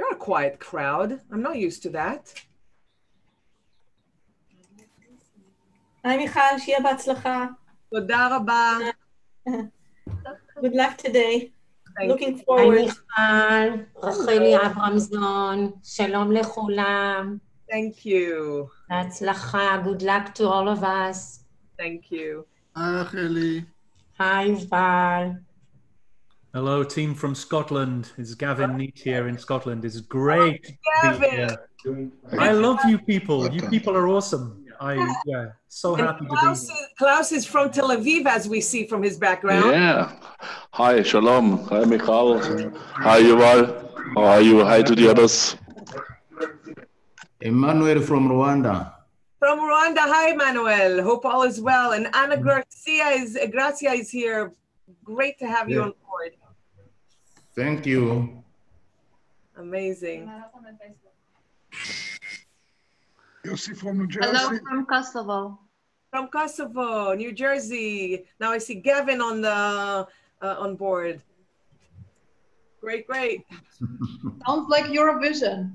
You're a quiet crowd. I'm not used to that. היי מיכל, שיהיה בהצלחה. תודה רבה. Good luck today. Thank Looking היי forward. מיכל, רחלי אברמזון, שלום לכולם, Thank you. בהצלחה, good luck to all of us. Thank you. היי רחלי. היי יובל. Hello, team from Scotland. It's Gavin Neate here in Scotland. It's great. to be Gavin. here. I love you people. You people are awesome. I yeah, so And happy to be Klaus here. is, Klaus is from Tel Aviv, as we see from his background. Yeah. Hi, Shalom. Hi, Michal. Hi, Yuval. How are you? Hi to the others. Emmanuel from Rwanda. From Rwanda, hi, Manuel. Hope all is well. And Ana mm. Garcia is Gracia is here. Great to have you on board. Thank you. Amazing. Yossi from New Jersey. Hello from Kosovo. From Kosovo, New Jersey. Now I see Gavin on the uh, on board. Great, great. Sounds like Eurovision.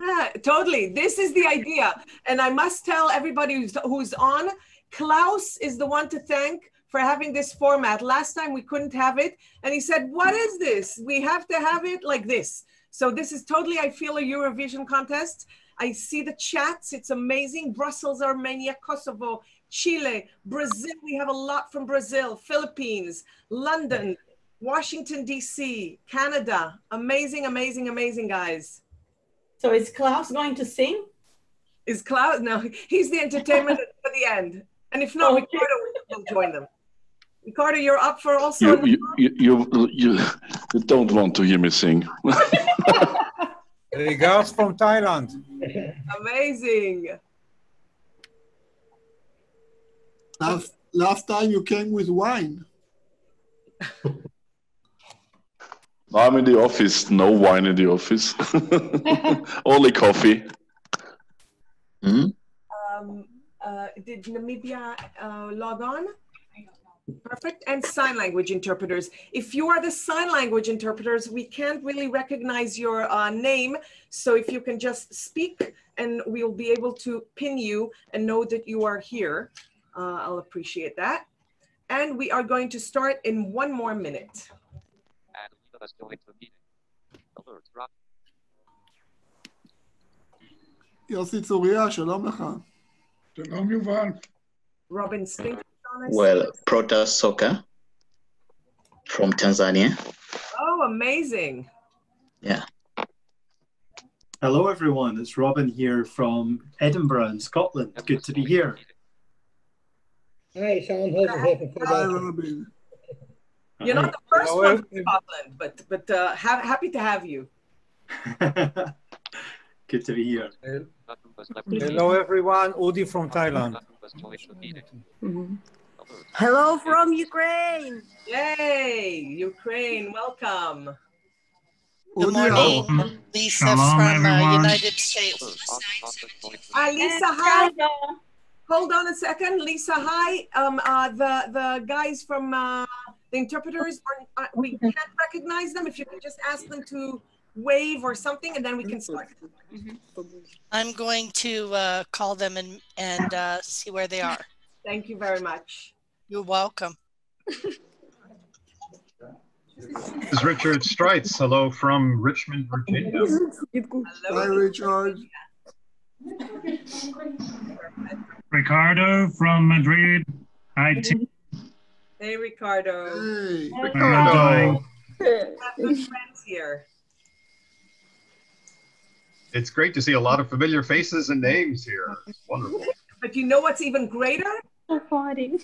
Yeah, totally. This is the idea. And I must tell everybody who's, who's on, Klaus is the one to thank for having this format. Last time we couldn't have it. And he said, What is this? We have to have it like this. So this is totally, I feel, a Eurovision contest. I see the chats. It's amazing. Brussels, Armenia, Kosovo, Chile, Brazil. We have a lot from Brazil, Philippines, London, Washington, D.C., Canada. Amazing, amazing, amazing, guys. So is Klaus going to sing? Is Klaus? No, he's the entertainment at the end. And if not, Okay. Ricardo will join them. Ricardo, you're up for also. You, you, you, you, you, you don't want to hear me sing. Regards from Thailand. Amazing. Last, last time you came with wine. I'm in the office. No wine in the office. Only coffee. Hmm? Um, uh, did Namibia uh, log on? Perfect. And sign language interpreters. If you are the sign language interpreters, we can't really recognize your uh, name. So if you can just speak and we'll be able to pin you and know that you are here, uh, I'll appreciate that. And we are going to start in one more minute. and leave us join the meeting. Alert, drop. יוסי צוריה, שלום לך. שלום יובל. Robin Spink. Well, Protas Soccer from Tanzania. Oh, amazing. Yeah. Hello, everyone. It's Robin here from Edinburgh in Scotland. Good to be here. Hi, Sean. Hi, Robin. You're not the first one from Scotland, but, but uh, ha happy to have you. Good to be here. Hello, everyone. Odi from Thailand. Mm-hmm. Hello from Ukraine. Yay, Ukraine, welcome. Good morning, Lisa Hello, from uh, United States. Uh, Lisa, hi. Hold on a second, Lisa. Hi. Um, uh, the the guys from uh, the interpreters are, uh, we can't recognize them. If you could just ask them to wave or something, and then we can start. Mm-hmm. I'm going to uh, call them and, and uh, see where they are. Thank you very much. You're welcome. this is Richard Streitz. Hello from Richmond, Virginia. Hello. Hi, Richard. Ricardo from Madrid. Hi, Tim. Hey, Ricardo. Hey, Ricardo. How are you doing? have good friends here. It's great to see a lot of familiar faces and names here. It's wonderful. but you know what's even greater?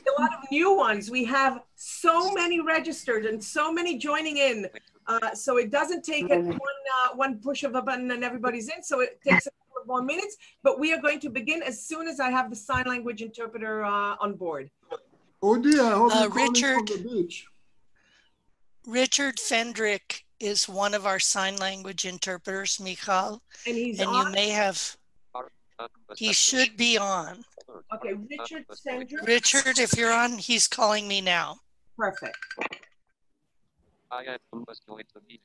A lot of new ones. We have so many registered and so many joining in. Uh, so it doesn't take it one, uh, one push of a button and everybody's in. So it takes a couple more minutes. But we are going to begin as soon as I have the sign language interpreter uh, on board. Uh, oh dear, I hope uh, Richard from the beach. Richard Fendrick is one of our sign language interpreters, Michal, And he's and you may have. He should be on. Okay, Richard was join Sandra. Richard, if you're on, he's calling me now. Perfect. I am was join the meeting.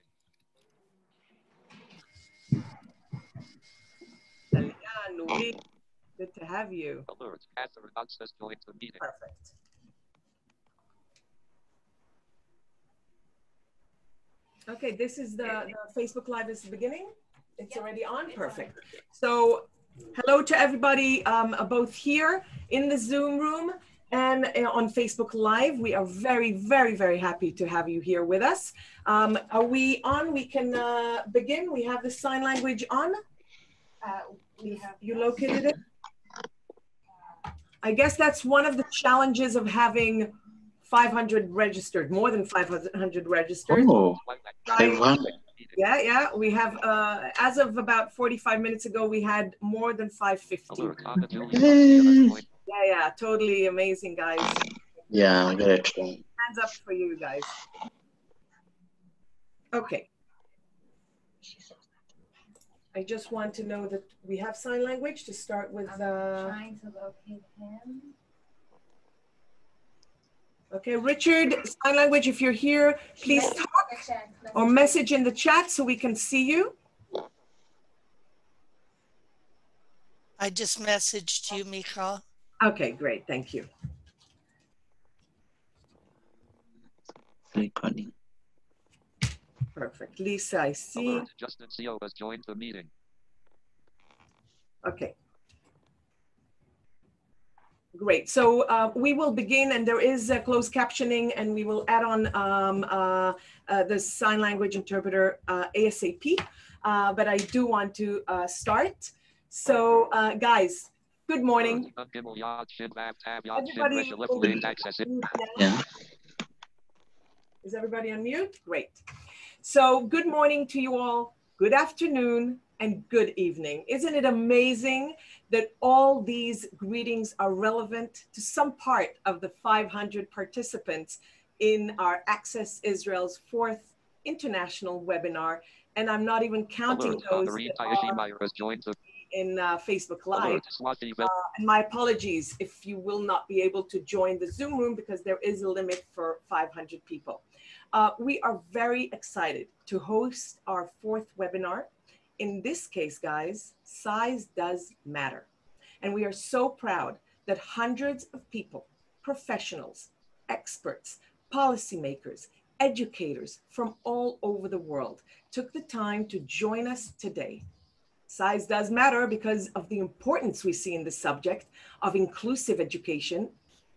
Good to have you. Alert. Catherine access joined the meeting. Perfect. Okay, this is the, the Facebook Live is the beginning. It's already on. Perfect. So, hello to everybody, um, both here in the Zoom room and uh, on Facebook Live. We are very, very, very happy to have you here with us. Um, are we on? We can uh, begin. We have the sign language on. Uh, we have you located it. I guess that's one of the challenges of having 500 registered, more than 500 registered. Oh, Right. Yeah, yeah. We have, uh, as of about 45 minutes ago, we had more than 550. Alert. Anna Julia Yay. joined. Yeah, yeah. Totally amazing, guys. Yeah, I got it. Hands up for you guys. Okay. I just want to know that we have sign language to start with. Uh, Trying to locate him. Okay, Richard, sign language, if you're here, please talk or message in the chat so we can see you. I just messaged you, Michal. Okay, great. Thank you. Recording. Perfect. Lisa, I see. Alert. Justin CO has joined the meeting. Okay. Great. So uh, we will begin, and there is uh, closed captioning, and we will add on um, uh, uh, the sign language interpreter uh, ASAP. Uh, but I do want to uh, start. So, uh, guys, good morning. Alert. Gimel Yad Shin Vav Tav Yad Shin Everybody, Resh Aleph Lane access it. Yeah. Is everybody on mute? Great. So, good morning to you all. Good afternoon and good evening. Isn't it amazing that all these greetings are relevant to some part of the 500 participants in our Access Israel's fourth international webinar? And I'm not even counting Alert. those that are in uh, Facebook Live. Uh, and my apologies if you will not be able to join the Zoom room because there is a limit for 500 people. Uh, we are very excited to host our fourth webinar. In this case, guys, size does matter. And we are so proud that hundreds of people, professionals, experts, policymakers, educators from all over the world took the time to join us today Size does matter because of the importance we see in the subject of inclusive education.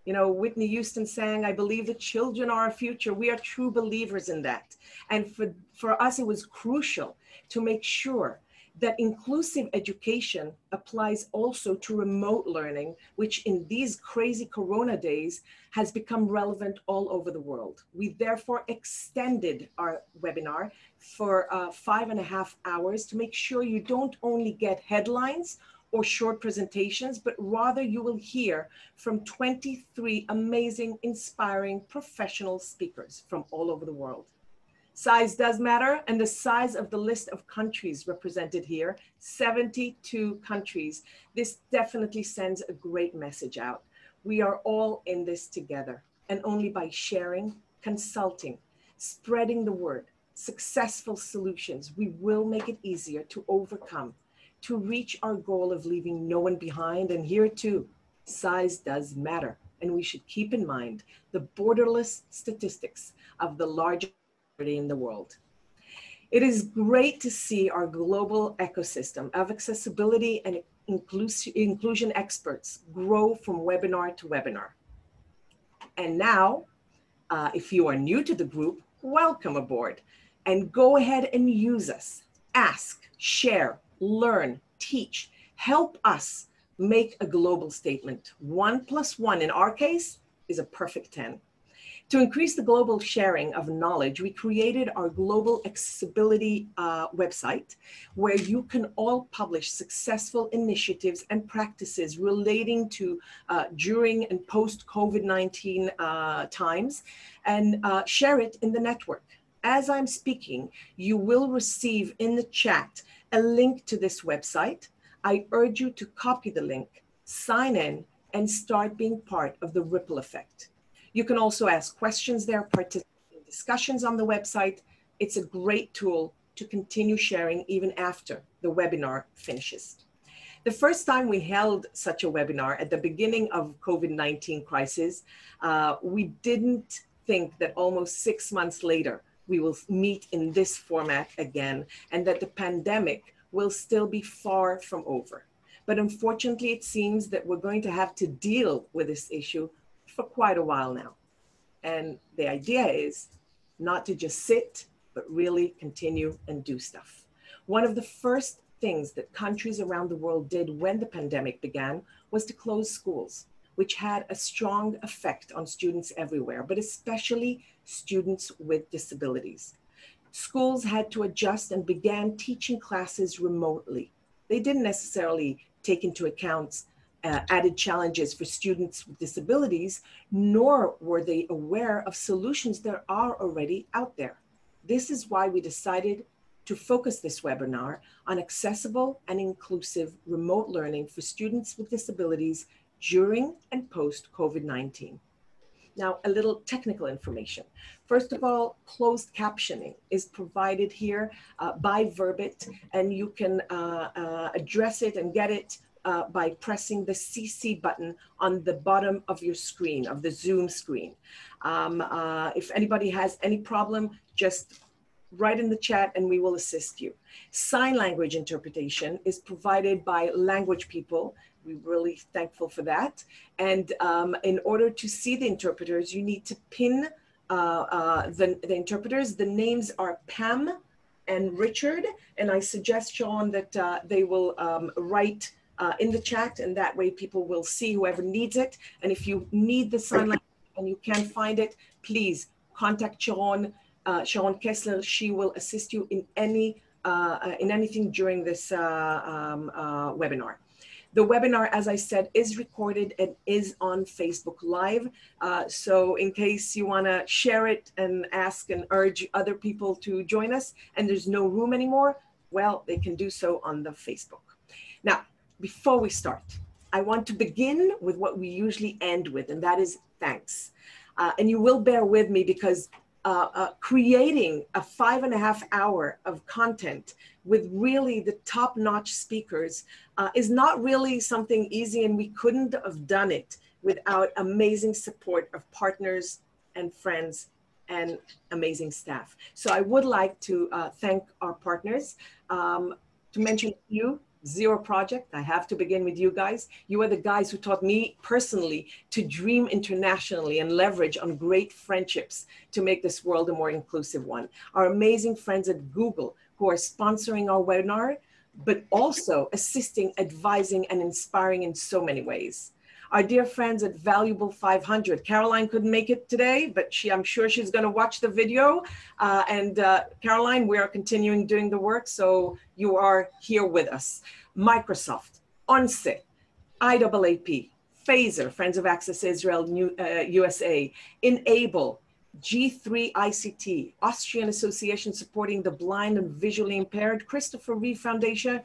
You know, Whitney Houston sang, I believe the children are our future. We are true believers in that. And for, for us, it was crucial to make sure that inclusive education applies also to remote learning, which in these crazy corona days has become relevant all over the world. We therefore extended our webinar for uh, five and a half hours to make sure you don't only get headlines or short presentations, but rather you will hear from 23 amazing, inspiring professional speakers from all over the world. Size does matter, and the size of the list of countries represented here 72 countries. This definitely sends a great message out. We are all in this together, and only by sharing, consulting, spreading the word, successful solutions, we will make it easier to overcome, to reach our goal of leaving no one behind. And here too, size does matter. And we should keep in mind the borderless statistics of the largest in the world. It is great to see our global ecosystem of accessibility and inclusion experts grow from webinar to webinar. And now, uh, if you are new to the group, welcome aboard and go ahead and use us. Ask, share, learn, teach, help us make a global statement. One plus one in our case is a perfect 10. To increase the global sharing of knowledge, we created our global accessibility uh, website where you can all publish successful initiatives and practices relating to uh, during and post COVID 19 uh, times and uh, share it in the network. As I'm speaking, you will receive in the chat a link to this website. I urge you to copy the link, sign in, and start being part of the ripple effect. You can also ask questions there, participate in discussions on the website. It's a great tool to continue sharing even after the webinar finishes. The first time we held such a webinar at the beginning of COVID-19 crisis, uh, we didn't think that almost six months later, we will meet in this format again and that the pandemic will still be far from over. But unfortunately, it seems that we're going to have to deal with this issue for quite a while now. And the idea is not to just sit, but really continue and do stuff. One of the first things that countries around the world did when the pandemic began was to close schools, which had a strong effect on students everywhere, but especially students with disabilities. Schools had to adjust and began teaching classes remotely. They didn't necessarily take into account uh, added challenges for students with disabilities, nor were they aware of solutions that are already out there. This is why we decided to focus this webinar on accessible and inclusive remote learning for students with disabilities during and post COVID-19. Now, a little technical information. First of all, closed captioning is provided here uh, by Verbit, and you can uh, uh, address it and get it uh, by pressing the CC button on the bottom of your screen, of the Zoom screen. Um, uh, if anybody has any problem, just write in the chat and we will assist you. Sign language interpretation is provided by language people. We're really thankful for that. And um, in order to see the interpreters, you need to pin uh, uh, the, the interpreters. The names are Pam and Richard. And I suggest, Sean, that uh, they will um, write uh, in the chat and that way people will see whoever needs it. And if you need the sign language and you can't find it, please contact Sharon uh, Sharon Kessler. She will assist you in any uh, in anything during this um, webinar. The webinar, as I said, is recorded and is on Facebook Live. Uh, so in case you want to share it and ask and urge other people to join us and there's no room anymore, well, they can do so on the Facebook. Now, before we start, I want to begin with what we usually end with, and that is thanks. Uh, and you will bear with me because uh, uh, creating a five and a half hour of content with really the top notch speakers uh, is not really something easy, and we couldn't have done it without amazing support of partners and friends and amazing staff. So I would like to uh, thank our partners. Um, to mention you, Zero Project. I have to begin with you guys. You are the guys who taught me personally to dream internationally and leverage on great friendships to make this world a more inclusive one. Our amazing friends at Google who are sponsoring our webinar, but also assisting, advising, and inspiring in so many ways our dear friends at Valuable 500. Caroline couldn't make it today, but she, I'm sure she's going to watch the video. Uh, and uh, Caroline, we are continuing doing the work, so you are here with us. Microsoft, ONCE, IAAP, Phaser, Friends of Access Israel, New, uh, USA, Enable, G3 ICT, Austrian Association Supporting the Blind and Visually Impaired, Christopher Reeve Foundation,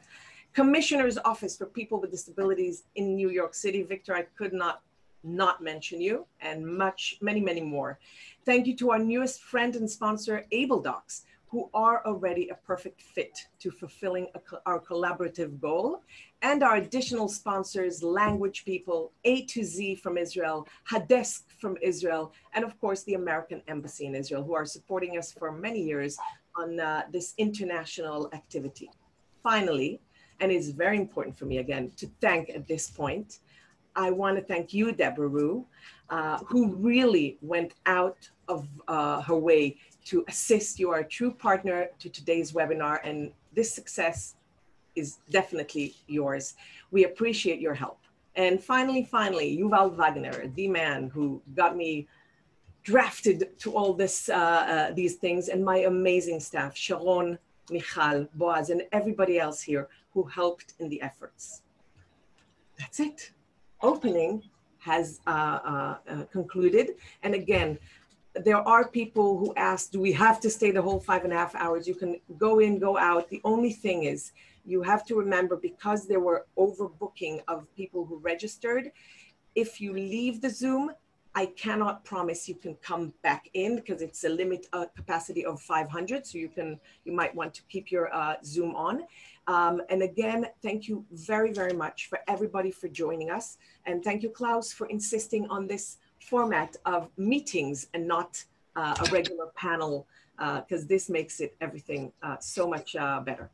Commissioner's Office for People with Disabilities in New York City. Victor, I could not not mention you and much, many, many more. Thank you to our newest friend and sponsor, AbleDocs, who are already a perfect fit to fulfilling a, our collaborative goal. And our additional sponsors, Language People, A to Z from Israel, Hadesk from Israel, and of course, the American Embassy in Israel, who are supporting us for many years on uh, this international activity. Finally, and it's very important for me, again, to thank at this point. I want to thank you, Deborah Ruh, uh, who really went out of uh, her way to assist. You are a true partner to today's webinar, and this success is definitely yours. We appreciate your help. And finally, finally, Yuval Wagner, the man who got me drafted to all this, uh, uh, these things, and my amazing staff, Sharon, Michal, Boaz, and everybody else here who helped in the efforts. That's it. Opening has uh, uh, uh, concluded. And again, there are people who ask, do we have to stay the whole five and a half hours? You can go in, go out. The only thing is you have to remember because there were overbooking of people who registered, if you leave the Zoom, I cannot promise you can come back in because it's a limit uh, capacity of 500. So you can, you might want to keep your uh, Zoom on. Um, and again, thank you very, very much for everybody for joining us. And thank you, Klaus, for insisting on this format of meetings and not uh, a regular panel, because this makes it everything uh, so much uh, better.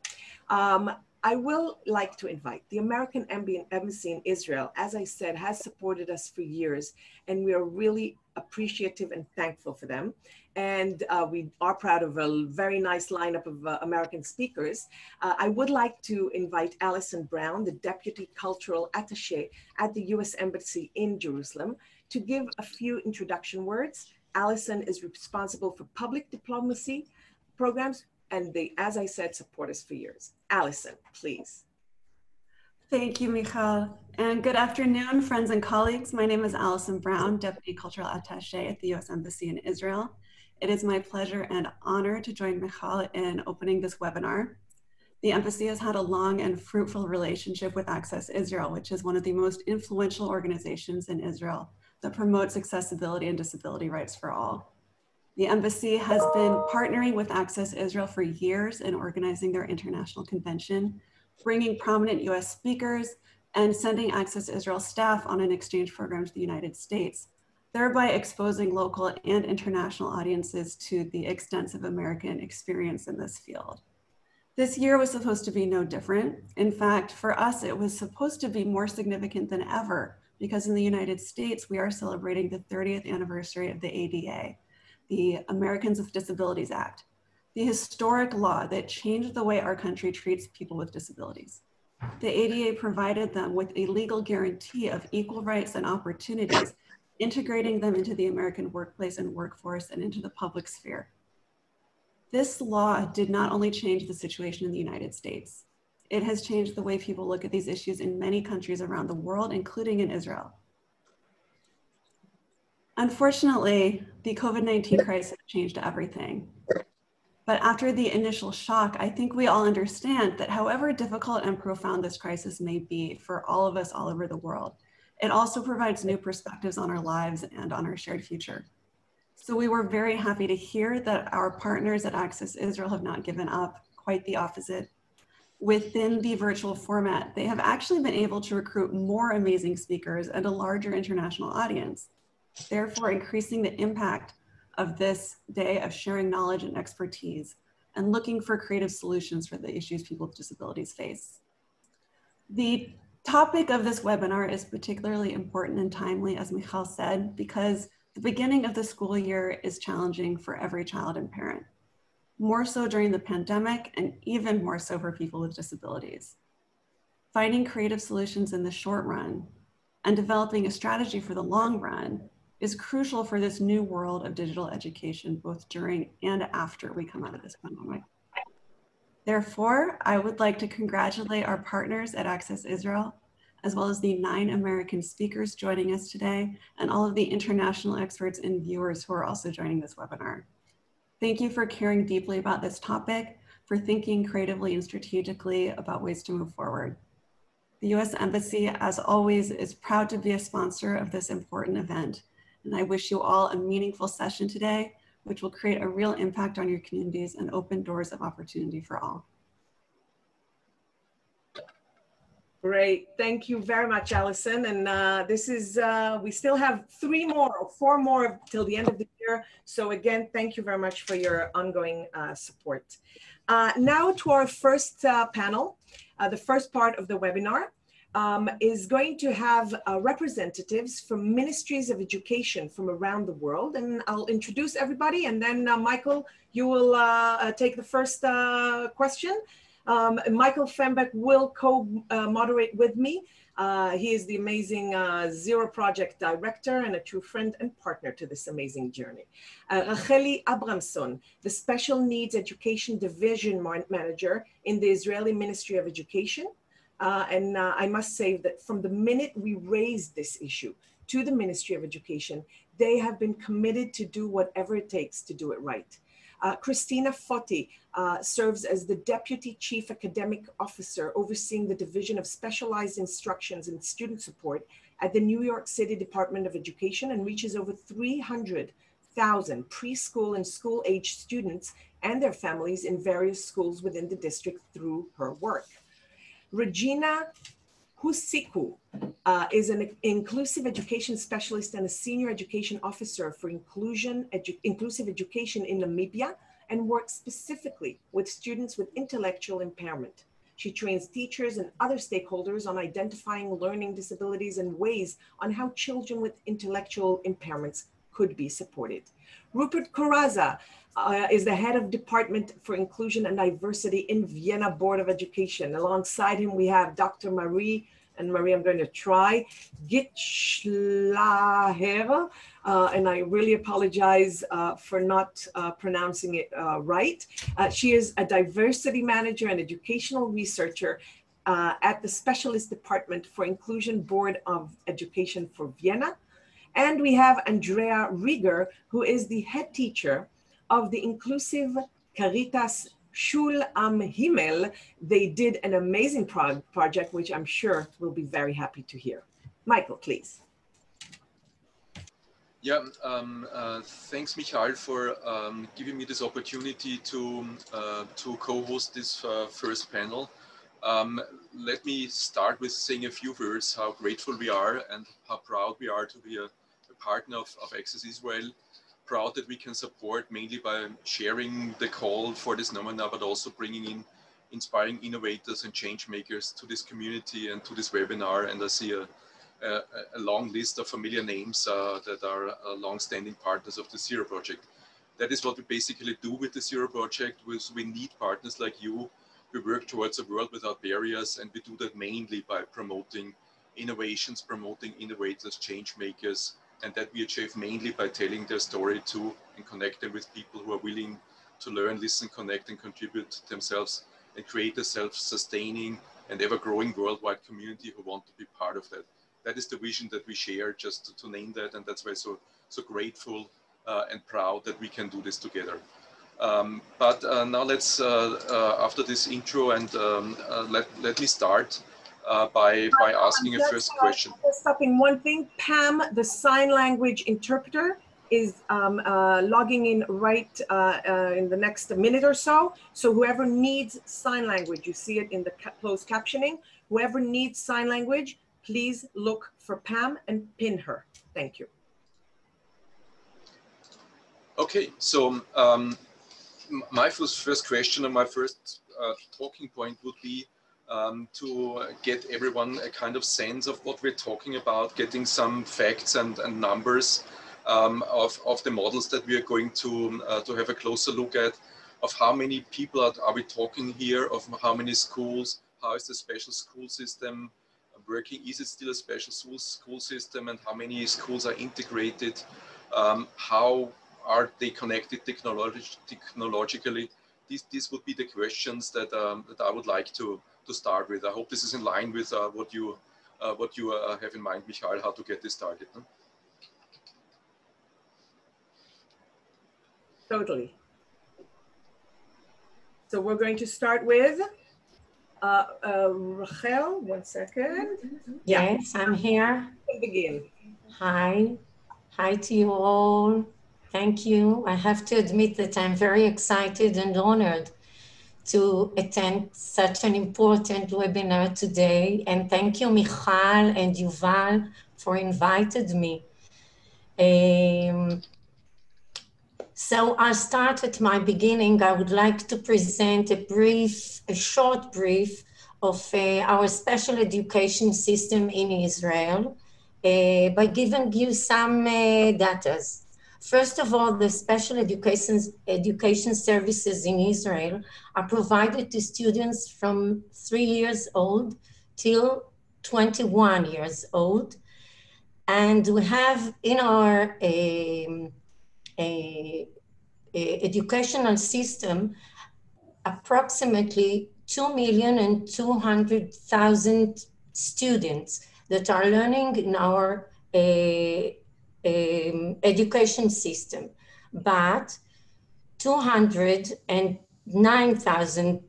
Um, I will like to invite the American Embassy in Israel, as I said, has supported us for years, and we are really appreciative and thankful for them. And uh, we are proud of a very nice lineup of uh, American speakers. Uh, I would like to invite Allison Brown, the Deputy Cultural Attaché at the US Embassy in Jerusalem, to give a few introduction words. Allison is responsible for public diplomacy programs, and they, as I said, support us for years. Alison, please. Thank you, Michal. And good afternoon, friends and colleagues. My name is Alison Brown, Deputy Cultural Attaché at the U.S. Embassy in Israel. It is my pleasure and honor to join Michal in opening this webinar. The embassy has had a long and fruitful relationship with Access Israel, which is one of the most influential organizations in Israel that promotes accessibility and disability rights for all. The embassy has been partnering with Access Israel for years in organizing their international convention, bringing prominent US speakers, and sending Access Israel staff on an exchange program to the United States, thereby exposing local and international audiences to the extensive American experience in this field. This year was supposed to be no different. In fact, for us, it was supposed to be more significant than ever because in the United States, we are celebrating the 30th anniversary of the ADA, the Americans with Disabilities Act, the historic law that changed the way our country treats people with disabilities. The ADA provided them with a legal guarantee of equal rights and opportunities, integrating them into the American workplace and workforce and into the public sphere. This law did not only change the situation in the United States, it has changed the way people look at these issues in many countries around the world, including in Israel. Unfortunately, the COVID 19 crisis changed everything. But after the initial shock, I think we all understand that however difficult and profound this crisis may be for all of us all over the world, it also provides new perspectives on our lives and on our shared future. So we were very happy to hear that our partners at Access Israel have not given up, quite the opposite. Within the virtual format, they have actually been able to recruit more amazing speakers and a larger international audience therefore increasing the impact of this day of sharing knowledge and expertise and looking for creative solutions for the issues people with disabilities face. The topic of this webinar is particularly important and timely, as Michal said, because the beginning of the school year is challenging for every child and parent, more so during the pandemic and even more so for people with disabilities. Finding creative solutions in the short run and developing a strategy for the long run is crucial for this new world of digital education, both during and after we come out of this pandemic. Therefore, I would like to congratulate our partners at Access Israel, as well as the nine American speakers joining us today, and all of the international experts and viewers who are also joining this webinar. Thank you for caring deeply about this topic, for thinking creatively and strategically about ways to move forward. The US Embassy, as always, is proud to be a sponsor of this important event and I wish you all a meaningful session today, which will create a real impact on your communities and open doors of opportunity for all. Great. Thank you very much, Allison. And uh, this is, uh, we still have three more or four more till the end of the year. So again, thank you very much for your ongoing uh, support. Uh, now to our first uh, panel, uh, the first part of the webinar um, is going to have uh, representatives from ministries of education from around the world. And I'll introduce everybody and then uh, Michael, you will uh, uh take the first uh, question. Um, Michael Fembek will co-moderate with me. Uh, he is the amazing Zero Project Director and a true friend and partner to this amazing journey. Racheli Abramson, the Special Needs Education Division Manager in the Israeli Ministry of Education. Uh, and uh, I must say that from the minute we raised this issue to the Ministry of Education, they have been committed to do whatever it takes to do it right. Uh, Christina Foti uh, serves as the Deputy Chief Academic Officer overseeing the Division of Specialized Instructions and Student Support at the New York City Department of Education and reaches over 300,000 preschool and school age students and their families in various schools within the district through her work. Regina Husiku uh, is an inclusive education specialist and a senior education officer for inclusion, edu inclusive education in Namibia and works specifically with students with intellectual impairment. She trains teachers and other stakeholders on identifying learning disabilities and ways on how children with intellectual impairments could be supported. Rupert Corazza uh, is the head of Department for Inclusion and Diversity in Vienna Board of Education. Alongside him, we have Dr. Marie, and Marie, I'm going to try, Gitschlaher, uh, and I really apologize uh, for not uh, pronouncing it uh, right. Uh, she is a diversity manager and educational researcher at the Specialist Department for Inclusion Board of Education for Vienna. And we have Andrea Rieger, who is the head teacher of the Inclusive Caritas Schule Am Himmel. They did an amazing pro project, which I'm sure we'll be very happy to hear. Michael, please. Yeah, um, uh, thanks, Michael, for um, giving me this opportunity to uh, to co-host this uh, first panel. Um, let me start with saying a few words how grateful we are and how proud we are to be a, a partner of, of Access Israel. Proud that we can support mainly by sharing the call for this Nomina, but also bringing in inspiring innovators and change makers to this community and to this webinar. And I see a, a, a long list of familiar names uh, that are uh, long-standing partners of the Zero Project. That is what we basically do with the Zero Project. Was we need partners like you. We work towards a world without barriers, and we do that mainly by promoting innovations, promoting innovators, change makers, and that we achieve mainly by telling their story to and connect them with people who are willing to learn, listen, connect, and contribute themselves and create a self-sustaining and ever-growing worldwide community who want to be part of that that is the vision that we share, just to, to name that, and that's why so so grateful uh, and proud that we can do this together. Um, but uh, now let's, uh, uh after this intro, and um, uh, let let me start uh, by by asking just, a first question. Just stopping one thing, Pam, the sign language interpreter is um, logging in right in the next minute or so. So whoever needs sign language, you see it in the ca closed captioning. Whoever needs sign language, please look for Pam and pin her. Thank you. Okay, so um, my first, first question and my first uh, talking point would be um, to get everyone a kind of sense of what we're talking about, getting some facts and, and numbers um, of, of the models that we are going to, uh, to have a closer look at, of how many people are, are we talking here, of how many schools, how is the special school system working? Is it still a special school system and how many schools are integrated? Um, how are they connected technolog technologically? These, these would be the questions that, um, that I would like to, to start with. I hope this is in line with uh, what you, uh, what you uh, have in mind, Michael, how to get this started. No? Totally. So we're going to start with uh, uh, Rachel, one second. Yes, I'm here. Begin. Hi. Hi to you all. Thank you. I have to admit that I'm very excited and honored to attend such an important webinar today. And thank you, Michal and Yuval, for invited me. Um, so I'll start at my beginning. I would like to present a brief, a short brief of uh, our special education system in Israel uh, by giving you some uh, data. First of all, the special education, education services in Israel are provided to students from three years old till 21 years old. And we have in our um, a, a educational system approximately 2,200,000 students that are learning in our uh, um, education system, but 209,000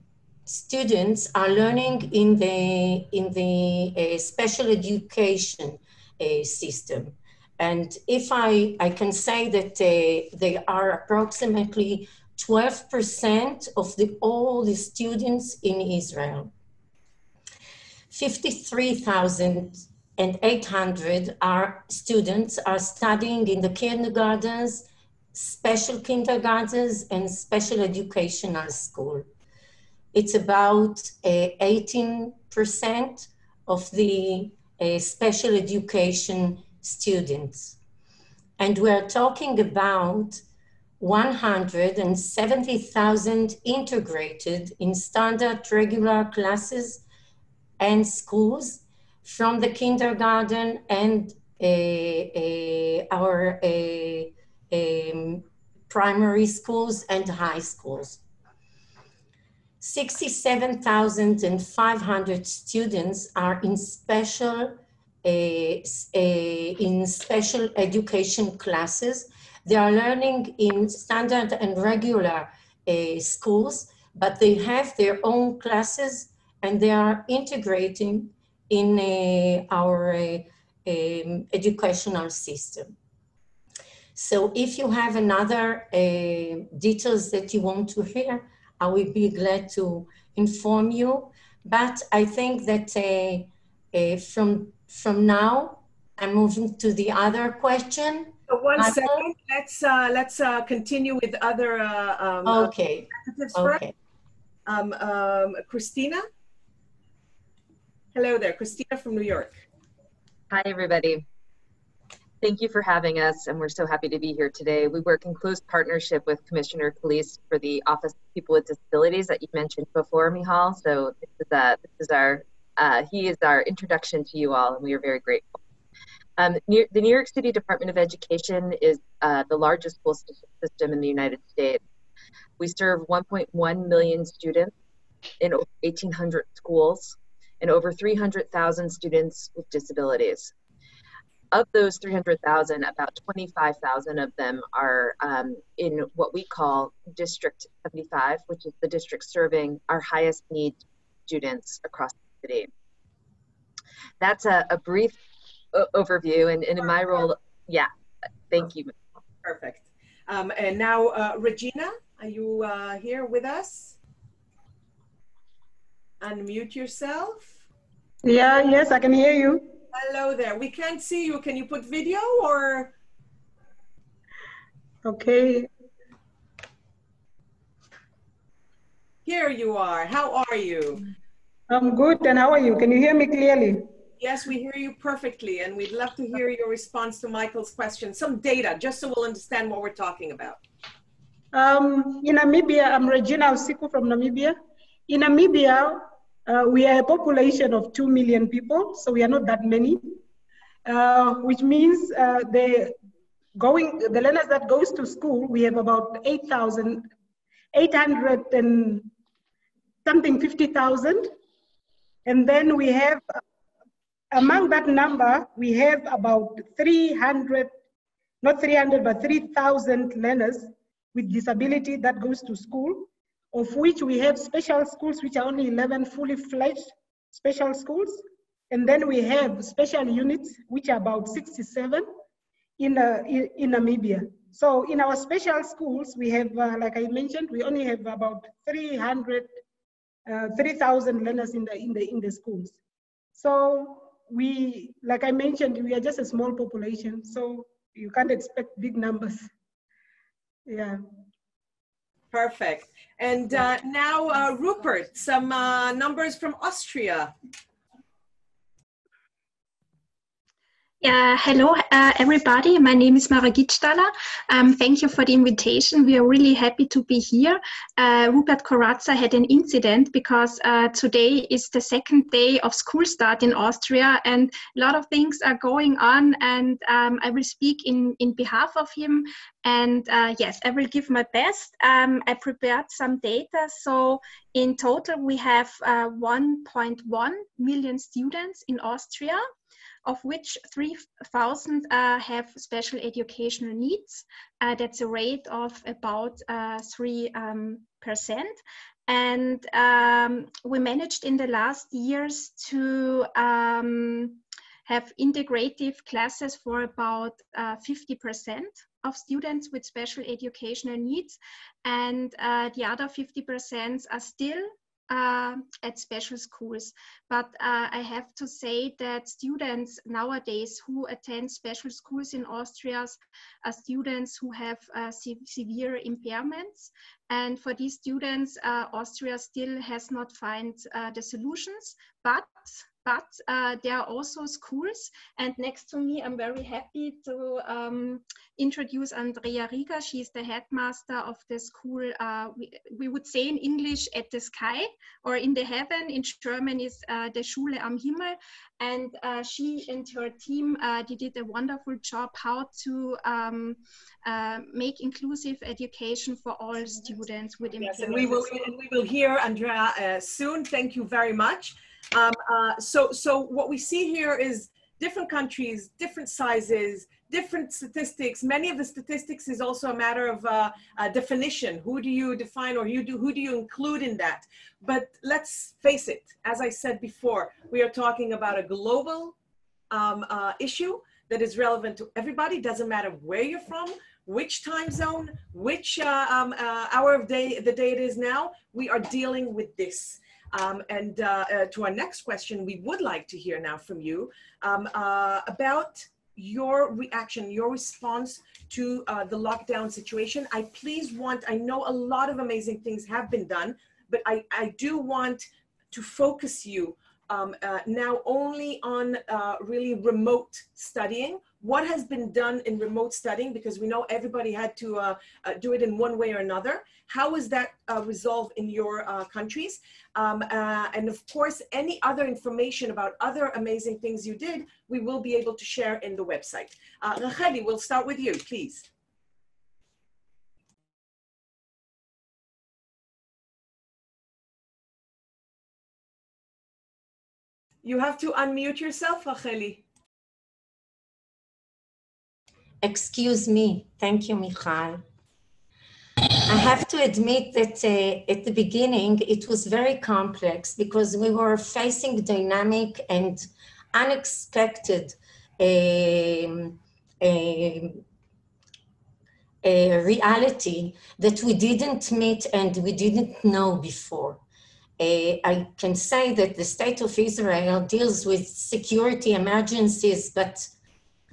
students are learning in the in the uh, special education uh, system. And if I, I can say that uh, they are approximately 12% of the, all the students in Israel. 53,800 are students are studying in the kindergartens, special kindergartens, and special educational school. It's about uh, 18% of the uh, special education students. And we're talking about 170,000 integrated in standard regular classes and schools from the kindergarten and uh, uh, our uh, um, primary schools and high schools. 67,500 students are in special in special education classes. They are learning in standard and regular uh, schools, but they have their own classes and they are integrating in uh, our uh, um, educational system. So if you have another details that you want to hear, I will be glad to inform you. But I think that from from now, I'm moving to the other question. So one second. Let's uh, let's uh, continue with other. Uh, um, okay. Okay. Um, um, Christina. Hello there, Christina from New York. Hi, everybody. Thank you for having us, and we're so happy to be here today. We work in close partnership with Commissioner Calise for the Office of People with Disabilities that you mentioned before, Michal. So this is, uh, this is our uh, he is our introduction to you all, and we are very grateful. Um, the New York City Department of Education is uh, the largest school system in the United States. We serve 1.1 million students in 1,800 schools and over 300,000 students with disabilities. Of those 300,000, about 25,000 of them are um, in what we call District 75, which is the district serving our highest need students across the city. That's a, a brief overview, and, and, in my role, yeah, thank you. Perfect. Um, and now, uh, Regina, are you uh, here with us? Unmute yourself. Yeah, yes, I can hear you. Hello there. We can't see you. Can you put video or? Okay. Here you are. How are you? I'm good, and how are you? Can you hear me clearly? Yes, we hear you perfectly, and we'd love to hear your response to Michael's question. Some data, just so we'll understand what we're talking about. Um, in Namibia, I'm Regina Osiku from Namibia. In Namibia, uh, we are a population of 2 million people, so we are not that many, uh, which means uh, the going the learners that goes to school, we have about 8,800 and something 50,000 and then we have, among that number, we have about 300, not 300, but 3,000 learners with disability that goes to school, of which we have special schools, which are only 11 fully fledged special schools. And then we have special units, which are about 67 in, uh, in, in Namibia. So in our special schools, we have, uh, like I mentioned, we only have about 300 uh, 3,000 learners in the, in, the, in the schools. So we, like I mentioned, we are just a small population, so you can't expect big numbers. Yeah. Perfect. And uh, now, uh, Rupert, some uh, numbers from Austria. Uh, hello, uh, everybody. My name is Mara Gitschthaler. Um, thank you for the invitation. We are really happy to be here. Uh, Rupert Corazza had an incident because uh, today is the second day of school start in Austria and a lot of things are going on and um, I will speak in, in behalf of him. And uh, yes, I will give my best. Um, I prepared some data. So in total, we have uh, 1.1 million students in Austria of which 3,000 uh, have special educational needs. Uh, that's a rate of about uh, 3%. Um, and um, we managed in the last years to um, have integrative classes for about 50% of students with special educational needs. And uh, the other 50% are still uh, at special schools. But uh, I have to say that students nowadays who attend special schools in Austria are students who have uh, se severe impairments. And for these students, uh, Austria still has not found uh, the solutions, but but uh, there are also schools. And next to me, I'm very happy to um, introduce Andrea Rieger. She's the headmaster of the school, uh, we, we, would say in English, at the sky or in the heaven. In German is uh, the Schule am Himmel. And uh, she and her team, uh, they did a wonderful job how to um, uh, make inclusive education for all students with yes, and we will, and we will hear Andrea soon. Thank you very much. Um, uh, so, so what we see here is different countries, different sizes, different statistics. Many of the statistics is also a matter of uh, uh, definition. Who do you define or you do, who do you include in that? But let's face it, as I said before, we are talking about a global um, uh, issue that is relevant to everybody. Doesn't matter where you're from, which time zone, which uh, um, uh, hour of day the day it is now. We are dealing with this. Um, and uh, uh, to our next question, we would like to hear now from you um, uh, about your reaction, your response to uh, the lockdown situation. I please want, I know a lot of amazing things have been done, but I, I do want to focus you um, uh, now only on uh, really remote studying. What has been done in remote studying? Because we know everybody had to uh, uh do it in one way or another. How is that uh, resolved in your uh, countries? Um, and of course, any other information about other amazing things you did, we will be able to share in the website. Racheli, we'll start with you, please. You have to unmute yourself, Racheli. Excuse me. Thank you, Michal. I have to admit that uh, at the beginning it was very complex because we were facing dynamic and unexpected um, a, a reality that we didn't meet and we didn't know before. Uh, I can say that the state of Israel deals with security emergencies, but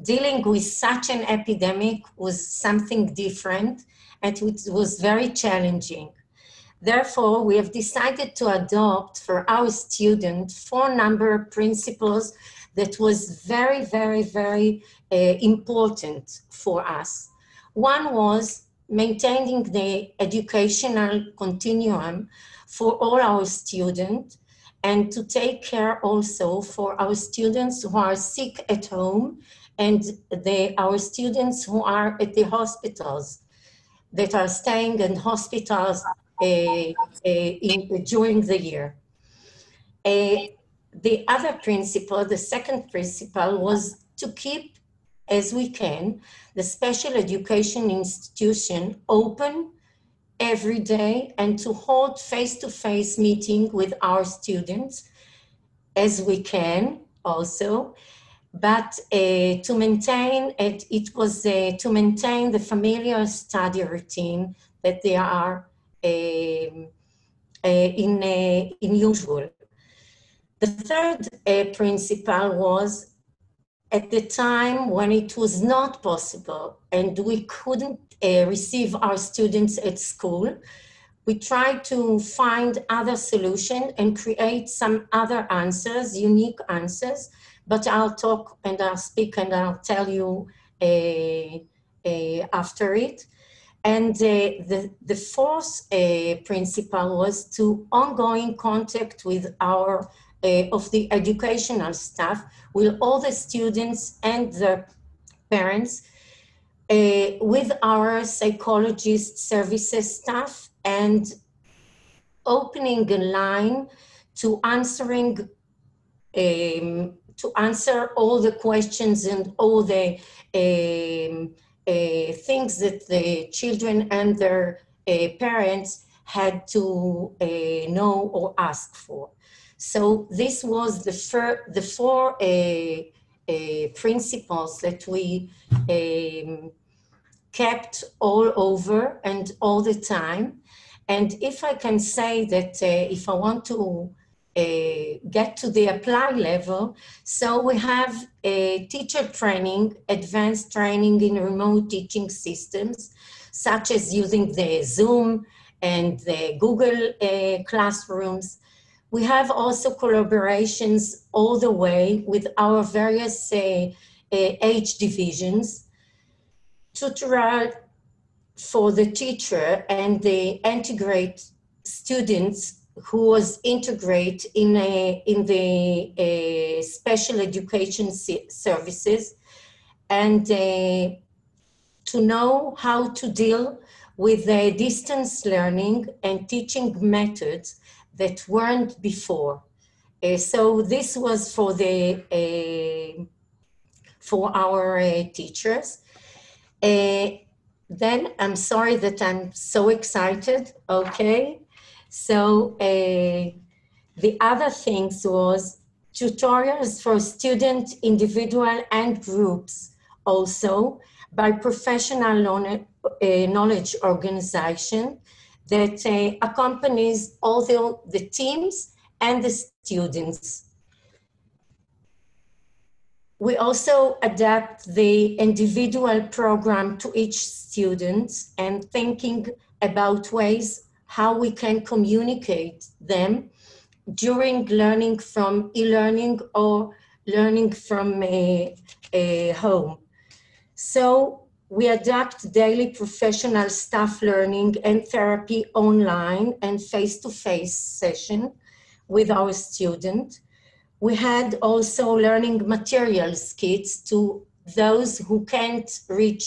dealing with such an epidemic was something different and it was very challenging. Therefore, we have decided to adopt for our students four number of principles that was very, very, very uh, important for us. One was maintaining the educational continuum for all our students and to take care also for our students who are sick at home and our students who are at the hospitals that are staying in hospitals uh, uh, in, during the year. Uh, the other principle, the second principle, was to keep, as we can, the special education institution open every day and to hold face-to-face meeting with our students as we can also but uh, to maintain it, it was uh, to maintain the familiar study routine that they are um, uh, in, in usual. The third principle was at the time when it was not possible and we couldn't uh, receive our students at school, we tried to find other solution and create some other answers, unique answers, but I'll talk and I'll speak and I'll tell you uh, uh, after it. And uh, the, the fourth principle was to ongoing contact with our, uh, of the educational staff, with all the students and their parents, uh, with our psychologist services staff and opening a line to answering um, to answer all the questions and all the um, uh, things that the children and their uh, parents had to uh, know or ask for. So this was the, fir- the four uh, uh, principles that we um, kept all over and all the time. And if I can say that uh, if I want to get to the apply level, so we have a teacher training, advanced training in remote teaching systems, such as using the Zoom and the Google uh, classrooms. We have also collaborations all the way with our various uh, uh, age divisions, tutorial for the teacher and the integrate students who was integrate in, a, in the special education services and uh, to know how to deal with the distance learning and teaching methods that weren't before. Uh, so this was for the uh, for our uh, teachers. Uh, then I'm sorry that I'm so excited. Okay, so uh, the other things was tutorials for student, individual, and groups also by professional knowledge, uh, organization that uh, accompanies all the, the teams and the students. We also adapt the individual program to each student and thinking about ways how we can communicate them during learning from e-learning or learning from a, a home. So we adapt daily professional staff learning and therapy online and face-to-face session with our student. We had also learning materials kits to those who can't reach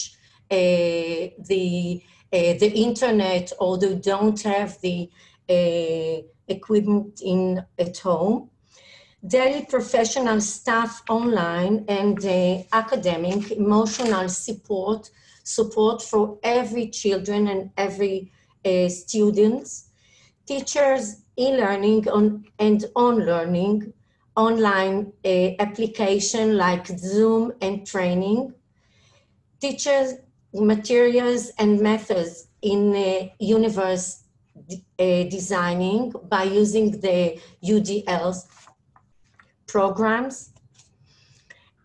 uh, the, the internet or they don't have the uh, equipment in at home. Daily professional staff online and uh, academic emotional support support for every children and every uh, students. Teachers e-learning on, and on learning online uh, application like zoom and training. Teachers materials and methods in uh, universe uh, designing by using the udls programs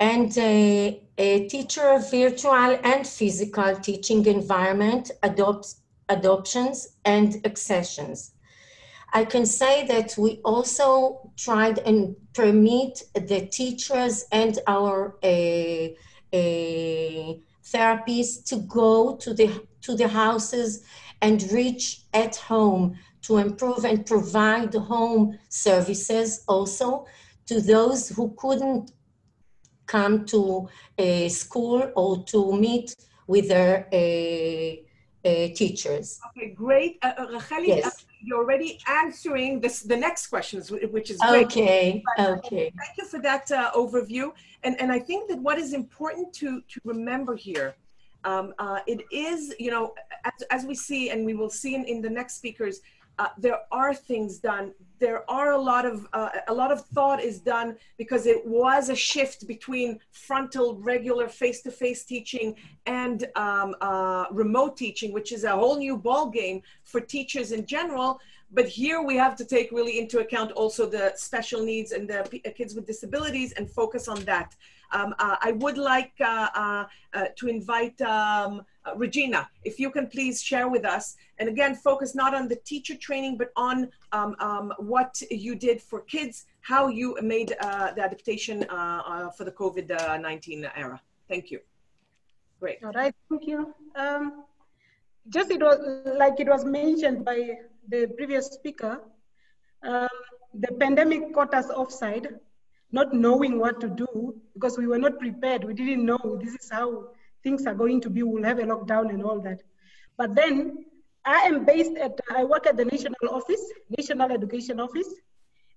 and a, a teacher virtual and physical teaching environment adopts, adoptions and accessions. I can say that we also tried and permit the teachers and our uh, uh, therapists to go to the, to the houses and reach at home to improve and provide home services also to those who couldn't come to a school or to meet with their uh, uh, teachers. Okay, great. Uh, uh Racheli, yes. Uh, you're already answering this, the next questions, which is great. Okay, but, okay. Thank you for that uh, overview. And, and I think that what is important to, to remember here, um, it is, you know, as, as we see, and we will see in, in the next speakers, uh, there are things done. There are a lot of uh, a lot of thought is done because it was a shift between frontal, regular, face-to-face teaching and um, uh, remote teaching, which is a whole new ball game for teachers in general. But here we have to take really into account also the special needs and the uh, kids with disabilities and focus on that. Um, uh, I would like uh, to invite um, uh, Regina, if you can please share with us, and again, focus not on the teacher training, but on um, um, what you did for kids, how you made uh, the adaptation uh, uh for the COVID-19 era. Thank you. Great. All right, thank you. Um, just it was like it was mentioned by the previous speaker, um, the pandemic caught us offside, not knowing what to do because we were not prepared. We didn't know this is how things are going to be, we'll have a lockdown and all that. But then I am based at, I work at the national office, National Education Office.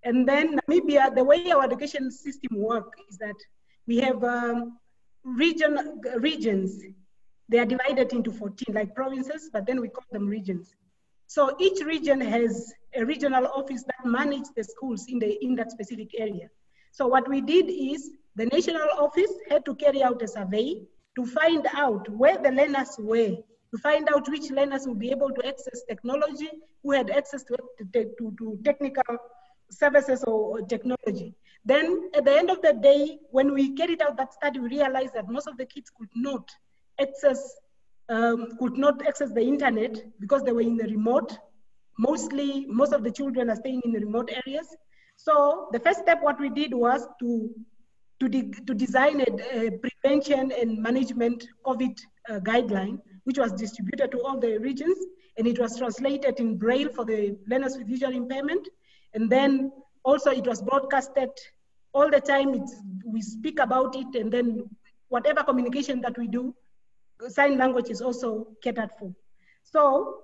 And then Namibia, the way our education system work is that we have um, region, regions. They are divided into 14, like provinces, but then we call them regions. So each region has a regional office that manages the schools in, the, in that specific area. So what we did is the national office had to carry out a survey to find out where the learners were, to find out which learners would be able to access technology, who had access to, to, to, technical services or, or technology. Then at the end of the day, when we carried out that study, we realized that most of the kids could not access um, could not access the internet because they were in the remote. Mostly, most of the children are staying in the remote areas. So the first step, what we did was to to, de to design a, a, prevention and management COVID uh, guideline, which was distributed to all the regions, and it was translated in Braille for the learners with visual impairment, and then also it was broadcasted all the time. We speak about it, and then whatever communication that we do, sign language is also catered for. So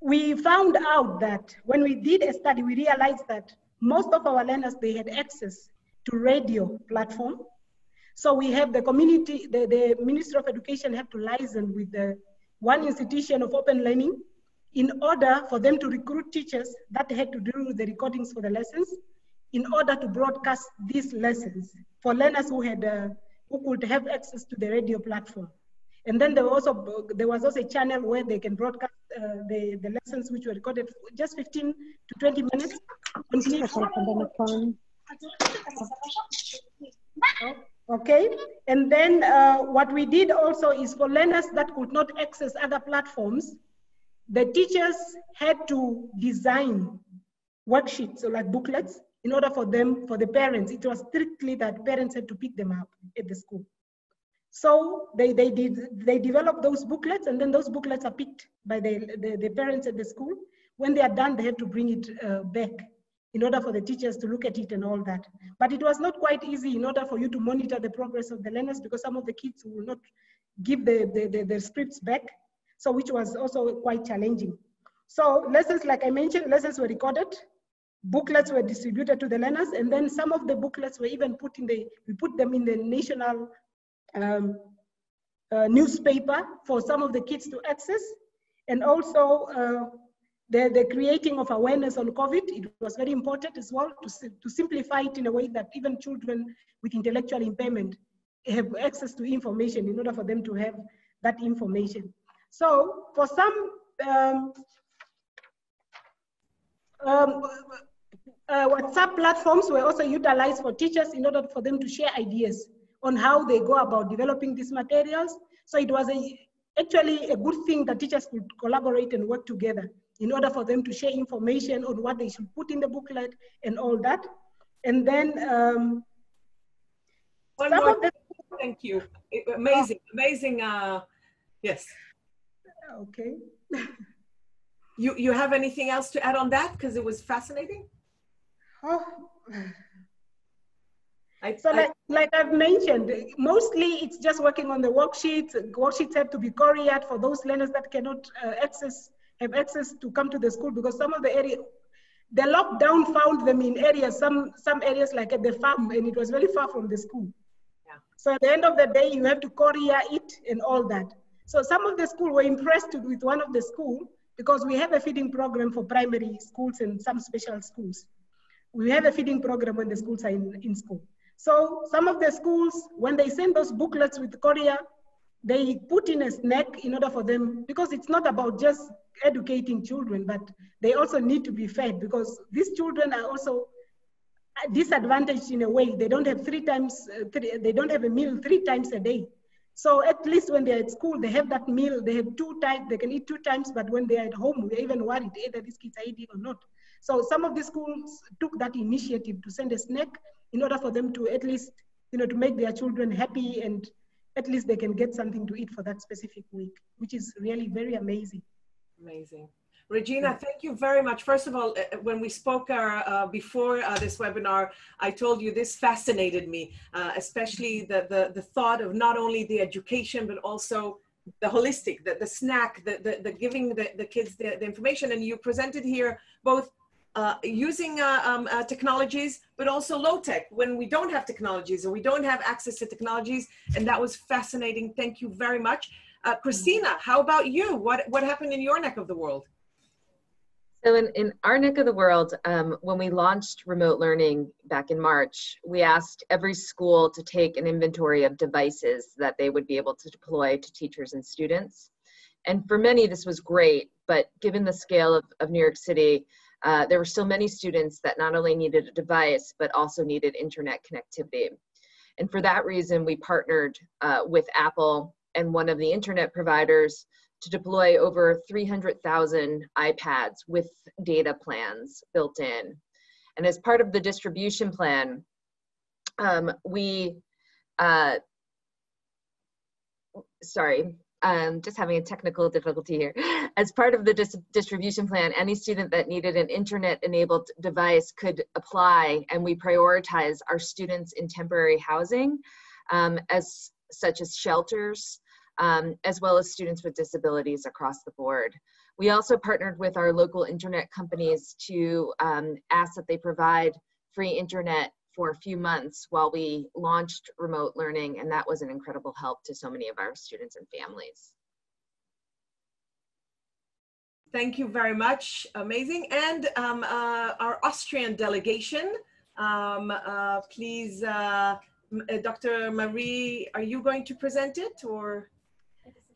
we found out that when we did a study, we realized that most of our learners, they had access to radio platform. So we have the community, the, the Ministry of Education have to license with the one institution of open learning in order for them to recruit teachers that had to do the recordings for the lessons in order to broadcast these lessons for learners who had uh, who could have access to the radio platform. And then there was also there was also a channel where they can broadcast uh, the, the lessons which were recorded just 15 to 20 minutes. Okay, and then uh, what we did also is for learners that could not access other platforms, the teachers had to design worksheets, so like booklets, in order for them, for the parents. It was strictly that parents had to pick them up at the school. So they, they did they developed those booklets, and then those booklets are picked by the, the, the parents at the school. When they are done, they have to bring it uh, back in order for the teachers to look at it and all that. But it was not quite easy in order for you to monitor the progress of the learners because some of the kids will not give the, the, the, the scripts back, so which was also quite challenging. So lessons, like I mentioned, lessons were recorded, booklets were distributed to the learners, and then some of the booklets were even put in the, we put them in the national um, uh, newspaper for some of the kids to access, and also uh, the, the creating of awareness on COVID, it was very important as well to, to simplify it in a way that even children with intellectual impairment have access to information in order for them to have that information. So for some um, um, uh, WhatsApp platforms were also utilized for teachers in order for them to share ideas on how they go about developing these materials. So it was a, actually a good thing that teachers could collaborate and work together in order for them to share information on what they should put in the booklet and all that. And then um, One more. Thank you. Amazing, amazing. Uh, yes. Okay. you you have anything else to add on that? Because it was fascinating. Oh. so like, like I've mentioned, mostly it's just working on the worksheets. Worksheets have to be couriered for those learners that cannot uh, access have access to come to the school because some of the area, the lockdown found them in areas, some, some areas like at the farm and it was very far from the school. Yeah. So at the end of the day, you have to courier it and all that. So some of the school were impressed with one of the school because we have a feeding program for primary schools and some special schools. We have a feeding program when the schools are in, in school. So some of the schools, when they send those booklets with courier, they put in a snack in order for them, because it's not about just educating children, but they also need to be fed because these children are also disadvantaged in a way. They don't have three times, uh, three, they don't have a meal three times a day. So at least when they're at school, they have that meal, they have two times, they can eat two times, but when they're at home, we're even worried either these kids are eating or not. So some of the schools took that initiative to send a snack in order for them to at least, you know, to make their children happy and at least they can get something to eat for that specific week, which is really very amazing. Amazing. Regina, thank you very much. First of all, uh, when we spoke uh, uh, before uh, this webinar, I told you this fascinated me, uh, especially the, the, the thought of not only the education, but also the holistic, the, the snack, the, the, the giving the, the kids the, the information. And you presented here both uh, using uh, um, uh, technologies, but also low tech when we don't have technologies or we don't have access to technologies. And that was fascinating. Thank you very much. Uh, Christina, how about you? What, what happened in your neck of the world? So in, in our neck of the world, um, when we launched remote learning back in March, we asked every school to take an inventory of devices that they would be able to deploy to teachers and students. And for many, this was great, but given the scale of, of New York City, uh, there were still many students that not only needed a device, but also needed internet connectivity. And for that reason, we partnered uh, with Apple and one of the internet providers to deploy over 300,000 iPads with data plans built in. And as part of the distribution plan, um, we, uh, sorry, um, just having a technical difficulty here. As part of the dis distribution plan, any student that needed an internet enabled device could apply and we prioritize our students in temporary housing um, as such as shelters, um, as well as students with disabilities across the board. We also partnered with our local internet companies to um, ask that they provide free internet for a few months while we launched remote learning, and that was an incredible help to so many of our students and families. Thank you very much. Amazing. And um, uh, our Austrian delegation, um, uh, please, uh, uh Dr. Marie, are you going to present it or?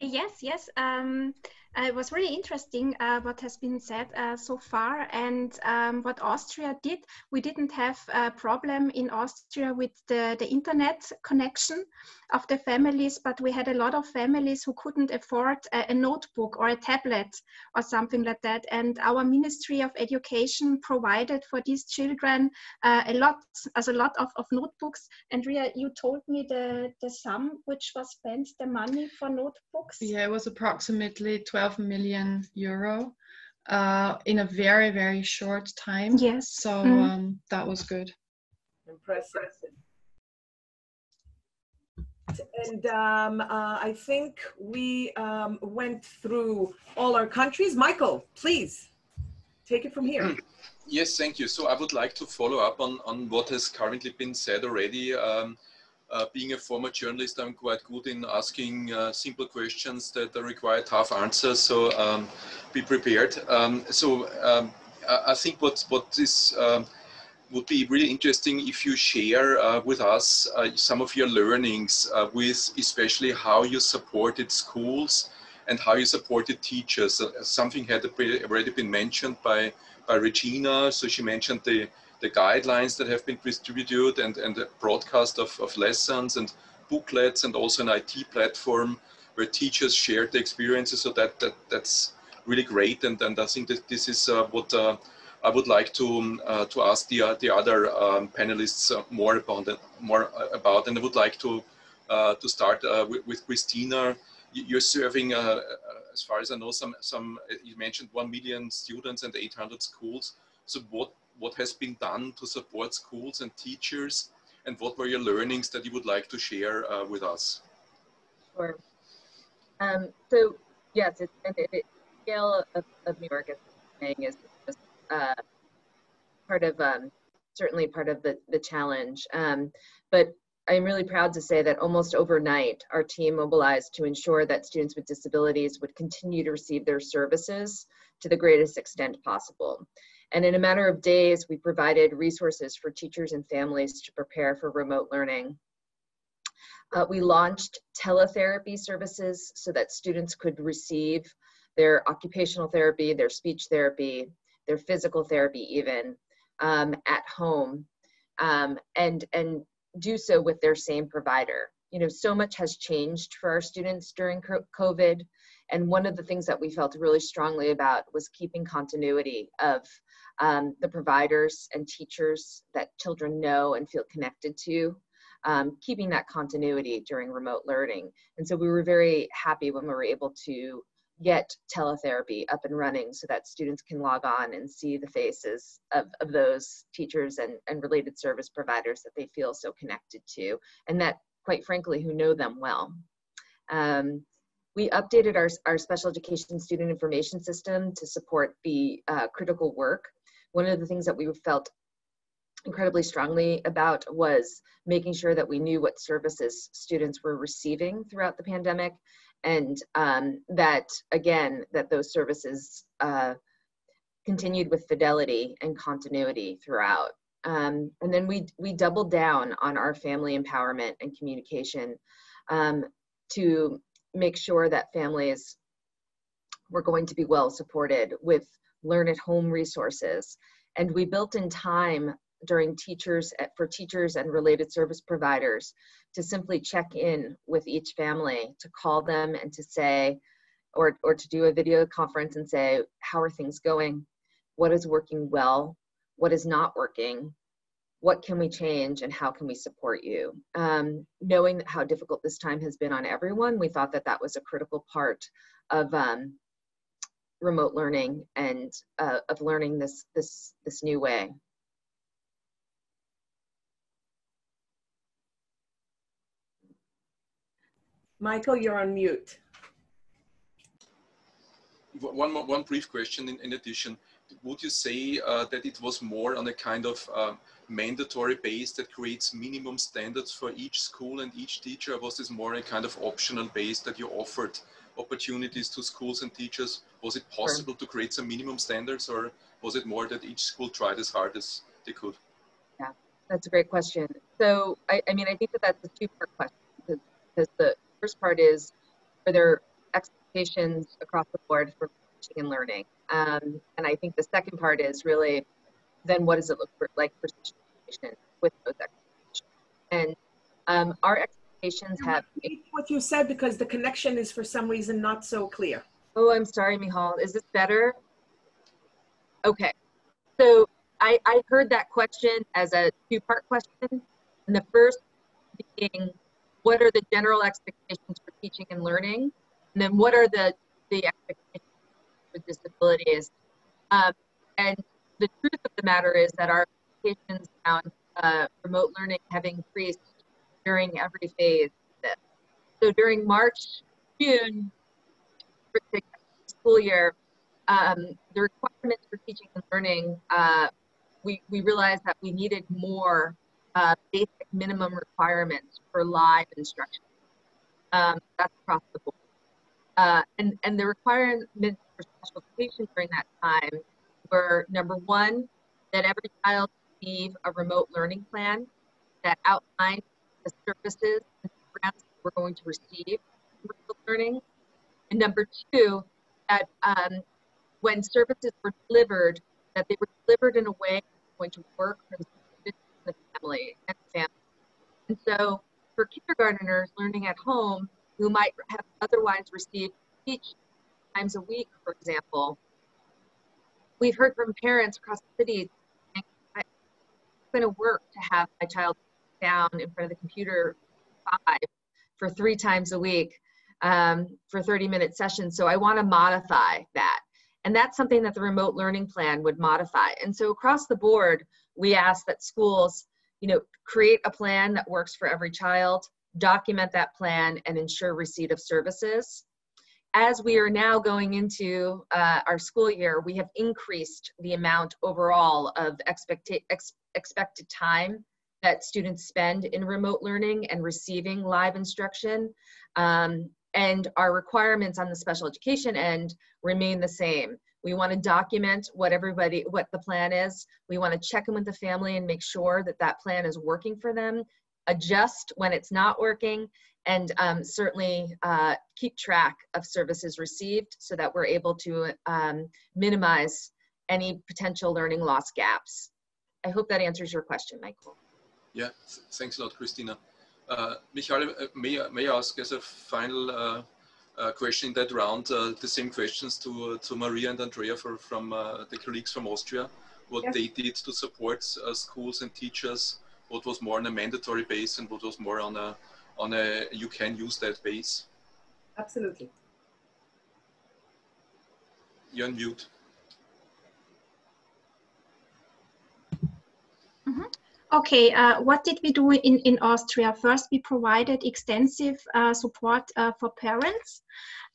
Yes, yes. Um, uh, it was really interesting uh, what has been said uh, so far and um, what Austria did. We didn't have a problem in Austria with the, the internet connection of the families, but we had a lot of families who couldn't afford a, a notebook or a tablet or something like that. And our Ministry of Education provided for these children uh, a lot, as a lot of, of notebooks. And Ria, you told me the, the sum which was spent, the money for notebooks? Yeah, it was approximately 12 million euro uh, in a very, very short time. Yes. So Mm. um, that was good. Impressive. And um, uh, I think we um, went through all our countries. Michael, please take it from here. Yes, thank you. So I would like to follow up on, on what has currently been said already. Um, uh, being a former journalist, I'm quite good in asking uh, simple questions that require tough answers. So um, be prepared. Um, so um, I, I, think what what is um, would be really interesting if you share uh, with us uh, some of your learnings uh, with especially how you supported schools and how you supported teachers. Something had already been mentioned by by Regina. So she mentioned the the guidelines that have been distributed and, and the broadcast of, of lessons and booklets and also an IT platform where teachers share the experiences. So that, that that's really great. And, and I think that this is uh, what uh, I would like to um, uh, to ask the uh, the other um, panelists uh, more about more uh, about. And I would like to to start with, with, Christina. You're serving, as far as I know, some some. You mentioned one million students and 800 schools. So what what has been done to support schools and teachers, and what were your learnings that you would like to share uh, with us? Sure. Um, so yes, it, it, scale of, of, New York, as saying, is just uh, part of um, certainly part of the the challenge. Um, but I'm really proud to say that almost overnight, our team mobilized to ensure that students with disabilities would continue to receive their services to the greatest extent possible. And in a matter of days, we provided resources for teachers and families to prepare for remote learning. Uh, we launched teletherapy services so that students could receive their occupational therapy, their speech therapy, their physical therapy even um, at home um, and, and do so with their same provider. You know, so much has changed for our students during COVID. And one of the things that we felt really strongly about was keeping continuity of um, the providers and teachers that children know and feel connected to, um, keeping that continuity during remote learning. And so we were very happy when we were able to get teletherapy up and running so that students can log on and see the faces of, of those teachers and, and related service providers that they feel so connected to and that quite frankly who know them well. Um, we updated our, our special education student information system to support the uh, critical work one of the things that we felt incredibly strongly about was making sure that we knew what services students were receiving throughout the pandemic and um, that again that those services uh, continued with fidelity and continuity throughout. Um, and then we, we doubled down on our family empowerment and communication um, to make sure that families were going to be well supported with learn at home resources. And we built in time during teachers eh, for teachers and related service providers to simply check in with each family to call them and to say or or to do a video conference and say how are things going? What is working well? What is not working what can we change and how can we support you um, knowing how difficult this time has been on everyone we thought that that was a critical part of um, remote learning and uh, of learning this this this new way Michael, you're on mute. One, more, one brief question in, in addition. Would you say uh, that it was more on a kind of uh, mandatory base that creates minimum standards for each school and each teacher? Or was this more a kind of optional base that you offered opportunities to schools and teachers? Was it possible sure. to create some minimum standards or was it more that each school tried as hard as they could? Yeah, that's a great question. So, I, I mean, I think that that's a two-part question because, because the first part is, are there expectations across the board for teaching and learning? Um, and I think the second part is really, then what does it look for, like for education with those expectations? And um, our expectations have what you said because the connection is for some reason not so clear. Oh, I'm sorry, Michal. Is this better? Okay. So I, I heard that question as a two-part question. And the first being, what are the general expectations for teaching and learning? And then what are the, the expectations for disabilities? Um, and the truth of the matter is that our expectations around uh, remote learning have increased during every phase So during March, June, school year, um, the requirements for teaching and learning, uh, we, we realized that we needed more uh, basic minimum requirements for live instruction. Um, that's across the board. Uh, and, and the requirements for special education during that time were number one, that every child receive a remote learning plan that outlined the services and programs we're going to receive remote learning. And number two, that um, when services were delivered, that they were delivered in a way going to work for the family and the family. And so for kindergarteners learning at home who might have otherwise received teach times a week, for example, we've heard from parents across the city it's going to work to have my child down in front of the computer five for three times a week um, for 30 minute sessions. So I want to modify that. And that's something that the remote learning plan would modify. And so across the board, we ask that schools, you know, create a plan that works for every child, document that plan, and ensure receipt of services. As we are now going into uh, our school year, we have increased the amount overall of expect ex expected time that students spend in remote learning and receiving live instruction. Um, and our requirements on the special education end remain the same. We want to document what everybody, what the plan is. We want to check in with the family and make sure that that plan is working for them, adjust when it's not working, and um, certainly uh, keep track of services received so that we're able to um, minimize any potential learning loss gaps. I hope that answers your question, Michael. Yeah, thanks a lot, Christina. Uh, Michal, uh, may, may I ask as a final uh, uh, question in that round uh, the same questions to, uh, to Maria and Andrea for, from the colleagues from Austria, what yes. they did to support schools and teachers, what was more on a mandatory base and what was more on a, on a you can use that base? Absolutely. You're on mute. Mm -hmm. Okay, uh, what did we do in, in Austria? First, we provided extensive uh, support uh, for parents.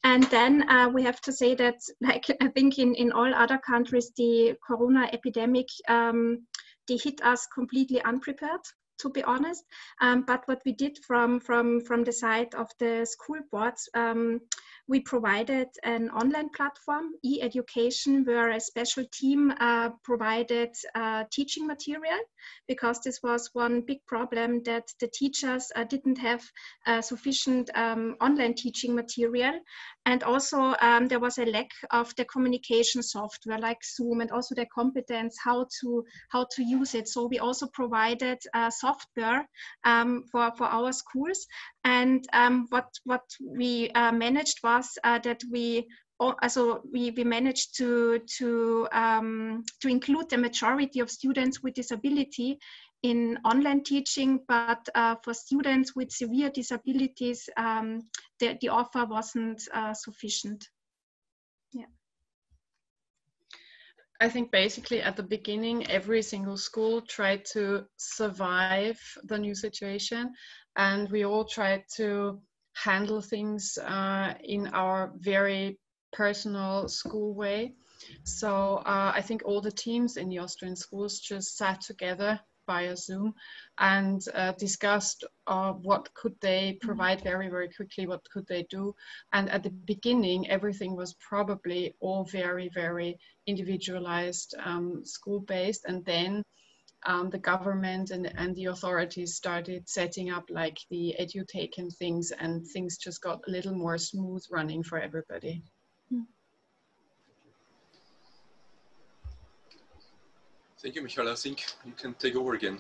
And then uh, we have to say that, like I think in, in all other countries, the corona epidemic, um, they hit us completely unprepared to be honest. Um, but what we did from, from, from the side of the school boards, um, we provided an online platform, e-education, where a special team uh, provided uh, teaching material because this was one big problem that the teachers uh, didn't have uh, sufficient um, online teaching material. And also um, there was a lack of the communication software like Zoom and also the competence how to, how to use it. So we also provided uh, software um, for, for our schools. And um, what, what we uh, managed was uh, that we also we, we managed to to um, to include the majority of students with disability in online teaching, but uh, for students with severe disabilities, um, the, the offer wasn't uh, sufficient. Yeah. I think basically at the beginning, every single school tried to survive the new situation, and we all tried to handle things uh, in our very personal school way. So uh, I think all the teams in the Austrian schools just sat together via Zoom and uh, discussed uh, what could they provide very, very quickly, what could they do. And at the beginning, everything was probably all very, very individualized, um, school-based. And then um, the government and, and the authorities started setting up like the edutech and things, and things just got a little more smooth running for everybody. Thank you, Michael. I think you can take over again.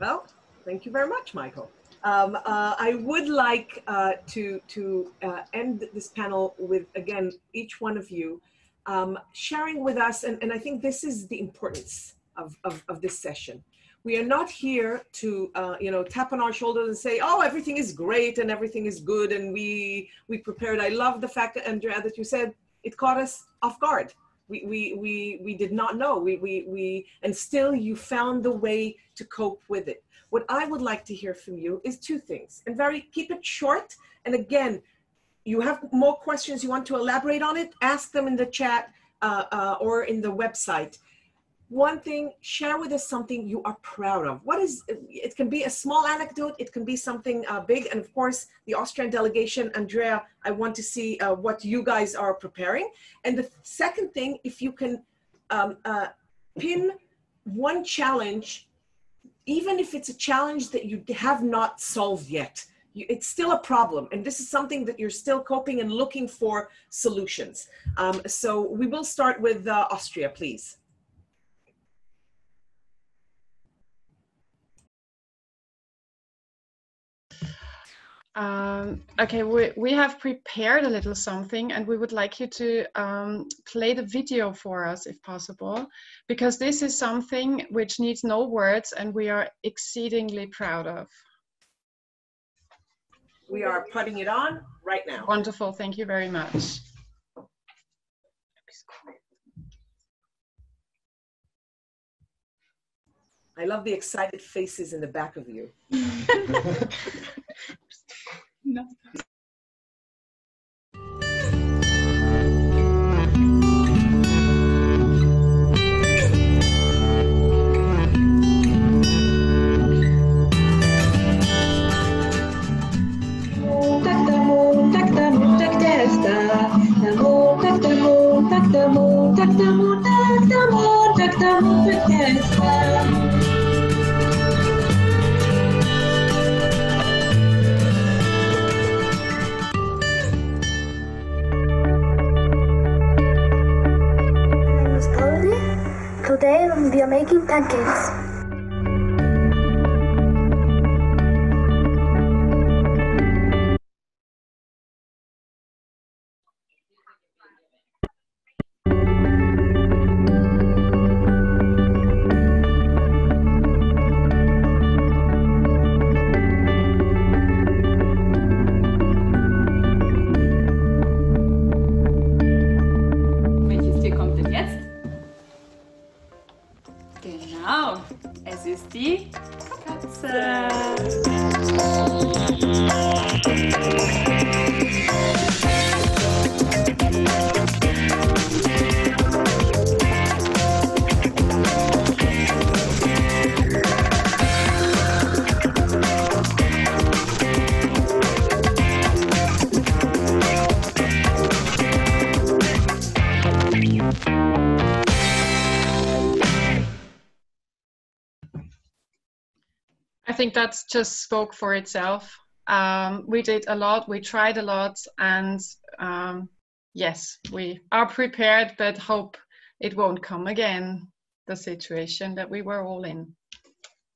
Well, thank you very much, Michael. Um, uh, I would like uh, to, to uh, end this panel with, again, each one of you um, sharing with us, and, and I think this is the importance of, of, of this session. We are not here to, uh, you know, tap on our shoulders and say, oh, everything is great and everything is good and we, we prepared. I love the fact, Andrea, that you said it caught us off guard we, we, we, we did not know. We, we, we, and still you found the way to cope with it. What I would like to hear from you is two things and very, keep it short. And again, you have more questions, you want to elaborate on it, ask them in the chat uh, uh, or in the website one thing, share with us something you are proud of. What is, it can be a small anecdote, it can be something uh, big. And of course, the Austrian delegation, Andrea, I want to see uh, what you guys are preparing. And the second thing, if you can um, uh, pin one challenge, even if it's a challenge that you have not solved yet, you, it's still a problem. And this is something that you're still coping and looking for solutions. Um, so we will start with uh, Austria, please. Um, okay, we, we have prepared a little something and we would like you to um, play the video for us if possible, because this is something which needs no words and we are exceedingly proud of. We are putting it on right now. Wonderful, thank you very much. I love the excited faces in the back of you. no. Tak temu, tak temu, tak testa. Temu, tak temu, tak temu, tak temu, Today we are making pancakes. Think that's just spoke for itself. Um, we did a lot, we tried a lot, and um, yes, we are prepared, but hope it won't come again, the situation that we were all in.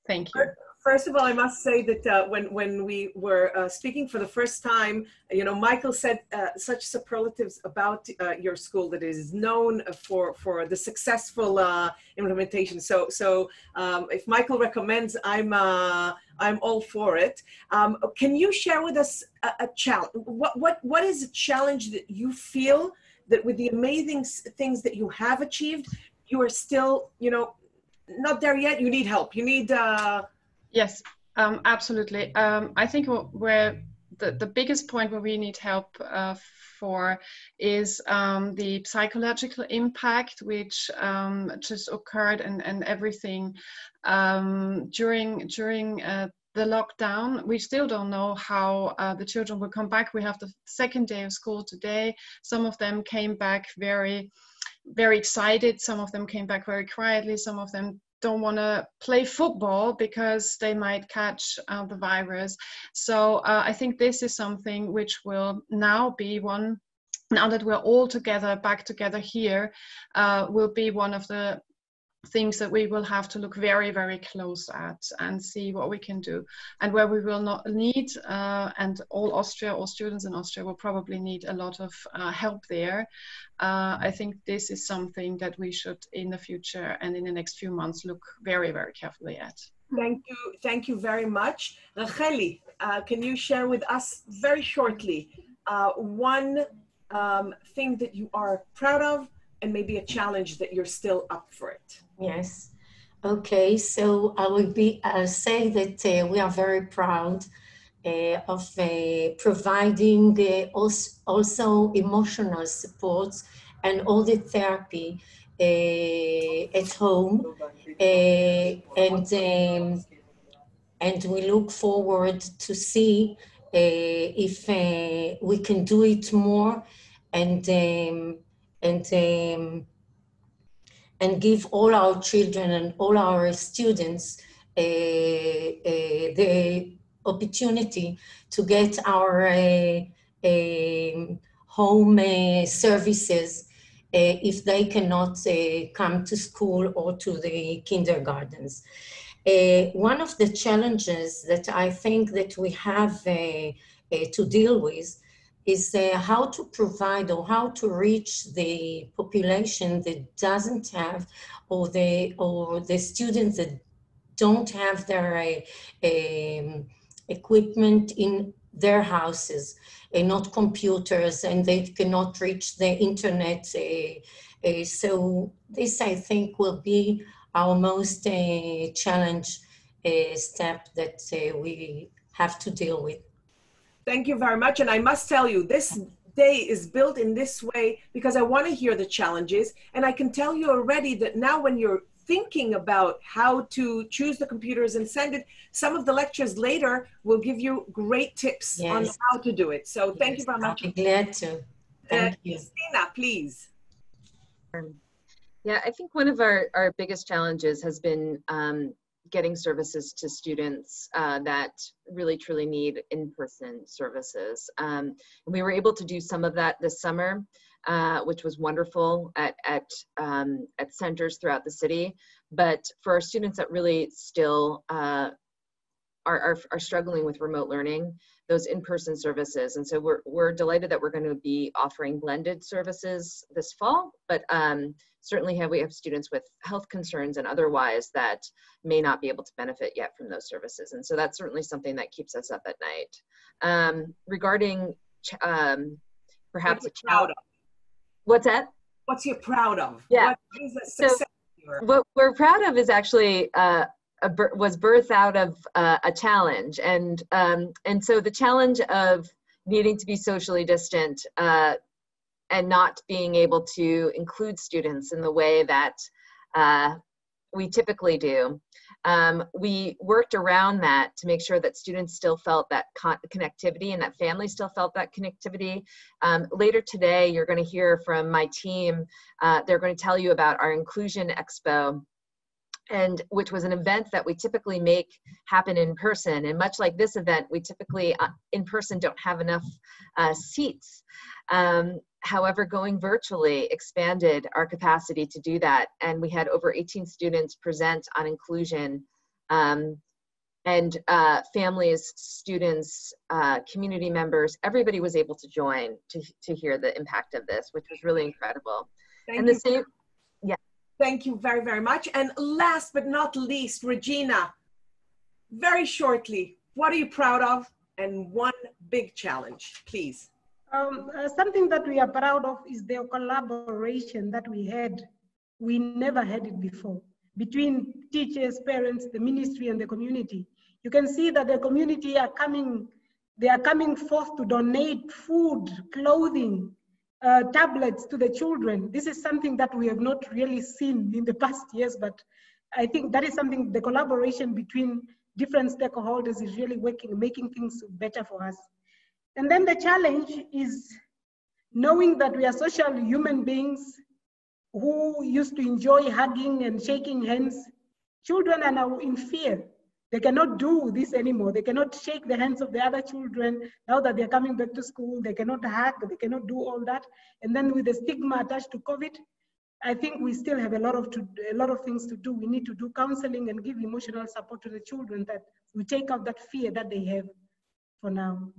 Thank you. First of all, I must say that uh, when when we were uh, speaking for the first time, you know, Michael said uh, such superlatives about uh, your school that it is known for for the successful uh, implementation. So so um, if Michael recommends, I'm uh, I'm all for it. Um, can you share with us a, a challenge? What what what is a challenge that you feel that with the amazing things that you have achieved, you are still you know not there yet. You need help. You need. Yes, um, absolutely. Um, I think where the, the biggest point where we need help uh, for is um, the psychological impact which um, just occurred and, and everything um, during during uh, the lockdown. We still don't know how uh, the children will come back. We have the second day of school today. Some of them came back very very excited. Some of them came back very quietly. Some of them don't want to play football because they might catch uh, the virus. So uh, I think this is something which will now be one. Now that we're all together, back together here, uh, will be one of the things that we will have to look very, very close at and see what we can do. And where we will not need, uh, and all Austria, all students in Austria will probably need a lot of uh, help there. Uh, I think this is something that we should, in the future and in the next few months, look very, very carefully at. Thank you. Thank you very much. Racheli, uh, can you share with us very shortly uh, one um, thing that you are proud of and maybe a challenge that you're still up for it? Yes. Okay, so I will be uh, say that uh, we are very proud uh, of uh, providing also, also emotional supports and all the therapy uh, at home, uh, and um, and we look forward to see if we can do it more, and um, and. Um, and give all our children and all our students uh, uh, the opportunity to get our uh, um, home uh, services uh, if they cannot come to school or to the kindergartens. One of the challenges that I think that we have to deal with is uh, how to provide or how to reach the population that doesn't have or the or the students that don't have their uh, um, equipment in their houses and not computers and they cannot reach the internet uh, uh, so this i think will be our most uh, challenge uh, step that we have to deal with Thank you very much. And I must tell you, this day is built in this way because I want to hear the challenges. And I can tell you already that now, when you're thinking about how to choose the computers and send it, some of the lectures later will give you great tips on how to do it. So thank you very much. I'll be glad to. Thank Uh, you. Christina, please. Yeah, I think one of our, our biggest challenges has been um, getting services to students uh, that really truly need in-person services. Um, we were able to do some of that this summer, uh, which was wonderful at, at, um, at centers throughout the city. But for our students that really still uh, are, are, are struggling with remote learning, those in-person services. And so we're, we're delighted that we're going to be offering blended services this fall, but um, certainly have, we have students with health concerns and otherwise that may not be able to benefit yet from those services. And so that's certainly something that keeps us up at night. Um, regarding ch- um, perhaps What's you proud of? What's that? What's you proud of? Yeah. What So- here? what we're proud of is actually uh, was birthed out of uh, a challenge, and um, and so the challenge of needing to be socially distant uh, and not being able to include students in the way that uh, we typically do. Um, we worked around that to make sure that students still felt that con- connectivity and that families still felt that connectivity. Um, later today, you're going to hear from my team. Uh, they're going to tell you about our Inclusion Expo and which was an event that we typically make happen in person. And much like this event, we typically uh, in person don't have enough uh, seats. Um, however, going virtually expanded our capacity to do that. And we had over 18 students present on inclusion um, and uh, families, students, uh, community members, everybody was able to join to, to hear the impact of this, which was really incredible. Thank and you. the same. Thank you very, very much. And last but not least, Regina, very shortly, what are you proud of? And one big challenge, please. Um, uh, something that we are proud of is the collaboration that we had. We never had it before between teachers, parents, the ministry, and the community. You can see that the community are coming, they are coming forth to donate food, clothing, uh, tablets to the children. This is something that we have not really seen in the past years, but I think that is something, the collaboration between different stakeholders is really working, making things better for us. And then the challenge is knowing that we are social human beings who used to enjoy hugging and shaking hands. Children are now in fear. They cannot do this anymore. They cannot shake the hands of the other children now that they're coming back to school. They cannot hug, they cannot do all that. And then with the stigma attached to COVID, I think we still have a lot of to, a lot of things to do. We need to do counseling and give emotional support to the children that we take out that fear that they have for now.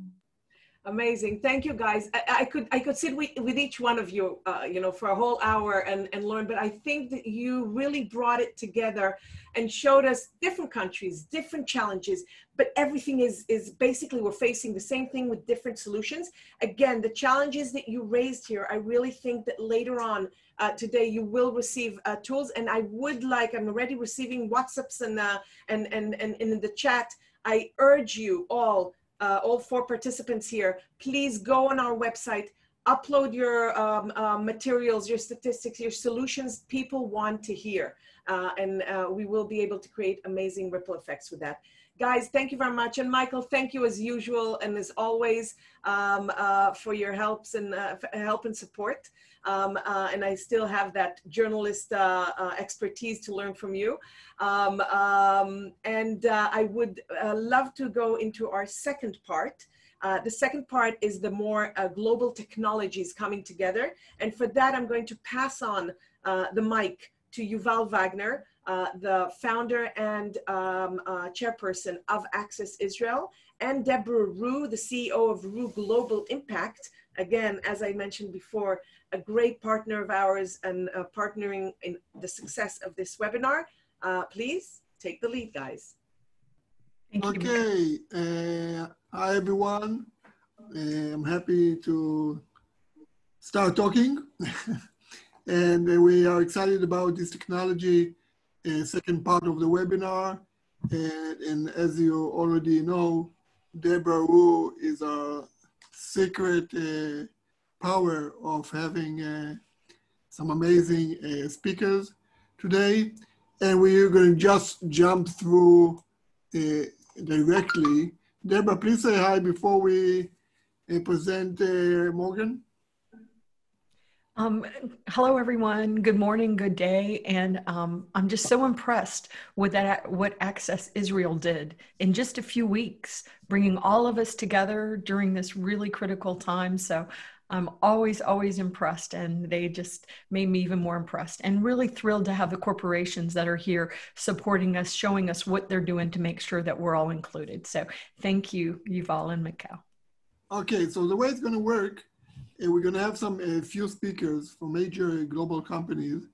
Amazing. Thank you, guys. I, I could I could sit with, with each one of you, uh, you know, for a whole hour and, and learn. But I think that you really brought it together and showed us different countries, different challenges. But everything is is basically we're facing the same thing with different solutions. Again, the challenges that you raised here, I really think that later on uh, today you will receive uh, tools. And I would like I'm already receiving WhatsApps and uh, and, and and and in the chat. I urge you all uh, all four participants here, please go on our website, upload your um, uh, materials, your statistics, your solutions people want to hear. Uh, and uh, we will be able to create amazing ripple effects with that. Guys, thank you very much. And Michael, thank you as usual and as always um, uh, for your helps and uh, help and support. Um, uh, and I still have that journalist uh, uh, expertise to learn from you. Um, um, and uh, I would love to go into our second part. the second part is the more global technologies coming together. And for that, I'm going to pass on the mic to Yuval Wagner, uh, the founder and um, uh, chairperson of Access Israel, and Deborah Ruh, the CEO of Ruh Global Impact. Again, as I mentioned before, a great partner of ours and uh, partnering in the success of this webinar. Uh, please take the lead, guys. okay. Uh, hi, everyone. I'm happy to start talking. and we are excited about this technology uh, second part of the webinar. And, and, as you already know, Deborah Ruh is our secret uh, power of having uh, some amazing uh, speakers today. And we're going to just jump through uh, directly. Deborah, please say hi before we uh, present Morgan. Um, hello, everyone. Good morning, good day. And um, I'm just so impressed with that, what Access Israel did in just a few weeks, bringing all of us together during this really critical time. So I'm always, always impressed. And they just made me even more impressed and really thrilled to have the corporations that are here supporting us, showing us what they're doing to make sure that we're all included. So thank you, Yuval and Mikhail. Okay, so the way it's going to work and we're going to have some a few speakers from major global companies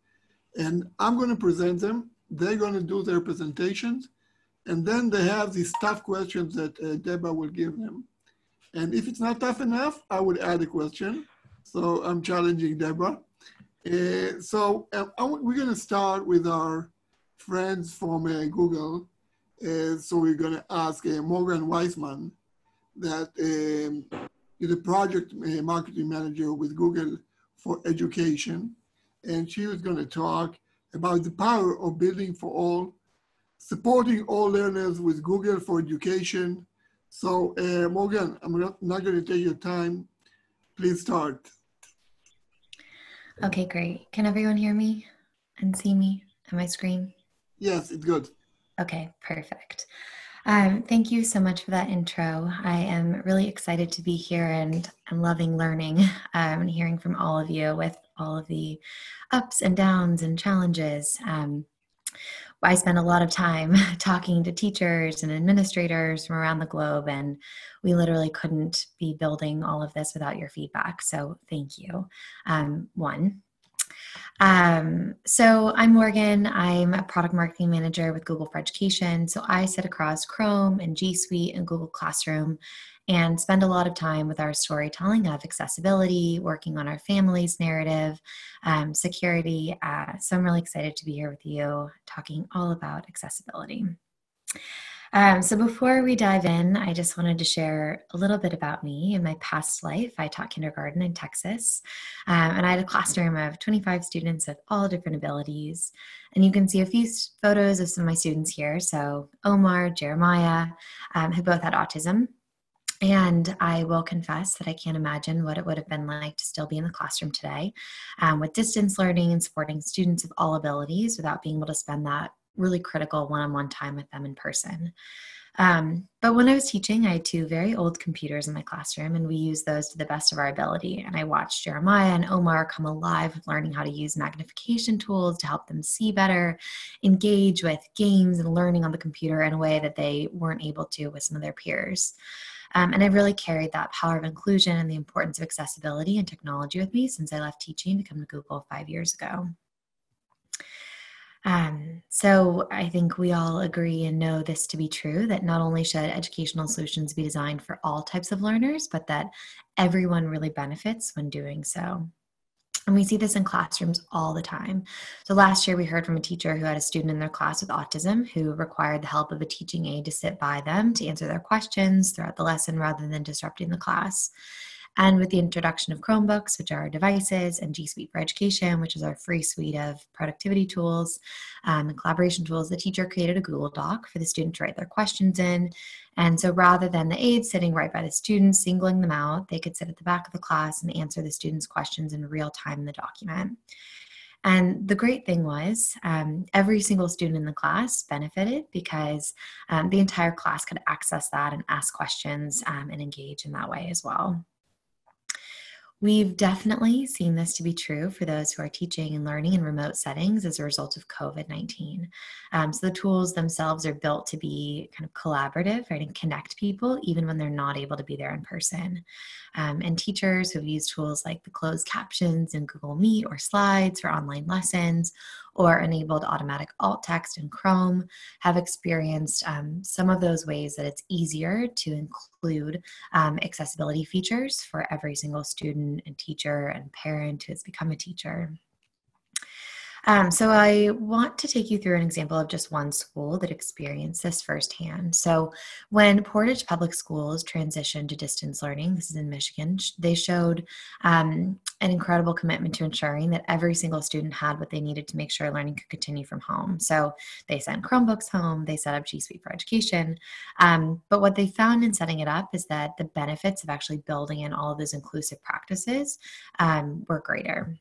and i'm going to present them they're going to do their presentations and then they have these tough questions that uh, Deborah will give them and if it's not tough enough i would add a question so i'm challenging Deborah uh, so uh, we're going to start with our friends from uh, google uh, so we're going to ask uh, morgan weisman that um, is a project uh, marketing manager with Google for education. And she was going to talk about the power of building for all, supporting all learners with Google for education. So uh, Morgan, I'm not, not going to take your time. Please start. Okay, great. Can everyone hear me and see me on my screen? Yes, it's good. Okay, perfect. Um, thank you so much for that intro. I am really excited to be here and I'm loving learning um, and hearing from all of you with all of the ups and downs and challenges. Um, I spend a lot of time talking to teachers and administrators from around the globe, and we literally couldn't be building all of this without your feedback. So, thank you. Um, one. Um, so, I'm Morgan. I'm a product marketing manager with Google for Education. So, I sit across Chrome and G Suite and Google Classroom and spend a lot of time with our storytelling of accessibility, working on our family's narrative, um, security. Uh, so I'm really excited to be here with you talking all about accessibility. Um, so before we dive in, I just wanted to share a little bit about me. In my past life, I taught kindergarten in Texas, um, and I had a classroom of 25 students of all different abilities. And you can see a few photos of some of my students here. So Omar, Jeremiah, um, who both had autism, and I will confess that I can't imagine what it would have been like to still be in the classroom today um, with distance learning and supporting students of all abilities without being able to spend that really critical one on one time with them in person. Um, but when I was teaching, I had two very old computers in my classroom, and we used those to the best of our ability. And I watched Jeremiah and Omar come alive with learning how to use magnification tools to help them see better, engage with games and learning on the computer in a way that they weren't able to with some of their peers. Um, and I've really carried that power of inclusion and the importance of accessibility and technology with me since I left teaching to come to Google five years ago. Um, so I think we all agree and know this to be true that not only should educational solutions be designed for all types of learners, but that everyone really benefits when doing so. And we see this in classrooms all the time. So last year, we heard from a teacher who had a student in their class with autism who required the help of a teaching aide to sit by them to answer their questions throughout the lesson rather than disrupting the class. And with the introduction of Chromebooks, which are our devices, and G Suite for Education, which is our free suite of productivity tools um, and collaboration tools, the teacher created a Google Doc for the student to write their questions in. And so rather than the aide sitting right by the students, singling them out, they could sit at the back of the class and answer the students' questions in real time in the document. And the great thing was, um, every single student in the class benefited because um, the entire class could access that and ask questions um, and engage in that way as well. We've definitely seen this to be true for those who are teaching and learning in remote settings as a result of COVID 19. Um, so the tools themselves are built to be kind of collaborative, right, and connect people even when they're not able to be there in person. Um, and teachers who've used tools like the closed captions in Google Meet or slides for online lessons or enabled automatic alt text in Chrome have experienced um, some of those ways that it's easier to include um, accessibility features for every single student and teacher and parent who has become a teacher. Um, so I want to take you through an example of just one school that experienced this firsthand. So when Portage Public Schools transitioned to distance learning, this is in Michigan, they showed um, an incredible commitment to ensuring that every single student had what they needed to make sure learning could continue from home. So they sent Chromebooks home, they set up G Suite for Education. Um, but what they found in setting it up is that the benefits of actually building in all of those inclusive practices um, were greater.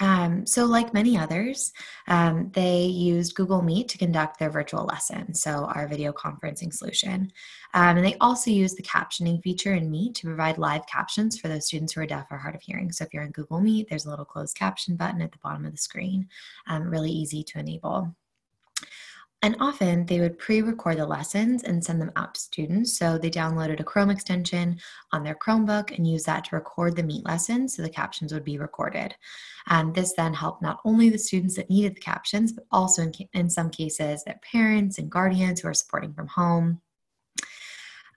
Um, so, like many others, um, they used Google Meet to conduct their virtual lesson, so our video conferencing solution. Um, and they also used the captioning feature in Meet to provide live captions for those students who are deaf or hard of hearing. So, if you're in Google Meet, there's a little closed caption button at the bottom of the screen, um, really easy to enable. And often they would pre record the lessons and send them out to students. So they downloaded a Chrome extension on their Chromebook and used that to record the Meet lessons so the captions would be recorded. And this then helped not only the students that needed the captions, but also in, in some cases their parents and guardians who are supporting from home.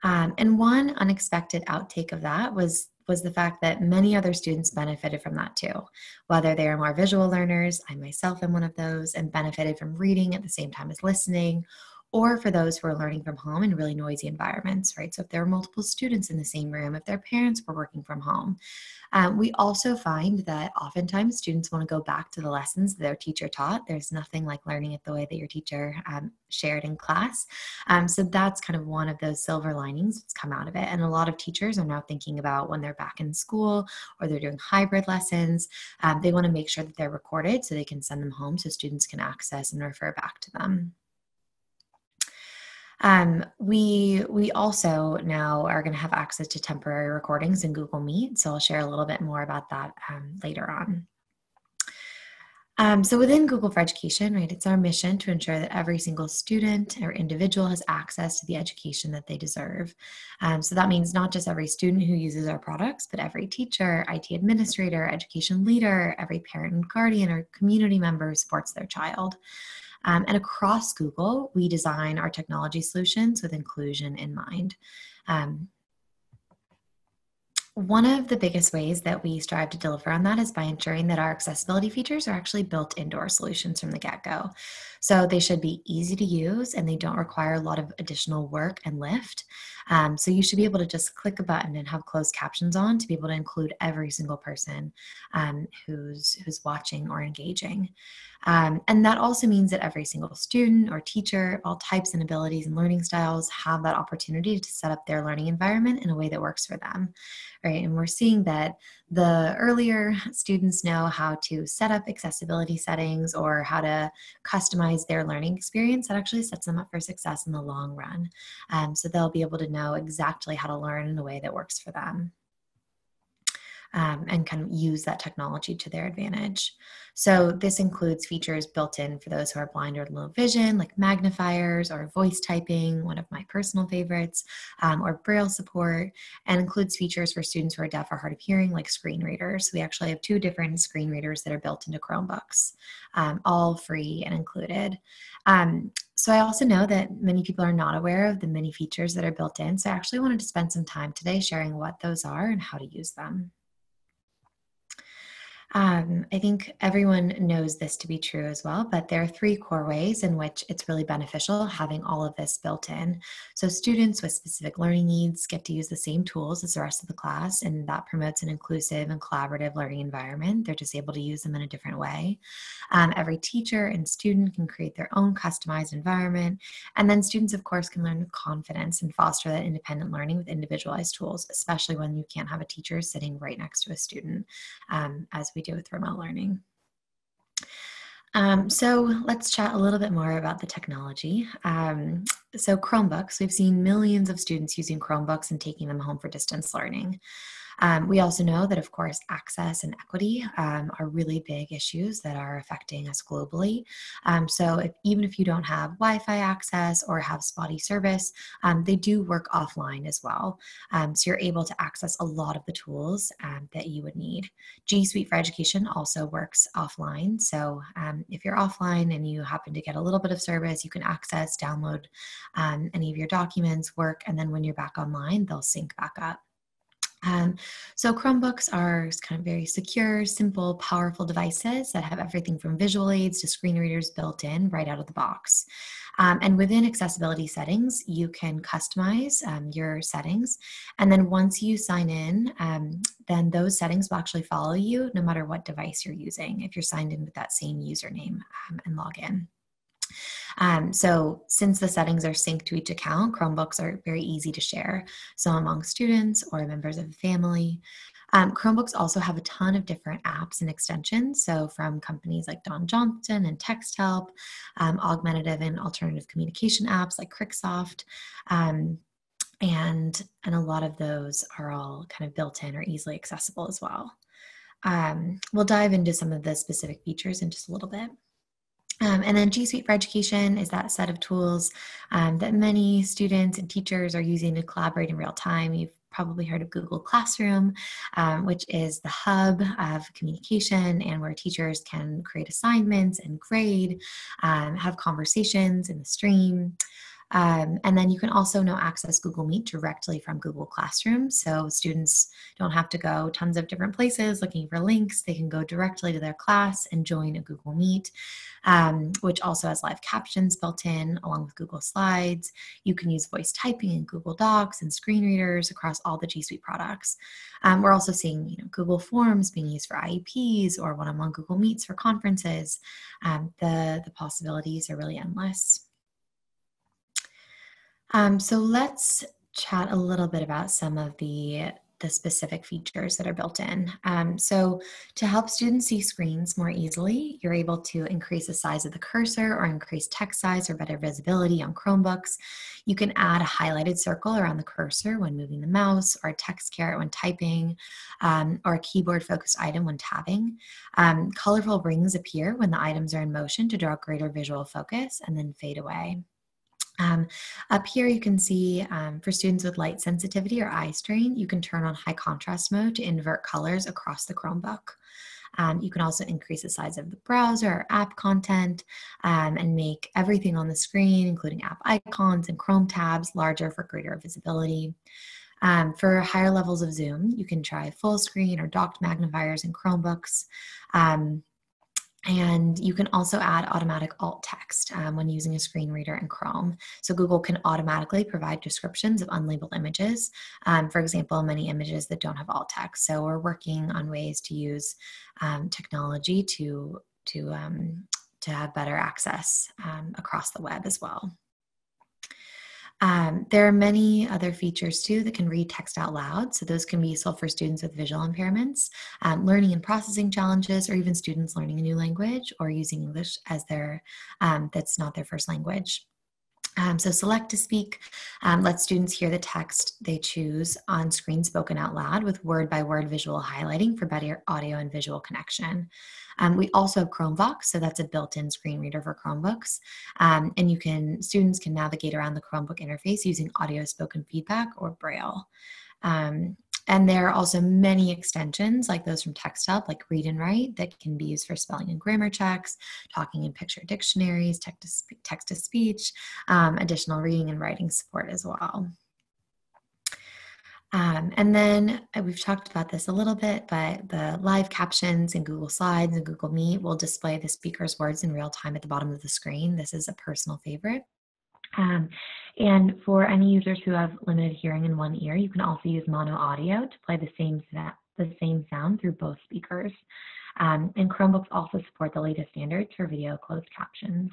Um, and one unexpected outtake of that was was the fact that many other students benefited from that too. Whether they are more visual learners, I myself am one of those, and benefited from reading at the same time as listening, or for those who are learning from home in really noisy environments, right? So if there are multiple students in the same room, if their parents were working from home. Um, we also find that oftentimes students want to go back to the lessons their teacher taught. There's nothing like learning it the way that your teacher um, shared in class. Um, so that's kind of one of those silver linings that's come out of it. And a lot of teachers are now thinking about when they're back in school or they're doing hybrid lessons, um, they want to make sure that they're recorded so they can send them home so students can access and refer back to them. Um, we we also now are going to have access to temporary recordings in Google Meet, so I'll share a little bit more about that um, later on. Um, so within Google for Education, right, it's our mission to ensure that every single student or individual has access to the education that they deserve. Um, so that means not just every student who uses our products, but every teacher, IT administrator, education leader, every parent and guardian or community member who supports their child. Um, and across Google, we design our technology solutions with inclusion in mind. Um, one of the biggest ways that we strive to deliver on that is by ensuring that our accessibility features are actually built into our solutions from the get go. So they should be easy to use and they don't require a lot of additional work and lift. Um, so you should be able to just click a button and have closed captions on to be able to include every single person um, who's who's watching or engaging. Um, and that also means that every single student or teacher, all types and abilities and learning styles, have that opportunity to set up their learning environment in a way that works for them, right? And we're seeing that the earlier students know how to set up accessibility settings or how to customize their learning experience, that actually sets them up for success in the long run. Um, so they'll be able to know exactly how to learn in a way that works for them um, and kind of use that technology to their advantage. So this includes features built in for those who are blind or low vision, like magnifiers or voice typing, one of my personal favorites, um, or braille support, and includes features for students who are deaf or hard of hearing, like screen readers. So, we actually have two different screen readers that are built into Chromebooks, um, all free and included. Um, so I also know that many people are not aware of the many features that are built in. So I actually wanted to spend some time today sharing what those are and how to use them. Um, I think everyone knows this to be true as well, but there are three core ways in which it's really beneficial having all of this built in. So, students with specific learning needs get to use the same tools as the rest of the class, and that promotes an inclusive and collaborative learning environment. They're just able to use them in a different way. Um, every teacher and student can create their own customized environment, and then students, of course, can learn with confidence and foster that independent learning with individualized tools, especially when you can't have a teacher sitting right next to a student, um, as we do with remote learning. Um, so let's chat a little bit more about the technology. Um, so Chromebooks, we've seen millions of students using Chromebooks and taking them home for distance learning. Um, we also know that, of course, access and equity um, are really big issues that are affecting us globally. Um, so, if, even if you don't have Wi Fi access or have spotty service, um, they do work offline as well. Um, so, you're able to access a lot of the tools um, that you would need. G Suite for Education also works offline. So, if you're offline and you happen to get a little bit of service, you can access, download any of your documents, work, and then when you're back online, they'll sync back up. Um, so Chromebooks are kind of very secure, simple, powerful devices that have everything from visual aids to screen readers built in right out of the box. Um, and within accessibility settings, you can customize um, your settings. And then once you sign in, um, then those settings will actually follow you no matter what device you're using if you're signed in with that same username um, and login. Um, so since the settings are synced to each account, Chromebooks are very easy to share. So among students or members of the family. Um, Chromebooks also have a ton of different apps and extensions. So from companies like Don Johnston and TextHelp, um, augmentative and alternative communication apps like Cricksoft. Um, and, and a lot of those are all kind of built in or easily accessible as well. Um, we'll dive into some of the specific features in just a little bit. Um, and then G Suite for Education is that set of tools um, that many students and teachers are using to collaborate in real time. You've probably heard of Google Classroom, um, which is the hub of communication and where teachers can create assignments and grade, um, have conversations in the stream. Um, and then you can also now access Google Meet directly from Google Classroom. So students don't have to go tons of different places looking for links. They can go directly to their class and join a Google Meet, um, which also has live captions built in along with Google Slides. You can use voice typing in Google Docs and screen readers across all the G Suite products. Um, we're also seeing you know, Google Forms being used for IEPs or one-on-one Google Meets for conferences. Um, the, the possibilities are really endless. Um, so let's chat a little bit about some of the the specific features that are built in. Um, so to help students see screens more easily, you're able to increase the size of the cursor or increase text size or better visibility on Chromebooks. You can add a highlighted circle around the cursor when moving the mouse or a text caret when typing um, or a keyboard focused item when tabbing. Um, colorful rings appear when the items are in motion to draw greater visual focus and then fade away. Um, up here, you can see um, for students with light sensitivity or eye strain, you can turn on high contrast mode to invert colors across the Chromebook. Um, you can also increase the size of the browser or app content um, and make everything on the screen, including app icons and Chrome tabs, larger for greater visibility. Um, for higher levels of zoom, you can try full screen or docked magnifiers in Chromebooks. Um, and you can also add automatic alt text um, when using a screen reader in Chrome. So Google can automatically provide descriptions of unlabeled images. Um, for example, many images that don't have alt text. So we're working on ways to use um, technology to, to, um, to have better access um, across the web as well. Um, there are many other features too that can read text out loud. So those can be useful for students with visual impairments, um, learning and processing challenges, or even students learning a new language or using English as their, um, that's not their first language. Um, so select to speak um, lets students hear the text they choose on screen spoken out loud with word by word visual highlighting for better audio and visual connection. Um, we also have Chromevox, so that's a built-in screen reader for Chromebooks. Um, and you can, students can navigate around the Chromebook interface using audio spoken feedback or Braille. Um, and there are also many extensions like those from TextHelp, like Read and Write, that can be used for spelling and grammar checks, talking and picture dictionaries, text to, speech, um, additional reading and writing support as well. Um, and then uh, we've talked about this a little bit, but the live captions in Google Slides and Google Meet will display the speaker's words in real time at the bottom of the screen. This is a personal favorite. Um, and for any users who have limited hearing in one ear, you can also use mono audio to play the same, the same sound through both speakers. Um, and Chromebooks also support the latest standards for video closed captions.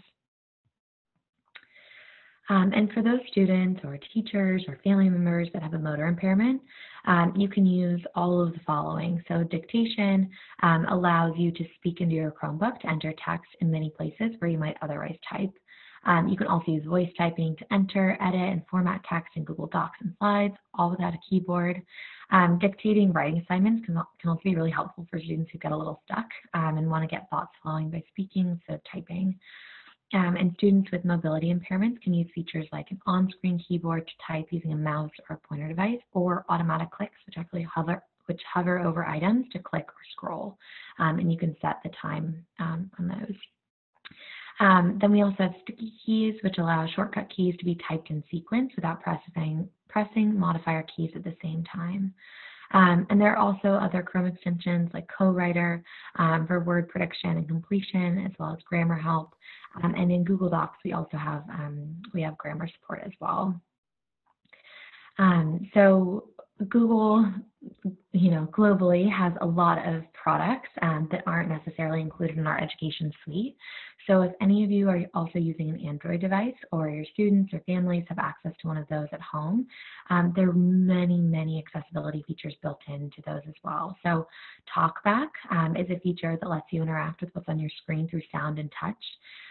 Um, and for those students or teachers or family members that have a motor impairment, um, you can use all of the following. So dictation um, allows you to speak into your Chromebook to enter text in many places where you might otherwise type. Um, you can also use voice typing to enter, edit, and format text in Google Docs and Slides, all without a keyboard. Um, dictating writing assignments can, can also be really helpful for students who get a little stuck um, and want to get thoughts flowing by speaking of typing. Um, and students with mobility impairments can use features like an on-screen keyboard to type using a mouse or a pointer device, or automatic clicks, which actually hover, which hover over items to click or scroll. Um, and you can set the time um, on those. Um, then we also have sticky keys, which allow shortcut keys to be typed in sequence without pressing, pressing modifier keys at the same time. Um, and there are also other Chrome extensions like CoWriter um, for word prediction and completion, as well as grammar help. Um, and in Google Docs, we also have um, we have grammar support as well. Um, so Google, you know, globally has a lot of products um, that aren't necessarily included in our education suite. So if any of you are also using an Android device or your students or families have access to one of those at home, um, there are many, many accessibility features built into those as well. So TalkBack um, is a feature that lets you interact with what's on your screen through sound and touch.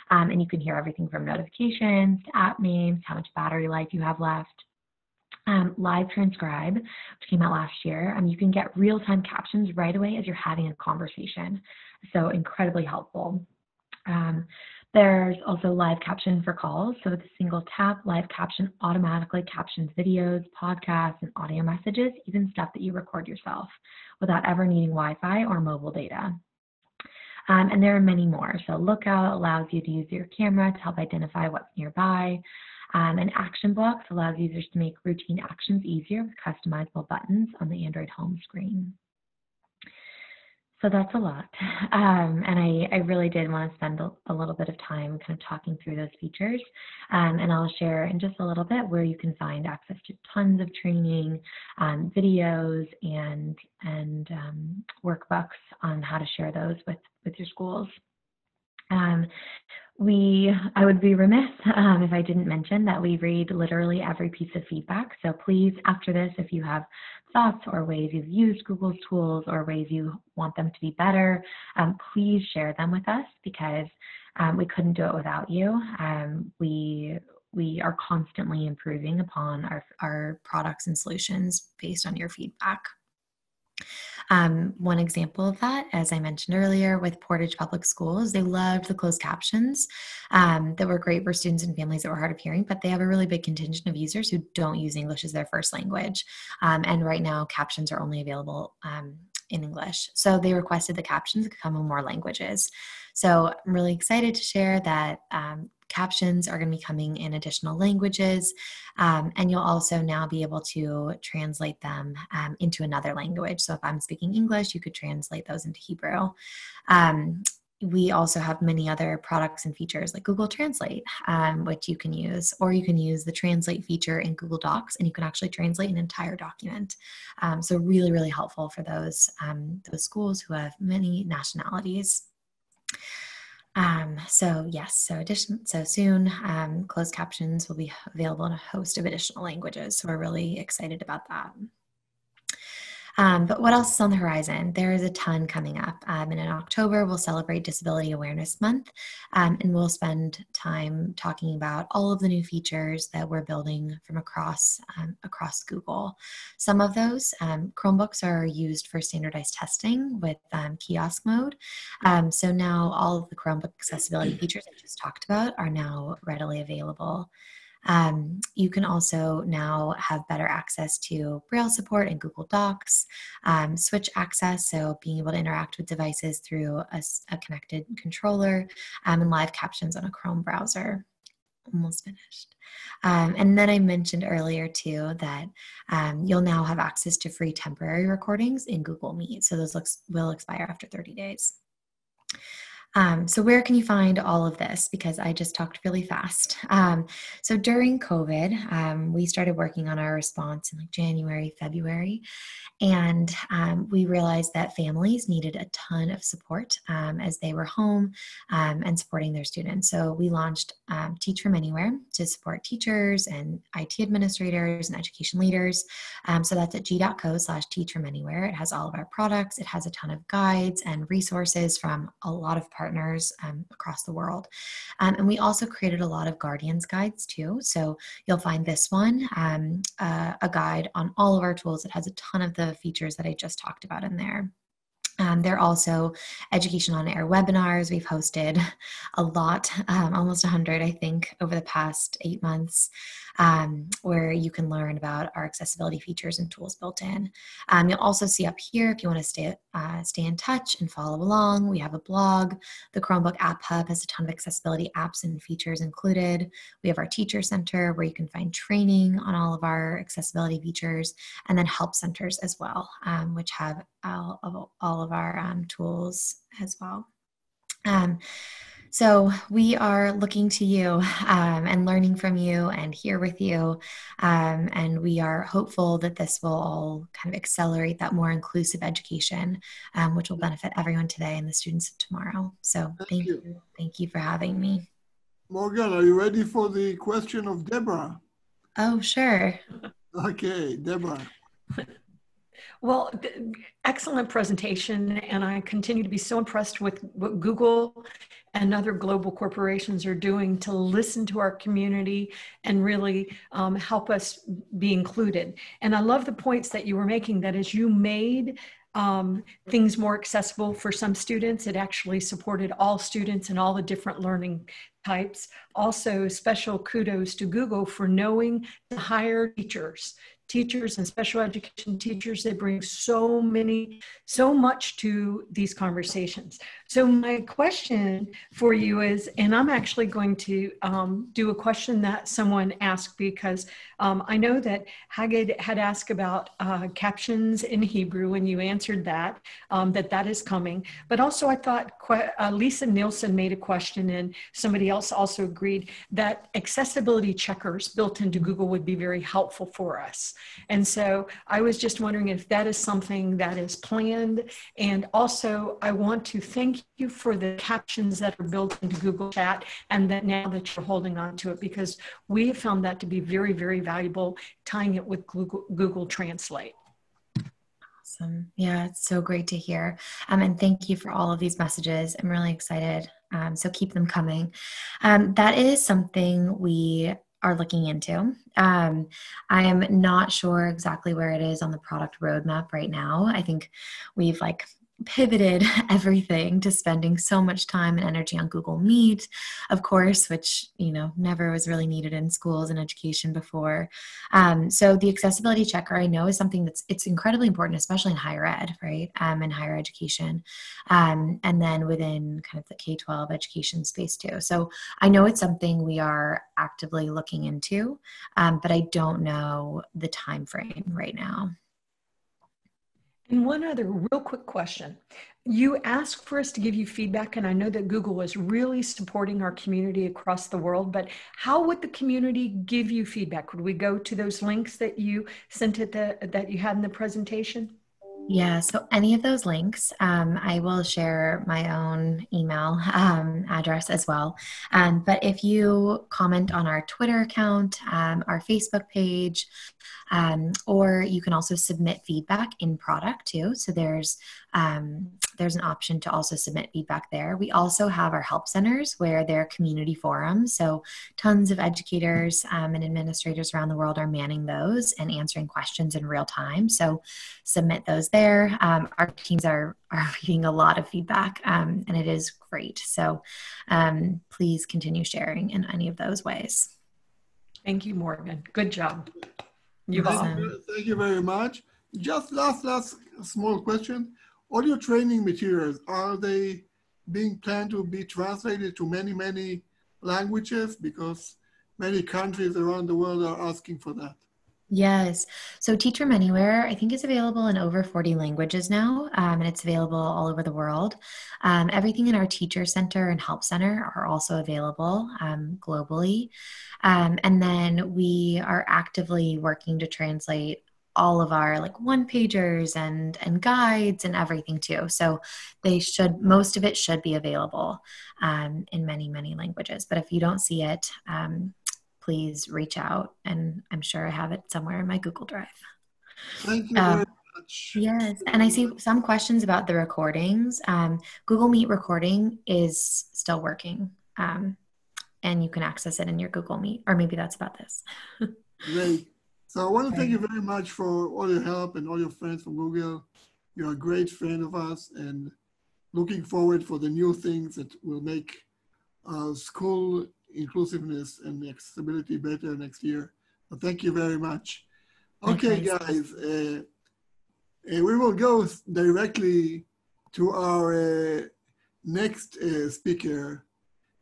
Um, and you can hear everything from notifications to app names, how much battery life you have left, um, Live Transcribe, which came out last year. Um, you can get real time captions right away as you're having a conversation. So, incredibly helpful. Um, there's also live caption for calls. So, with a single tap, live caption automatically captions videos, podcasts, and audio messages, even stuff that you record yourself without ever needing Wi Fi or mobile data. Um, and there are many more. So, Lookout allows you to use your camera to help identify what's nearby. Um, and action blocks allows users to make routine actions easier with customizable buttons on the Android home screen. So that's a lot. Um, and I, I, really did want to spend a, little bit of time kind of talking through those features. Um, and I'll share in just a little bit where you can find access to tons of training, um, videos, and, and um, workbooks on how to share those with, with your schools. Um, we, I would be remiss um, if I didn't mention that we read literally every piece of feedback. So please, after this, if you have thoughts or ways you've used Google's tools or ways you want them to be better, um, please share them with us because um, we couldn't do it without you. Um, we we are constantly improving upon our, our products and solutions based on your feedback. Um, one example of that, as I mentioned earlier, with Portage Public Schools, they loved the closed captions um, that were great for students and families that were hard of hearing, but they have a really big contingent of users who don't use English as their first language. Um, and right now, captions are only available um, in English. So they requested the captions come in more languages. So I'm really excited to share that um, captions are going to be coming in additional languages, um, and you'll also now be able to translate them um, into another language. So if I'm speaking English, you could translate those into Hebrew. Um, we also have many other products and features like Google Translate, um, which you can use, or you can use the translate feature in Google Docs, and you can actually translate an entire document. Um, so really, really helpful for those um, those schools who have many nationalities. Um, so yes, so addition, so soon um, closed captions will be available in a host of additional languages. So we're really excited about that. Um, but what else is on the horizon? There is a ton coming up. Um, and in October, we'll celebrate Disability Awareness Month, um, and we'll spend time talking about all of the new features that we're building from across um, across Google. Some of those um, Chromebooks are used for standardized testing with um, kiosk mode. so now all of the Chromebook accessibility features I just talked about are now readily available. Um, you can also now have better access to Braille support in Google Docs, um, switch access, so being able to interact with devices through a, a connected controller, um, and live captions on a Chrome browser. Almost finished. Um, and then I mentioned earlier too that um, you'll now have access to free temporary recordings in Google Meet. So those looks, will expire after 30 days. Um, so, where can you find all of this? Because I just talked really fast. Um, so, during COVID, um, we started working on our response in like January, February, and um, we realized that families needed a ton of support um, as they were home um, and supporting their students. So, we launched Teach from Anywhere to support teachers and IT administrators and education leaders. so, that's at g.co slash teach from anywhere. It has all of our products, it has a ton of guides and resources from a lot of partners partners um, across the world. Um, and we also created a lot of guardians guides too. So you'll find this one, um, uh, a guide on all of our tools. It has a ton of the features that I just talked about in there. Um, there are also education on air webinars. We've hosted a lot, um, almost 100, I think, over the past eight months, um, where you can learn about our accessibility features and tools built in. Um, you'll also see up here if you want to stay, uh, stay in touch and follow along. We have a blog. The Chromebook App Hub has a ton of accessibility apps and features included. We have our Teacher Center where you can find training on all of our accessibility features, and then help centers as well, um, which have all of, all of our um, tools as well. Um, so we are looking to you um, and learning from you and here with you. Um, and we are hopeful that this will all kind of accelerate that more inclusive education, um, which will benefit everyone today and the students of tomorrow. So thank, thank you. you. Thank you for having me. Morgan, are you ready for the question of Deborah? Oh, sure. Okay, Deborah. Well, excellent presentation, and I continue to be so impressed with what Google and other global corporations are doing to listen to our community and really um, help us be included. And I love the points that you were making that as you made um, things more accessible for some students, it actually supported all students and all the different learning types. Also, special kudos to Google for knowing to hire teachers teachers and special education teachers they bring so many so much to these conversations so my question for you is and i'm actually going to um, do a question that someone asked because um, i know that Hagid had asked about uh, captions in hebrew and you answered that um, that that is coming but also i thought uh, lisa nielsen made a question and somebody else also agreed that accessibility checkers built into google would be very helpful for us and so I was just wondering if that is something that is planned. And also, I want to thank you for the captions that are built into Google Chat and that now that you're holding on to it, because we have found that to be very, very valuable, tying it with Google, Google Translate. Awesome. Yeah, it's so great to hear. Um, and thank you for all of these messages. I'm really excited. Um, so keep them coming. Um, that is something we are looking into. Um, I am not sure exactly where it is on the product roadmap right now. I think we've like pivoted everything to spending so much time and energy on Google Meet, of course, which you know never was really needed in schools and education before. Um, so the accessibility checker I know is something that's it's incredibly important, especially in higher ed, right? Um, in higher education, um, and then within kind of the K twelve education space too. So I know it's something we are actively looking into, um, but I don't know the time frame right now. And one other real quick question. You asked for us to give you feedback, and I know that Google is really supporting our community across the world, but how would the community give you feedback? Would we go to those links that you sent it the, that you had in the presentation? Yeah, so any of those links, um, I will share my own email um, address as well. Um, but if you comment on our Twitter account, um, our Facebook page, um, or you can also submit feedback in product too. So there's um, there's an option to also submit feedback there. We also have our help centers where they're community forums. So tons of educators um, and administrators around the world are manning those and answering questions in real time. So submit those there. Um, our teams are are reading a lot of feedback, um, and it is great. So um, please continue sharing in any of those ways. Thank you, Morgan. Good job. You've thank, thank you very much. Just last, last small question. All your training materials, are they being planned to be translated to many, many languages? Because many countries around the world are asking for that. Yes. So Teach from Anywhere, I think, is available in over 40 languages now, um, and it's available all over the world. Um, everything in our Teacher Center and Help Center are also available um, globally. Um, and then we are actively working to translate all of our like one pagers and and guides and everything too so they should most of it should be available um, in many many languages but if you don't see it um, please reach out. And I'm sure I have it somewhere in my Google Drive. Thank you um, Yes, and I see some questions about the recordings. Um, Google Meet recording is still working, um, and you can access it in your Google Meet, or maybe that's about this. Great. So I want to thank you very much for all your help and all your friends from Google. You're a great friend of us, and looking forward for the new things that will make uh, school inclusiveness and accessibility better next year. So thank you very much. Okay, guys, uh, uh, we will go directly to our uh, next uh, speaker.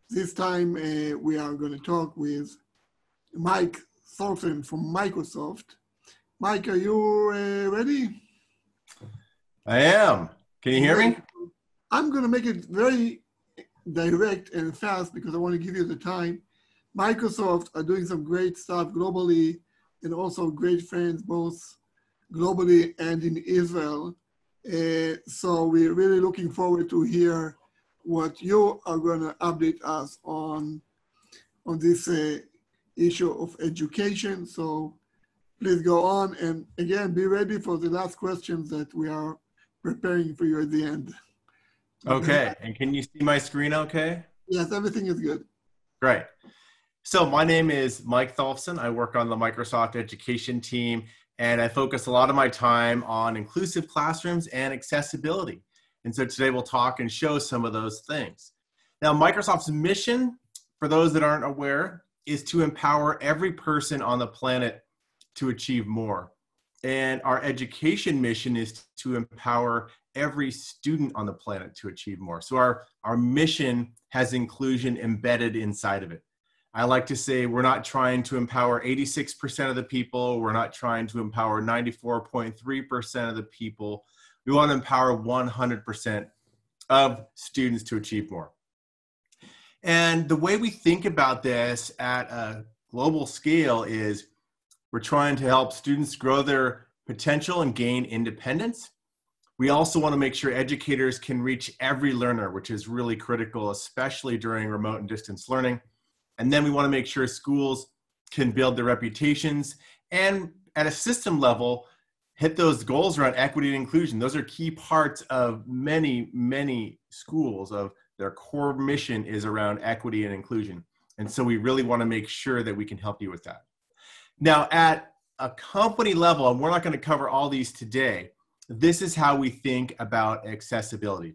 This time uh, we are going to talk with Mike Tholfsen from Microsoft. Mike, are you uh, ready? I am. Can you hear me? I'm going to make it very direct and fast because I want to give you the time. Microsoft are doing some great stuff globally and also great friends both globally and in Israel. Uh, so we're really looking forward to hear what you are going to update us on on this uh, issue of education. So please go on and again be ready for the last questions that we are preparing for you at the end. Okay. And can you see my screen okay? Yes, everything is good. Great. So my name is Mike Tholfsen. I work on the Microsoft education team and I focus a lot of my time on inclusive classrooms and accessibility. And so today we'll talk and show some of those things. Now, Microsoft's mission for those that aren't aware, is to empower every person on the planet to achieve more. And our education mission is to empower every student on the planet to achieve more. So our, our mission has inclusion embedded inside of it. I like to say we're not trying to empower 86% of the people. We're not trying to empower 94.3% of the people. We want to empower 100% of students to achieve more. And the way we think about this at a global scale is we're trying to help students grow their potential and gain independence. We also want to make sure educators can reach every learner, which is really critical, especially during remote and distance learning. And then we want to make sure schools can build their reputations and at a system level, hit those goals around equity and inclusion. Those are key parts of many, many schools of their core mission is around equity and inclusion. And so we really want to make sure that we can help you with that. Now, at a company level, and we're not going to cover all these today, this is how we think about accessibility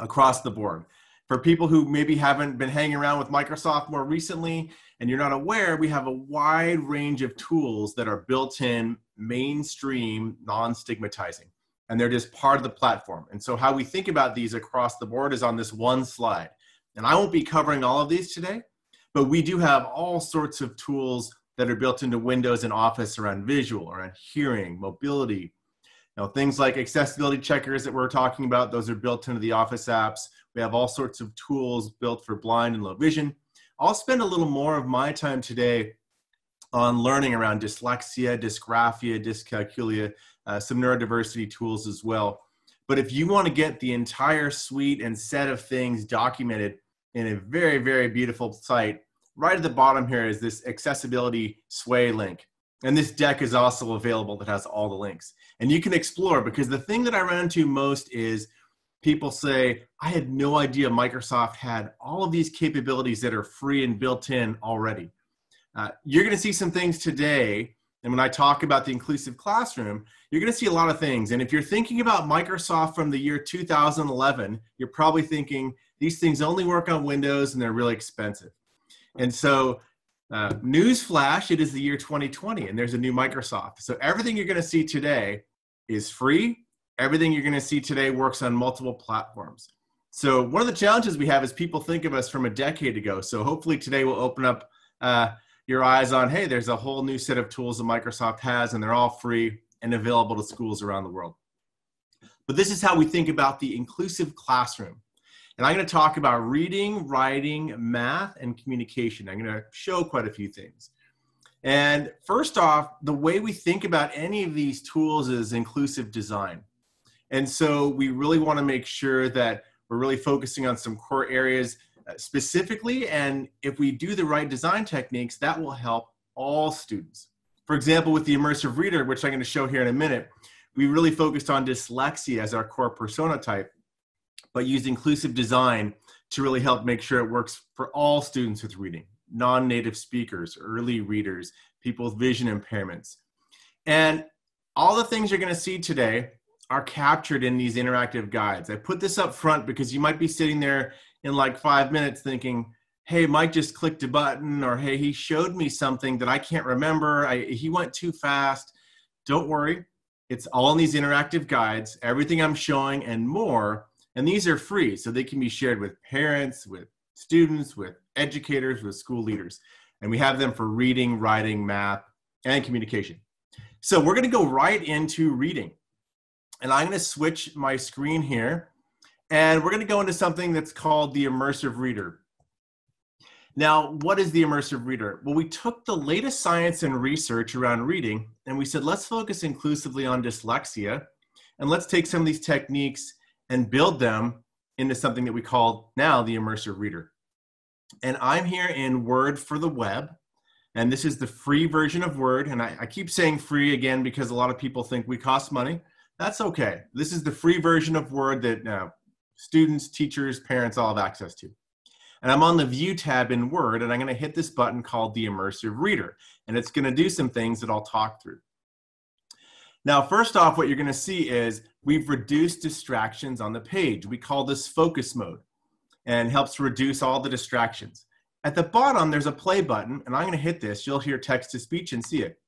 across the board. For people who maybe haven't been hanging around with Microsoft more recently and you're not aware, we have a wide range of tools that are built in, mainstream, non stigmatizing and they're just part of the platform. And so, how we think about these across the board is on this one slide. And I won't be covering all of these today, but we do have all sorts of tools that are built into Windows and Office around visual, around hearing, mobility. You know, things like accessibility checkers that we're talking about, those are built into the Office apps. We have all sorts of tools built for blind and low vision. I'll spend a little more of my time today on learning around dyslexia, dysgraphia, dyscalculia, uh, some neurodiversity tools as well. But if you want to get the entire suite and set of things documented in a very, very beautiful site, right at the bottom here is this accessibility sway link. And this deck is also available that has all the links. And you can explore because the thing that I run into most is people say, I had no idea Microsoft had all of these capabilities that are free and built in already. Uh, you're going to see some things today and when I talk about the inclusive classroom, you're going to see a lot of things. And if you're thinking about Microsoft from the year 2011, you're probably thinking these things only work on Windows and they're really expensive. And so, uh, newsflash, it is the year 2020 and there's a new Microsoft. So, everything you're going to see today is free. Everything you're going to see today works on multiple platforms. So, one of the challenges we have is people think of us from a decade ago. So, hopefully, today will open up. Uh, your eyes on hey, there's a whole new set of tools that Microsoft has, and they're all free and available to schools around the world. But this is how we think about the inclusive classroom. And I'm going to talk about reading, writing, math, and communication. I'm going to show quite a few things. And first off, the way we think about any of these tools is inclusive design. And so we really want to make sure that we're really focusing on some core areas uh, specifically. And if we do the right design techniques, that will help all students. For example, with the immersive reader, which I'm going to show here in a minute, we really focused on dyslexia as our core persona type, but used inclusive design to really help make sure it works for all students with reading, non-native speakers, early readers, people with vision impairments. And all the things you're going to see today are captured in these interactive guides. I put this up front because you might be sitting there in like five minutes thinking, hey, Mike just clicked a button, or hey, he showed me something that I can't remember. I, he went too fast. Don't worry. It's all in these interactive guides, everything I'm showing and more. And these are free, so they can be shared with parents, with students, with educators, with school leaders. And we have them for reading, writing, math, and communication. So we're going to go right into reading. And I'm going to switch my screen here and we're going to go into something that's called the immersive reader. Now, what is the immersive reader? Well, we took the latest science and research around reading and we said, let's focus inclusively on dyslexia and let's take some of these techniques and build them into something that we call now the immersive reader. And I'm here in Word for the web. And this is the free version of Word. And I, I keep saying free again because a lot of people think we cost money. That's okay. This is the free version of Word that uh, students, teachers, parents all have access to. And I'm on the View tab in Word, and I'm going to hit this button called the Immersive Reader. And it's going to do some things that I'll talk through. Now, first off, what you're going to see is we've reduced distractions on the page. We call this focus mode and helps reduce all the distractions. At the bottom, there's a play button, and I'm going to hit this. You'll hear text to speech and see it.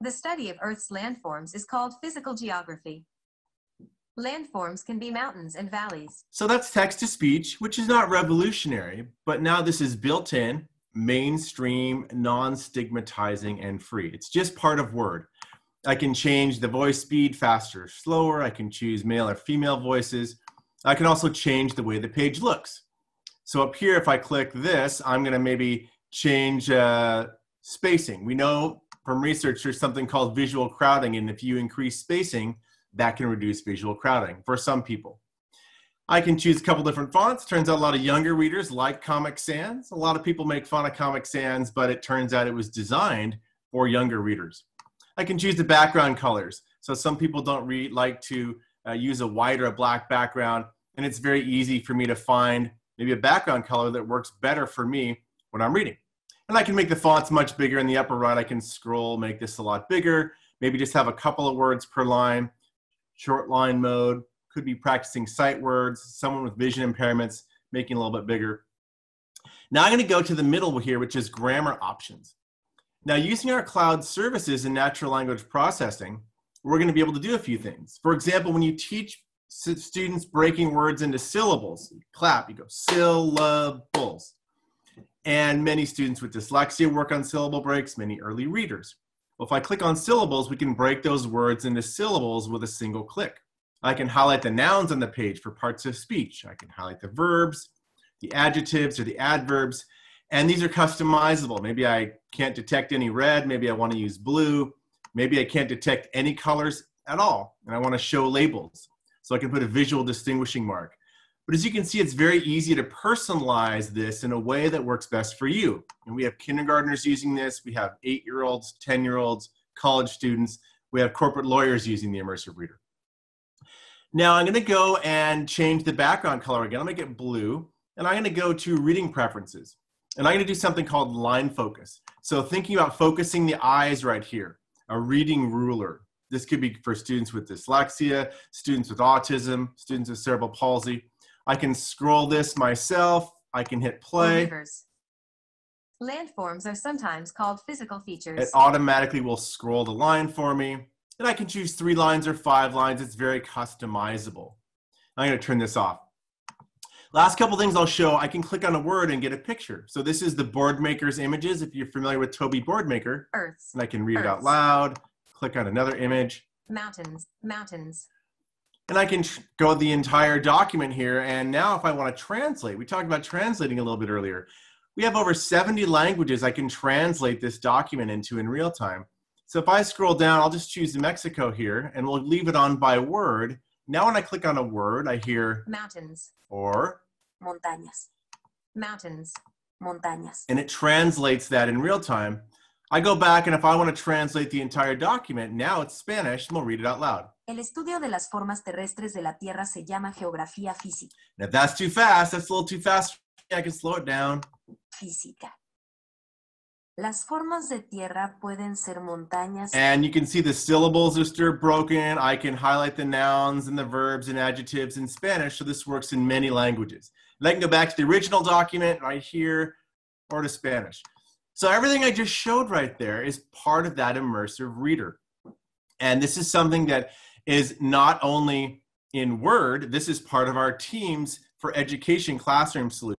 The study of Earth's landforms is called physical geography. Landforms can be mountains and valleys. So that's text to speech, which is not revolutionary, but now this is built in, mainstream, non stigmatizing, and free. It's just part of Word. I can change the voice speed faster or slower. I can choose male or female voices. I can also change the way the page looks. So up here, if I click this, I'm going to maybe change uh, spacing. We know from research there's something called visual crowding, and if you increase spacing, that can reduce visual crowding for some people. I can choose a couple different fonts. Turns out a lot of younger readers like Comic Sans. A lot of people make fun of Comic Sans, but it turns out it was designed for younger readers. I can choose the background colors. So some people don't read, like to uh, use a white or a black background, and it's very easy for me to find maybe a background color that works better for me when I'm reading. And I can make the fonts much bigger in the upper right. I can scroll, make this a lot bigger, maybe just have a couple of words per line short line mode, could be practicing sight words, someone with vision impairments, making a little bit bigger. Now I'm going to go to the middle here, which is grammar options. Now, using our cloud services in natural language processing, we're going to be able to do a few things. For example, when you teach students breaking words into syllables, you clap, you go syllables. And many students with dyslexia work on syllable breaks, many early readers. Well, if I click on syllables, we can break those words into syllables with a single click. I can highlight the nouns on the page for parts of speech. I can highlight the verbs, the adjectives, or the adverbs. And these are customizable. Maybe I can't detect any red. Maybe I want to use blue. Maybe I can't detect any colors at all. And I want to show labels. So I can put a visual distinguishing mark. But as you can see, it's very easy to personalize this in a way that works best for you. And we have kindergartners using this, we have eight year olds, 10 year olds, college students, we have corporate lawyers using the immersive reader. Now I'm gonna go and change the background color again. I'm gonna get blue, and I'm gonna go to reading preferences. And I'm gonna do something called line focus. So thinking about focusing the eyes right here, a reading ruler. This could be for students with dyslexia, students with autism, students with cerebral palsy. I can scroll this myself. I can hit play. Rivers. Landforms are sometimes called physical features. It automatically will scroll the line for me. And I can choose three lines or five lines. It's very customizable. I'm going to turn this off. Last couple things I'll show, I can click on a word and get a picture. So this is the Boardmaker's images, if you're familiar with Tobii Boardmaker. Earths. And I can read Earths. it out loud, click on another image, Mountains. Mountains. And I can tr- go the entire document here. And now if I want to translate, we talked about translating a little bit earlier. We have over 70 languages I can translate this document into in real time. So if I scroll down, I'll just choose Mexico here and we'll leave it on by word. Now when I click on a word, I hear Mountains. or, Montañas. Mountains. Montañas. and it translates that in real time. I go back and if I want to translate the entire document, now it's Spanish and we'll read it out loud. El estudio de las formas terrestres de la Tierra se llama geografía física. And if that's too fast, that's a little too fast. I can slow it down. Física. Las formas de tierra pueden ser montañas. And you can see the syllables are still broken. I can highlight the nouns and the verbs and adjectives in Spanish, so this works in many languages. And I can go back to the original document right here or to Spanish. So everything I just showed right there is part of that immersive reader. And this is something that is not only in Word, this is part of our Teams for Education classroom solution.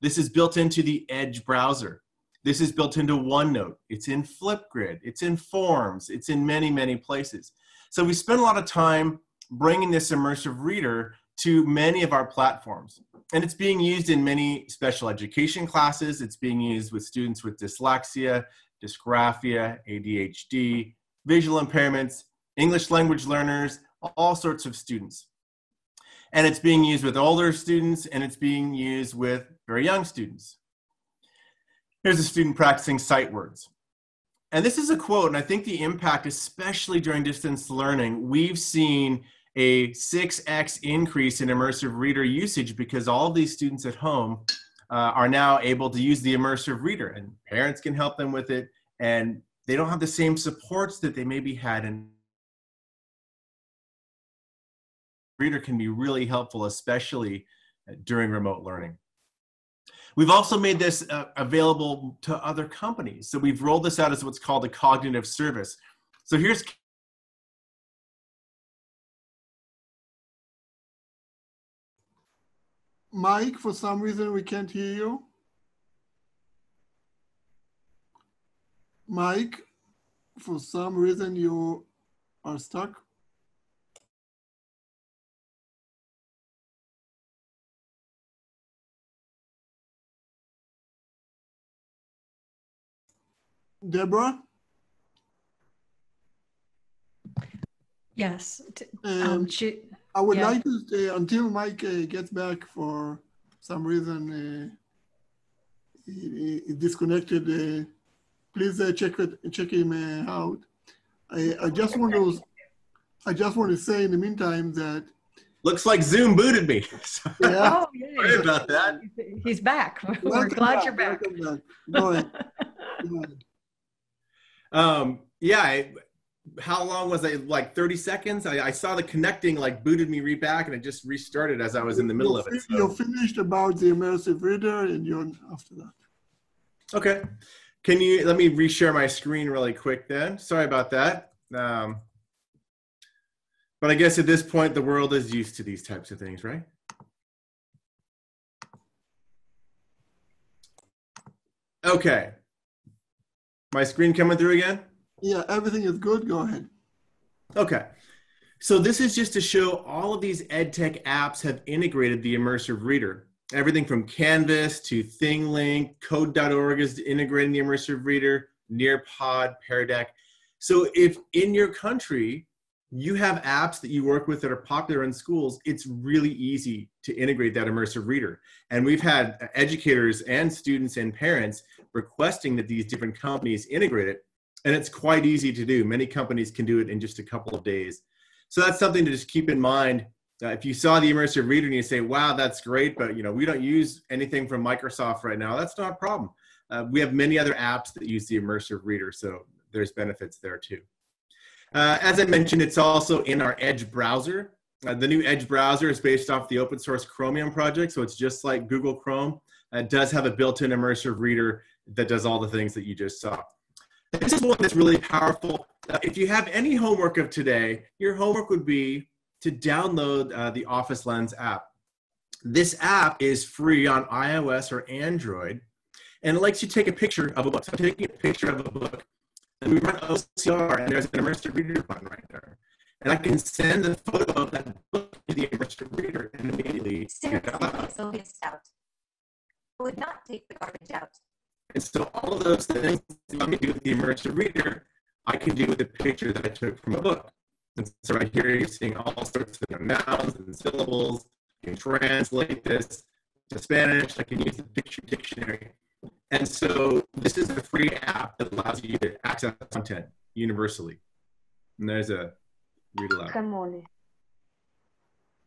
This is built into the Edge browser. This is built into OneNote. It's in Flipgrid. It's in Forms. It's in many, many places. So we spend a lot of time bringing this immersive reader to many of our platforms. And it's being used in many special education classes. It's being used with students with dyslexia, dysgraphia, ADHD, visual impairments, English language learners, all sorts of students. And it's being used with older students and it's being used with very young students. Here's a student practicing sight words. And this is a quote, and I think the impact, especially during distance learning, we've seen a 6x increase in immersive reader usage because all of these students at home uh, are now able to use the immersive reader, and parents can help them with it, and they don't have the same supports that they maybe had in reader can be really helpful, especially during remote learning. We've also made this uh, available to other companies. So we've rolled this out as what's called a cognitive service. So here's Mike, for some reason we can't hear you. Mike, for some reason you are stuck. Deborah? Yes. Um, Um, she, I would yeah. like to stay until Mike uh, gets back for some reason. Uh, he, he disconnected. Uh, please uh, check it, check him uh, out. I, I just want to. I just want to say in the meantime that looks like Zoom booted me. yeah. oh, yeah. Sorry about that. He's back. We're Welcome glad you're back. back. Go ahead. Go ahead. Um, yeah. I, how long was I? Like 30 seconds? I, I saw the connecting like booted me right back and it just restarted as I was in the middle of it. so- You finished about the immersive reader, and you're after that. Okay. Can you let me reshare my screen really quick then? Sorry about that. Um, but I guess at this point, the world is used to these types of things, right? Okay. My screen coming through again? Yeah, everything is good. Go ahead. Okay. So this is just to show all of these EdTech apps have integrated the immersive reader. Everything from Canvas to ThingLink, Code.org is integrating the immersive reader, Nearpod, Pear Deck. So if in your country you have apps that you work with that are popular in schools, it's really easy to integrate that immersive reader. And we've had educators and students and parents requesting that these different companies integrate it. And it's quite easy to do. Many companies can do it in just a couple of days. So that's something to just keep in mind. Uh, if you saw the immersive reader and you say, "Wow, that's great," but you know we don't use anything from Microsoft right now, that's not a problem. Uh, we have many other apps that use the immersive reader, so there's benefits there too. Uh, as I mentioned, it's also in our Edge browser. Uh, the new Edge browser is based off the open source Chromium project, so it's just like Google Chrome. It does have a built-in immersive reader that does all the things that you just saw. This is one that's really powerful. Uh, if you have any homework of today, your homework would be to download uh, the Office Lens app. This app is free on iOS or Android, and it lets you take a picture of a book. So I'm taking a picture of a book, and we run OCR, and there's an immersive reader button right there. And I can send a photo of that book to the immersive reader and immediately it's out. Would not take the garbage out. And so all of those things that me to do with the immersive reader, I can do with the picture that I took from a book. And so right here, you're seeing all sorts of nouns and syllables. You can translate this to Spanish. I can use the picture dictionary. And so this is a free app that allows you to access content universally. And there's a read aloud.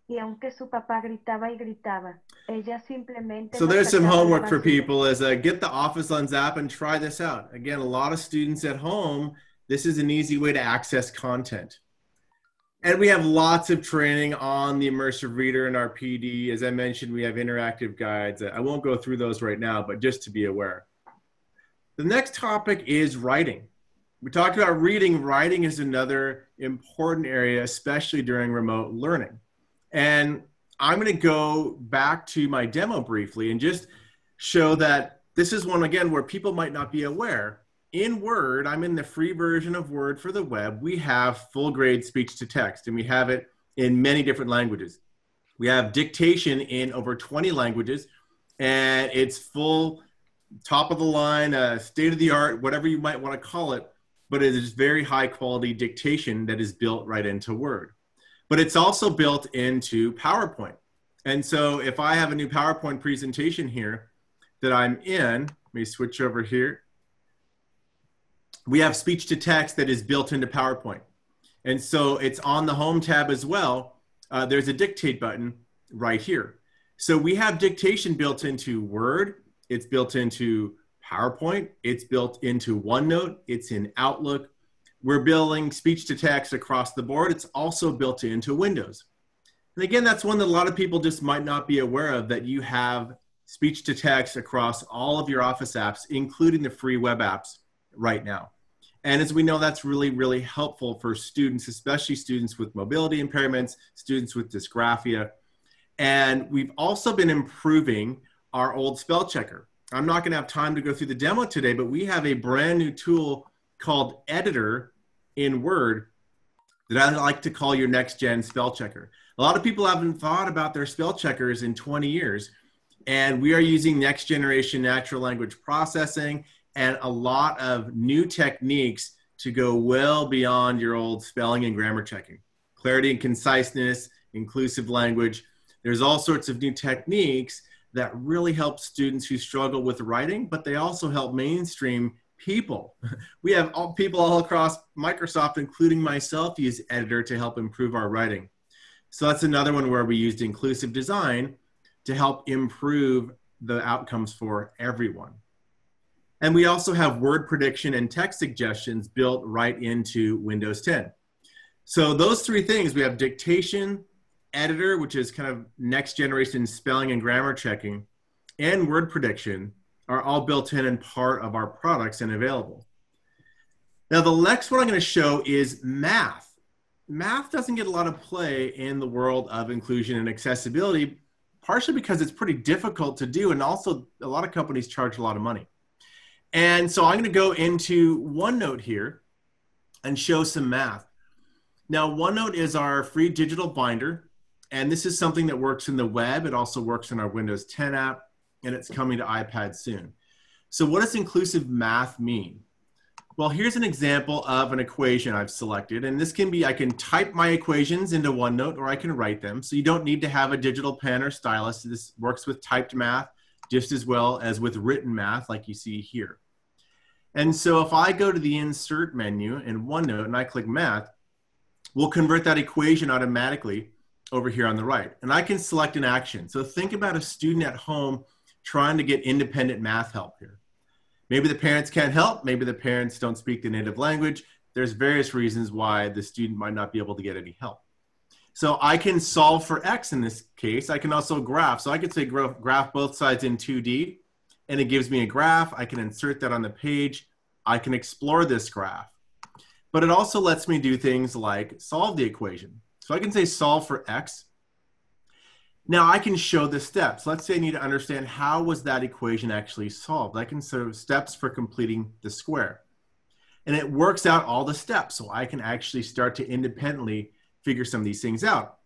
Y aunque su papá gritaba y gritaba, ella simplemente. So there's some homework for people is uh, get the Office Lens app and try this out. Again, a lot of students at home, this is an easy way to access content. And we have lots of training on the immersive reader in our PD. As I mentioned, we have interactive guides. I won't go through those right now, but just to be aware. The next topic is writing. We talked about reading. Writing is another important area, especially during remote learning. And I'm going to go back to my demo briefly and just show that this is one, again, where people might not be aware. In Word, I'm in the free version of Word for the web. We have full grade speech to text, and we have it in many different languages. We have dictation in over 20 languages, and it's full, top of the line, uh, state of the art, whatever you might want to call it, but it is very high quality dictation that is built right into Word but it's also built into PowerPoint. And so if I have a new PowerPoint presentation here that I'm in, let me switch over here. We have speech to text that is built into PowerPoint. And so it's on the home tab as well. Uh, there's a dictate button right here. So we have dictation built into Word, it's built into PowerPoint, it's built into OneNote, it's in Outlook, we're building speech to text across the board. It's also built into Windows. And again, that's one that a lot of people just might not be aware of that you have speech to text across all of your Office apps, including the free web apps right now. And as we know, that's really, really helpful for students, especially students with mobility impairments, students with dysgraphia. And we've also been improving our old spell checker. I'm not going to have time to go through the demo today, but we have a brand new tool called Editor in Word that I like to call your next gen spell checker. A lot of people haven't thought about their spell checkers in 20 years. And we are using next generation natural language processing and a lot of new techniques to go well beyond your old spelling and grammar checking. Clarity and conciseness, inclusive language. There's all sorts of new techniques that really help students who struggle with writing, but they also help mainstream people. We have all people all across Microsoft, including myself, use Editor to help improve our writing. So that's another one where we used inclusive design to help improve the outcomes for everyone. And we also have word prediction and text suggestions built right into Windows 10. So those three things, we have dictation, editor, which is kind of next generation spelling and grammar checking, and word prediction are all built in and part of our products and available. Now, the next one I'm going to show is math. Math doesn't get a lot of play in the world of inclusion and accessibility, partially because it's pretty difficult to do, and also a lot of companies charge a lot of money. And so I'm going to go into OneNote here and show some math. Now, OneNote is our free digital binder, and this is something that works in the web. It also works in our Windows 10 app, and it's coming to iPad soon. So what does inclusive math mean? Well, here's an example of an equation I've selected, and this can be, I can type my equations into OneNote or I can write them. So you don't need to have a digital pen or stylus. This works with typed math just as well as with written math like you see here. And so if I go to the insert menu in OneNote and I click math, we'll convert that equation automatically over here on the right. And I can select an action. So think about a student at home trying to get independent math help here. Maybe the parents can't help. Maybe the parents don't speak the native language. There's various reasons why the student might not be able to get any help. So I can solve for X in this case. I can also graph. So I could say graph both sides in 2D and it gives me a graph. I can insert that on the page. I can explore this graph. But it also lets me do things like solve the equation. So I can say solve for x. Now I can show the steps. Let's say I need to understand how was that equation actually solved. I can show steps for completing the square. And it works out all the steps. So I can actually start to independently figure some of these things out.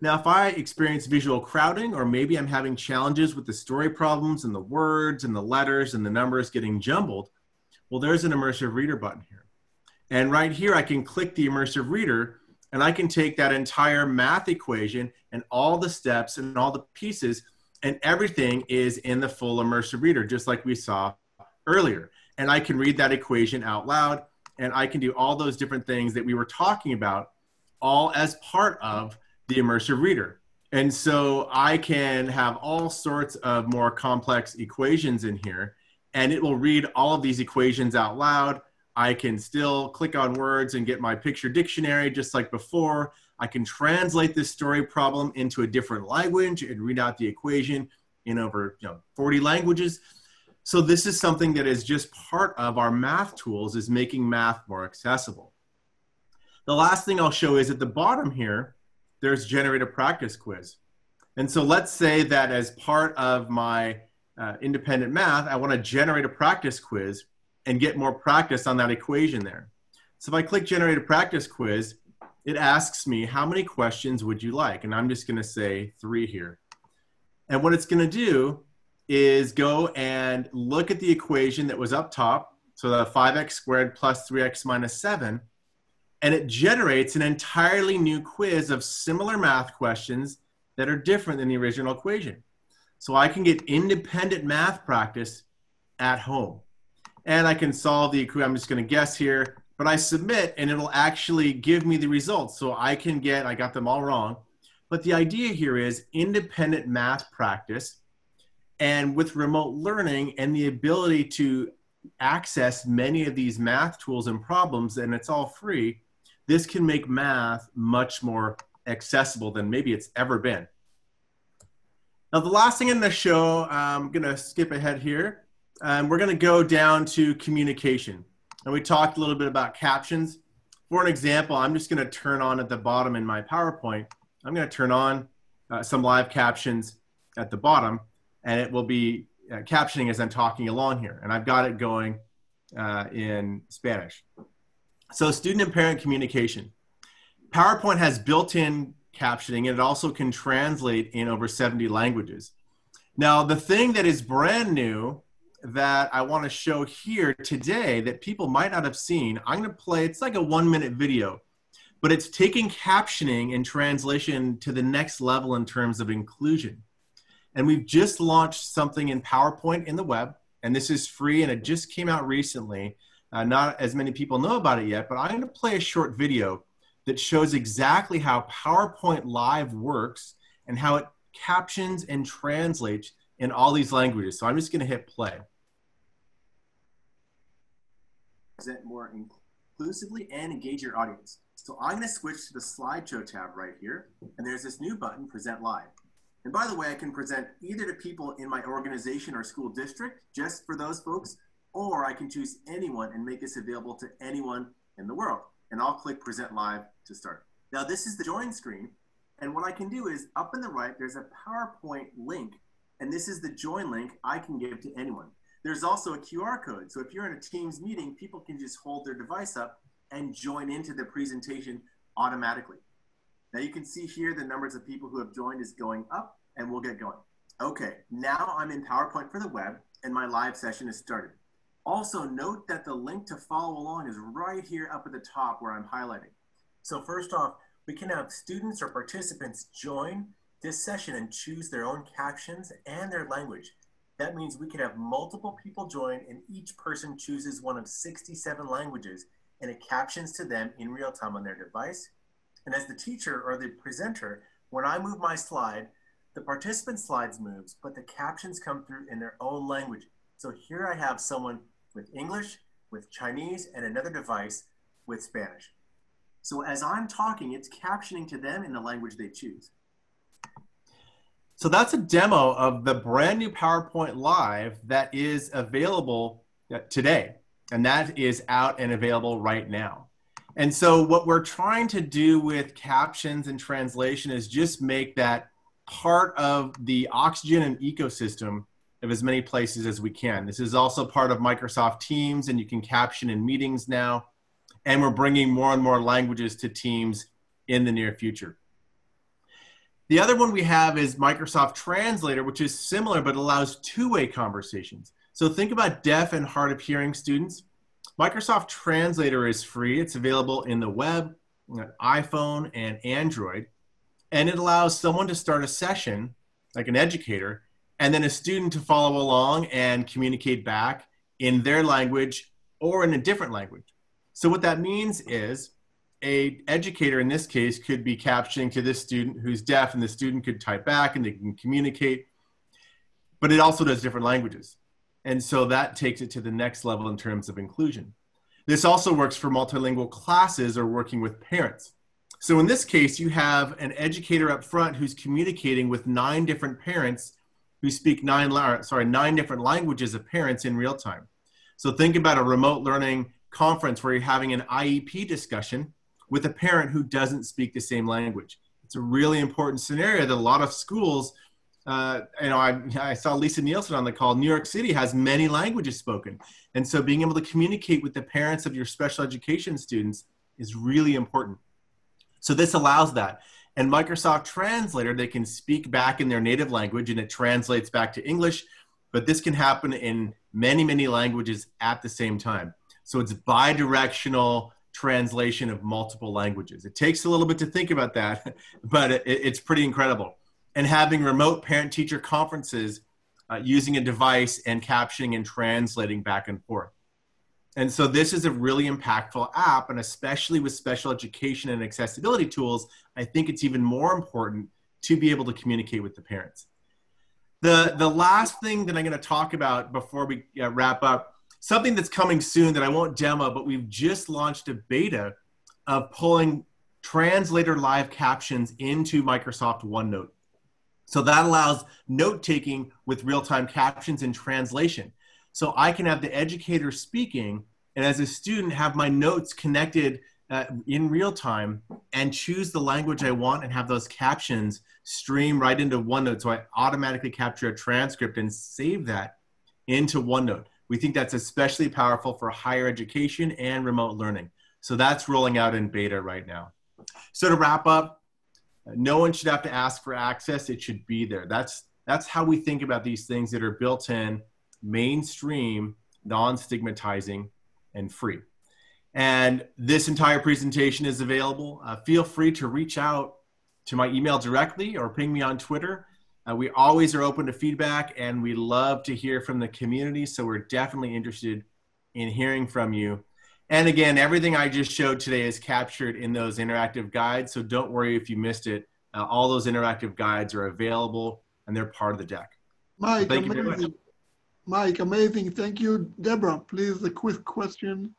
Now, if I experience visual crowding, or maybe I'm having challenges with the story problems and the words and the letters and the numbers getting jumbled, well, there's an immersive reader button here. And right here, I can click the immersive reader and I can take that entire math equation and all the steps and all the pieces and everything is in the full immersive reader, just like we saw earlier. And I can read that equation out loud and I can do all those different things that we were talking about all as part of the immersive reader. And so I can have all sorts of more complex equations in here, and it will read all of these equations out loud. I can still click on words and get my picture dictionary just like before. I can translate this story problem into a different language and read out the equation in over you know, 40 languages. So this is something that is just part of our math tools is making math more accessible. The last thing I'll show is at the bottom here, there's generate a practice quiz. And so let's say that as part of my uh, independent math, I want to generate a practice quiz and get more practice on that equation there. So if I click generate a practice quiz, it asks me how many questions would you like? And I'm just going to say three here. And what it's going to do is go and look at the equation that was up top. So the 5x squared plus 3x minus 7 and it generates an entirely new quiz of similar math questions that are different than the original equation. So I can get independent math practice at home. And I can solve the equation. I'm just going to guess here, but I submit and it'll actually give me the results. So I can get, I got them all wrong. But the idea here is independent math practice. And with remote learning and the ability to access many of these math tools and problems, and it's all free, this can make math much more accessible than maybe it's ever been. Now, the last thing in the show, I'm going to skip ahead here. Um, we're going to go down to communication. And we talked a little bit about captions. For an example, I'm just going to turn on at the bottom in my PowerPoint, I'm going to turn on uh, some live captions at the bottom, and it will be uh, captioning as I'm talking along here. And I've got it going uh, in Spanish. So, student and parent communication. PowerPoint has built in captioning, and it also can translate in over 70 languages. Now, the thing that is brand new that I want to show here today that people might not have seen, I'm going to play, it's like a one minute video, but it's taking captioning and translation to the next level in terms of inclusion. And we've just launched something in PowerPoint in the web, and this is free and it just came out recently. Uh, not as many people know about it yet, but I'm going to play a short video that shows exactly how PowerPoint Live works and how it captions and translates in all these languages. So I'm just going to hit play. Present more inclusively and engage your audience. So I'm going to switch to the slideshow tab right here, and there's this new button, Present Live. And by the way, I can present either to people in my organization or school district, just for those folks, or I can choose anyone and make this available to anyone in the world. And I'll click Present Live to start. Now this is the join screen. And what I can do is up in the right, there's a PowerPoint link. And this is the join link I can give to anyone. There's also a QR code. So if you're in a Teams meeting, people can just hold their device up and join into the presentation automatically. Now you can see here the numbers of people who have joined is going up and we'll get going. Okay, now I'm in PowerPoint for the web and my live session is started. Also note that the link to follow along is right here up at the top where I'm highlighting. So first off, we can have students or participants join this session and choose their own captions and their language. That means we can have multiple people join and each person chooses one of 67 languages and it captions to them in real time on their device. And as the teacher or the presenter, when I move my slide, the participant slides moves, but the captions come through in their own language. So here I have someone with English, with Chinese, and another device with Spanish. So as I'm talking, it's captioning to them in the language they choose. So that's a demo of the brand new PowerPoint Live that is available uh, today. And that is out and available right now. And so what we're trying to do with captions and translation is just make that part of the oxygen and ecosystem of as many places as we can. This is also part of Microsoft Teams, and you can caption in meetings now. And we're bringing more and more languages to Teams in the near future. The other one we have is Microsoft Translator, which is similar but allows two way conversations. So think about deaf and hard of hearing students. Microsoft Translator is free, it's available in the web, uh, iPhone, and Android. And it allows someone to start a session, like an educator, and then a student to follow along and communicate back in their language or in a different language. So what that means is a educator in this case could be captioning to this student who's deaf and the student could type back and they can communicate. But it also does different languages. And so that takes it to the next level in terms of inclusion. This also works for multilingual classes or working with parents. So in this case you have an educator up front who's communicating with nine different parents who speak nine, sorry, nine different languages of parents in real time. So think about a remote learning conference where you're having an IEP discussion with a parent who doesn't speak the same language. It's a really important scenario that a lot of schools, uh, you know, I, I saw Lisa Nielsen on the call. New York City has many languages spoken. And so being able to communicate with the parents of your special education students is really important. So this allows that. And Microsoft Translator, they can speak back in their native language and it translates back to English, but this can happen in many, many languages at the same time. So it's bi-directional translation of multiple languages. It takes a little bit to think about that, but it, it's pretty incredible. And having remote parent-teacher conferences uh, using a device and captioning and translating back and forth. And so this is a really impactful app, and especially with special education and accessibility tools, I think it's even more important to be able to communicate with the parents. The, the last thing that I'm going to talk about before we uh, wrap up, something that's coming soon that I won't demo, but we've just launched a beta of pulling translator live captions into Microsoft OneNote. So that allows note taking with real time captions and translation. So I can have the educator speaking, and as a student, have my notes connected uh, in real time and choose the language I want and have those captions stream right into OneNote. So I automatically capture a transcript and save that into OneNote. We think that's especially powerful for higher education and remote learning. So that's rolling out in beta right now. So to wrap up, no one should have to ask for access. It should be there. That's that's how we think about these things that are built in, mainstream, non-stigmatizing, and free. And this entire presentation is available. Uh, feel free to reach out to my email directly or ping me on Twitter. Uh, we always are open to feedback and we love to hear from the community. So we're definitely interested in hearing from you. And again, everything I just showed today is captured in those interactive guides. So don't worry if you missed it. Uh, all those interactive guides are available and they're part of the deck. Mike, Thank you very much. amazing. Mike, amazing. Thank you. Deborah, please, a quick question.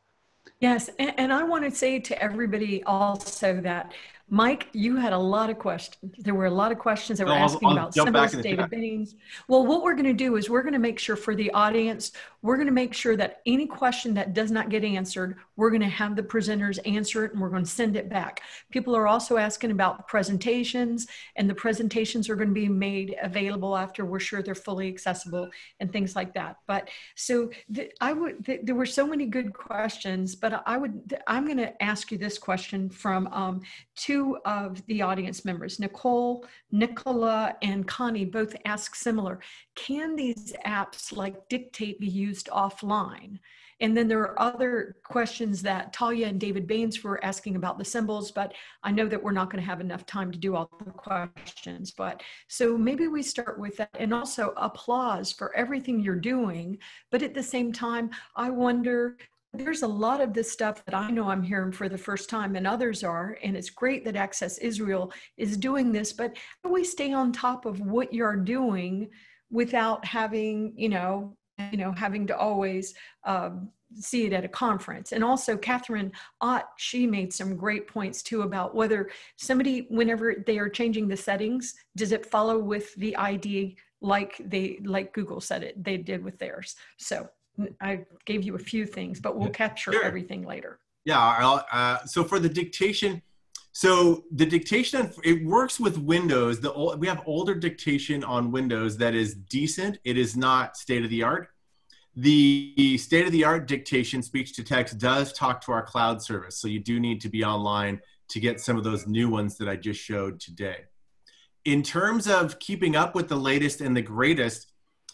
Yes, and, and I want to say to everybody also that Mike, you had a lot of questions. There were a lot of questions that were No, I'll- asking I'll about jump back symbols, data chat. Well, what we're going to do is we're going to make sure for the audience, we're going to make sure that any question that does not get answered, we're going to have the presenters answer it and we're going to send it back. People are also asking about presentations, and the presentations are going to be made available after we're sure they're fully accessible and things like that. But so the, I would, th- there were so many good questions, but I would, I'm going to ask you this question from um, two of the audience members, Nicole, Nicola, and Connie both ask similar. Can these apps like Dictate be used offline? And then there are other questions that Talia and David Baines were asking about the symbols, but I know that we're not going to have enough time to do all the questions. But so maybe we start with that and also applause for everything you're doing. But at the same time, I wonder there's a lot of this stuff that I know I'm hearing for the first time and others are, and it's great that Access Israel is doing this, but how do we stay on top of what you're doing without having, you know, you know, having to always um, see it at a conference. And also Catherine Ott, she made some great points too about whether somebody, whenever they are changing the settings, does it follow with the ID like they, like Google said it, they did with theirs. So I gave you a few things, but we'll capture everything later. Yeah. Uh, so for the dictation, so the dictation it works with Windows. The ol- we have older dictation on Windows that is decent. It is not state of the art. The state of the art dictation speech to text does talk to our cloud service, so you do need to be online to get some of those new ones that I just showed today. In terms of keeping up with the latest and the greatest,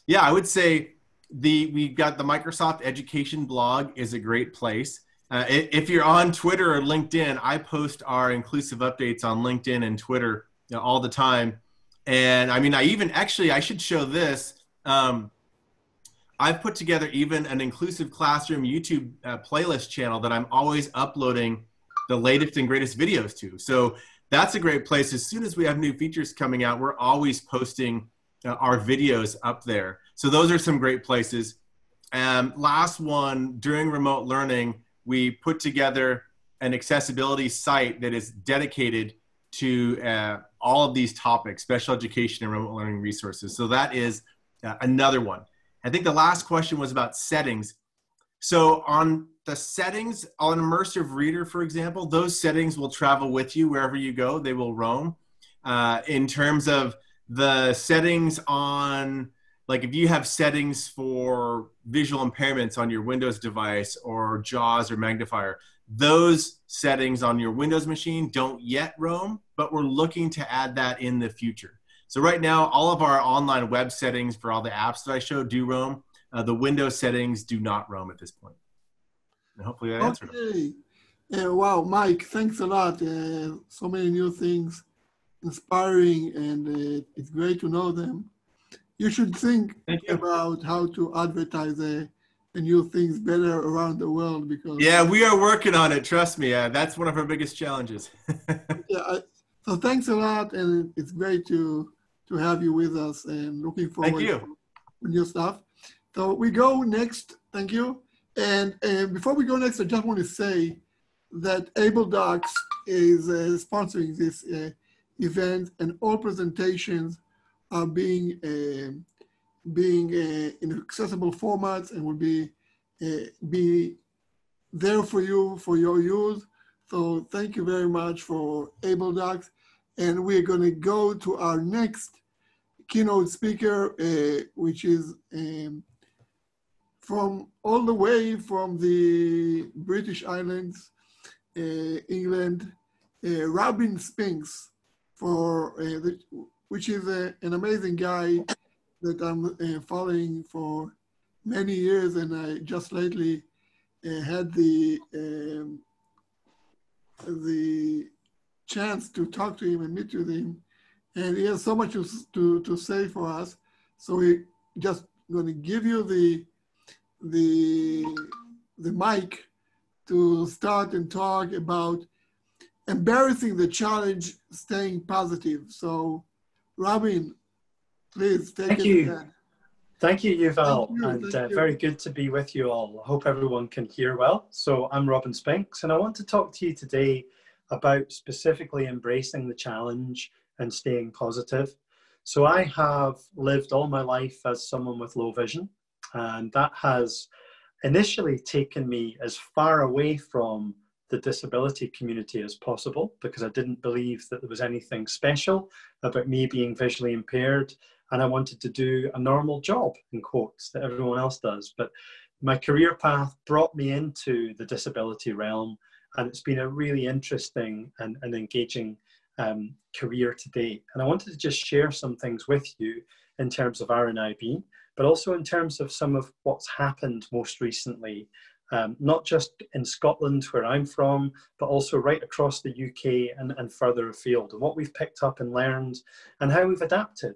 yeah, I would say the we've got the Microsoft Education blog is a great place. Uh, if you're on Twitter or LinkedIn, I post our inclusive updates on LinkedIn and Twitter you know, all the time. And I mean, I even actually I should show this. Um, I've put together even an inclusive classroom YouTube uh, playlist channel that I'm always uploading the latest and greatest videos to. So that's a great place. As soon as we have new features coming out, we're always posting uh, our videos up there. So those are some great places. Um, last one, during remote learning, we put together an accessibility site that is dedicated to uh, all of these topics, special education and remote learning resources. So that is uh, another one. I think the last question was about settings. So on the settings on immersive reader, for example, those settings will travel with you wherever you go. They will roam. Uh, in terms of the settings on, like if you have settings for visual impairments on your Windows device or JAWS or magnifier, those settings on your Windows machine don't yet roam, but we're looking to add that in the future. So right now, all of our online web settings for all the apps that I showed do roam. Uh, the Windows settings do not roam at this point. And hopefully that answered. Okay. Uh, wow, Mike, thanks a lot. Uh, so many new things, inspiring, and uh, it's great to know them. You should think about how to advertise the, the new things better around the world because Yeah, we are working on it. Trust me. Uh, that's one of our biggest challenges. yeah. I, so thanks a lot, and it's great to to have you with us, and looking forward thank you. to new stuff. So we go next. Thank you. And uh, before we go next, I just want to say that AbleDocs is uh, sponsoring this uh, event, and all presentations are being uh, being uh, in accessible formats and will be uh, be there for you for your use. So thank you very much for AbleDocs. And we're going to go to our next keynote speaker, uh, which is um, from all the way from the British Islands, uh, England, uh, Robin Spinks, for uh, the, which is a, an amazing guy that I'm uh, following for many years, and I just lately uh, had the um, the chance to talk to him and meet with him, and he has so much to to, to say for us. So we just going to give you the the the mic to start and talk about embarrassing the challenge, staying positive. So, Robin, please take Thank it you. Thank you, Yuval, Thank you, and uh, you. very good to be with you all. I hope everyone can hear well. So I'm Robin Spinks, and I want to talk to you today about specifically embracing the challenge and staying positive. So I have lived all my life as someone with low vision, and that has initially taken me as far away from the disability community as possible because I didn't believe that there was anything special about me being visually impaired and I wanted to do a normal job, in quotes, that everyone else does. But my career path brought me into the disability realm, and it's been a really interesting and, and engaging um, career to date. And I wanted to just share some things with you in terms of RNIB, but also in terms of some of what's happened most recently, um, not just in Scotland, where I'm from, but also right across the UK and, and further afield, and what we've picked up and learned and how we've adapted.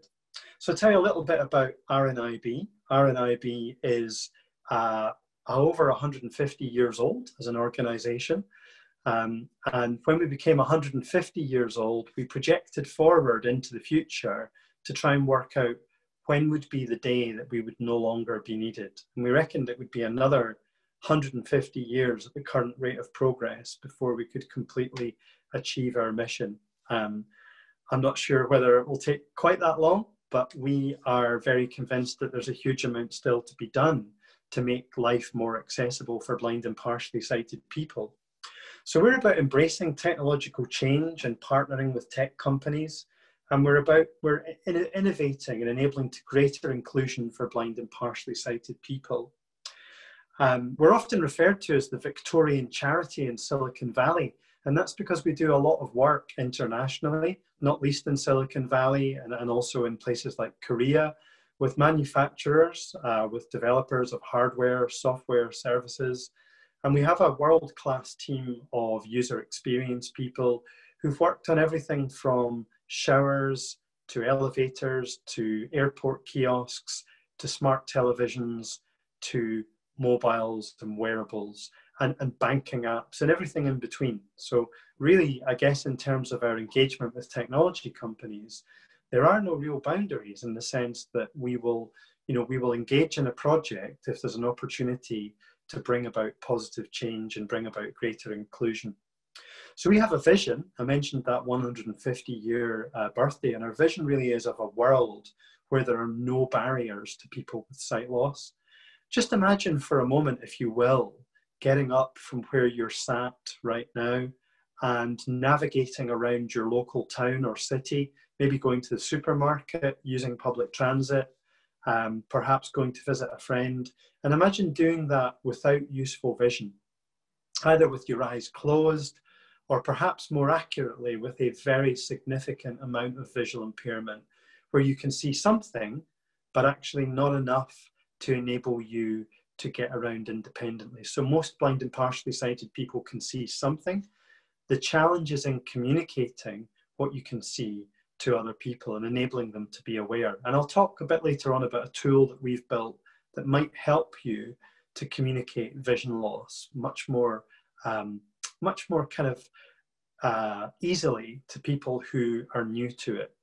So I'll tell you a little bit about RNIB. RNIB is uh, over 150 years old as an organization. Um, and when we became 150 years old, we projected forward into the future to try and work out when would be the day that we would no longer be needed. And we reckoned it would be another 150 years at the current rate of progress before we could completely achieve our mission. Um, I'm not sure whether it will take quite that long, but we are very convinced that there's a huge amount still to be done to make life more accessible for blind and partially sighted people. So we're about embracing technological change and partnering with tech companies. And we're about, we're in, innovating and enabling to greater inclusion for blind and partially sighted people. Um, we're often referred to as the Victorian charity in Silicon Valley, and that's because we do a lot of work internationally, not least in Silicon Valley and, and also in places like Korea, with manufacturers, uh, with developers of hardware, software, services. And we have a world class team of user experience people who've worked on everything from showers to elevators to airport kiosks to smart televisions to mobiles and wearables and, and banking apps and everything in between. So, really, I guess, in terms of our engagement with technology companies, there are no real boundaries in the sense that we will, you know, we will engage in a project if there's an opportunity to bring about positive change and bring about greater inclusion. So we have a vision. I mentioned that 150 year uh, birthday, and our vision really is of a world where there are no barriers to people with sight loss. Just imagine for a moment, if you will, getting up from where you're sat right now and navigating around your local town or city, maybe going to the supermarket, using public transit, um, perhaps going to visit a friend. And imagine doing that without useful vision, either with your eyes closed or perhaps more accurately with a very significant amount of visual impairment, where you can see something, but actually not enough to enable you to get around independently. So most blind and partially sighted people can see something. The challenge is in communicating what you can see to other people and enabling them to be aware. And I'll talk a bit later on about a tool that we've built that might help you to communicate vision loss much more, um, much more kind of uh, easily to people who are new to it.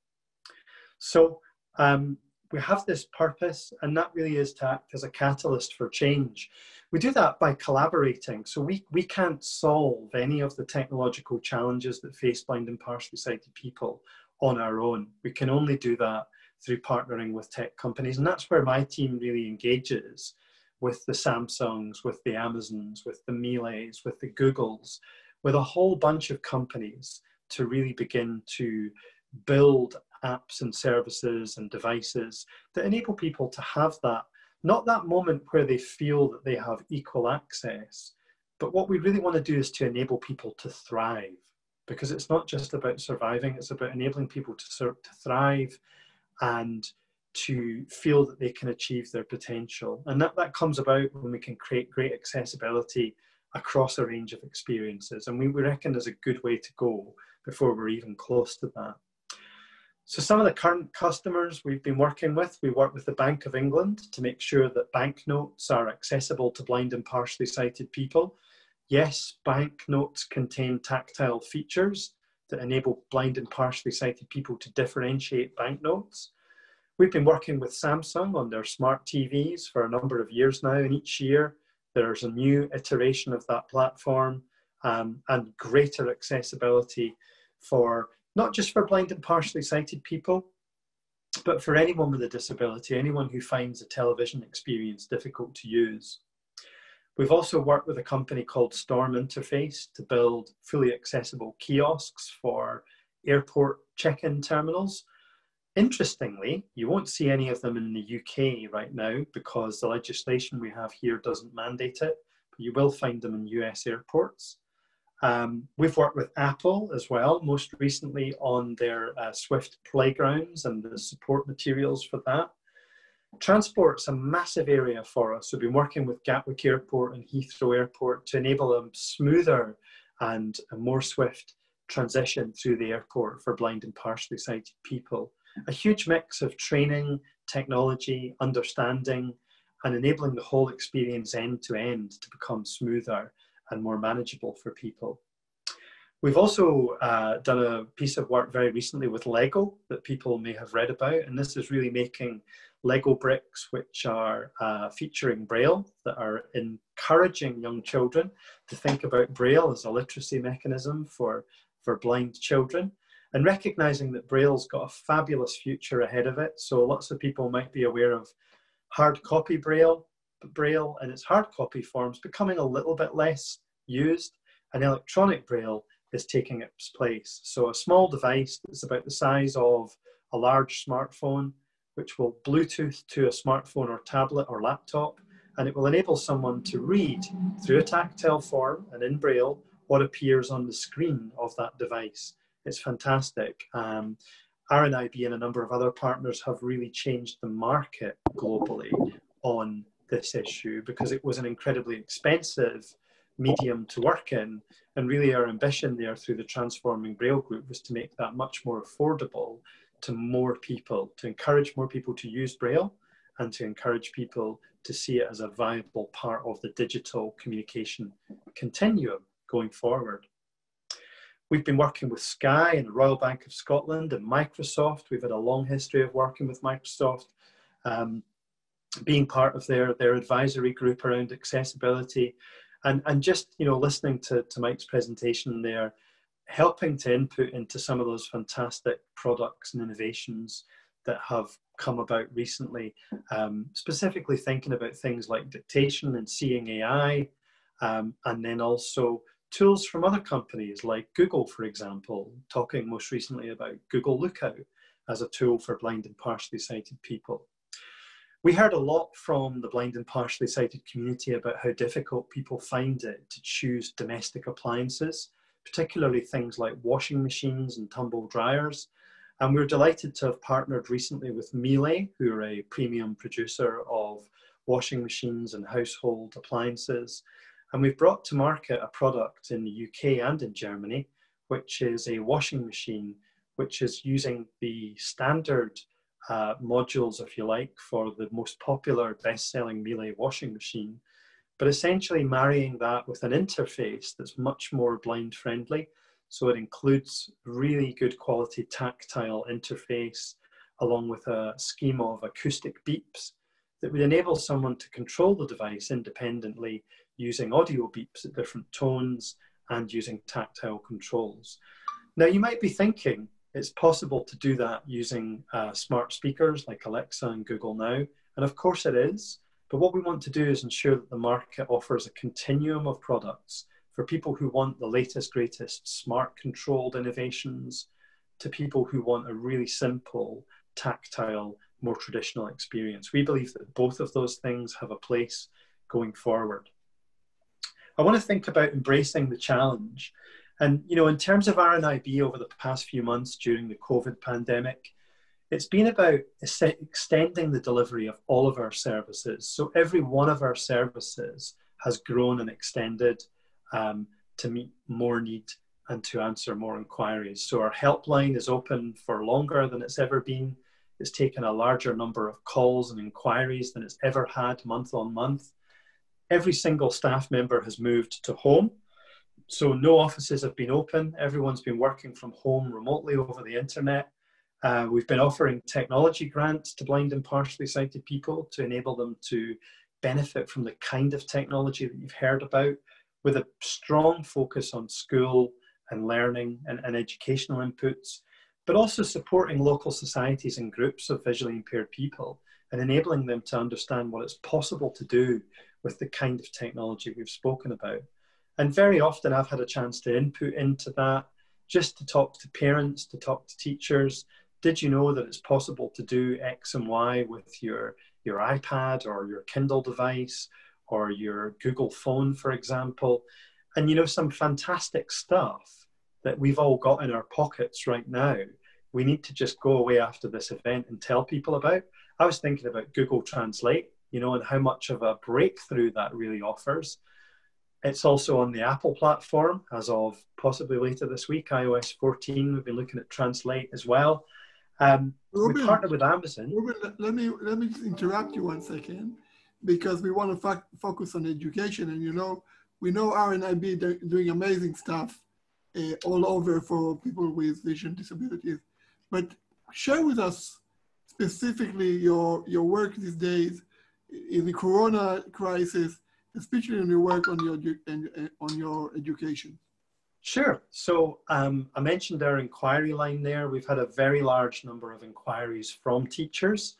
So um, we have this purpose, and that really is to act as a catalyst for change. We do that by collaborating. So we, we can't solve any of the technological challenges that face blind and partially sighted people on our own. We can only do that through partnering with tech companies. And that's where my team really engages with the Samsungs, with the Amazons, with the Miles, with the Googles, with a whole bunch of companies to really begin to build apps and services and devices that enable people to have that, not that moment where they feel that they have equal access, but what we really want to do is to enable people to thrive because it's not just about surviving, it's about enabling people to, to thrive and to feel that they can achieve their potential. And that, that comes about when we can create great accessibility across a range of experiences. And we, we reckon there's a good way to go before we're even close to that. So some of the current customers we've been working with, we work with the Bank of England to make sure that banknotes are accessible to blind and partially sighted people. Yes, banknotes contain tactile features that enable blind and partially sighted people to differentiate banknotes. We've been working with Samsung on their smart TVs for a number of years now, and each year there's a new iteration of that platform um, and greater accessibility for not just for blind and partially sighted people, but for anyone with a disability, anyone who finds a television experience difficult to use. We've also worked with a company called Storm Interface to build fully accessible kiosks for airport check-in terminals. Interestingly, you won't see any of them in the UK right now because the legislation we have here doesn't mandate it, but you will find them in US airports. Um, we've worked with Apple as well, most recently on their uh, Swift playgrounds and the support materials for that. Transport's a massive area for us. We've been working with Gatwick Airport and Heathrow Airport to enable a smoother and a more swift transition through the airport for blind and partially sighted people. A huge mix of training, technology, understanding, and enabling the whole experience end to end to become smoother and more manageable for people. We've also uh, done a piece of work very recently with Lego that people may have read about, and this is really making Lego bricks which are uh, featuring Braille that are encouraging young children to think about Braille as a literacy mechanism for, for blind children and recognizing that Braille's got a fabulous future ahead of it. So lots of people might be aware of hard copy Braille, Braille in its hard copy forms becoming a little bit less used, and electronic Braille is taking its place. So a small device that's about the size of a large smartphone, which will Bluetooth to a smartphone or tablet or laptop, and it will enable someone to read through a tactile form and in Braille what appears on the screen of that device. It's fantastic. Um, RNIB and a number of other partners have really changed the market globally on this issue because it was an incredibly expensive medium to work in. And really, our ambition there through the Transforming Braille Group was to make that much more affordable to more people, to encourage more people to use Braille and to encourage people to see it as a viable part of the digital communication continuum going forward. We've been working with Sky and the Royal Bank of Scotland and Microsoft. We've had a long history of working with Microsoft. Um, being part of their, their advisory group around accessibility and, and just, you know, listening to, to Mike's presentation there, helping to input into some of those fantastic products and innovations that have come about recently, um, specifically thinking about things like dictation and seeing AI, um, and then also tools from other companies like Google, for example, talking most recently about Google Lookout as a tool for blind and partially sighted people. We heard a lot from the blind and partially sighted community about how difficult people find it to choose domestic appliances, particularly things like washing machines and tumble dryers. And we're delighted to have partnered recently with Miele, who are a premium producer of washing machines and household appliances. And we've brought to market a product in the UK and in Germany, which is a washing machine which is using the standard uh, modules, if you like, for the most popular best-selling Miele washing machine, but essentially marrying that with an interface that's much more blind friendly. So it includes really good quality tactile interface along with a scheme of acoustic beeps that would enable someone to control the device independently using audio beeps at different tones and using tactile controls. Now you might be thinking, It's possible to do that using uh, smart speakers like Alexa and Google Now. And of course it is. But what we want to do is ensure that the market offers a continuum of products for people who want the latest, greatest smart controlled innovations to people who want a really simple, tactile, more traditional experience. We believe that both of those things have a place going forward. I want to think about embracing the challenge. And, you know, in terms of RNIB over the past few months during the COVID pandemic, it's been about extending the delivery of all of our services. So every one of our services has grown and extended um, to meet more need and to answer more inquiries. So our helpline is open for longer than it's ever been. It's taken a larger number of calls and inquiries than it's ever had month on month. Every single staff member has moved to home. So no offices have been open. Everyone's been working from home remotely over the internet. Uh, we've been offering technology grants to blind and partially sighted people to enable them to benefit from the kind of technology that you've heard about with a strong focus on school and learning and, and educational inputs, but also supporting local societies and groups of visually impaired people and enabling them to understand what it's possible to do with the kind of technology we've spoken about. And very often I've had a chance to input into that, just to talk to parents, to talk to teachers. Did you know that it's possible to do X and Y with your, your iPad or your Kindle device or your Google phone, for example. And you know, some fantastic stuff that we've all got in our pockets right now. We need to just go away after this event and tell people about. I was thinking about Google Translate, you know, and how much of a breakthrough that really offers. It's also on the Apple platform as of possibly later this week, iOS 14. We've been looking at Translate as well. Um, Ruben, we partner with Amazon. Ruben, let, let me let me interrupt you one second because we want to fo focus on education. And you know, we know RNIB doing amazing stuff uh, all over for people with vision disabilities. But share with us specifically your, your work these days in the Corona crisis, especially on your work on your, on your education. Sure. So um, I mentioned our inquiry line there. We've had a very large number of inquiries from teachers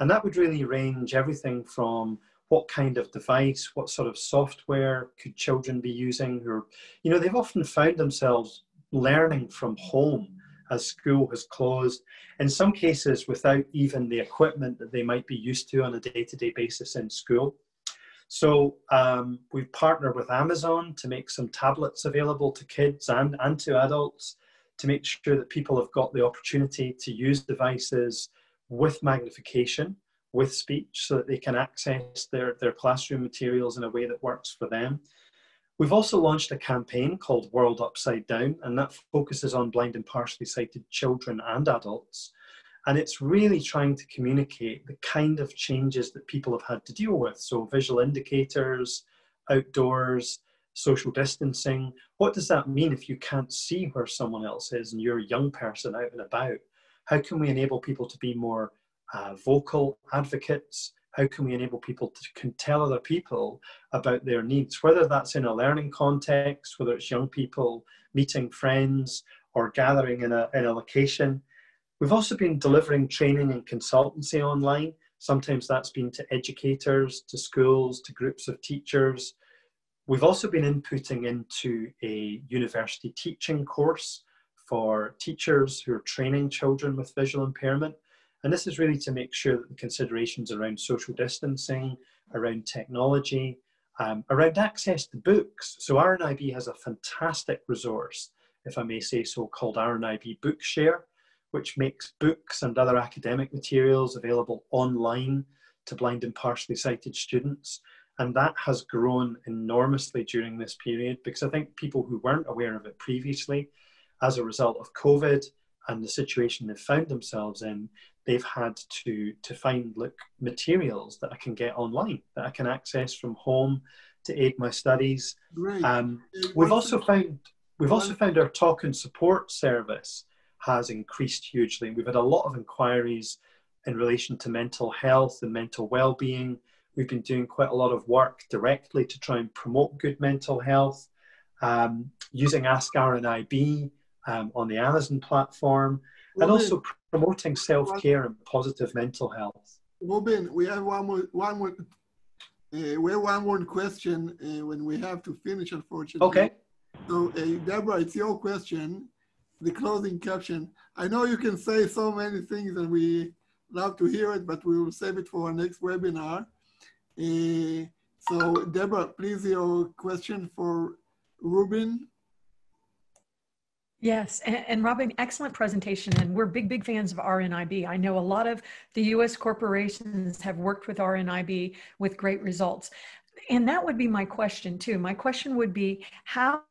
and that would really range everything from what kind of device, what sort of software could children be using? Or, you know, they've often found themselves learning from home as school has closed, in some cases without even the equipment that they might be used to on a day-to-day basis in school. So um, we've partnered with Amazon to make some tablets available to kids and, and to adults to make sure that people have got the opportunity to use devices with magnification, with speech, so that they can access their, their classroom materials in a way that works for them. We've also launched a campaign called World Upside Down, and that focuses on blind and partially sighted children and adults. And it's really trying to communicate the kind of changes that people have had to deal with. So, visual indicators, outdoors, social distancing. What does that mean if you can't see where someone else is and you're a young person out and about? How can we enable people to be more uh, vocal advocates? How can we enable people to can tell other people about their needs, whether that's in a learning context, whether it's young people meeting friends or gathering in a, in a location. We've also been delivering training and consultancy online. Sometimes that's been to educators, to schools, to groups of teachers. We've also been inputting into a university teaching course for teachers who are training children with visual impairment. And this is really to make sure that the considerations around social distancing, around technology, um, around access to books. So RNIB has a fantastic resource, if I may say so, called RNIB Bookshare, which makes books and other academic materials available online to blind and partially sighted students. And that has grown enormously during this period because I think people who weren't aware of it previously as a result of COVID and the situation they've found themselves in, they've had to to find look materials that I can get online that I can access from home to aid my studies. Um, we've also found we've also found our talk and support service has increased hugely. We've had a lot of inquiries in relation to mental health and mental well-being. We've been doing quite a lot of work directly to try and promote good mental health, um, using Ask RNIB um, on the Amazon platform, and Robin. also promoting self-care and positive mental health. Robin, we have one more, one more, uh, we have one more question uh, when we have to finish, unfortunately. Okay. So, uh, Deborah, it's your question, the closing caption. I know you can say so many things and we love to hear it, but we will save it for our next webinar. Uh, so, Deborah, please, your question for Ruben. Yes, and, and Robin, excellent presentation. And we're big, big fans of RNIB. I know a lot of the US corporations have worked with RNIB with great results. And that would be my question too. My question would be how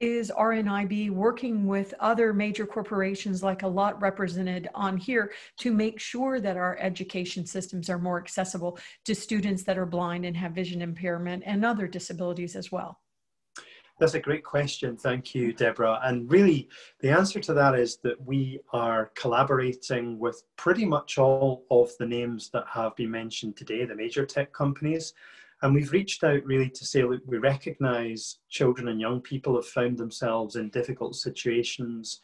is RNIB working with other major corporations like a lot represented on here to make sure that our education systems are more accessible to students that are blind and have vision impairment and other disabilities as well? That's a great question. Thank you, Deborah. And really, the answer to that is that we are collaborating with pretty much all of the names that have been mentioned today, the major tech companies. And we've reached out really to say, look, we recognize children and young people have found themselves in difficult situations.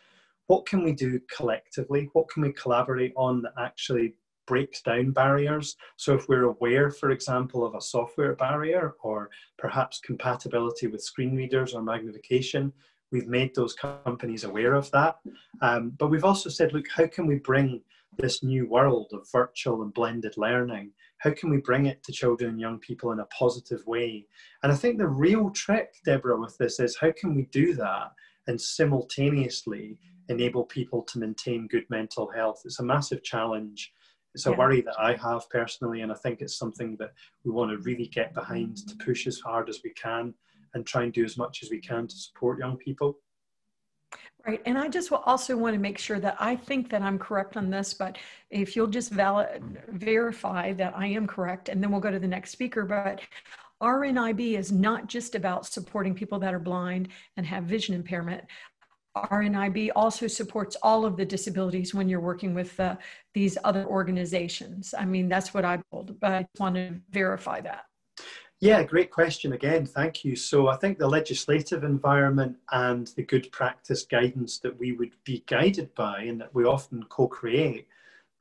What can we do collectively? What can we collaborate on that actually breaks down barriers. So if we're aware, for example, of a software barrier or perhaps compatibility with screen readers or magnification, we've made those companies aware of that. Um, but we've also said, look, how can we bring this new world of virtual and blended learning? How can we bring it to children and young people in a positive way? And I think the real trick, Deborah, with this is how can we do that and simultaneously enable people to maintain good mental health? It's a massive challenge it's a Yeah. worry that I have personally, and I think it's something that we want to really get behind to push as hard as we can and try and do as much as we can to support young people. Right. And I just will also want to make sure that I think that I'm correct on this, but if you'll just valid, verify that I am correct, and then we'll go to the next speaker. But RNIB is not just about supporting people that are blind and have vision impairment. RNIB also supports all of the disabilities when you're working with uh, these other organizations. I mean, that's what I'm told, but I want to verify that. Yeah, great question again. Thank you. So I think the legislative environment and the good practice guidance that we would be guided by and that we often co-create,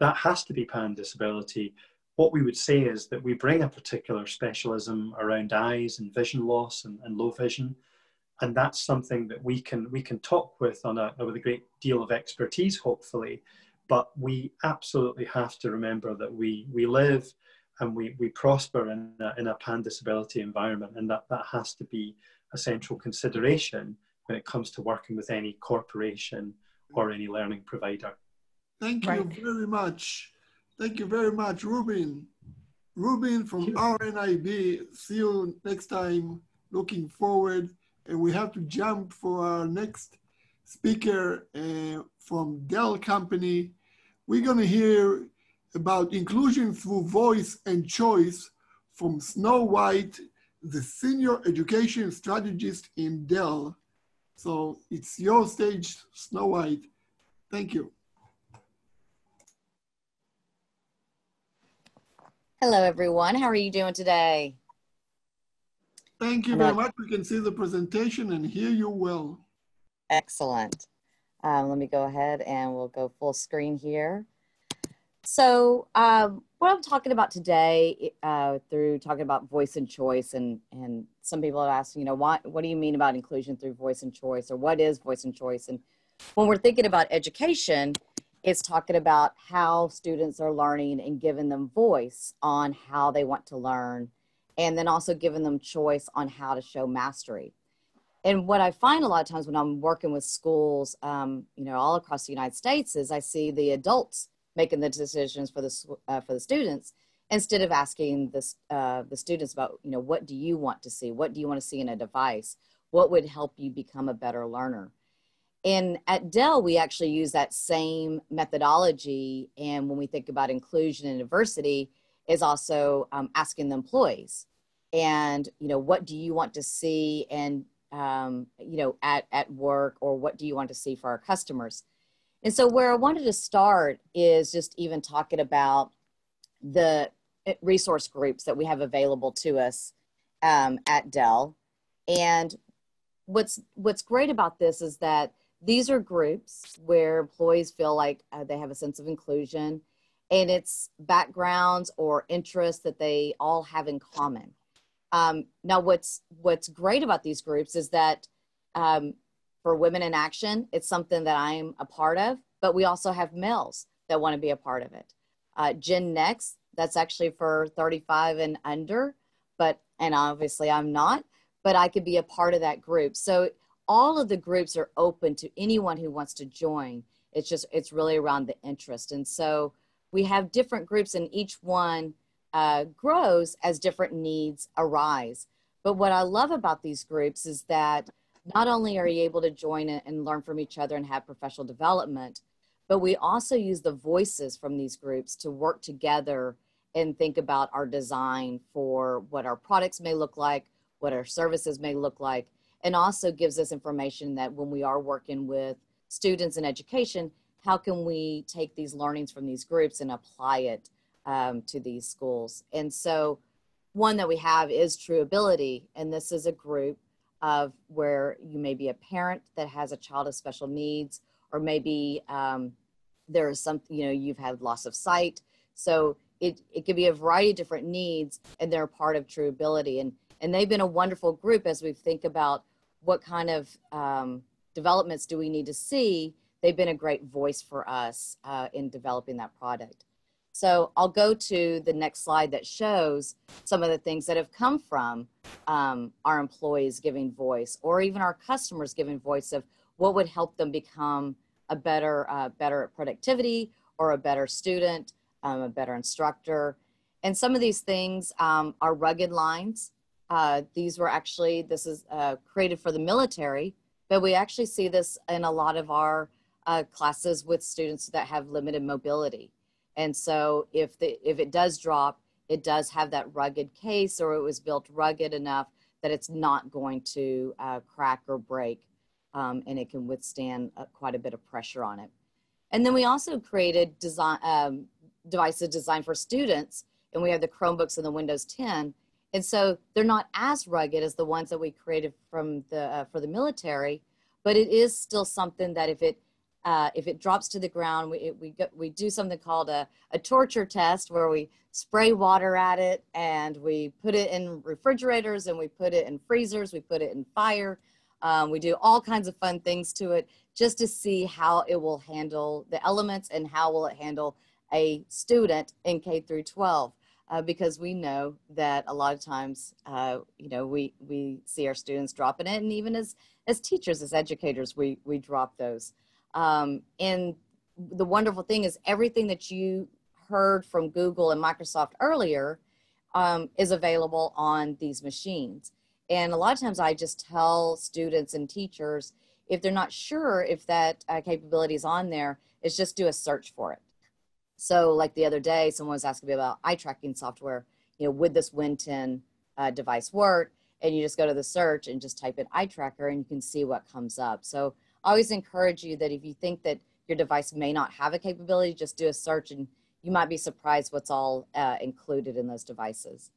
that has to be pan disability. What we would say is that we bring a particular specialism around eyes and vision loss and, and low vision. And that's something that we can we can talk with on a with a great deal of expertise, hopefully. But we absolutely have to remember that we we live and we, we prosper in a, in a pan disability environment, and that, that has to be a central consideration when it comes to working with any corporation or any learning provider. Thank you very much. Thank you very much, Ruben. Ruben from RNIB. See you next time. Looking forward. And we have to jump for our next speaker uh, from Dell Company. We're going to hear about inclusion through voice and choice from Snow White, the senior education strategist in Dell. So it's your stage, Snow White. Thank you. Hello, everyone. How are you doing today? Thank you very much. We can see the presentation and hear you well. Excellent. Um, let me go ahead and we'll go full screen here. So, um, what I'm talking about today, uh, through talking about voice and choice, and and some people have asked, you know, what what do you mean about inclusion through voice and choice, or what is voice and choice? And when we're thinking about education, it's talking about how students are learning and giving them voice on how they want to learn, and then also giving them choice on how to show mastery and what I find a lot of times when I'm working with schools, um, you know, all across the United States, is I see the adults making the decisions for the uh, for the students instead of asking the uh, the students about, you know, what do you want to see? What do you want to see in a device? What would help you become a better learner? And at Dell, we actually use that same methodology. And when we think about inclusion and diversity, is also um, asking the employees, and you know, what do you want to see? And um, you know, at, at work or what do you want to see for our customers? And so where I wanted to start is just even talking about the eh, resource groups that we have available to us um, at Dell. And what's, what's great about this is that these are groups where employees feel like uh, they have a sense of inclusion and it's backgrounds or interests that they all have in common. Um, now, what's what's great about these groups is that um, for Women in Action, it's something that I'm a part of, but we also have males that want to be a part of it. Uh, Gen Next, that's actually for 35 and under, but and obviously I'm not, but I could be a part of that group. So all of the groups are open to anyone who wants to join. It's just it's really around the interest, and so we have different groups, and each one uh, grows as different needs arise. But what I love about these groups is that not only are you able to join and learn from each other and have professional development, but we also use the voices from these groups to work together and think about our design for what our products may look like, what our services may look like, and also gives us information that when we are working with students in education, how can we take these learnings from these groups and apply it um, to these schools? And so one that we have is True Ability, and this is a group of where you may be a parent that has a child with special needs, or maybe um, there is some, you know, you've had loss of sight. So it, it could be a variety of different needs, and they're part of True Ability. And, and they've been a wonderful group as we think about what kind of um, developments do we need to see they've been a great voice for us uh, in developing that product. So I'll go to the next slide that shows some of the things that have come from um, our employees giving voice or even our customers giving voice of what would help them become a better, uh, better at productivity or a better student, um, a better instructor. And some of these things um, are rugged lines. Uh, these were actually, this is uh, created for the military, but we actually see this in a lot of our uh, classes with students that have limited mobility. And so if, the, if it does drop, it does have that rugged case or it was built rugged enough that it's not going to uh, crack or break um, and it can withstand uh, quite a bit of pressure on it. And then we also created design, um, devices designed for students and we have the Chromebooks and the Windows 10. And so they're not as rugged as the ones that we created from the, uh, for the military, but it is still something that if it uh, if it drops to the ground, we, we, go, we do something called a, a torture test where we spray water at it and we put it in refrigerators and we put it in freezers, we put it in fire. Um, we do all kinds of fun things to it just to see how it will handle the elements and how will it handle a student in K through 12. Uh, because we know that a lot of times, uh, you know, we, we see our students dropping it, and even as, as teachers, as educators, we, we drop those. Um, and the wonderful thing is everything that you heard from Google and Microsoft earlier um, is available on these machines. And a lot of times I just tell students and teachers, if they're not sure if that uh, capability is on there, is just do a search for it. So like the other day, someone was asking me about eye tracking software, you know, would this Win 10 uh, device work? And you just go to the search and just type in eye tracker and you can see what comes up. So I always encourage you that if you think that your device may not have a capability, just do a search and you might be surprised what's all uh, included in those devices.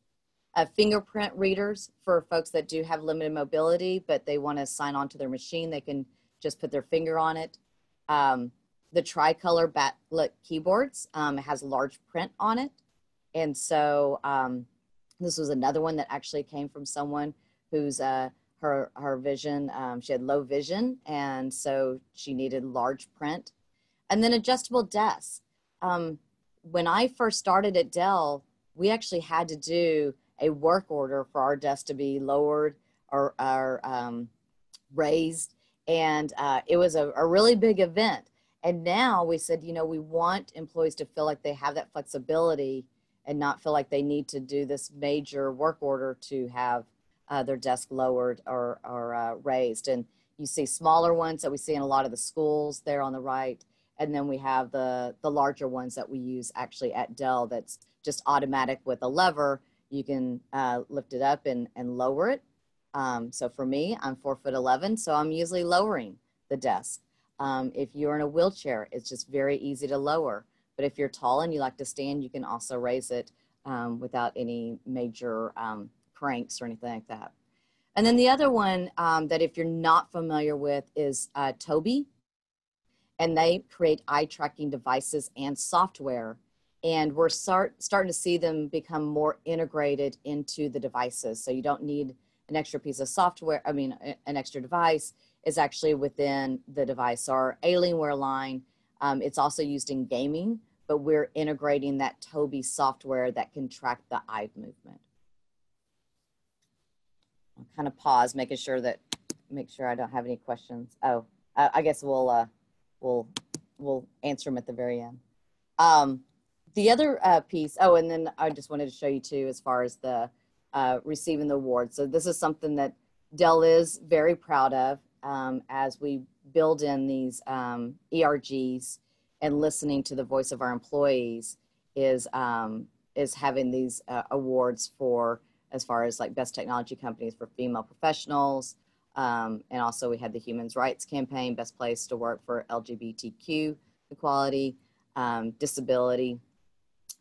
Uh, fingerprint readers for folks that do have limited mobility, but they want to sign on to their machine, they can just put their finger on it. Um, the tricolor backlit keyboards um, has large print on it. And so um, this was another one that actually came from someone who's uh, her her vision. Um, she had low vision, and so she needed large print, and then adjustable desks. Um, when I first started at Dell, we actually had to do a work order for our desk to be lowered or, or um, raised, and uh, it was a, a really big event. And now we said, you know, we want employees to feel like they have that flexibility and not feel like they need to do this major work order to have uh, their desk lowered or, or uh, raised. And you see smaller ones that we see in a lot of the schools there on the right. And then we have the, the larger ones that we use actually at Dell that's just automatic with a lever. You can uh, lift it up and, and lower it. Um, so for me, I'm four foot 11, so I'm usually lowering the desk. Um, if you're in a wheelchair, it's just very easy to lower. But if you're tall and you like to stand, you can also raise it um, without any major um, pranks or anything like that. And then the other one um, that if you're not familiar with is uh, Tobii. and they create eye tracking devices and software. And we're start, starting to see them become more integrated into the devices. So you don't need an extra piece of software, I mean, an extra device is actually within the device. Our Alienware line, um, it's also used in gaming, but we're integrating that Tobii software that can track the eye movement. I'll kind of pause, making sure that, make sure I don't have any questions. Oh, I, I guess we'll, uh, we'll, we'll answer them at the very end. Um, the other uh, piece, oh, and then I just wanted to show you too, as far as the uh, receiving the award. So this is something that Dell is very proud of um, as we build in these um, ERGs and listening to the voice of our employees is um, is having these uh, awards for as far as like best technology companies for female professionals. Um, and also we had the Human Rights Campaign, best place to work for LGBTQ equality, um, disability,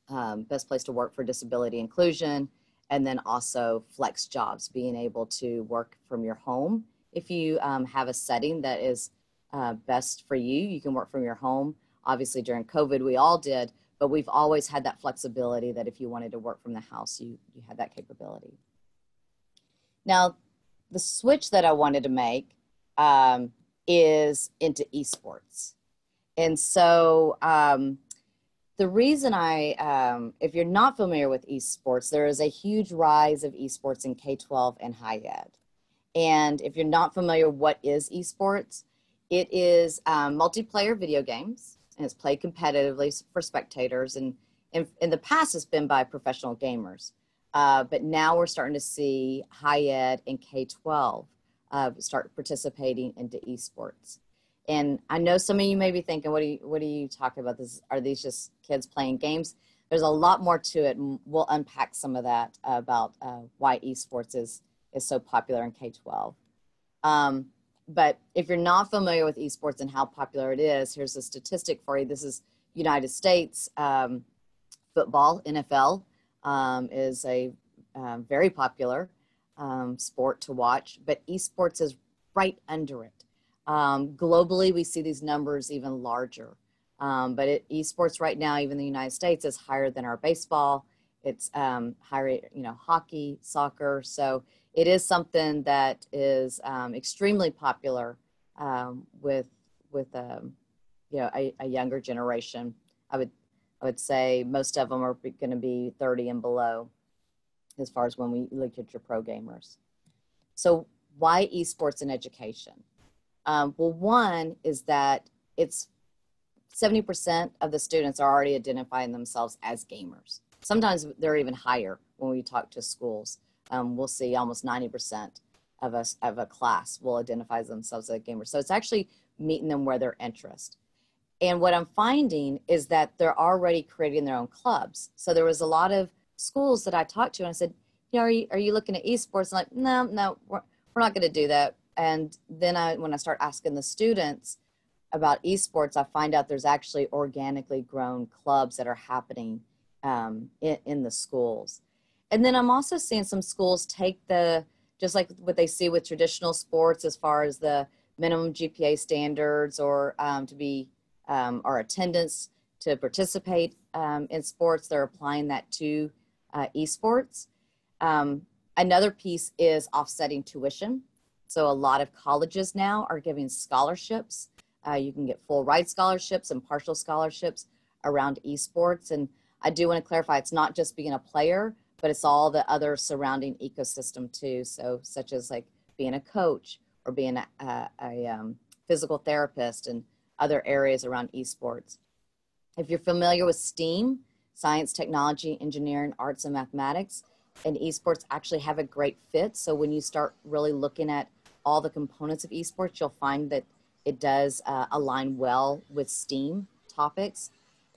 um, best place to work for disability inclusion, and then also flex jobs, being able to work from your home. If you um, have a setting that is uh, best for you, you can work from your home. Obviously, during COVID, we all did, but we've always had that flexibility that if you wanted to work from the house, you, you had that capability. Now, the switch that I wanted to make um, is into esports. And so um, the reason I, um, if you're not familiar with esports, there is a huge rise of esports in K 12 and high ed. And if you're not familiar, what is esports? It is um, multiplayer video games and it's played competitively for spectators. And in, in the past, it's been by professional gamers. Uh, but now we're starting to see high ed and K 12 uh, start participating into esports. And I know some of you may be thinking, what are you, what are you talking about? This, are these just kids playing games? There's a lot more to it, and we'll unpack some of that about uh, why esports is, is so popular in K 12. Um, but if you're not familiar with esports and how popular it is, here's a statistic for you. This is United States um, football, NFL, um, is a uh, very popular um, sport to watch, but esports is right under it. Um, globally, we see these numbers even larger. Um, but it, esports right now, even in the United States, is higher than our baseball. It's higher, you know, hockey, soccer. So it is something that is um, extremely popular um, with with um, you know a, a, younger generation. I would I would say most of them are going to be 30 and below, as far as when we look at your pro gamers. So why esports in education? Um, well, one is that it's 70% of the students are already identifying themselves as gamers. Sometimes they're even higher when we talk to schools. Um, we'll see almost 90% of us of a class will identify themselves as a gamer. So it's actually meeting them where they're interested. And what I'm finding is that they're already creating their own clubs. So there was a lot of schools that I talked to and I said, you know, are you, are you looking at esports? And like, no, no, we're, we're not going to do that. And then I, when I start asking the students about esports, I find out there's actually organically grown clubs that are happening um, in, in the schools. And then I'm also seeing some schools take the, just like what they see with traditional sports as far as the minimum GPA standards or um, to be, um, or attendance to participate um, in sports, they're applying that to uh, esports. Um, another piece is offsetting tuition. So a lot of colleges now are giving scholarships. Uh, you can get full ride scholarships and partial scholarships around esports. And I do want to clarify, it's not just being a player, but it's all the other surrounding ecosystem too. So such as like being a coach or being a, a, a um, physical therapist and other areas around esports. If you're familiar with STEAM, science, technology, engineering, arts, and mathematics, and esports actually have a great fit. So when you start really looking at all the components of esports, you'll find that it does uh, align well with STEAM topics.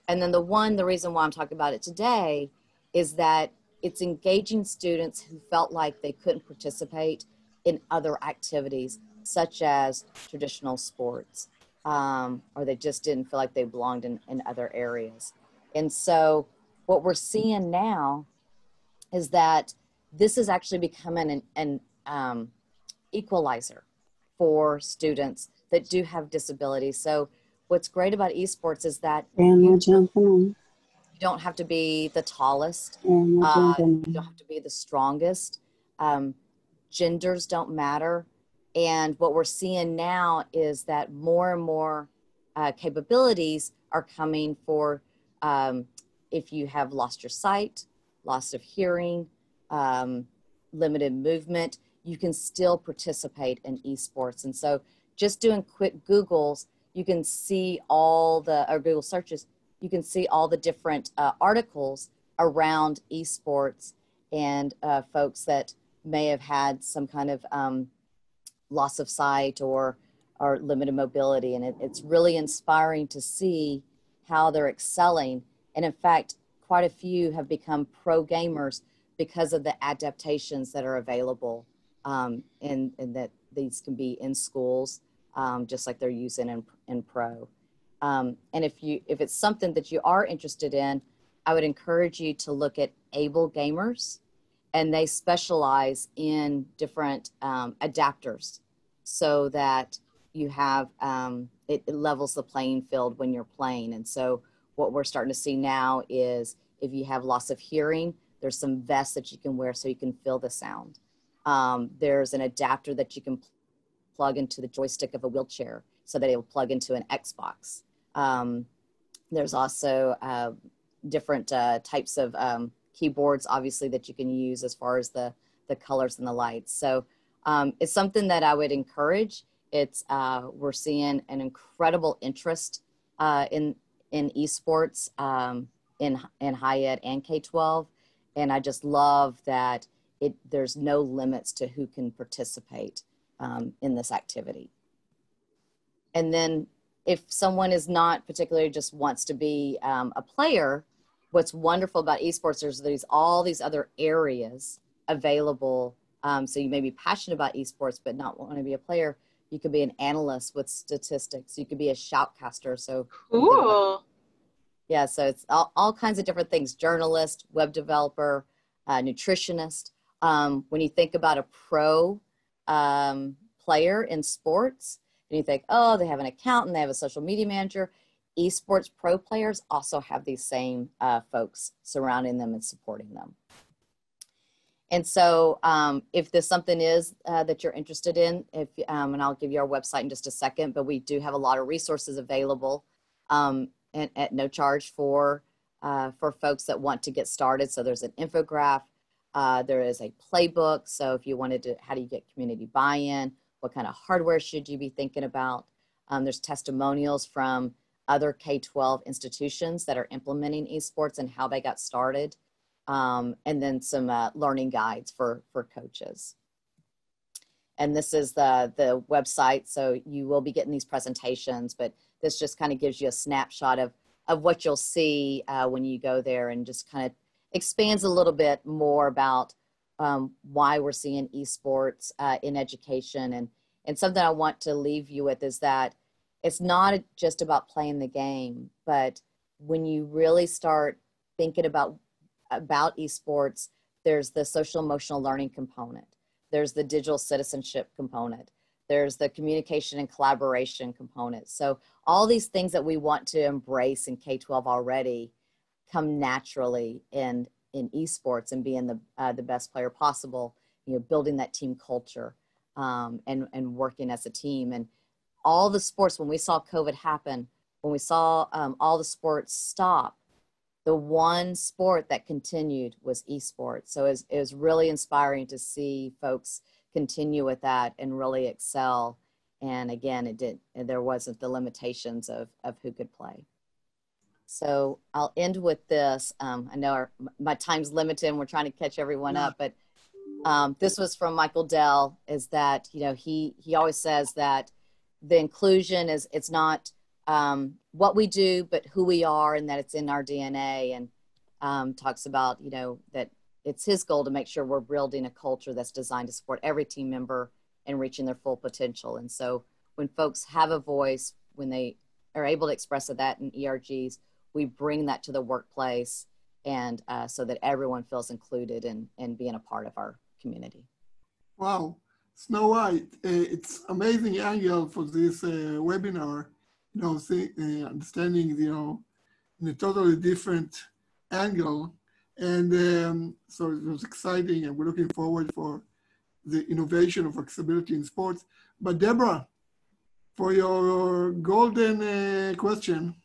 And then the one, the reason why I'm talking about it today is that it's engaging students who felt like they couldn't participate in other activities, such as traditional sports, um, or they just didn't feel like they belonged in, in other areas. And so, what we're seeing now is that this is actually becoming an, an um, equalizer for students that do have disabilities. So what's great about esports is that and gentlemen. You don't have to be the tallest. Uh, you don't have to be the strongest. Um, genders don't matter. And what we're seeing now is that more and more uh, capabilities are coming for um, if you have lost your sight, loss of hearing, um, limited movement, you can still participate in esports. And so just doing quick Googles, you can see all the, or Google searches, you can see all the different uh, articles around esports and uh, folks that may have had some kind of um, loss of sight or or limited mobility. And it, it's really inspiring to see how they're excelling. And in fact quite a few have become pro gamers because of the adaptations that are available um, and, and that these can be in schools um, just like they're using in, in pro um, and if you if it's something that you are interested in i would encourage you to look at AbleGamers and they specialize in different um, adapters so that you have um, it, it levels the playing field when you're playing. And so what we're starting to see now is if you have loss of hearing there's some vests that you can wear so you can feel the sound. Um, there's an adapter that you can pl- plug into the joystick of a wheelchair so that it will plug into an xbox. Um, there's also uh, different uh, types of um, keyboards obviously that you can use as far as the the colors and the lights. So um, it's something that i would encourage. It's uh, we're seeing an incredible interest uh, in in esports um, in in high ed and k-12 and i just love that it there's no limits to who can participate um, in this activity and then if someone is not particularly just wants to be um, a player what's wonderful about esports is there's all these other areas available. Um, so you may be passionate about esports but not want to be a player. You could be an analyst with statistics. You could be a shoutcaster. So Cool. yeah so it's all, all kinds of different things. Journalist web developer uh, nutritionist. Um, when you think about a pro um, player in sports and you think oh they have an accountant and they have a social media manager. Esports pro players also have these same uh, folks surrounding them and supporting them. And so um, if this something is uh, that you're interested in if um, and i'll give you our website in just a second but we do have a lot of resources available um, and at no charge for uh, for folks that want to get started. So there's an infographic, uh, there is a playbook. So if you wanted to how do you get community buy-in what kind of hardware should you be thinking about? Um, there's testimonials from other k-12 institutions that are implementing esports and how they got started um, and then some uh, learning guides for for coaches. And this is the the website so you will be getting these presentations but this just kind of gives you a snapshot of of what you'll see uh, when you go there and just kind of expands a little bit more about um, why we're seeing esports uh, in education. And and something i want to leave you with is that it's not just about playing the game but when you really start thinking about about esports there's the social emotional learning component. There's the digital citizenship component. There's the communication and collaboration component. So all these things that we want to embrace in k-12 already come naturally in in esports and being the uh, the best player possible you know building that team culture um, and and working as a team and all the sports when we saw covid happen when we saw um, all the sports stop the one sport that continued was esports. So it was, it was really inspiring to see folks continue with that and really excel. And again, it did, there wasn't the limitations of, of who could play. So I'll end with this. Um, I know our, my time's limited and we're trying to catch everyone up, but um, this was from Michael Dell is that, you know, he, he always says that the inclusion is, it's not um, what we do, but who we are, and that it's in our DNA. And um, talks about, you know, that it's his goal to make sure we're building a culture that's designed to support every team member and reaching their full potential. And so when folks have a voice, when they are able to express that in ERGs, we bring that to the workplace and uh, so that everyone feels included in, in being a part of our community. Wow, Snow White, uh, it's amazing angle for this uh, webinar. you know, see, uh, understanding, you know, in a totally different angle. And um, so it was exciting, and we're looking forward for the innovation of accessibility in sports. But Deborah, for your golden question.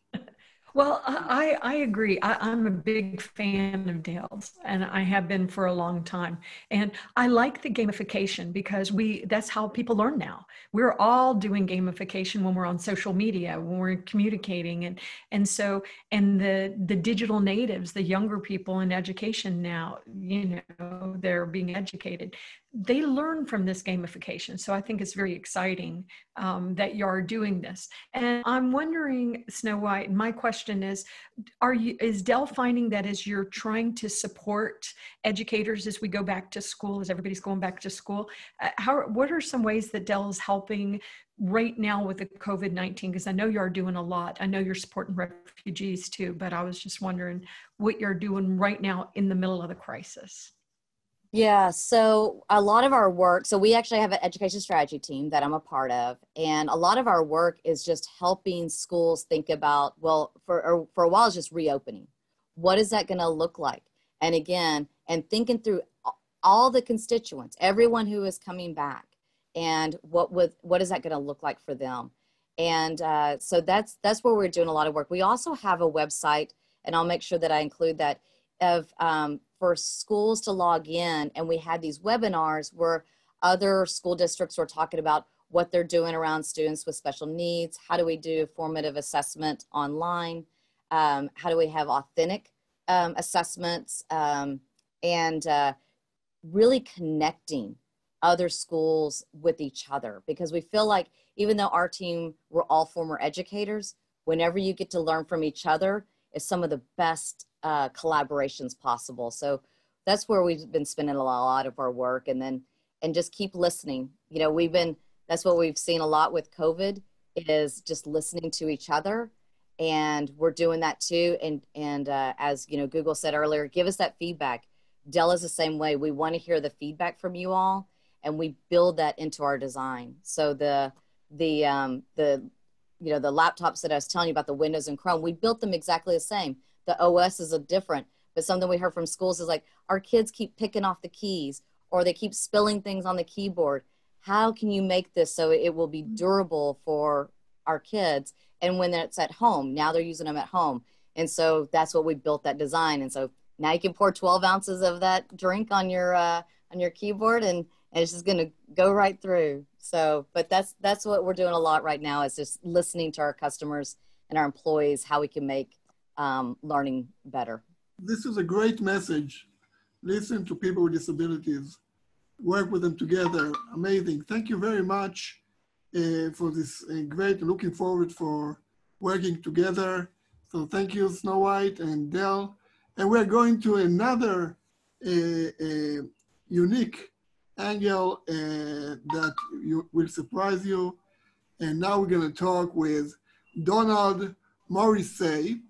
Well, I, I agree. I, am a big fan of Dell's and I have been for a long time. And I like the gamification because we that's how people learn now. We're all doing gamification when we're on social media, when we're communicating and and so and the the digital natives, the younger people in education now, you know, they're being educated they learn from this gamification. So I think it's very exciting um, that you are doing this. And I'm wondering, Snow White, my question is, are you, is Dell finding that as you're trying to support educators as we go back to school, as everybody's going back to school, uh, how, what are some ways that Dell is helping right now with the COVID-19? Because I know you are doing a lot. I know you're supporting refugees too, but I was just wondering what you're doing right now in the middle of the crisis. Yeah, so a lot of our work, so we actually have an education strategy team that I'm a part of, and a lot of our work is just helping schools think about, well, for for a while it's just reopening. What is that going to look like? And again, and thinking through all the constituents, everyone who is coming back, and what would what is that going to look like for them? And uh, so that's that's where we're doing a lot of work. We also have a website, and I'll make sure that I include that of um, for schools to log in and we had these webinars where other school districts were talking about what they're doing around students with special needs. How do we do formative assessment online? Um, how do we have authentic um, assessments? Um, and uh, really connecting other schools with each other because we feel like even though our team we're all former educators whenever you get to learn from each other is some of the best uh, collaborations possible. So that's where we've been spending a lot of our work and then, and just keep listening. You know, we've been, that's what we've seen a lot with COVID is just listening to each other. And we're doing that too. And, and uh, as, you know, Google said earlier, give us that feedback. Dell is the same way. We want to hear the feedback from you all and we build that into our design. So the, the, um, the, you know, the laptops that I was telling you about, the Windows and Chrome, we built them exactly the same the OS is a different. But something we heard from schools is like our kids keep picking off the keys or they keep spilling things on the keyboard. How can you make this so it will be durable for our kids? And when it's at home, now they're using them at home. And so that's what we built that design. And so now you can pour 12 ounces of that drink on your uh, on your keyboard and, and it's just going to go right through. So, but that's that's what we're doing a lot right now is just listening to our customers and our employees how we can make um, learning better. This is a great message. Listen to people with disabilities, work with them together. Amazing. Thank you very much uh, for this uh, great. Looking forward for working together. So thank you, Snow White and Dell. And we're going to another uh, unique angle uh, that you, will surprise you. And now we're going to talk with Donald Morrissey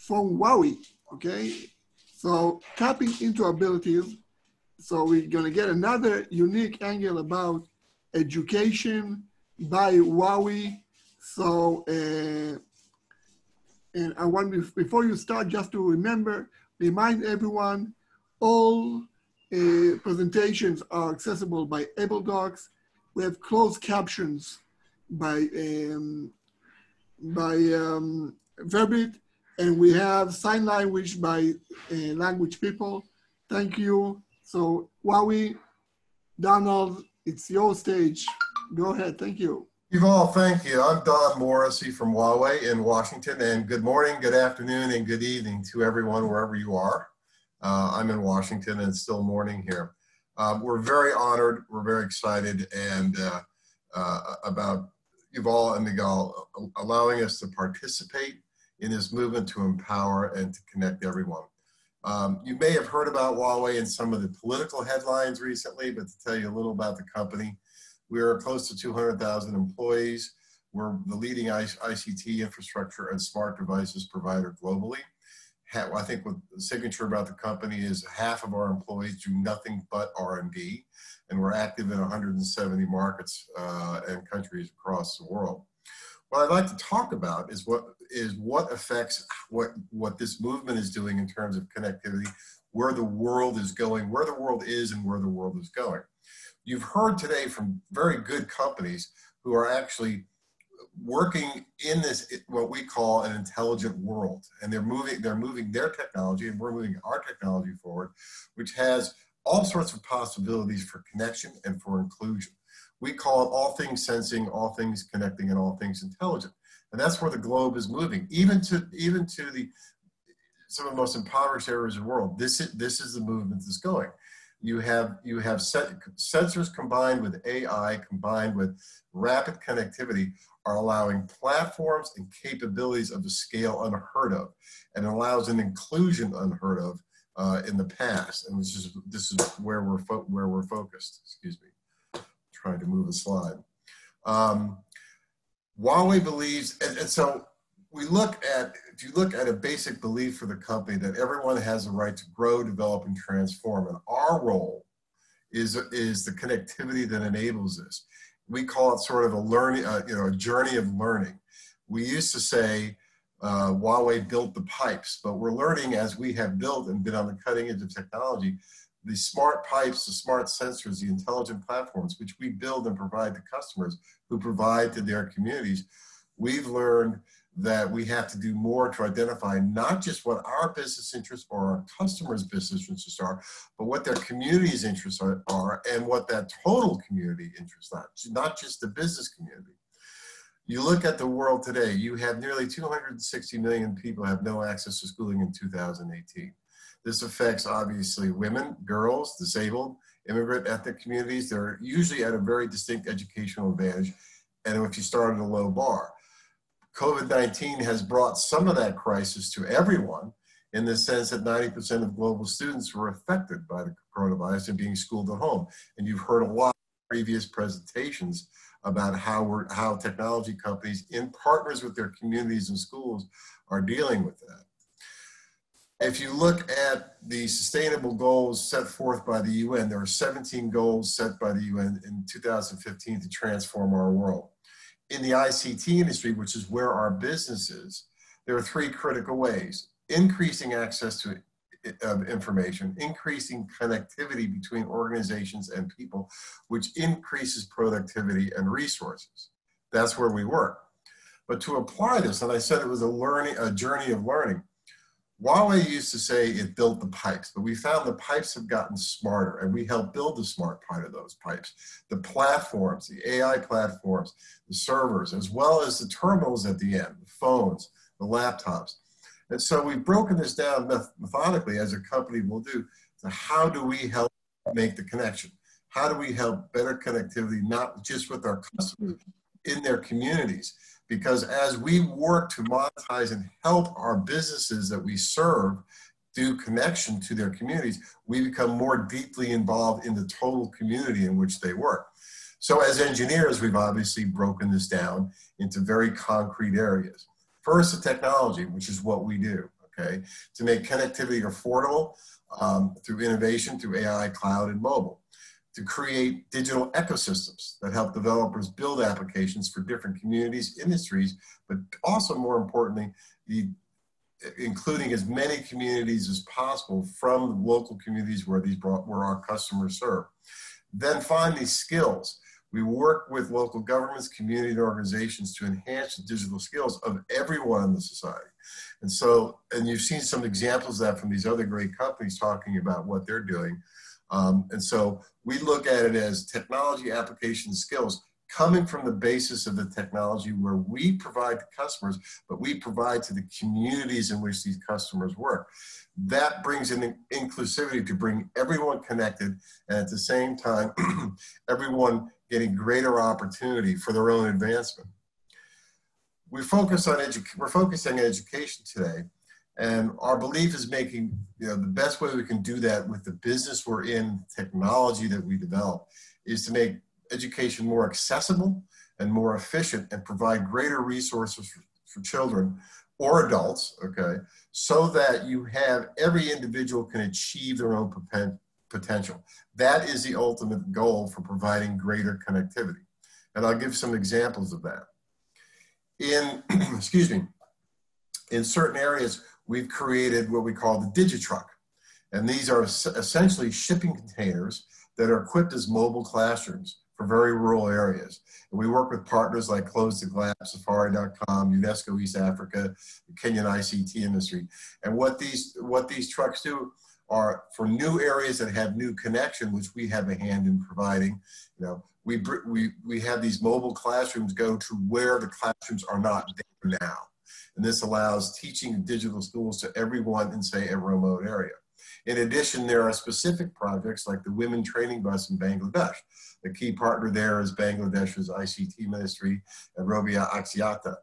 from Huawei, okay? So tapping into abilities. So we're gonna get another unique angle about education by Huawei. So, uh, and I want, before you start, just to remember, remind everyone, all uh, presentations are accessible by AbleDocs. We have closed captions by, um, by um, Verbit and we have sign language by uh, language people. Thank you. So Huawei, Donald, it's your stage. Go ahead, thank you. Yuval, thank you. I'm Don Morrissey from Huawei in Washington, and good morning, good afternoon, and good evening to everyone wherever you are. Uh, I'm in Washington, and it's still morning here. Um, we're very honored, we're very excited, and uh, uh, about Yuval and Miguel allowing us to participate in this movement to empower and to connect everyone. Um, you may have heard about Huawei in some of the political headlines recently, but to tell you a little about the company, we are close to 200,000 employees. We're the leading ICT infrastructure and smart devices provider globally. I think what the signature about the company is half of our employees do nothing but R&D, and we're active in 170 markets uh, and countries across the world. What I'd like to talk about is what is what affects what what this movement is doing in terms of connectivity, where the world is going, where the world is, and where the world is going. You've heard today from very good companies who are actually working in this what we call an intelligent world and they're moving they're moving their technology and we're moving our technology forward which has all sorts of possibilities for connection and for inclusion we call it all things sensing all things connecting and all things intelligent. And that's where the globe is moving. Even to even to the some of the most impoverished areas of the world this is this is the movement that's going. You have you have sensors combined with ai combined with rapid connectivity are allowing platforms and capabilities of a scale unheard of and allows an inclusion unheard of uh, in the past. And this is, this is where we're, where we're focused, excuse me, trying to move a slide. Um, Huawei believes, and, and so we look at, if you look at a basic belief for the company that everyone has a right to grow, develop, and transform, and our role is, is the connectivity that enables this we call it sort of a learning, uh, you know, a journey of learning. We used to say uh, Huawei built the pipes, but we're learning as we have built and been on the cutting edge of technology, the smart pipes, the smart sensors, the intelligent platforms, which we build and provide to customers who provide to their communities. We've learned that we have to do more to identify not just what our business interests or our customers' business interests are, but what their community's interests are, are and what that total community interests are, not just the business community. You look at the world today, you have nearly 260 million people have no access to schooling in 2018. This affects obviously women, girls, disabled, immigrant ethnic communities. They're usually at a very distinct educational advantage. And if you start at a low bar, COVID 19 has brought some of that crisis to everyone in the sense that 90% of global students were affected by the coronavirus and being schooled at home. And you've heard a lot of previous presentations about how we're, how technology companies in partners with their communities and schools are dealing with that. If you look at the sustainable goals set forth by the UN, there are 17 goals set by the UN in 2015 to transform our world in the ICT industry, which is where our business is, there are three critical ways. Increasing access to uh, information, increasing connectivity between organizations and people, which increases productivity and resources. That's where we work. But to apply this, and I said it was a learning, a journey of learning, Huawei used to say it built the pipes, but we found the pipes have gotten smarter and we helped build the smart part of those pipes. The platforms, the AI platforms, the servers, as well as the terminals at the end, the phones, the laptops. And so we've broken this down methodically as a company will do to how do we help make the connection? How do we help better connectivity, not just with our customers, mm-hmm. in their communities? Because as we work to monetize and help our businesses that we serve do connection to their communities, we become more deeply involved in the total community in which they work. So as engineers, we've obviously broken this down into very concrete areas. First, the technology, which is what we do, okay? To make connectivity affordable um, through innovation, through AI, cloud, and mobile to create digital ecosystems that help developers build applications for different communities, industries, but also more importantly, the, including as many communities as possible from local communities where these brought, where our customers serve. Then these skills. We work with local governments, community organizations to enhance the digital skills of everyone in the society. And so, and you've seen some examples of that from these other great companies talking about what they're doing. Um, and so we look at it as technology application skills coming from the basis of the technology where we provide to customers, but we provide to the communities in which these customers work. That brings in inclusivity to bring everyone connected and at the same time, everyone getting greater opportunity for their own advancement. We focus on edu- we're focusing on education today, and our belief is making, you know, the best way we can do that with the business we're in, technology that we develop, is to make education more accessible and more efficient and provide greater resources for, for children or adults, okay, so that you have every individual can achieve their own potential. That is the ultimate goal for providing greater connectivity. And I'll give some examples of that. In, excuse me, in certain areas, we've created what we call the DigiTruck. And these are essentially shipping containers that are equipped as mobile classrooms for very rural areas. And we work with partners like Close the Gap, Safaricom, UNESCO East Africa, the Kenyan ICT industry. And what these, what these trucks do are for new areas that have new connection, which we have a hand in providing. You know, we, we, we have these mobile classrooms go to where the classrooms are not there now. And this allows teaching digital schools to everyone in, say, a remote area. In addition, there are specific projects like the Women Training Bus in Bangladesh. The key partner there is Bangladesh's ICT ministry and Robi Axiata.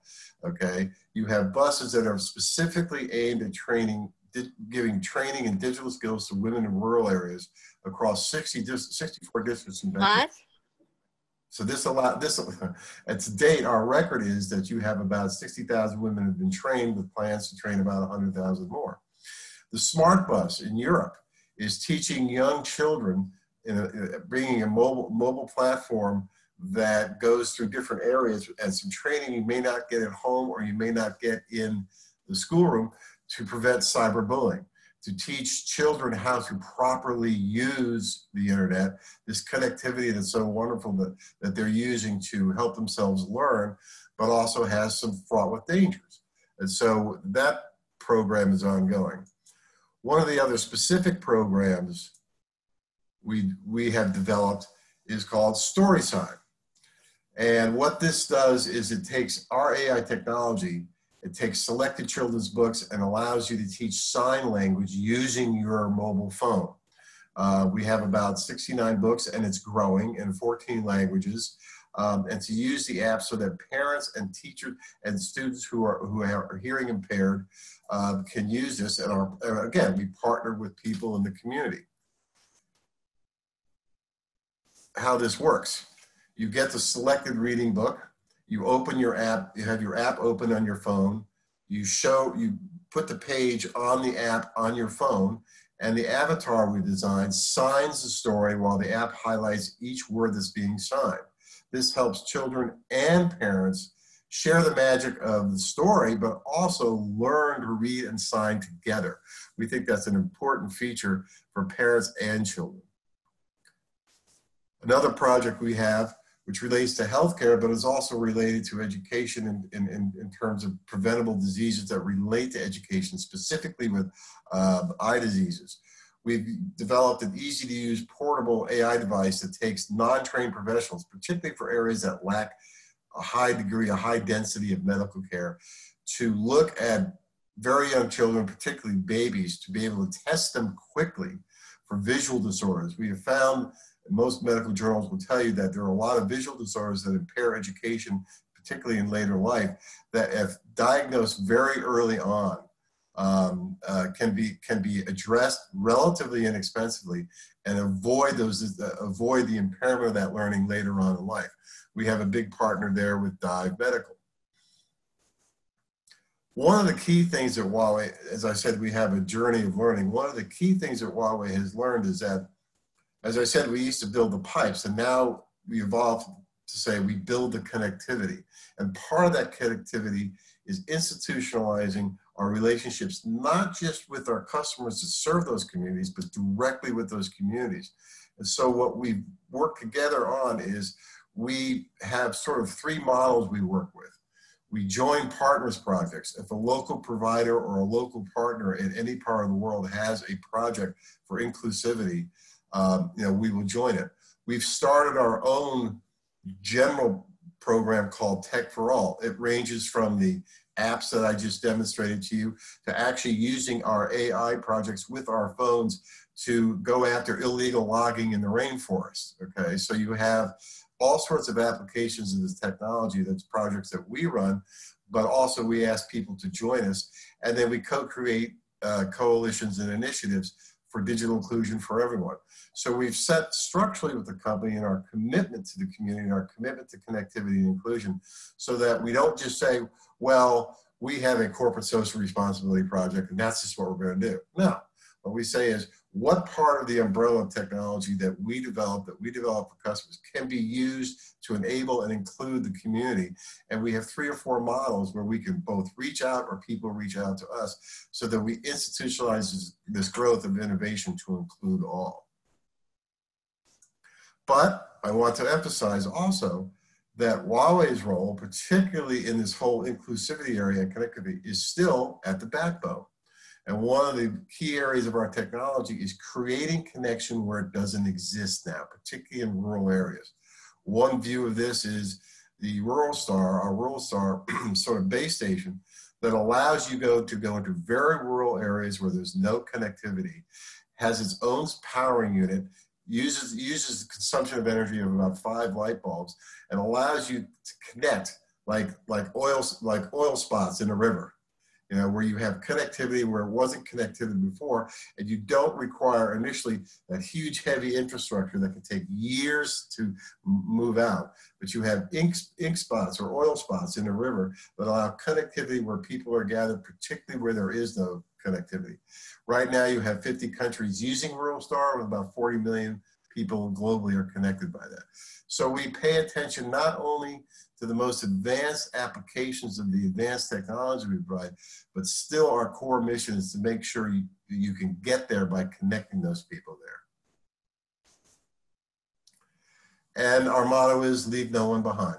Okay, you have buses that are specifically aimed at training, giving training and digital skills to women in rural areas across 60 64 districts in Bangladesh. So this a lot. This at to date, our record is that you have about 60,000 women have been trained with plans to train about 100,000 more. The Smart Bus in Europe is teaching young children, in a, in bringing a mobile mobile platform that goes through different areas and some training you may not get at home or you may not get in the schoolroom to prevent cyberbullying to teach children how to properly use the internet, this connectivity that's so wonderful that, that they're using to help themselves learn, but also has some fraught with dangers. And so that program is ongoing. One of the other specific programs we, we have developed is called StorySign. And what this does is it takes our AI technology, it takes selected children's books and allows you to teach sign language using your mobile phone. Uh, we have about 69 books and it's growing in 14 languages. Um, and to use the app so that parents and teachers and students who are who are hearing impaired uh, can use this. And our, uh, again, we partner with people in the community. How this works: you get the selected reading book. You open your app. You have your app open on your phone. You show you put the page on the app on your phone, and the avatar we designed signs the story while the app highlights each word that's being signed. This helps children and parents share the magic of the story, but also learn to read and sign together. We think that's an important feature for parents and children. Another project we have, which relates to healthcare, but is also related to education in, in, in, terms of preventable diseases that relate to education, specifically with uh, eye diseases. We've developed an easy to use portable AI device that takes non trained professionals, particularly for areas that lack a high degree, a high density of medical care, to look at very young children, particularly babies, to be able to test them quickly for visual disorders. We have found, most medical journals will tell you that there are a lot of visual disorders that impair education, particularly in later life, that if diagnosed very early on, um, uh, can be can be addressed relatively inexpensively and avoid those uh, avoid the impairment of that learning later on in life. We have a big partner there with Dive Medical. One of the key things that Huawei, as I said, we have a journey of learning. One of the key things that Huawei has learned is that, as I said, we used to build the pipes, and now we evolved to say we build the connectivity. And part of that connectivity is institutionalizing our relationships, not just with our customers that serve those communities, but directly with those communities. And so what we work together on is we have sort of three models we work with. We join partners projects. If a local provider or a local partner in any part of the world has a project for inclusivity, um, you know, we will join it. We've started our own general program called Tech for All. It ranges from the apps that I just demonstrated to you to actually using our AI projects with our phones to go after illegal logging in the rainforest. Okay, so you have all sorts of applications of this technology that's projects that we run, but also we ask people to join us, and then we co-create uh, coalitions and initiatives for digital inclusion for everyone. So we've set structurally with the company and our commitment to the community and our commitment to connectivity and inclusion so that we don't just say, well, we have a corporate social responsibility project and that's just what we're going to do. No, What we say is, what part of the umbrella technology that we develop, that we develop for customers, can be used to enable and include the community? And we have three or four models where we can both reach out or people reach out to us so that we institutionalize this, this growth of innovation to include all. But I want to emphasize also that Huawei's role, particularly in this whole inclusivity area and connectivity, is still at the backbone. And one of the key areas of our technology is creating connection where it doesn't exist now, particularly in rural areas. One view of this is the Rural Star, our Rural Star sort of base station that allows you go to go into very rural areas where there's no connectivity, has its own powering unit, uses uses the consumption of energy of about five light bulbs, and allows you to connect like like oil like oil spots in a river you know, where you have connectivity where it wasn't connectivity before, and you don't require initially that huge heavy infrastructure that can take years to move out. But you have ink, ink spots or oil spots in the river that allow connectivity where people are gathered, particularly where there is no connectivity. Right now, you have 50 countries using Rural Star, with about 40 million people globally are connected by that. So we pay attention not only to the most advanced applications of the advanced technology we provide, but still our core mission is to make sure you, you can get there by connecting those people there. And our motto is leave no one behind.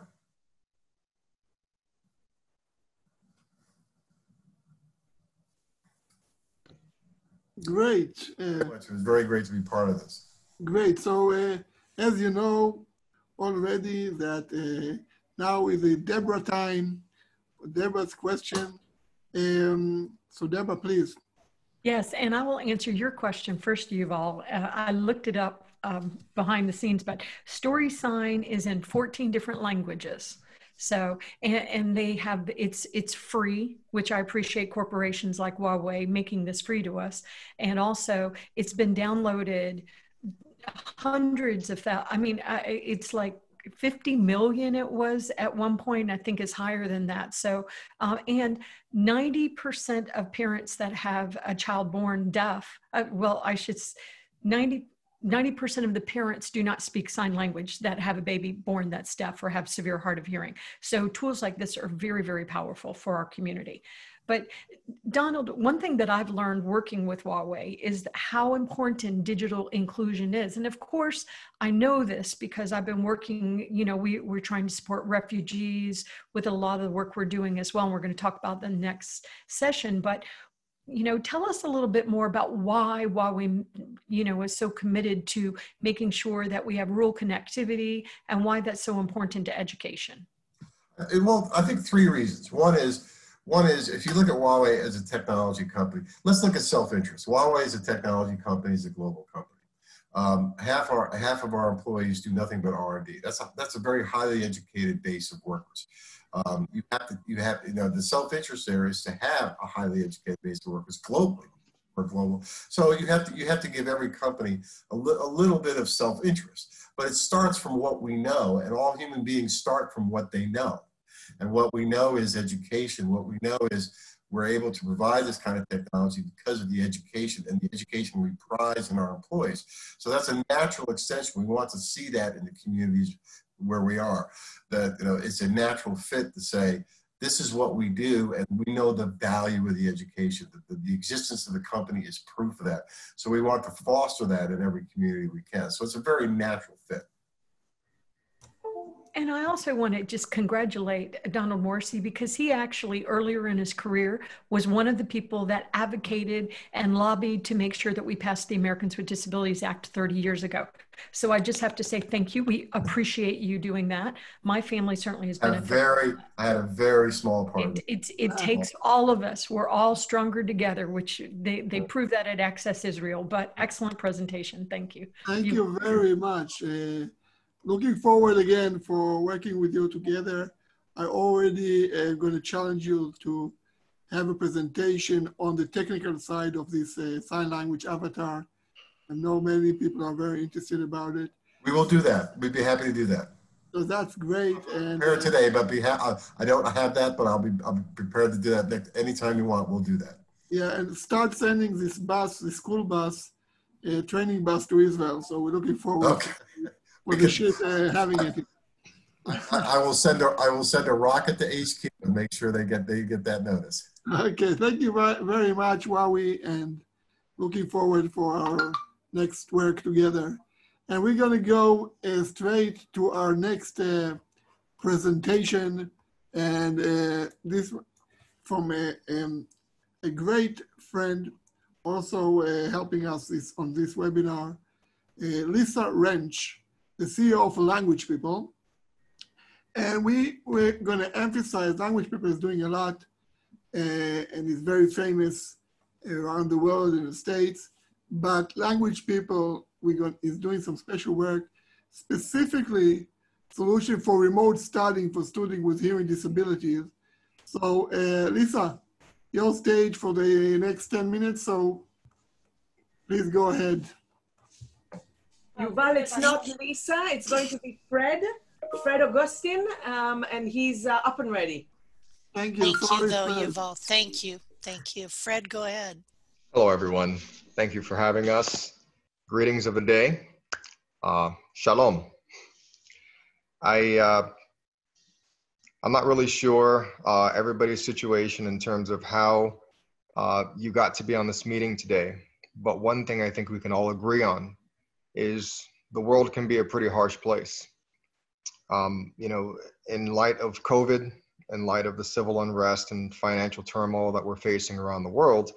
Great. Uh, it was very great to be part of this. Great. So, uh, as you know already, that uh, now is a Deborah time. Deborah's question. Um, so, Deborah, please. Yes, and I will answer your question first, Yuval. Uh, I looked it up um, behind the scenes, but Story Sign is in 14 different languages. So and, and they have it's it's free, which I appreciate corporations like Huawei making this free to us, and also it's been downloaded hundreds of thousands. I mean, I, it's like 50 million it was at one point i think is higher than that so uh, and 90% of parents that have a child born deaf uh, well i should 90 90% of the parents do not speak sign language that have a baby born that's deaf or have severe hard of hearing. So tools like this are very, very powerful for our community. But Donald, one thing that I've learned working with Huawei is how important digital inclusion is. And of course, I know this because I've been working, you know, we, we're trying to support refugees with a lot of the work we're doing as well. And we're going to talk about the next session. But you know, tell us a little bit more about why Huawei, you know, is so committed to making sure that we have rural connectivity and why that's so important to education. Uh, well, I think three reasons. One is one is if you look at Huawei as a technology company, let's look at self-interest. Huawei is a technology company, is a global company. Um, half our half of our employees do nothing but R&D. That's a, that's a very highly educated base of workers. Um, you have to you have you know the self-interest there is to have a highly educated base of workers globally or global. So you have to you have to give every company a, li a little bit of self-interest, but it starts from what we know, and all human beings start from what they know. And what we know is education. What we know is we're able to provide this kind of technology because of the education and the education we prize in our employees. So that's a natural extension. We want to see that in the communities where we are. That you know, it's a natural fit to say this is what we do, and we know the value of the education. The, the, the existence of the company is proof of that. So we want to foster that in every community we can. So it's a very natural fit. And I also want to just congratulate Donald Morrissey because he actually earlier in his career was one of the people that advocated and lobbied to make sure that we passed the Americans with Disabilities Act 30 years ago. So I just have to say thank you. We appreciate you doing that. My family certainly has been a very. I had a very small part. It it, it takes all of us. We're all stronger together, which they they prove that at Access Israel. But excellent presentation. Thank you. Thank you, you very much. Uh, looking forward again for working with you together. I already am uh, going to challenge you to have a presentation on the technical side of this uh, sign language avatar. I know many people are very interested about it. We will do that. We'd be happy to do that. So that's great. And prepare today, but be ha- I don't have that, but I'll be be prepared to do that next, anytime you want. We'll do that. Yeah, and start sending this bus, the school bus, uh, training bus to Israel. So we're looking forward Okay. For the ship uh, having it. I, I will send a, I will send a rocket to HQ and make sure they get, they get that notice. Okay, thank you very much, Huawei, and looking forward for our next work together. And we're going to go uh, straight to our next uh, presentation, and uh, this from a, um, a great friend, also uh, helping us this, on this webinar, uh, Lisa Wrench, the CEO of Language People. And we, we're going to emphasize Language People is doing a lot uh, and is very famous around the world in the States. But Language People we going, is doing some special work, specifically solution for remote studying for students with hearing disabilities. So uh, Lisa, your stage for the next 10 minutes, so please go ahead. Yuval, it's not Lisa, it's going to be Fred, Fred Augustine, um, and he's uh, up and ready. Thank you. Thank you, though, Yuval. Thank you. Thank you. Fred, go ahead. Hello, everyone. Thank you for having us. Greetings of the day. Uh, shalom. I, uh, I'm not really sure uh, everybody's situation in terms of how uh, you got to be on this meeting today. But one thing I think we can all agree on is the world can be a pretty harsh place. Um, you know, in light of COVID, in light of the civil unrest and financial turmoil that we're facing around the world,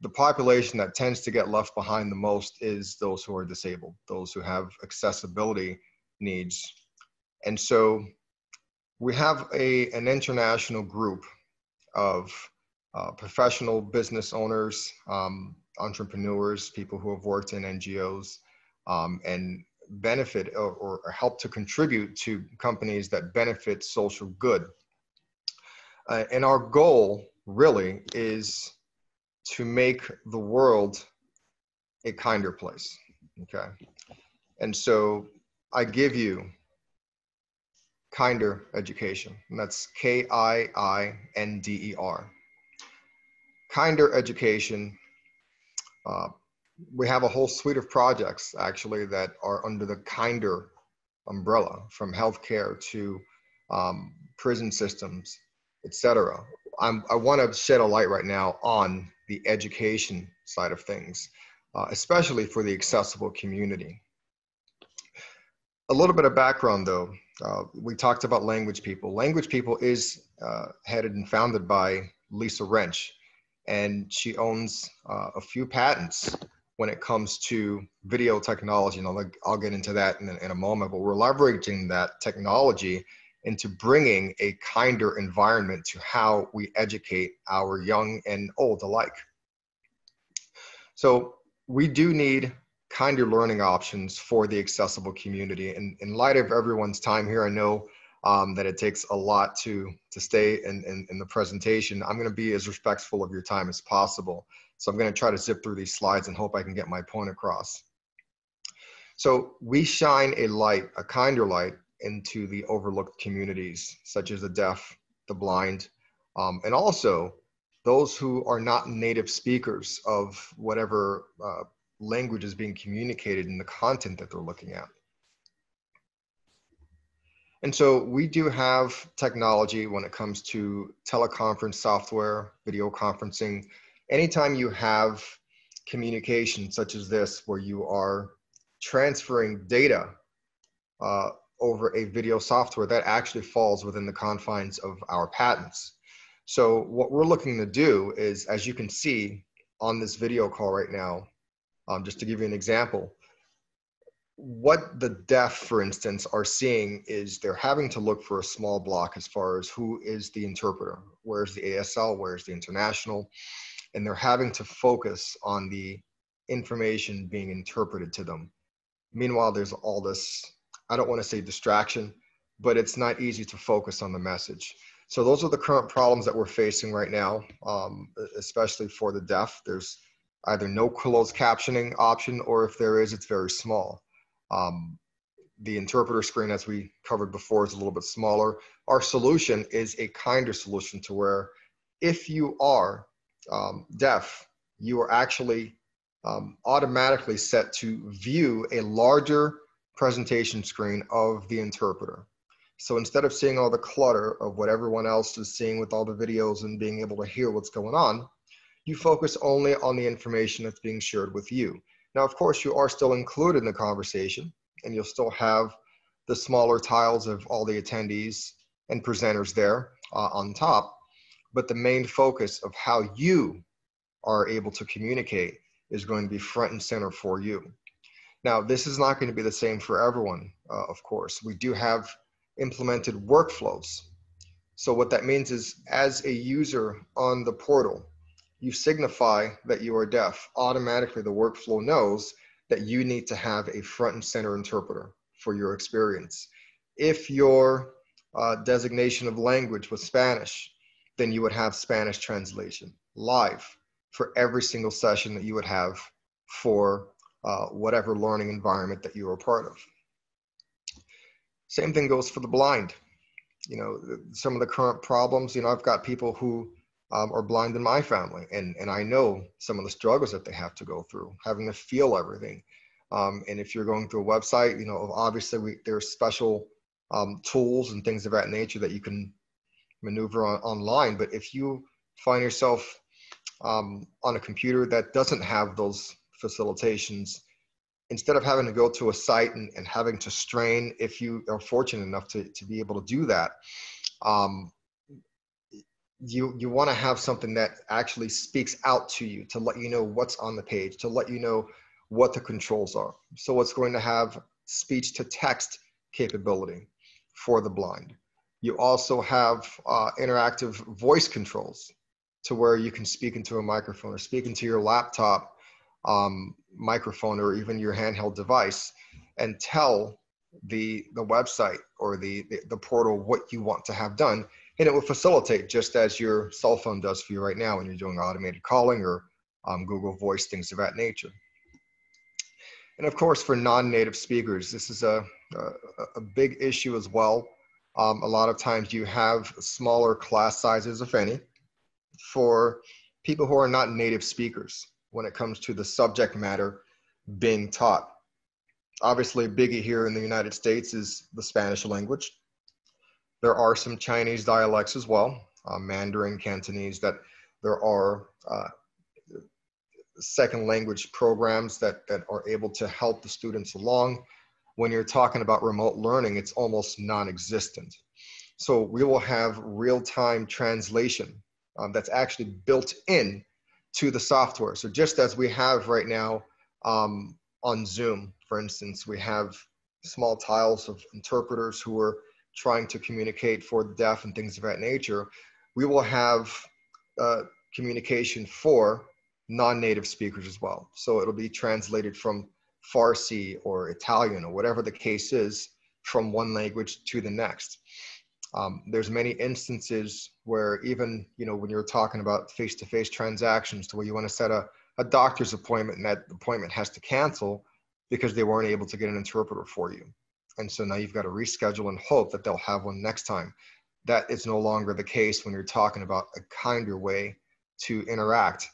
the population that tends to get left behind the most is those who are disabled, those who have accessibility needs. And so we have a, an international group of uh, professional business owners, um, entrepreneurs, people who have worked in NGOs, um, and benefit or, or help to contribute to companies that benefit social good. Uh, and our goal really is to make the world a kinder place. Okay. And so I give you kinder education, and that's K I I N D E R. Kiinder education. Uh, we have a whole suite of projects actually that are under the kinder umbrella from healthcare to um, prison systems, etc. I'm, want to shed a light right now on the education side of things, uh, especially for the accessible community. A little bit of background though. Uh, we talked about Language People. Language People is uh, headed and founded by Lisa Wrench, and she owns uh, a few patents when it comes to video technology. And I'll, I'll get into that in, in a moment, but we're leveraging that technology into bringing a kinder environment to how we educate our young and old alike. So we do need kinder learning options for the accessible community. And in light of everyone's time here, I know um, that it takes a lot to, to stay in, in, in the presentation. I'm gonna be as respectful of your time as possible. So I'm gonna try to zip through these slides and hope I can get my point across. So we shine a light, a kinder light, into the overlooked communities, such as the deaf, the blind, um, and also those who are not native speakers of whatever uh, language is being communicated in the content that they're looking at. And so we do have technology when it comes to teleconference software, video conferencing. Anytime you have communication such as this, where you are transferring data uh, over a video software, that actually falls within the confines of our patents. So what we're looking to do is, as you can see on this video call right now, um, just to give you an example, what the deaf, for instance, are seeing is they're having to look for a small block as far as who is the interpreter, where's the ASL, where's the international, and they're having to focus on the information being interpreted to them. Meanwhile, there's all this, I don't want to say distraction, but it's not easy to focus on the message. So those are the current problems that we're facing right now, um, especially for the deaf. There's either no closed captioning option, or if there is, it's very small. Um, the interpreter screen, as we covered before, is a little bit smaller. Our solution is a kinder solution to where if you are um, deaf, you are actually um, automatically set to view a larger presentation screen of the interpreter. So instead of seeing all the clutter of what everyone else is seeing with all the videos and being able to hear what's going on, you focus only on the information that's being shared with you. Now, of course, you are still included in the conversation and you'll still have the smaller tiles of all the attendees and presenters there uh, on top. But the main focus of how you are able to communicate is going to be front and center for you. Now, this is not going to be the same for everyone, uh, of course. We do have implemented workflows. So what that means is as a user on the portal, you signify that you are deaf. Automatically, the workflow knows that you need to have a front and center interpreter for your experience. If your uh, designation of language was Spanish, then you would have Spanish translation live for every single session that you would have for uh, whatever learning environment that you are part of. Same thing goes for the blind. You know, some of the current problems, you know, I've got people who um, are blind in my family, and, and I know some of the struggles that they have to go through, having to feel everything. Um, and if you're going through a website, you know, obviously we, there's special um, tools and things of that nature that you can maneuver on, online. But if you find yourself um, on a computer that doesn't have those facilitations, instead of having to go to a site and, and having to strain, if you are fortunate enough to, to be able to do that, um, you you want to have something that actually speaks out to you to let you know what's on the page, to let you know what the controls are. So it's going to have speech to text capability for the blind. You also have uh, interactive voice controls to where you can speak into a microphone or speak into your laptop um, microphone or even your handheld device and tell the the website or the, the, the portal what you want to have done. And it will facilitate just as your cell phone does for you right now when you're doing automated calling or um, google voice things of that nature. And of course for non-native speakers this is a, a, a big issue as well um, a lot of times you have smaller class sizes if any for people who are not native speakers when it comes to the subject matter being taught. Obviously, biggie here in the United States is the Spanish language. There are some Chinese dialects as well, uh, Mandarin, Cantonese, that there are uh, second language programs that, that are able to help the students along. When you're talking about remote learning, it's almost non-existent. So we will have real-time translation um, that's actually built in to the software. So just as we have right now um, on Zoom, for instance, we have small tiles of interpreters who are trying to communicate for the deaf and things of that nature. We will have uh, communication for non-native speakers as well. So it'll be translated from Farsi or Italian or whatever the case is from one language to the next. Um, there's many instances where even, you know, when you're talking about face-to-face transactions to where you want to set a, a doctor's appointment and that appointment has to cancel because they weren't able to get an interpreter for you. And so now you've got to reschedule and hope that they'll have one next time. That is no longer the case when you're talking about a kinder way to interact.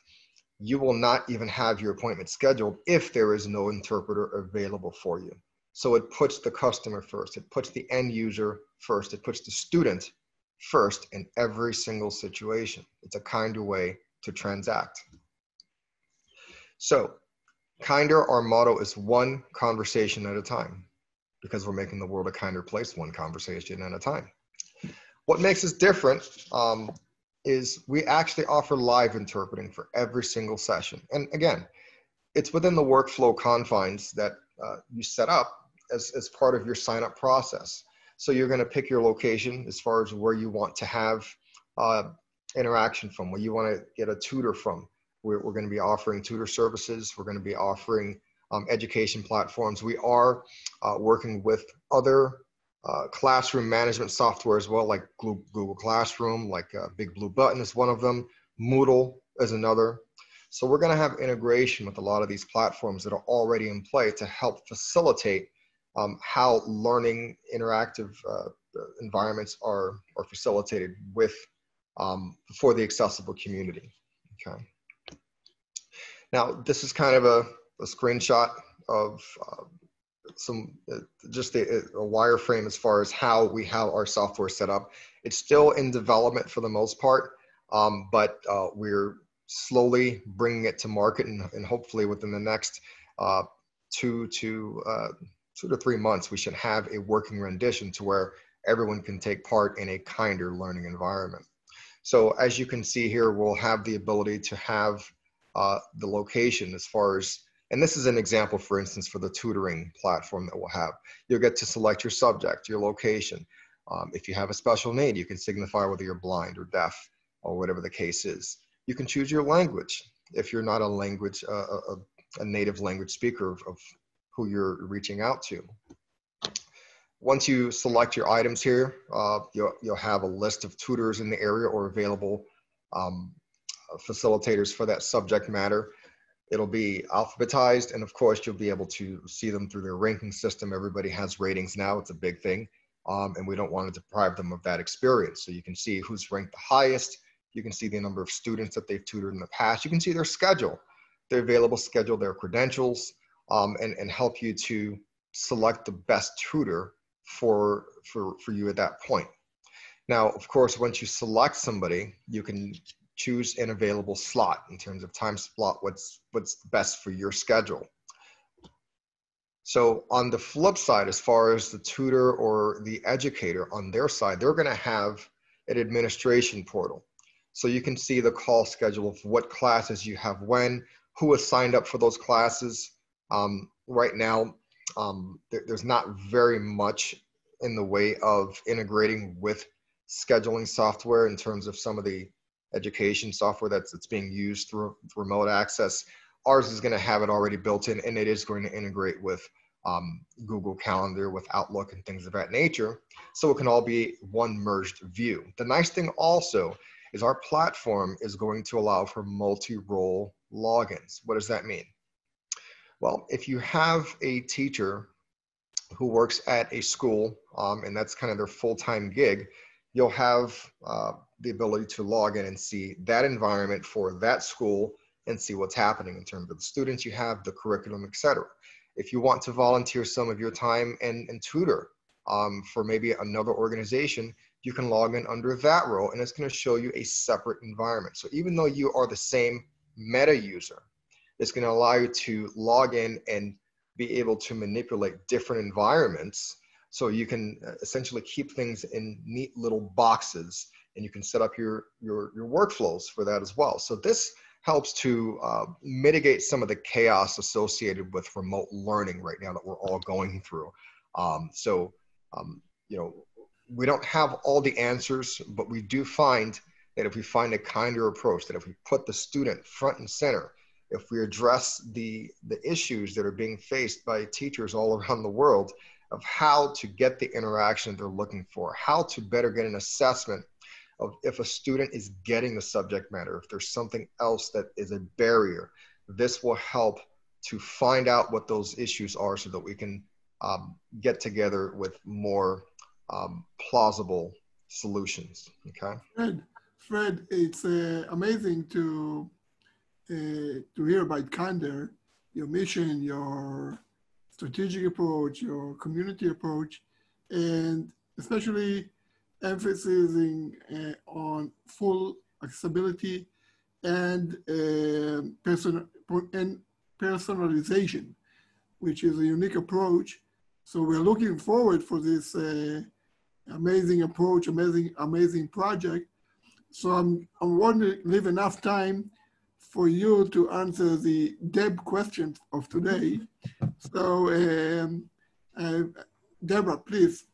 You will not even have your appointment scheduled if there is no interpreter available for you. So it puts the customer first, it puts the end user first, it puts the student first in every single situation. It's a kinder way to transact. So, kinder, our motto is one conversation at a time because we're making the world a kinder place one conversation at a time. What makes us different um, is we actually offer live interpreting for every single session. And again, it's within the workflow confines that uh, you set up as, as part of your sign up process. So you're going to pick your location as far as where you want to have uh, interaction from, where you want to get a tutor from. We're, we're going to be offering tutor services. We're going to be offering um, education platforms. We are uh, working with other uh, classroom management software as well, like Google Classroom, like uh, Big Blue Button is one of them. Moodle is another. So we're going to have integration with a lot of these platforms that are already in play to help facilitate um, how learning interactive uh, environments are, are facilitated with um, for the accessible community. Okay. Now, this is kind of a, a screenshot of uh, some, uh, just a, a wireframe as far as how we have our software set up. It's still in development for the most part, um, but uh, we're slowly bringing it to market and, and hopefully within the next uh, two to uh, two to three months, we should have a working rendition to where everyone can take part in a kinder learning environment. So as you can see here, we'll have the ability to have uh, the location as far as, and this is an example, for instance, for the tutoring platform that we'll have. You'll get to select your subject, your location. Um, if you have a special need, you can signify whether you're blind or deaf or whatever the case is. You can choose your language if you're not a language, uh, a, a, native language speaker of, of who you're reaching out to. Once you select your items here, uh, you'll, you'll have a list of tutors in the area or available um, facilitators for that subject matter. It'll be alphabetized, and of course, you'll be able to see them through their ranking system. Everybody has ratings now, it's a big thing, um, and we don't want to deprive them of that experience. So you can see who's ranked the highest, you can see the number of students that they've tutored in the past, you can see their schedule, their available schedule, their credentials, um, and, and help you to select the best tutor for, for, for you at that point. Now, of course, once you select somebody, you can choose an available slot in terms of time slot, what's, what's best for your schedule. So on the flip side, as far as the tutor or the educator on their side, they're gonna have an administration portal. So you can see the call schedule of what classes you have when, who has signed up for those classes. Um, right now, um, there, there's not very much in the way of integrating with scheduling software in terms of some of the education software that's, that's being used through, through remote access. Ours is going to have it already built in and it is going to integrate with um, Google Calendar, with Outlook and things of that nature. So it can all be one merged view. The nice thing also is our platform is going to allow for multi-role logins. What does that mean? Well, if you have a teacher who works at a school um, and that's kind of their full-time gig, you'll have uh, the ability to log in and see that environment for that school and see what's happening in terms of the students you have, the curriculum, etc. If you want to volunteer some of your time and, and tutor um, for maybe another organization, you can log in under that role and it's going to show you a separate environment. So even though you are the same meta user, it's going to allow you to log in and be able to manipulate different environments so you can uh, essentially keep things in neat little boxes and you can set up your, your, your workflows for that as well. So this helps to uh, mitigate some of the chaos associated with remote learning right now that we're all going through. Um, so, um, you know, we don't have all the answers, but we do find that if we find a kinder approach, that if we put the student front and center, if we address the, the issues that are being faced by teachers all around the world of how to get the interaction they're looking for, how to better get an assessment of if a student is getting the subject matter, if there's something else that is a barrier, this will help to find out what those issues are so that we can um, get together with more um, plausible solutions. Okay. Fred, Fred, it's uh, amazing to uh, to hear about Kiinder, your mission, your strategic approach, your community approach, and especially emphasizing uh, on full accessibility and uh, person and personalization, which is a unique approach. So we're looking forward for this uh, amazing approach, amazing, amazing project. So I'm, I'm wondering, leave enough time for you to answer the Deb question of today. So, um, uh, Deborah, please.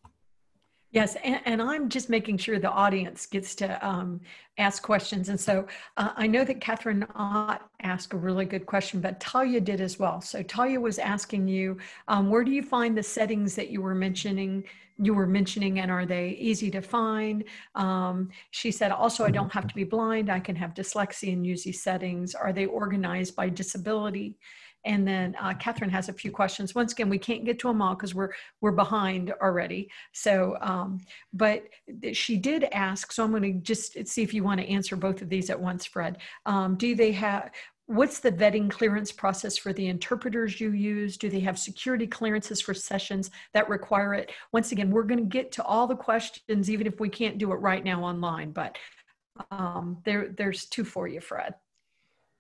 Yes, and, and, I'm just making sure the audience gets to um, ask questions. And so uh, I know that Catherine Ott asked a really good question, but Talia did as well. So Talia was asking you, um, where do you find the settings that you were mentioning you were mentioning and are they easy to find um, she said also i don't have to be blind i can have dyslexia and use these settings are they organized by disability And then uh, Catherine has a few questions. Once again, we can't get to them all because we're we're behind already. So, um, but she did ask. So I'm going to just see if you want to answer both of these at once, Fred. Um, do they have what's the vetting clearance process for the interpreters you use do they have security clearances for sessions that require it once again we're going to get to all the questions even if we can't do it right now online but um, there there's two for you fred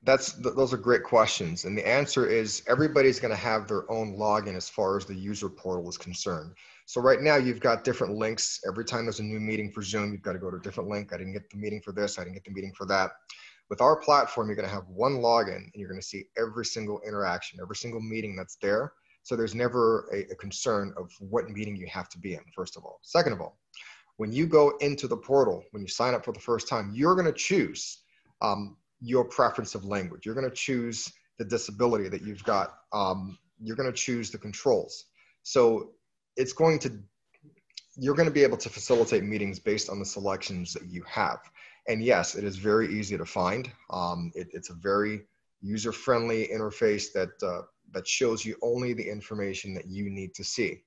that's those are great questions and the answer is everybody's going to have their own login as far as the user portal is concerned. So right now you've got different links. Every time there's a new meeting for zoom you've got to go to a different link. I didn't get the meeting for this i didn't get the meeting for that. With our platform you're going to have one login and you're going to see every single interaction every single meeting that's there. So there's never a, a concern of what meeting you have to be in first of all. Second of all when you go into the portal when you sign up for the first time you're going to choose um, your preference of language. You're going to choose the disability that you've got. Um, you're going to choose the controls. So it's going to, you're going to be able to facilitate meetings based on the selections that you have. And yes, it is very easy to find. Um, it, it's a very user-friendly interface that uh, that shows you only the information that you need to see.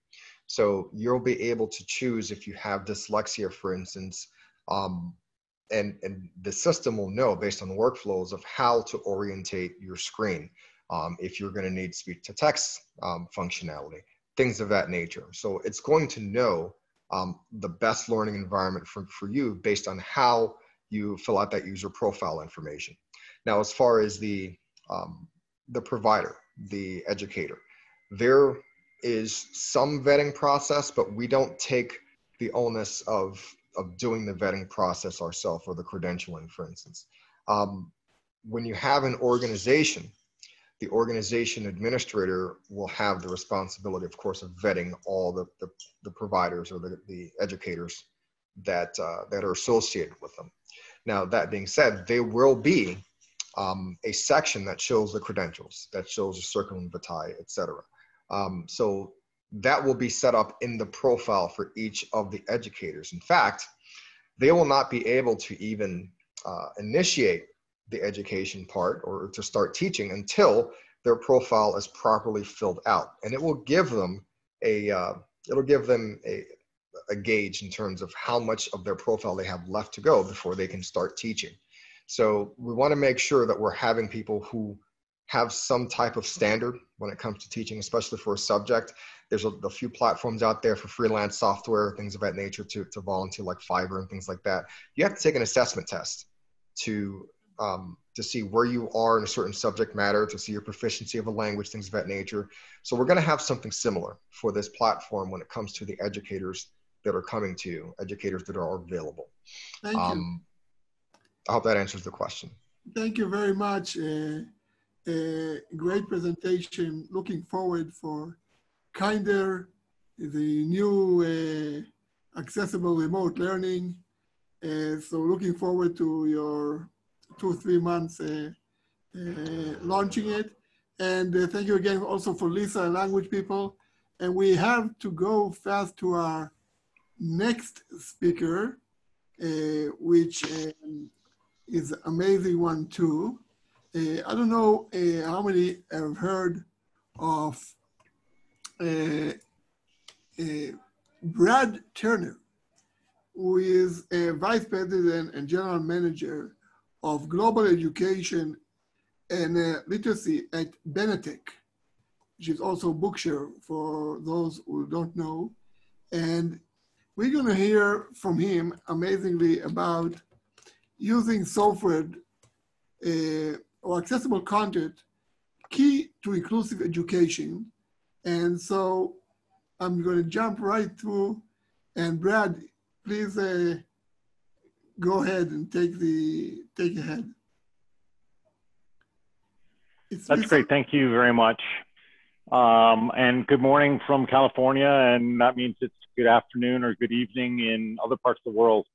So you'll be able to choose if you have dyslexia, for instance, um, and, and the system will know based on workflows of how to orientate your screen um, if you're going to need speech to text um, functionality, things of that nature. So it's going to know um, the best learning environment for, for you based on how you fill out that user profile information. Now, as far as the, um, the provider, the educator, there is some vetting process, but we don't take the onus of of doing the vetting process ourselves or the credentialing, for instance. Um, when you have an organization, the organization administrator will have the responsibility, of course, of vetting all the, the, the providers or the, the educators that, uh, that are associated with them. Now, that being said, there will be um, a section that shows the credentials, that shows the curriculum vitae, et cetera. Um, so that will be set up in the profile for each of the educators. In fact, they will not be able to even uh, initiate the education part or to start teaching until their profile is properly filled out. And it will give them a, uh, it'll give them a, a gauge in terms of how much of their profile they have left to go before they can start teaching. So we want to make sure that we're having people who have some type of standard when it comes to teaching, especially for a subject. There's a, a, few platforms out there for freelance software, things of that nature to, to volunteer like Fiverr and things like that. You have to take an assessment test to, um, to see where you are in a certain subject matter, to see your proficiency of a language, things of that nature. So we're gonna have something similar for this platform when it comes to the educators that are coming to you, educators that are available. Thank um, you. I hope that answers the question. Thank you very much. Uh, a great presentation. Looking forward for Kiinder, the new uh, accessible remote learning. Uh, so looking forward to your two, three months uh, uh launching it. And uh, thank you again also for Lisa, and Language People. And we have to go fast to our next speaker, uh, which um, is amazing one too. Uh, I don't know uh, how many have heard of uh, Brad Turner, who is a vice president and general manager of global education and uh, literacy at Benetech, which is also Bookshare for those who don't know. And we're going to hear from him amazingly about using software uh, or accessible content key to inclusive education. And so I'm going to jump right through. And Brad, please uh, go ahead and take the take ahead. It's That's great. Thank you very much. Um, and good morning from California, and that means it's good afternoon or good evening in other parts of the world.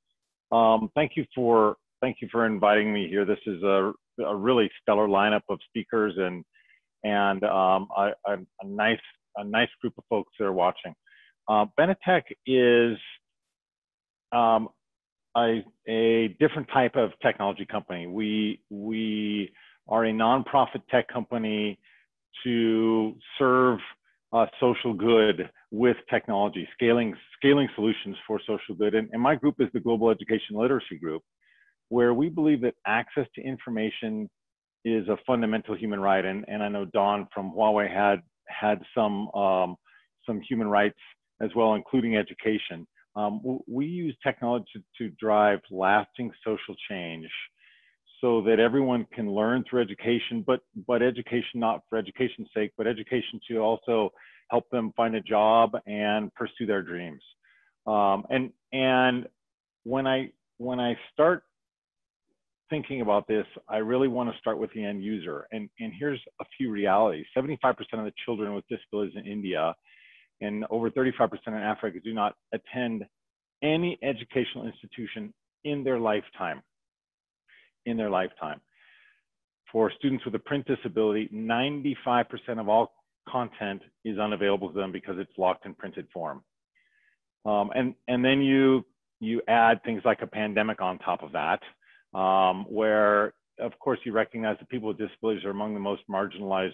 Um, thank you for thank you for inviting me here. This is a a really stellar lineup of speakers and and um, a, a, a, nice a nice group of folks that are watching. Uh, Benetech is um, a, a different type of technology company. We we are a nonprofit tech company to serve uh, social good with technology, scaling scaling solutions for social good. And, and my group is the Global Education Literacy Group, where we believe that access to information is a fundamental human right. And, and I know Don from Huawei had had some um, some human rights as well, including education. Um, we use technology to, drive lasting social change so that everyone can learn through education, but but education not for education's sake, but education to also help them find a job and pursue their dreams. Um, and and when I when I start thinking about this, I really want to start with the end user. And and here's a few realities: 75% of the children with disabilities in India and over 35% in Africa do not attend any educational institution in their lifetime in their lifetime. For students with a print disability, 95% of all content is unavailable to them because it's locked in printed form. Um, and, and then you, you add things like a pandemic on top of that, um, where of course you recognize that people with disabilities are among the most marginalized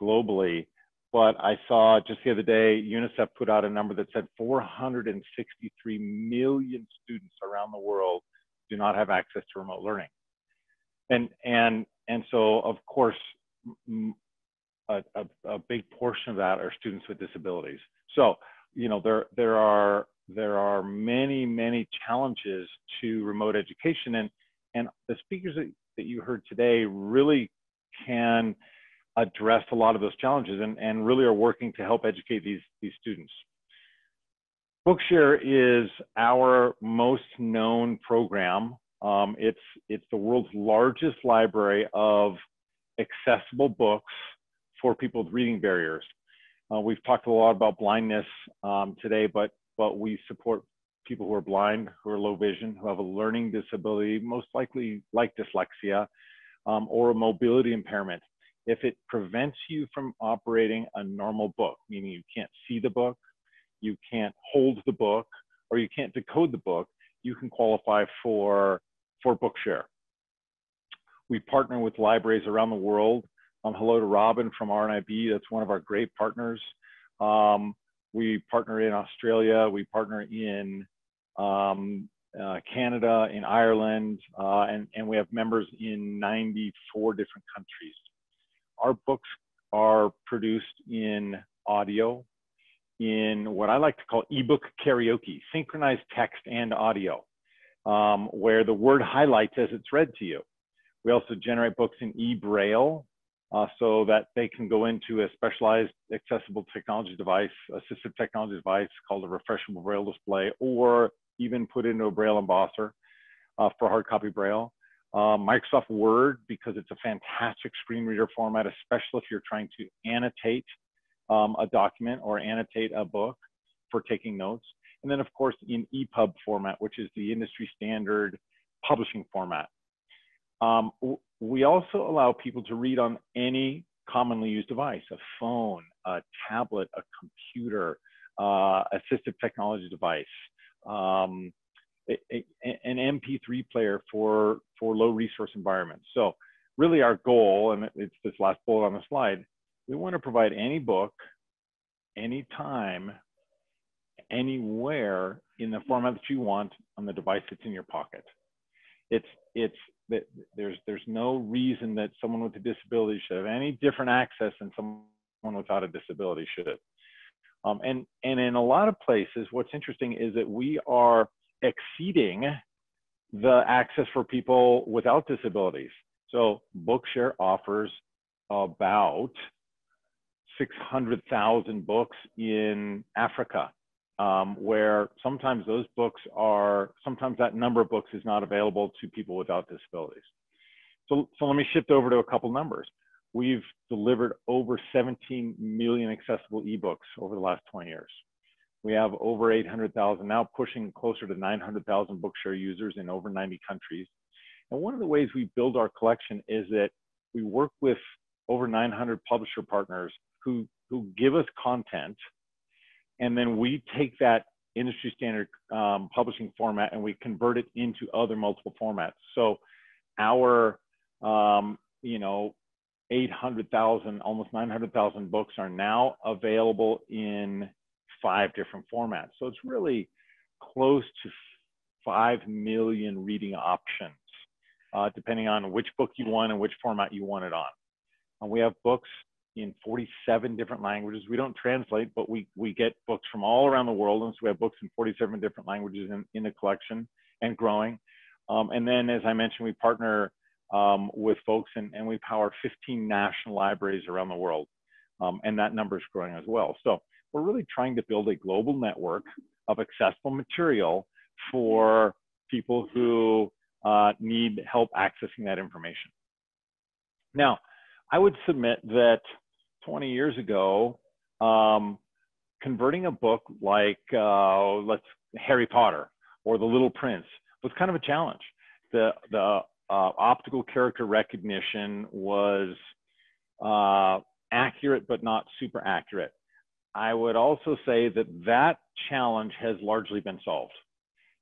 globally. But I saw just the other day, UNICEF put out a number that said 463 million students around the world do not have access to remote learning. And and and so of course a, a, a, big portion of that are students with disabilities. So you know there there are there are many many challenges to remote education. And and the speakers that, that you heard today really can address a lot of those challenges and, and really are working to help educate these these students bookshare is our most known program um, it's, it's the world's largest library of accessible books for people with reading barriers. Uh, we've talked a lot about blindness um, today, but, but we support people who are blind, who are low vision, who have a learning disability, most likely like dyslexia um, or a mobility impairment. If it prevents you from operating a normal book, meaning you can't see the book, you can't hold the book, or you can't decode the book, you can qualify for for Bookshare. We partner with libraries around the world. Um, hello to Robin from RNIB. That's one of our great partners. Um, we partner in Australia. We partner in um, uh, Canada, in Ireland, uh, and, and we have members in 94 different countries. Our books are produced in audio, in what I like to call ebook karaoke, synchronized text and audio um, where the word highlights as it's read to you. We also generate books in e-braille uh, so that they can go into a specialized accessible technology device, assistive technology device called a refreshable braille display, or even put into a braille embosser uh, for hard copy braille. Uh, Microsoft Word, because it's a fantastic screen reader format, especially if you're trying to annotate um, a document or annotate a book for taking notes. And then of course in EPUB format, which is the industry standard publishing format. Um, we also allow people to read on any commonly used device, a phone, a tablet, a computer, uh, assistive technology device, um, a, a, an MP3 player for, for low resource environments. So really our goal, and it's this last bullet on the slide, we want to provide any book, anytime, anywhere in the format that you want on the device that's in your pocket. It's it's that there's there's no reason that someone with a disability should have any different access than someone without a disability should. Um, and and in a lot of places, what's interesting is that we are exceeding the access for people without disabilities. So Bookshare offers about 600,000 books in Africa um, where sometimes those books are, sometimes that number of books is not available to people without disabilities. So, so let me shift over to a couple numbers. We've delivered over 17 million accessible ebooks over the last 20 years. We have over 800,000, now pushing closer to 900,000 Bookshare users in over 90 countries. And one of the ways we build our collection is that we work with over 900 publisher partners who, who give us content and then we take that industry standard um, publishing format and we convert it into other multiple formats. So our, um, you know, 800,000, almost 900,000 books are now available in five different formats. So it's really close to 5 million reading options, uh, depending on which book you want and which format you want it on. And we have books in 47 different languages. We don't translate, but we, we get books from all around the world. And so we have books in 47 different languages in, in the collection and growing. Um, and then, as I mentioned, we partner um, with folks and, and we power 15 national libraries around the world. Um, and that number is growing as well. So we're really trying to build a global network of accessible material for people who uh, need help accessing that information. Now, I would submit that 20 years ago, um, converting a book like uh, let's Harry Potter or The Little Prince was kind of a challenge. The the uh, optical character recognition was uh, accurate but not super accurate. I would also say that that challenge has largely been solved.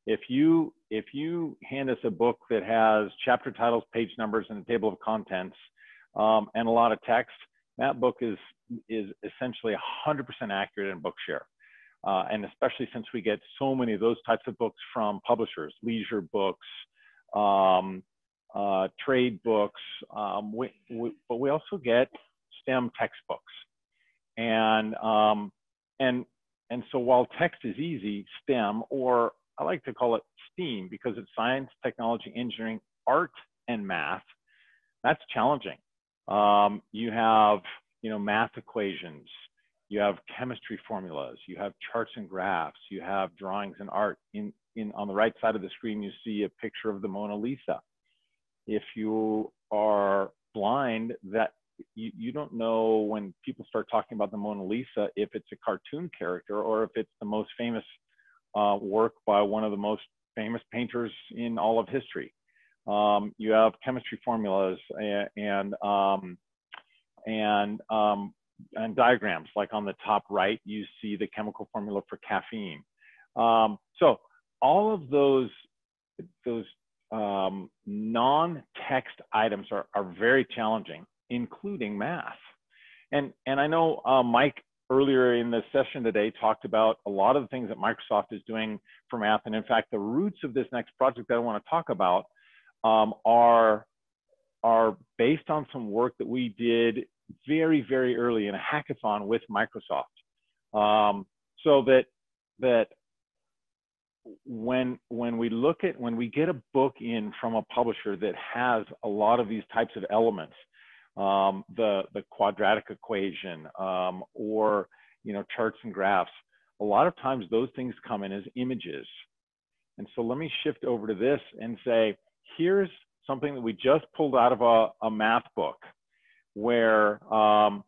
If you if you hand us a book that has chapter titles, page numbers, and a table of contents, um, and a lot of text, that book is is essentially 100% accurate in Bookshare. Uh, and especially since we get so many of those types of books from publishers, leisure books, um, uh, trade books, um, we, we, but we also get STEM textbooks. And, um, and, and so while text is easy, STEM, or I like to call it STEAM because it's science, technology, engineering, art, and math, that's challenging. Um, you have, you know, math equations, you have chemistry formulas, you have charts and graphs, you have drawings and art. In, in, on the right side of the screen, you see a picture of the Mona Lisa. If you are blind, that you, you don't know when people start talking about the Mona Lisa if it's a cartoon character or if it's the most famous uh, work by one of the most famous painters in all of history. Um, you have chemistry formulas and and um, and, um, and diagrams. Like on the top right, you see the chemical formula for caffeine. Um, so all of those those um, non-text items are, are very challenging, including math. And and I know uh, Mike earlier in the session today talked about a lot of the things that Microsoft is doing for math. And in fact, the roots of this next project that I want to talk about um, are, are based on some work that we did very, very early in a hackathon with Microsoft. Um, so that, that when, when we look at, when we get a book in from a publisher that has a lot of these types of elements, um, the, the quadratic equation um, or, you know, charts and graphs, a lot of times those things come in as images. And so let me shift over to this and say, here's something that we just pulled out of a, a math book where um,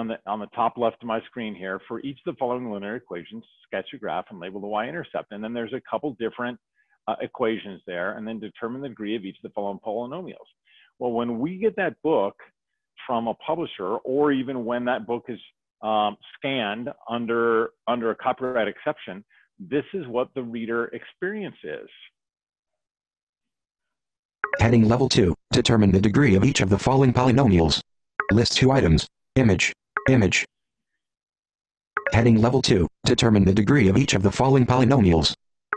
on the, on the top left of my screen here, for each of the following linear equations, sketch a graph and label the y-intercept. And then there's a couple different uh, equations there, and then determine the degree of each of the following polynomials. Well, when we get that book from a publisher, or even when that book is um, scanned under, under a copyright exception, this is what the reader experience is. Heading level 2. Determine the degree of each of the following polynomials. List two items. Image. Image. Heading level 2. Determine the degree of each of the following polynomials.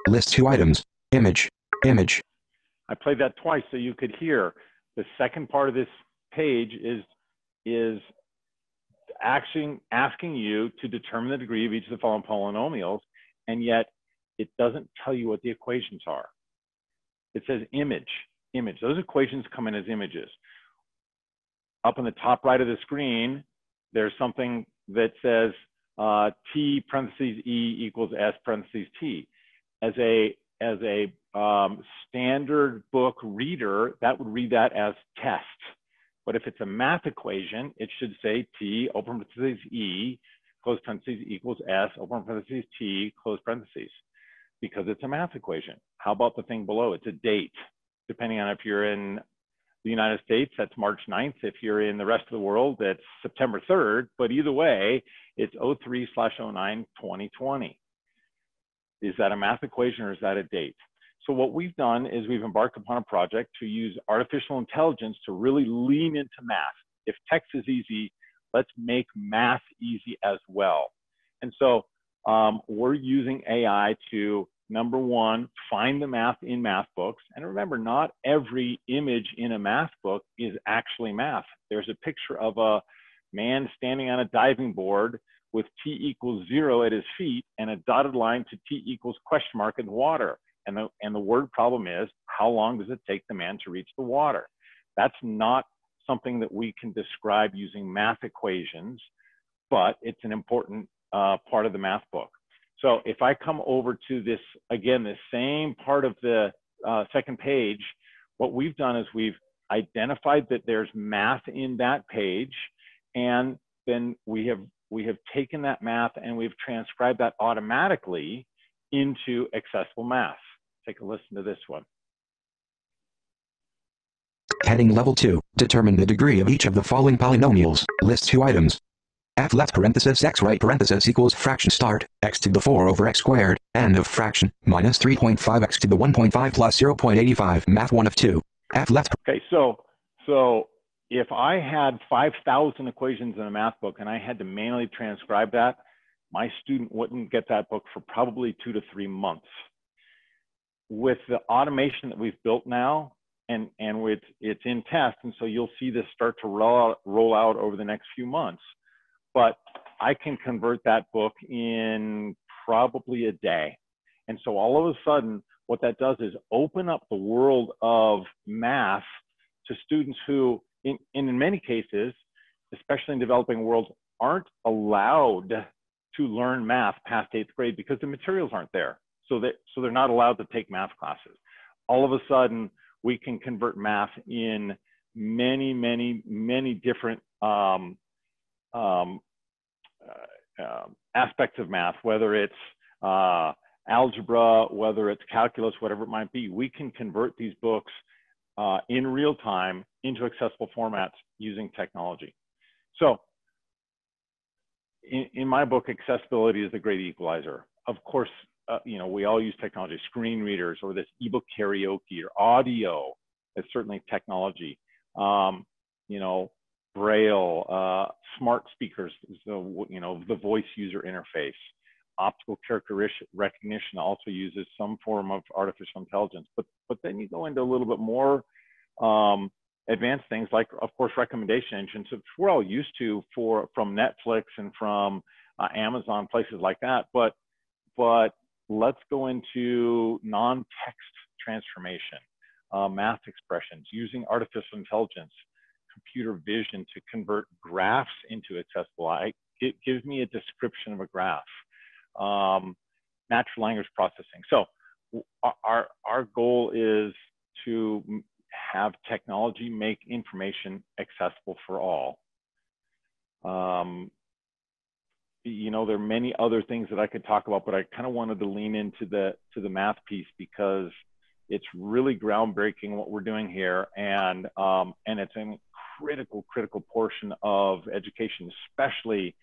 List two items. Image. Image. I played that twice so you could hear. The second part of this page is, is asking, asking you to determine the degree of each of the following polynomials, and yet it doesn't tell you what the equations are. It says image image. Those equations come in as images. Up in the top right of the screen, there's something that says uh, T parentheses E equals S parentheses T. As a, as a um, standard book reader, that would read that as test. But if it's a math equation, it should say T, open parentheses E, close parentheses equals S, open parentheses T, close parentheses, because it's a math equation. How about the thing below? It's a date depending on if you're in the United States, that's March 9th. If you're in the rest of the world, that's September 3rd. But either way, it's 03 slash 09 2020. Is that a math equation or is that a date? So what we've done is we've embarked upon a project to use artificial intelligence to really lean into math. if text is easy, let's make math easy as well. And so um, we're using AI to number one, find the math in math books. And remember, not every image in a math book is actually math. There's a picture of a man standing on a diving board with t equals zero at his feet and a dotted line to t equals question mark in the water. And the, and the word problem is, how long does it take the man to reach the water? That's not something that we can describe using math equations, but it's an important uh, part of the math book. So if I come over to this, again, the same part of the uh, second page, what we've done is we've identified that there's math in that page, and then we have we have taken that math and we've transcribed that automatically into accessible math. Take a listen to this one. Heading level 2. Determine the degree of each of the following polynomials. List two items. F left parenthesis x right parenthesis equals fraction start, x to the 4 over x squared, end of fraction, minus 3.5x to the 1.5 plus 0.85 math 1 of 2. f left. Okay, so, so if I had 5,000 equations in a math book and I had to manually transcribe that, my student wouldn't get that book for probably two to three months. With the automation that we've built now, and and with it's in test, and so you'll see this start to roll out, roll out over the next few months. But I can convert that book in probably a day, and so all of a sudden, what that does is open up the world of math to students who, in, in many cases, especially in developing worlds, aren't allowed to learn math past eighth grade because the materials aren't there. So that so they're not allowed to take math classes. All of a sudden, we can convert math in many, many, many different um, um, uh, uh, aspects of math, whether it's uh, algebra, whether it's calculus, whatever it might be. We can convert these books uh, in real time into accessible formats using technology. So in, in my book, accessibility is the great equalizer. Of course, uh, you know, we all use technology, screen readers or this ebook karaoke or audio is certainly technology. Um, you know, Braille, uh, smart speakers, the, you know, the voice user interface. Optical character recognition also uses some form of artificial intelligence, but but then you go into a little bit more um, advanced things like, of course, recommendation engines, which we're all used to for from Netflix and from uh, Amazon, places like that. But but let's go into non-text transformation, uh, math expressions, using artificial intelligence, computer vision to convert graphs into accessible. I, it gives me a description of a graph. Um, natural language processing. So our, our goal is to have technology make information accessible for all. Um, you know, there are many other things that I could talk about, but I kind of wanted to lean into the to the math piece because it's really groundbreaking what we're doing here, and um, and it's a critical critical portion of education, especially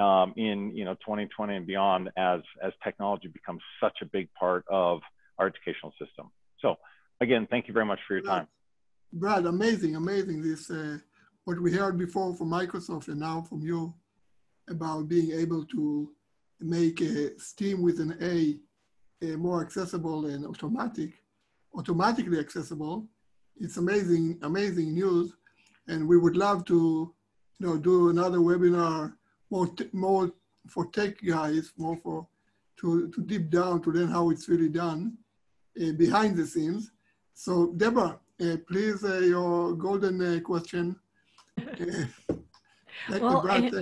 um, in you know 2020 and beyond, as as technology becomes such a big part of our educational system. So again, thank you very much for your time. Brad, amazing, amazing. This uh, what we heard before from Microsoft and now from you about being able to make a STEAM with an A, a more accessible and automatic, automatically accessible. It's amazing, amazing news. And we would love to, you know, do another webinar more, more for tech guys, more for, to, to deep down to learn how it's really done uh, behind the scenes. So Deborah, uh, please, uh, your golden uh, question. well, Brad.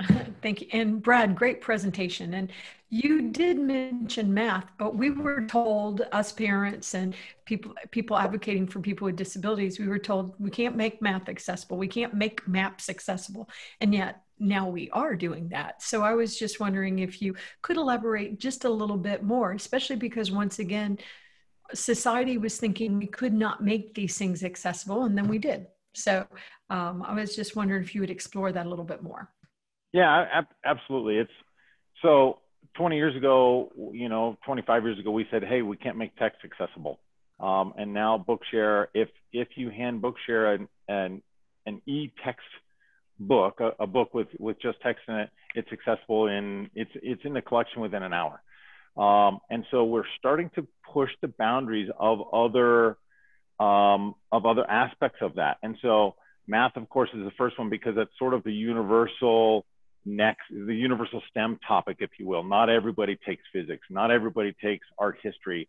Thank you. And Brad, great presentation. And you did mention math, but we were told, us parents and people people advocating for people with disabilities, we were told we can't make math accessible. We can't make maps accessible. And yet now we are doing that. So I was just wondering if you could elaborate just a little bit more, especially because once again, society was thinking we could not make these things accessible, and then we did. So um, I was just wondering if you would explore that a little bit more. Yeah, ab- absolutely. It's so 20 years ago, you know, 25 years ago, we said, hey, we can't make text accessible. Um, and now Bookshare, if if you hand Bookshare an, an an e-text book, a, a, book with, with just text in it, it's accessible in, it's, it's in the collection within an hour. Um, and so we're starting to push the boundaries of other, um, of other aspects of that. And so math, of course, is the first one because that's sort of the universal next, the universal STEM topic, if you will. Not everybody takes physics. Not everybody takes art history.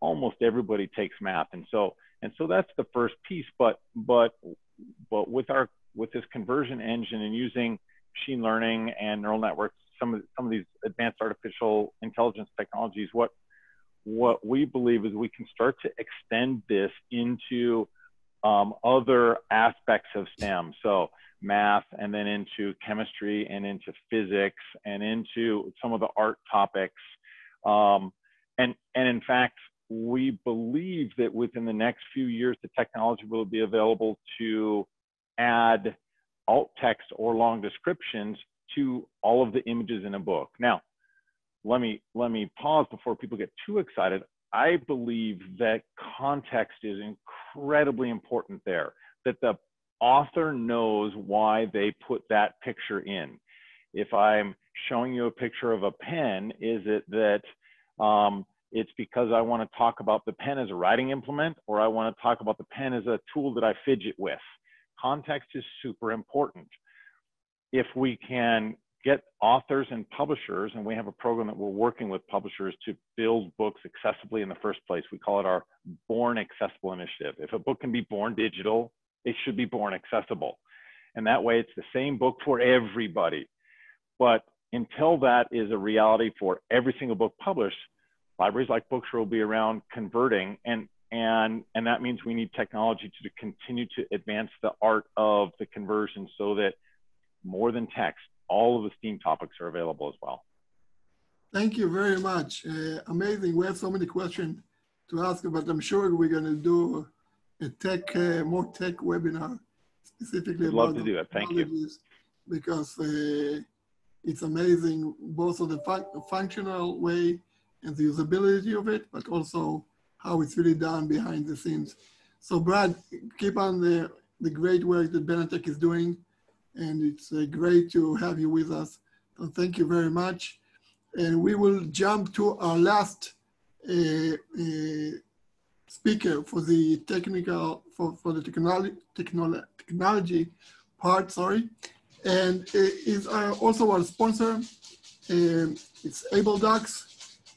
Almost everybody takes math. And so, and so that's the first piece. But, but, but with our, with this conversion engine and using machine learning and neural networks, some of, some of these advanced artificial intelligence technologies, what, what we believe is we can start to extend this into um, other aspects of STEM. So math and then into chemistry and into physics and into some of the art topics. Um, and, and in fact, we believe that within the next few years, the technology will be available to add alt text or long descriptions to all of the images in a book. Now, let me let me pause before people get too excited. I believe that context is incredibly important there. That the author knows why they put that picture in. If I'm showing you a picture of a pen, is it that um, it's because I want to talk about the pen as a writing implement or I want to talk about the pen as a tool that I fidget with? Context is super important. If we can get authors and publishers, and we have a program that we're working with publishers to build books accessibly in the first place. We call it our Born Accessible Initiative. If a book can be born digital, it should be born accessible. And that way it's the same book for everybody. But until that is a reality for every single book published, libraries like Bookshare will be around converting and and and that means we need technology to continue to advance the art of the conversion so that more than text all of the STEAM topics are available as well. Thank you very much. Uh, amazing. We have so many questions to ask, but I'm sure we're going to do a tech, uh, more tech webinar specifically I'd love to do it. Thank you. Because uh, it's amazing, both of the fun functional way and the usability of it, but also how it's really done behind the scenes. So Brad, keep on the, the great work that Benetech is doing and it's uh, great to have you with us. So thank you very much. And we will jump to our last uh, uh, speaker for the technical, for, for the technology, technolo technology part, sorry. And is uh, also our sponsor. Um, it's AbleDocs.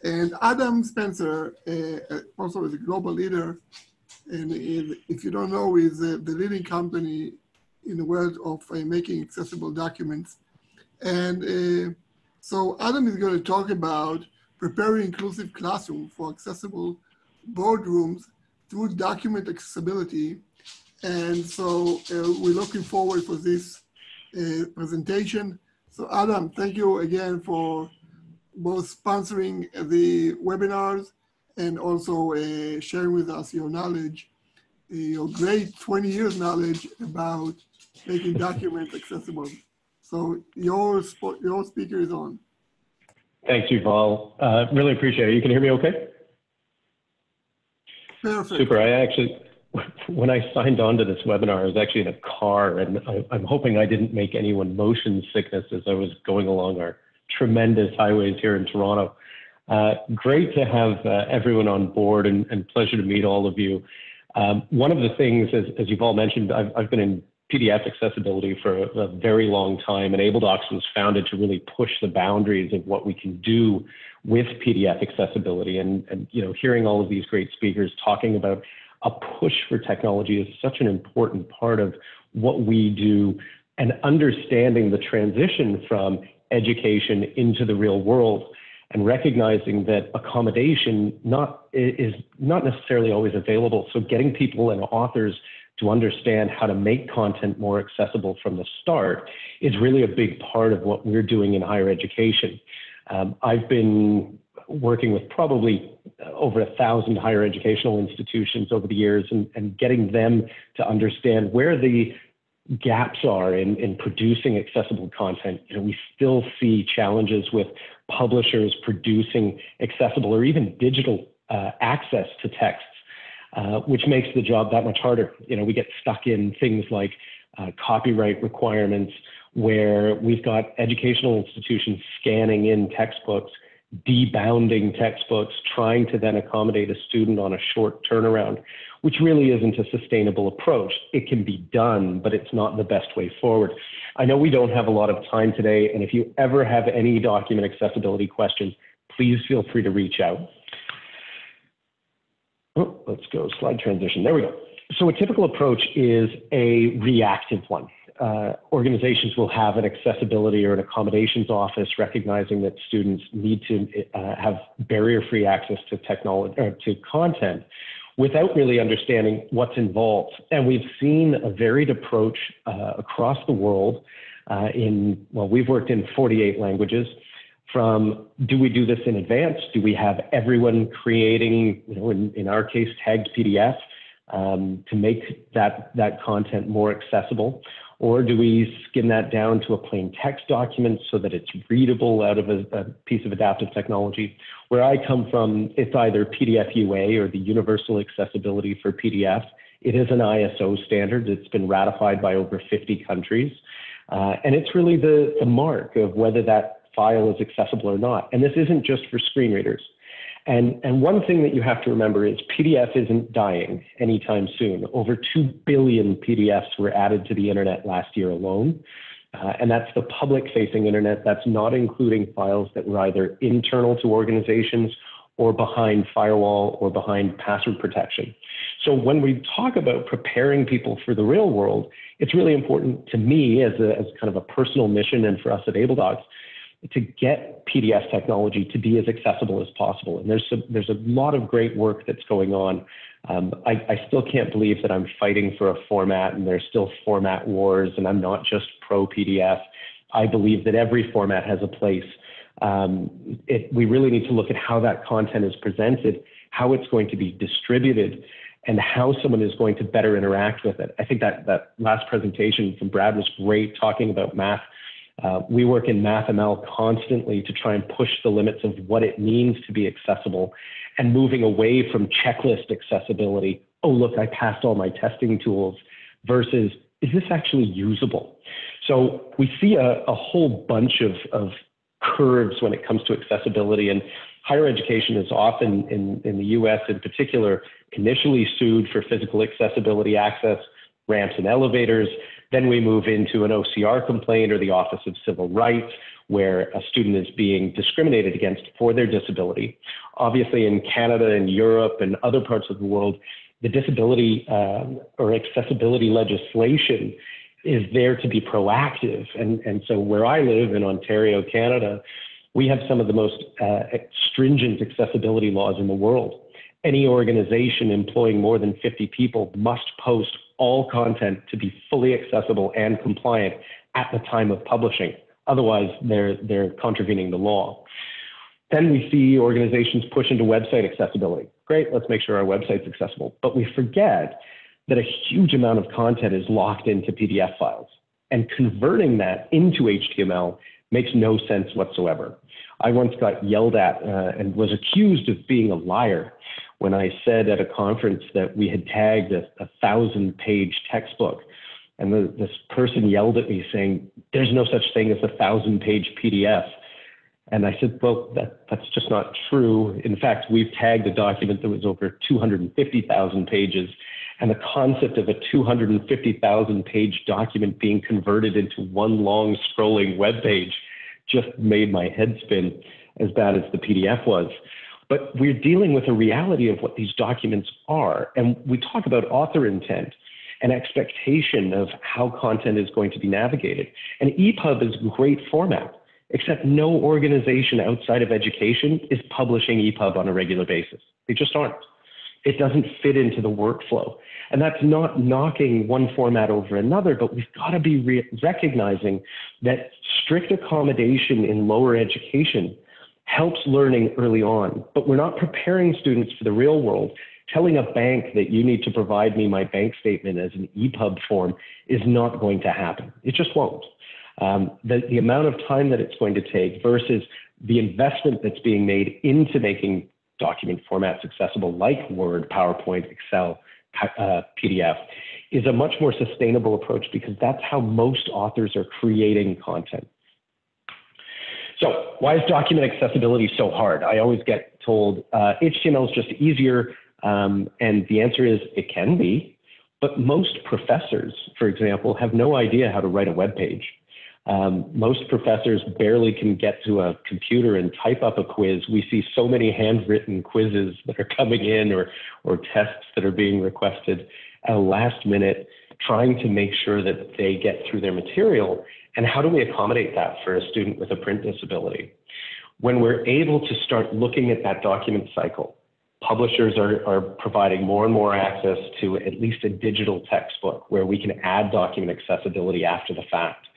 And Adam Spencer, uh, also is a global leader. And if you don't know, is the leading company in the world of uh, making accessible documents. And uh, so Adam is going to talk about preparing inclusive classroom for accessible boardrooms through document accessibility. And so uh, we're looking forward for this uh, presentation. So Adam, thank you again for both sponsoring the webinars and also uh, sharing with us your knowledge, your great 20 years knowledge about making documents accessible. So your, your speaker is on. Thanks, Yuval. Uh, really appreciate it. You can hear me okay? Perfect. Super. I actually, when I signed on to this webinar, I was actually in a car and I, am hoping I didn't make anyone motion sickness as I was going along our tremendous highways here in Toronto. Uh, great to have uh, everyone on board and, and, pleasure to meet all of you. Um, one of the things, as, as Yuval mentioned, I've, I've been in PDF accessibility for a, a very long time, and AbleDocs was founded to really push the boundaries of what we can do with PDF accessibility. And, and you know, hearing all of these great speakers talking about a push for technology is such an important part of what we do and understanding the transition from education into the real world and recognizing that accommodation not is not necessarily always available so getting people and authors to understand how to make content more accessible from the start is really a big part of what we're doing in higher education. Um, I've been working with probably over a thousand higher educational institutions over the years and, and getting them to understand where the gaps are in, in producing accessible content. You know, we still see challenges with publishers producing accessible or even digital uh, access to texts uh, which makes the job that much harder. You know, we get stuck in things like uh, copyright requirements, where we've got educational institutions scanning in textbooks, debounding textbooks, trying to then accommodate a student on a short turnaround, which really isn't a sustainable approach. It can be done, but it's not the best way forward. I know we don't have a lot of time today, and if you ever have any document accessibility questions, please feel free to reach out. Oh, let's go slide transition. There we go. So a typical approach is a reactive one. Uh, organizations will have an accessibility or an accommodations office recognizing that students need to uh, have barrier-free access to technology or to content without really understanding what's involved. And we've seen a varied approach uh, across the world uh, in, well, we've worked in 48 languages from do we do this in advance? Do we have everyone creating, you know, in, in our case, tagged PDF um, to make that, that content more accessible? Or do we skim that down to a plain text document so that it's readable out of a, a piece of adaptive technology? Where I come from, it's either PDF UA or the Universal Accessibility for PDF. It is an ISO standard. It's been ratified by over 50 countries. Uh, and it's really the, the mark of whether that file is accessible or not. And this isn't just for screen readers. And, and one thing that you have to remember is PDF isn't dying anytime soon. Over 2 billion PDFs were added to the internet last year alone. Uh, and that's the public facing internet. That's not including files that were either internal to organizations or behind firewall or behind password protection. So when we talk about preparing people for the real world, it's really important to me as, a, as kind of a personal mission and for us at AbleDocs to get PDF technology to be as accessible as possible. And there's a, there's a lot of great work that's going on. Um, I, I, still can't believe that I'm fighting for a format and there's still format wars and I'm not just pro PDF. I believe that every format has a place. Um, it, we really need to look at how that content is presented, how it's going to be distributed, and how someone is going to better interact with it. I think that that last presentation from Brad was great, talking about math uh, we work in MathML constantly to try and push the limits of what it means to be accessible and moving away from checklist accessibility. Oh, look, I passed all my testing tools versus is this actually usable? So we see a, a whole bunch of, of curves when it comes to accessibility and higher education is often in, in the US in particular initially sued for physical accessibility access, ramps and elevators, then we move into an OCR complaint or the Office of Civil Rights, where a student is being discriminated against for their disability. Obviously, in Canada and Europe and other parts of the world, the disability um, or accessibility legislation is there to be proactive. And, and so, where I live in Ontario, Canada, we have some of the most uh, stringent accessibility laws in the world. Any organization employing more than 50 people must post all content to be fully accessible and compliant at the time of publishing. Otherwise, they're, they're contravening the law. Then we see organizations push into website accessibility. Great, let's make sure our website's accessible. But we forget that a huge amount of content is locked into PDF files. And converting that into HTML makes no sense whatsoever. I once got yelled at uh, and was accused of being a liar when I said at a conference that we had tagged a, a thousand page textbook. And the, this person yelled at me saying, There's no such thing as a thousand page PDF. And I said, Well, that, that's just not true. In fact, we've tagged a document that was over 250,000 pages. And the concept of a 250,000 page document being converted into one long scrolling web page just made my head spin as bad as the PDF was. But we're dealing with a reality of what these documents are. And we talk about author intent and expectation of how content is going to be navigated. And EPUB is a great format, except no organization outside of education is publishing EPUB on a regular basis. They just aren't. It doesn't fit into the workflow. And that's not knocking one format over another, but we've got to be re- recognizing that strict accommodation in lower education helps learning early on, but we're not preparing students for the real world. Telling a bank that you need to provide me my bank statement as an EPUB form is not going to happen. It just won't. Um, the, the amount of time that it's going to take versus the investment that's being made into making document formats accessible like Word, PowerPoint, Excel, uh, PDF is a much more sustainable approach because that's how most authors are creating content. So why is document accessibility so hard? I always get told uh, HTML is just easier. Um, and the answer is it can be, but most professors, for example, have no idea how to write a web page. Um, most professors barely can get to a computer and type up a quiz. We see so many handwritten quizzes that are coming in or, or tests that are being requested at a last minute, trying to make sure that they get through their material. And how do we accommodate that for a student with a print disability? When we're able to start looking at that document cycle, publishers are, are providing more and more access to at least a digital textbook where we can add document accessibility after the fact.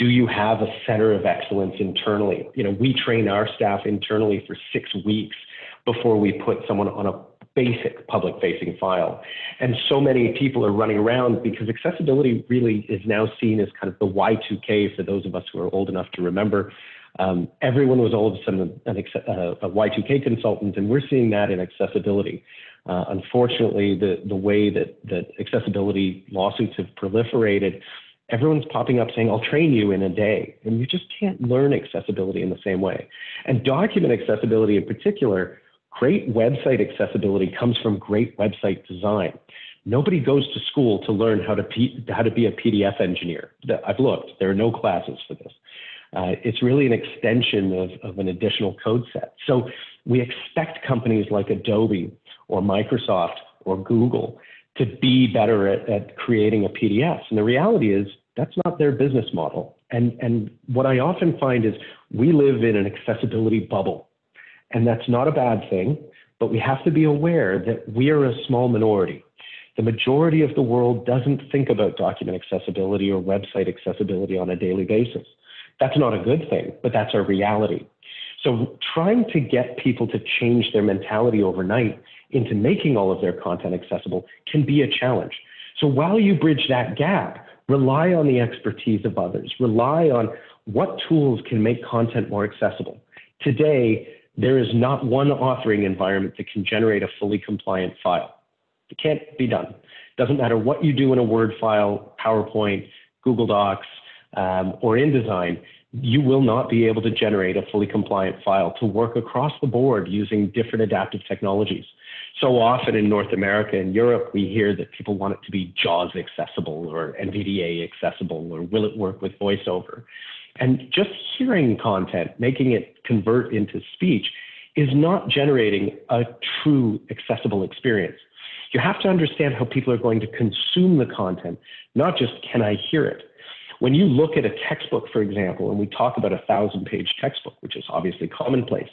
Do you have a center of excellence internally? You know, we train our staff internally for six weeks before we put someone on a basic public facing file. And so many people are running around because accessibility really is now seen as kind of the Y2K for those of us who are old enough to remember. Um, everyone was all of a sudden an, uh, a Y2K consultant, and we're seeing that in accessibility. Uh, unfortunately, the, the way that, that accessibility lawsuits have proliferated, everyone's popping up saying, I'll train you in a day. And you just can't learn accessibility in the same way. And document accessibility in particular Great website accessibility comes from great website design. Nobody goes to school to learn how to, P, how to be a PDF engineer. I've looked, there are no classes for this. Uh, it's really an extension of, of an additional code set. So we expect companies like Adobe or Microsoft or Google to be better at, at creating a PDF. And the reality is that's not their business model. And, and what I often find is we live in an accessibility bubble. And that's not a bad thing, but we have to be aware that we are a small minority. The majority of the world doesn't think about document accessibility or website accessibility on a daily basis. That's not a good thing, but that's our reality. So trying to get people to change their mentality overnight into making all of their content accessible can be a challenge. So while you bridge that gap, rely on the expertise of others, rely on what tools can make content more accessible. Today, there is not one authoring environment that can generate a fully compliant file. It can't be done. Doesn't matter what you do in a Word file, PowerPoint, Google Docs, um, or InDesign, you will not be able to generate a fully compliant file to work across the board using different adaptive technologies. So often in North America and Europe, we hear that people want it to be JAWS accessible or NVDA accessible, or will it work with VoiceOver? And just hearing content, making it convert into speech, is not generating a true accessible experience. You have to understand how people are going to consume the content, not just can I hear it. When you look at a textbook, for example, and we talk about a thousand page textbook, which is obviously commonplace,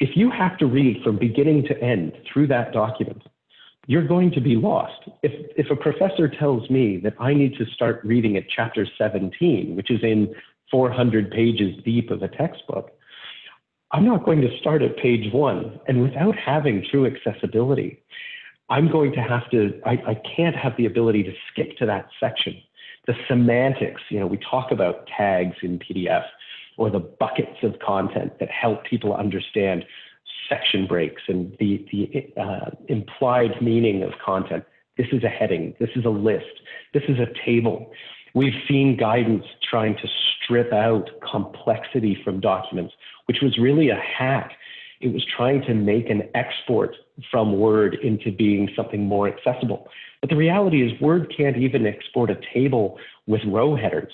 if you have to read from beginning to end through that document, you're going to be lost. If, if a professor tells me that I need to start reading at chapter 17, which is in 400 pages deep of a textbook, I'm not going to start at page one. And without having true accessibility, I'm going to have to, I, I can't have the ability to skip to that section. The semantics, you know, we talk about tags in PDF or the buckets of content that help people understand section breaks and the, the uh, implied meaning of content. This is a heading. This is a list. This is a table. We've seen guidance trying to strip out complexity from documents, which was really a hack. It was trying to make an export from Word into being something more accessible. But the reality is, Word can't even export a table with row headers.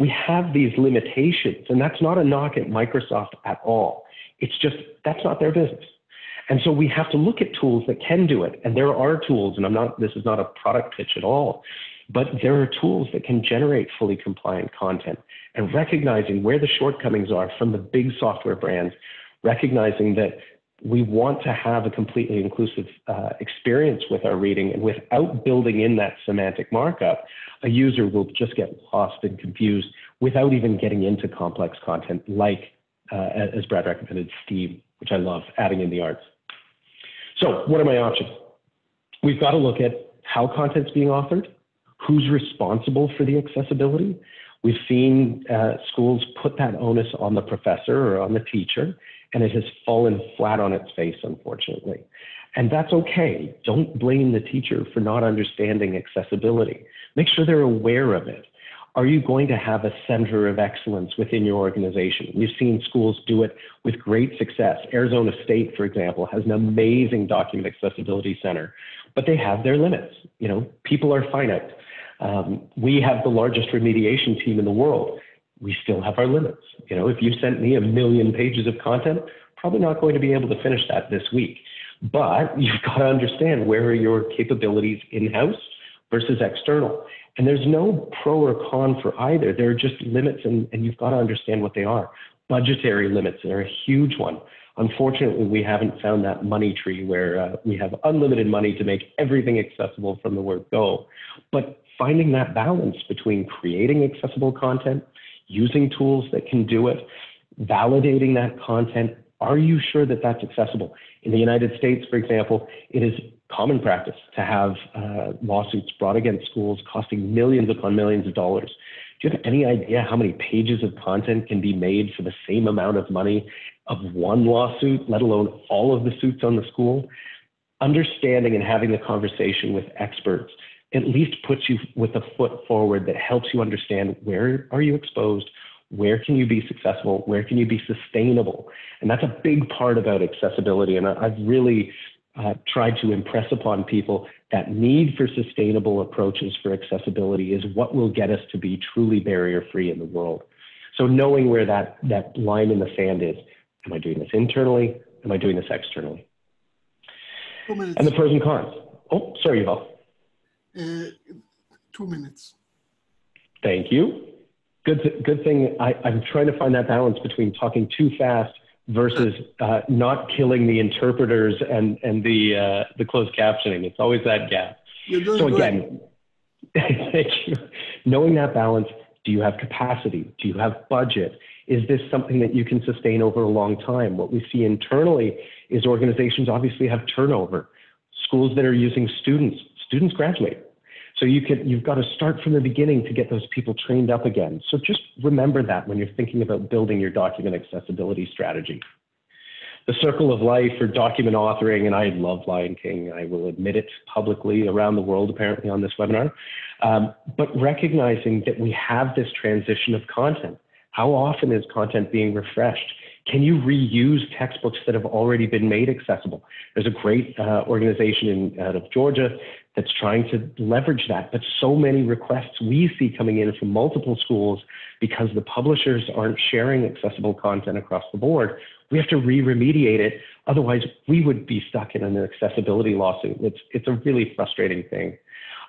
We have these limitations, and that's not a knock at Microsoft at all. It's just that's not their business. And so we have to look at tools that can do it. And there are tools, and I'm not, this is not a product pitch at all, but there are tools that can generate fully compliant content and recognizing where the shortcomings are from the big software brands, recognizing that we want to have a completely inclusive uh, experience with our reading and without building in that semantic markup, a user will just get lost and confused without even getting into complex content like uh, as Brad recommended, Steam, which I love, adding in the arts. So what are my options? We've got to look at how content's being authored, who's responsible for the accessibility. We've seen uh, schools put that onus on the professor or on the teacher, and it has fallen flat on its face, unfortunately. And that's okay. Don't blame the teacher for not understanding accessibility. Make sure they're aware of it. Are you going to have a center of excellence within your organization? We've seen schools do it with great success. Arizona State, for example, has an amazing document accessibility center, but they have their limits. You know, people are finite. Um, we have the largest remediation team in the world. We still have our limits. You know, if you sent me a million pages of content, probably not going to be able to finish that this week. But you've got to understand where are your capabilities in-house versus external. And there's no pro or con for either. There are just limits, and, and you've got to understand what they are. Budgetary limits are a huge one. Unfortunately, we haven't found that money tree where uh, we have unlimited money to make everything accessible from the word go. But finding that balance between creating accessible content, using tools that can do it, validating that content, are you sure that that's accessible? In the United States, for example, it is common practice to have uh, lawsuits brought against schools costing millions upon millions of dollars. Do you have any idea how many pages of content can be made for the same amount of money of one lawsuit, let alone all of the suits on the school? Understanding and having the conversation with experts at least puts you with a foot forward that helps you understand where are you exposed, where can you be successful, where can you be sustainable, and that's a big part about accessibility. And I've really uh, tried to impress upon people that need for sustainable approaches for accessibility is what will get us to be truly barrier free in the world. So knowing where that, that line in the sand is, am I doing this internally? Am I doing this externally? And the pros and cons. Oh, sorry, Yuval. Uh, two minutes. Thank you. Good, good thing. I, I'm trying to find that balance between talking too fast versus uh, not killing the interpreters and and the uh, the closed captioning. It's always that gap. so again, thank you. Knowing that balance, do you have capacity? Do you have budget? Is this something that you can sustain over a long time? What we see internally is organizations obviously have turnover. Schools that are using students, students graduate. So you could, you've got to start from the beginning to get those people trained up again. So just remember that when you're thinking about building your document accessibility strategy. The circle of life for document authoring, and I love Lion King, I will admit it publicly around the world apparently on this webinar, um, but recognizing that we have this transition of content. How often is content being refreshed? Can you reuse textbooks that have already been made accessible? There's a great uh, organization in, out of Georgia that's trying to leverage that. But so many requests we see coming in from multiple schools because the publishers aren't sharing accessible content across the board. We have to re-remediate it. Otherwise, we would be stuck in an accessibility lawsuit. It's, it's a really frustrating thing.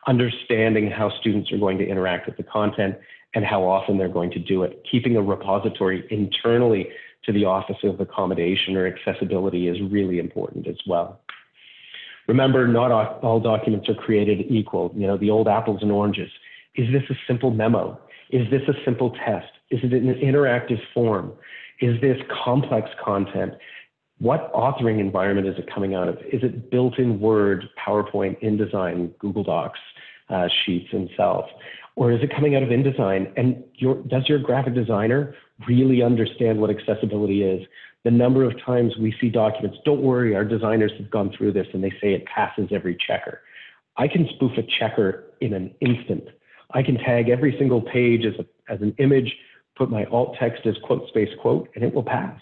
Understanding how students are going to interact with the content and how often they're going to do it. Keeping a repository internally to the Office of Accommodation or Accessibility is really important as well. Remember, not all documents are created equal. You know, the old apples and oranges. Is this a simple memo? Is this a simple test? Is it an interactive form? Is this complex content? What authoring environment is it coming out of? Is it built in Word, PowerPoint, InDesign, Google Docs, uh, Sheets, and Self? Or is it coming out of InDesign? And your, does your graphic designer really understand what accessibility is? The number of times we see documents, don't worry, our designers have gone through this and they say it passes every checker. I can spoof a checker in an instant. I can tag every single page as, a, as an image, put my alt text as quote space quote, and it will pass.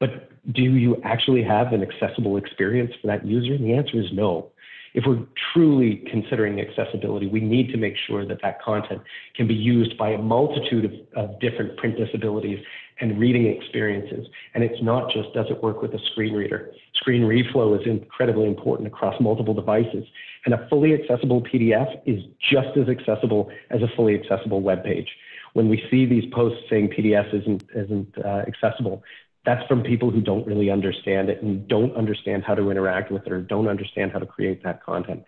But do you actually have an accessible experience for that user? And the answer is no if we're truly considering accessibility, we need to make sure that that content can be used by a multitude of, of, different print disabilities and reading experiences. And it's not just does it work with a screen reader. Screen reflow is incredibly important across multiple devices. And a fully accessible PDF is just as accessible as a fully accessible web page. When we see these posts saying PDF isn't, isn't uh, accessible, that's from people who don't really understand it and don't understand how to interact with it or don't understand how to create that content.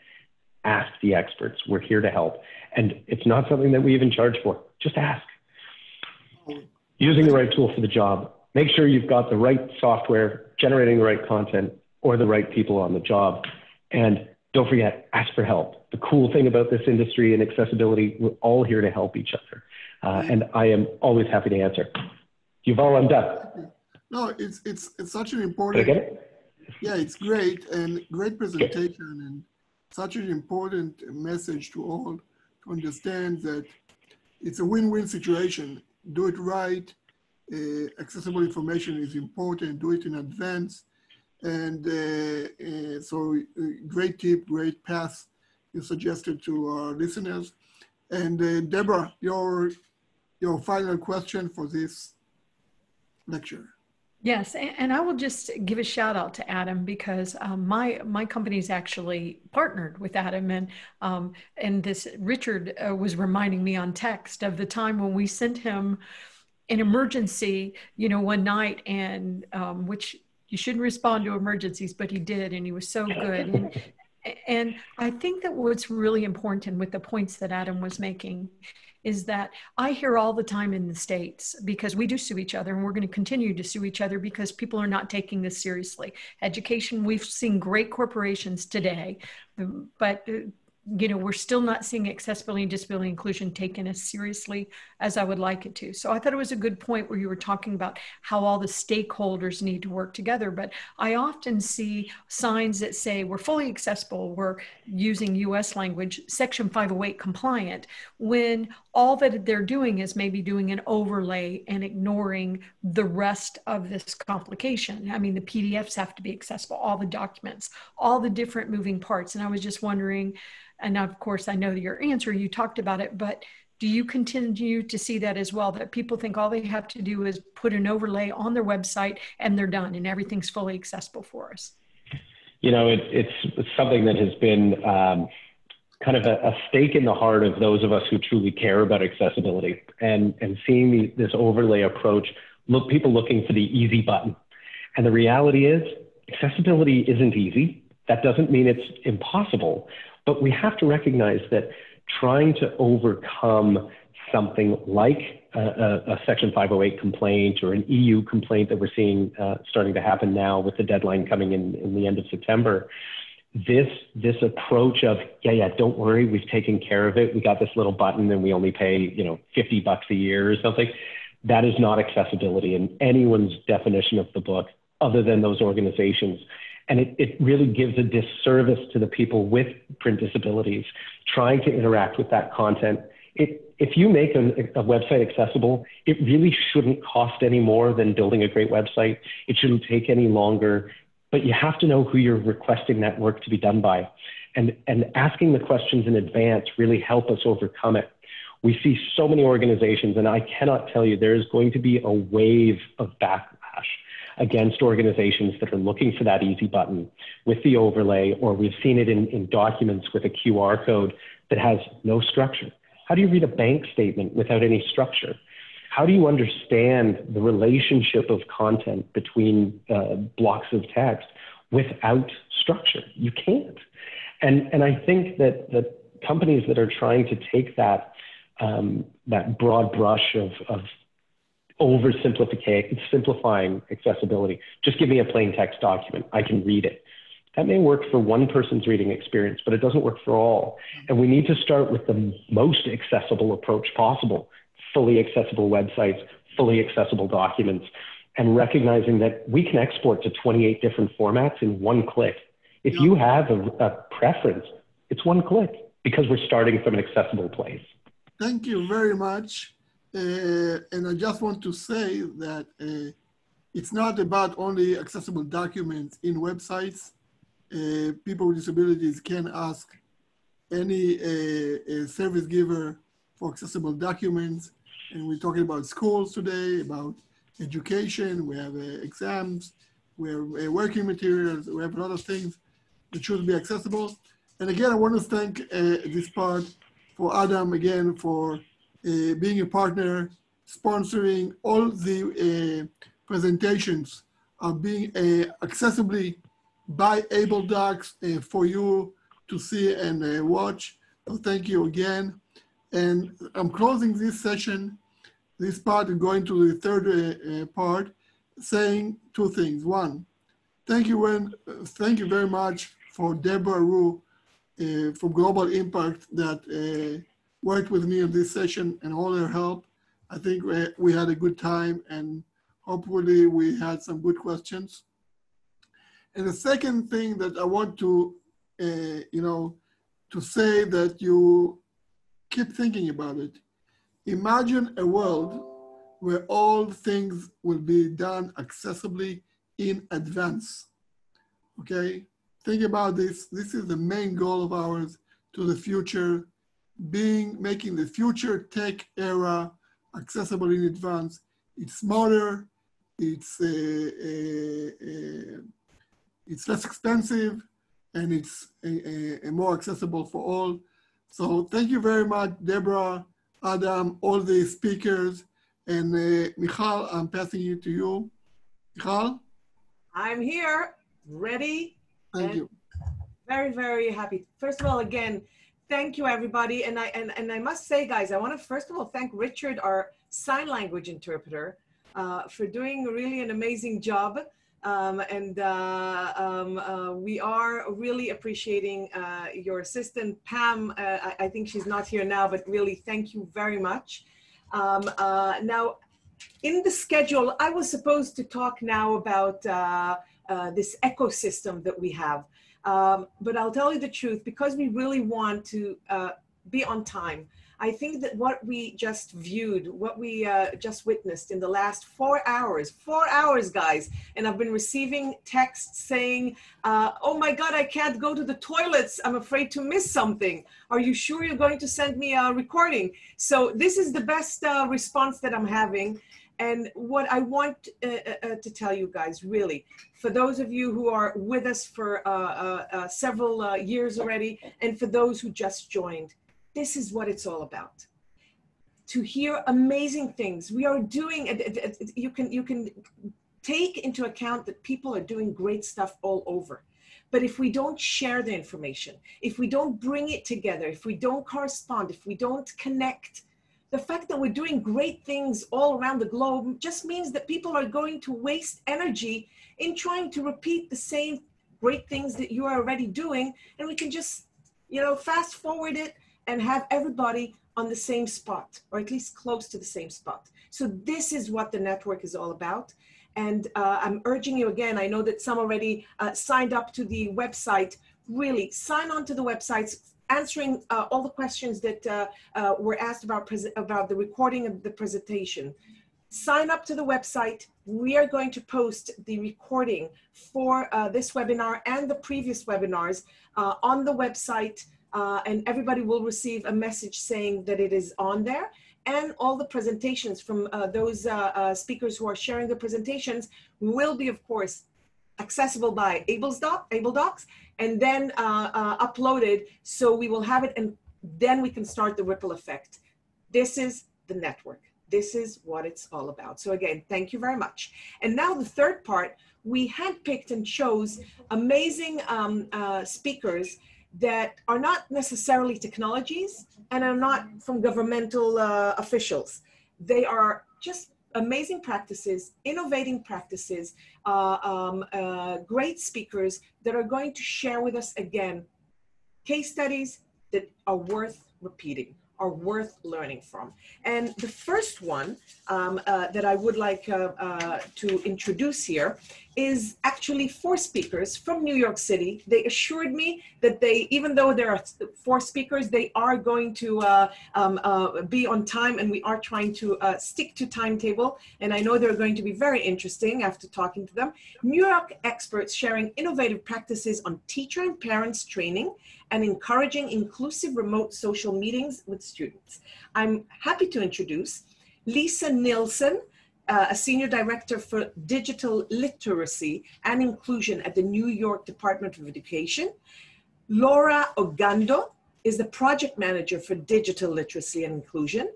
Ask the experts. We're here to help. And it's not something that we even charge for. Just ask. Using the right tool for the job. Make sure you've got the right software, generating the right content, or the right people on the job. And don't forget, ask for help. The cool thing about this industry and accessibility, we're all here to help each other. Uh, and I am always happy to answer. Yuval, I'm done. No, it's it's it's such an important. Yeah, it's great and great presentation and such an important message to all to understand that it's a win-win situation. Do it right. Uh, accessible information is important. Do it in advance. And uh, uh, so uh, great tip, great path you suggested to our listeners. And uh, Deborah, your, your final question for this lecture. Yes, and I will just give a shout out to Adam because um, my my company's actually partnered with Adam, and um, and this Richard uh, was reminding me on text of the time when we sent him an emergency, you know, one night, and um, which you shouldn't respond to emergencies, but he did, and he was so good. And, and I think that what's really important with the points that Adam was making is that I hear all the time in the States because we do sue each other and we're going to continue to sue each other because people are not taking this seriously. Education, we've seen great corporations today, but uh, you know, we're still not seeing accessibility and disability inclusion taken as seriously as I would like it to. So I thought it was a good point where you were talking about how all the stakeholders need to work together. But I often see signs that say we're fully accessible, we're using US language, Section 508 compliant, when all that they're doing is maybe doing an overlay and ignoring the rest of this complication. I mean, the PDFs have to be accessible, all the documents, all the different moving parts. And I was just wondering, and of course, I know your answer, you talked about it, but do you continue to see that as well? That people think all they have to do is put an overlay on their website and they're done and everything's fully accessible for us? You know, it, it's something that has been um, kind of a, a, stake in the heart of those of us who truly care about accessibility and, and seeing the, this overlay approach, look, people looking for the easy button. And the reality is, accessibility isn't easy. That doesn't mean it's impossible, but we have to recognize that trying to overcome something like a, a, a, Section 508 complaint or an EU complaint that we're seeing uh, starting to happen now with the deadline coming in in the end of September. This this approach of yeah yeah don't worry we've taken care of it we got this little button and we only pay you know 50 bucks a year or something that is not accessibility in anyone's definition of the book other than those organizations and it, it really gives a disservice to the people with print disabilities trying to interact with that content. It, if you make a, a website accessible, it really shouldn't cost any more than building a great website. It shouldn't take any longer, but you have to know who you're requesting that work to be done by. And, and asking the questions in advance really help us overcome it. We see so many organizations, and I cannot tell you, there is going to be a wave of backlash against organizations that are looking for that easy button with the overlay, or we've seen it in, in documents with a QR code that has no structure. How do you read a bank statement without any structure? How do you understand the relationship of content between uh, blocks of text without structure? You can't. And, and I think that, that companies that are trying to take that, um, that broad brush of, of oversimplifying simplifying accessibility. Just give me a plain text document. I can read it. That may work for one person's reading experience, but it doesn't work for all. And we need to start with the most accessible approach possible fully accessible websites, fully accessible documents, and recognizing that we can export to 28 different formats in one click. If you have a, a preference, it's one click because we're starting from an accessible place. Thank you very much. Uh, and I just want to say that uh, it's not about only accessible documents in websites. Uh, people with disabilities can ask any uh, service giver for accessible documents. And we're talking about schools today, about education, we have uh, exams, we have uh, working materials, we have a lot of things that should be accessible. And again, I want to thank this part for Adam again for uh, being a partner, sponsoring all the uh, presentations are being uh, accessibly by AbleDocs for you to see and watch. So thank you again. And I'm closing this session, this part and going to the third uh, part, saying two things. One, thank you, when, uh, thank you very much for Deborah Ruh uh, from Global Impact that worked with me on this session and all their help. I think we had a good time and hopefully we had some good questions. And the second thing that I want to, uh, you know, to say that you keep thinking about it. Imagine a world where all things will be done accessibly in advance. Okay? Think about this. This is the main goal of ours to the future, being making the future tech era accessible in advance. It's smarter, it's uh, uh, uh, it's less expensive, and it's uh, uh, more accessible for all. So thank you very much, Deborah, Adam, all the speakers, and uh, Michal, I'm passing it to you. Michal? I'm here, ready. Thank you. Very, very happy. First of all, again, thank you everybody. And I and, and I must say, guys, I want to first of all thank Richard, our sign language interpreter, uh, for doing really an amazing job. Um, and uh, um, uh, we are really appreciating uh, your assistant, Pam. Uh, I, I think she's not here now, but really thank you very much. Um, uh, now, in the schedule, I was supposed to talk now about uh, this ecosystem that we have. Um, but I'll tell you the truth, because we really want to be on time, I think that what we just viewed, what we uh, just witnessed in the last four hours, four hours, guys, and I've been receiving texts saying, uh, oh my God, I can't go to the toilets. I'm afraid to miss something. Are you sure you're going to send me a recording? So this is the best uh, response that I'm having. And what I want uh, uh, uh, to tell you guys, really, for those of you who are with us for several years already, and for those who just joined, this is what it's all about. To hear amazing things, we are doing. You can you can take into account that people are doing great stuff all over. But if we don't share the information, if we don't bring it together, if we don't correspond, if we don't connect, the fact that we're doing great things all around the globe just means that people are going to waste energy in trying to repeat the same great things that you are already doing. And we can just, you know, fast forward it and have everybody on the same spot, or at least close to the same spot. So this is what the network is all about. And uh, I'm urging you again, I know that some already uh, signed up to the website. Really, sign on to the websites, answering uh, all the questions that uh, uh, were asked about, about the recording of the presentation. Sign up to the website. We are going to post the recording for uh, this webinar and the previous webinars on the website, uh, and everybody will receive a message saying that it is on there and all the presentations from uh, those uh, uh, speakers who are sharing the presentations will be, of course, accessible by AbleDoc, AbleDocs and then uh, uh, uploaded. So we will have it and then we can start the ripple effect. This is the network. This is what it's all about. So again, thank you very much. And now the third part, we handpicked and chose amazing um, speakers that are not necessarily technologies and are not from governmental uh, officials. They are just amazing practices, innovating practices, uh, um, uh, great speakers that are going to share with us again case studies that are worth repeating, are worth learning from. And the first one um, uh, that I would like uh, uh, to introduce here is actually four speakers from New York City. They assured me that they, even though there are four speakers, they are going to uh, um, uh, be on time and we are trying to uh, stick to timetable. And I know they're going to be very interesting after talking to them. New York experts sharing innovative practices on teacher and parents training and encouraging inclusive remote social meetings with students. I'm happy to introduce Lisa Nielsen, uh, a senior director for digital literacy and inclusion at the New York Department of Education. Laura Ogando is the project manager for digital literacy and inclusion.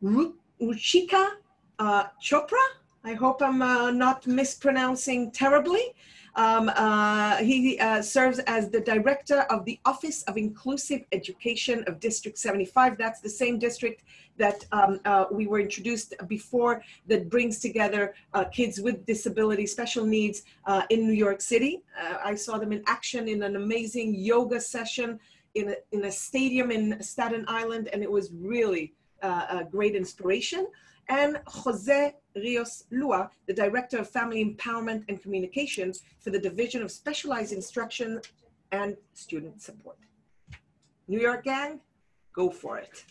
Ru- Ruchika uh, Chopra, I hope I'm uh, not mispronouncing terribly. Um, uh, he uh, serves as the director of the Office of Inclusive Education of District 75. That's the same district that um, uh, we were introduced before that brings together uh, kids with disability, special needs uh, in New York City. Uh, I saw them in action in an amazing yoga session in a, in a stadium in Staten Island, and it was really a great inspiration. and Jose Rios Lua, the Director of Family Empowerment and Communications for the Division of Specialized Instruction and Student Support. New York gang, go for it.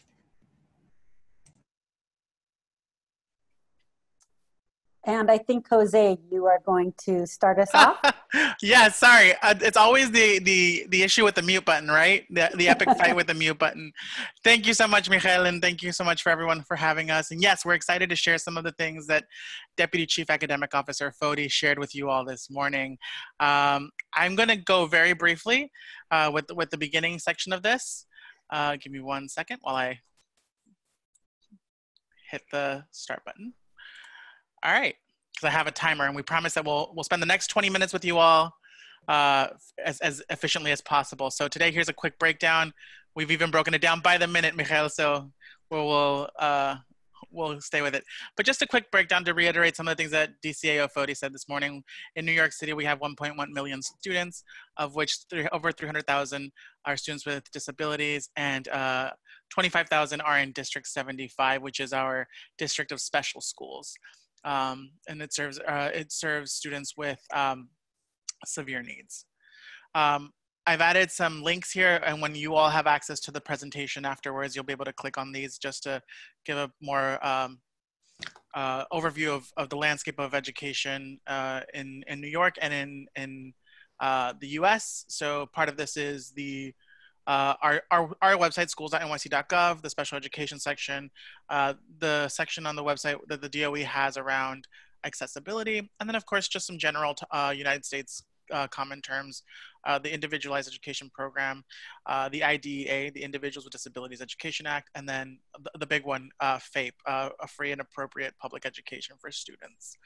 And I think Jose, you are going to start us off. yeah, sorry. Uh, it's always the, the the issue with the mute button, right? The, the epic fight with the mute button. Thank you so much, Michael, and thank you so much for everyone for having us. And yes, we're excited to share some of the things that Deputy Chief Academic Officer Foti shared with you all this morning. Um, I'm going to go very briefly uh, with with the beginning section of this. Uh, give me one second while I hit the start button. All right, because I have a timer, and we promise that we'll we'll spend the next 20 minutes with you all uh, as as efficiently as possible. So today, here's a quick breakdown. We've even broken it down by the minute, Michael. So we'll we'll, uh, we'll stay with it. But just a quick breakdown to reiterate some of the things that DCAO Foti said this morning. In New York City, we have 1.1 million students, of which three, over 300,000 are students with disabilities, and uh, 25,000 are in District 75, which is our district of special schools um, and it serves uh, it serves students with um, severe needs. Um, I've added some links here, and when you all have access to the presentation afterwards, you'll be able to click on these just to give a more um, uh, overview of, of the landscape of education uh, in, in New York and in, in uh, the US. So part of this is the uh, our, our, our website, schools.nyc.gov, the special education section, uh, the section on the website that the DOE has around accessibility, and then of course just some general uh, United States uh, common terms, uh, the Individualized Education Program, the IDEA, the Individuals with Disabilities Education Act, and then the, the big one, FAPE, a free and appropriate public education for students.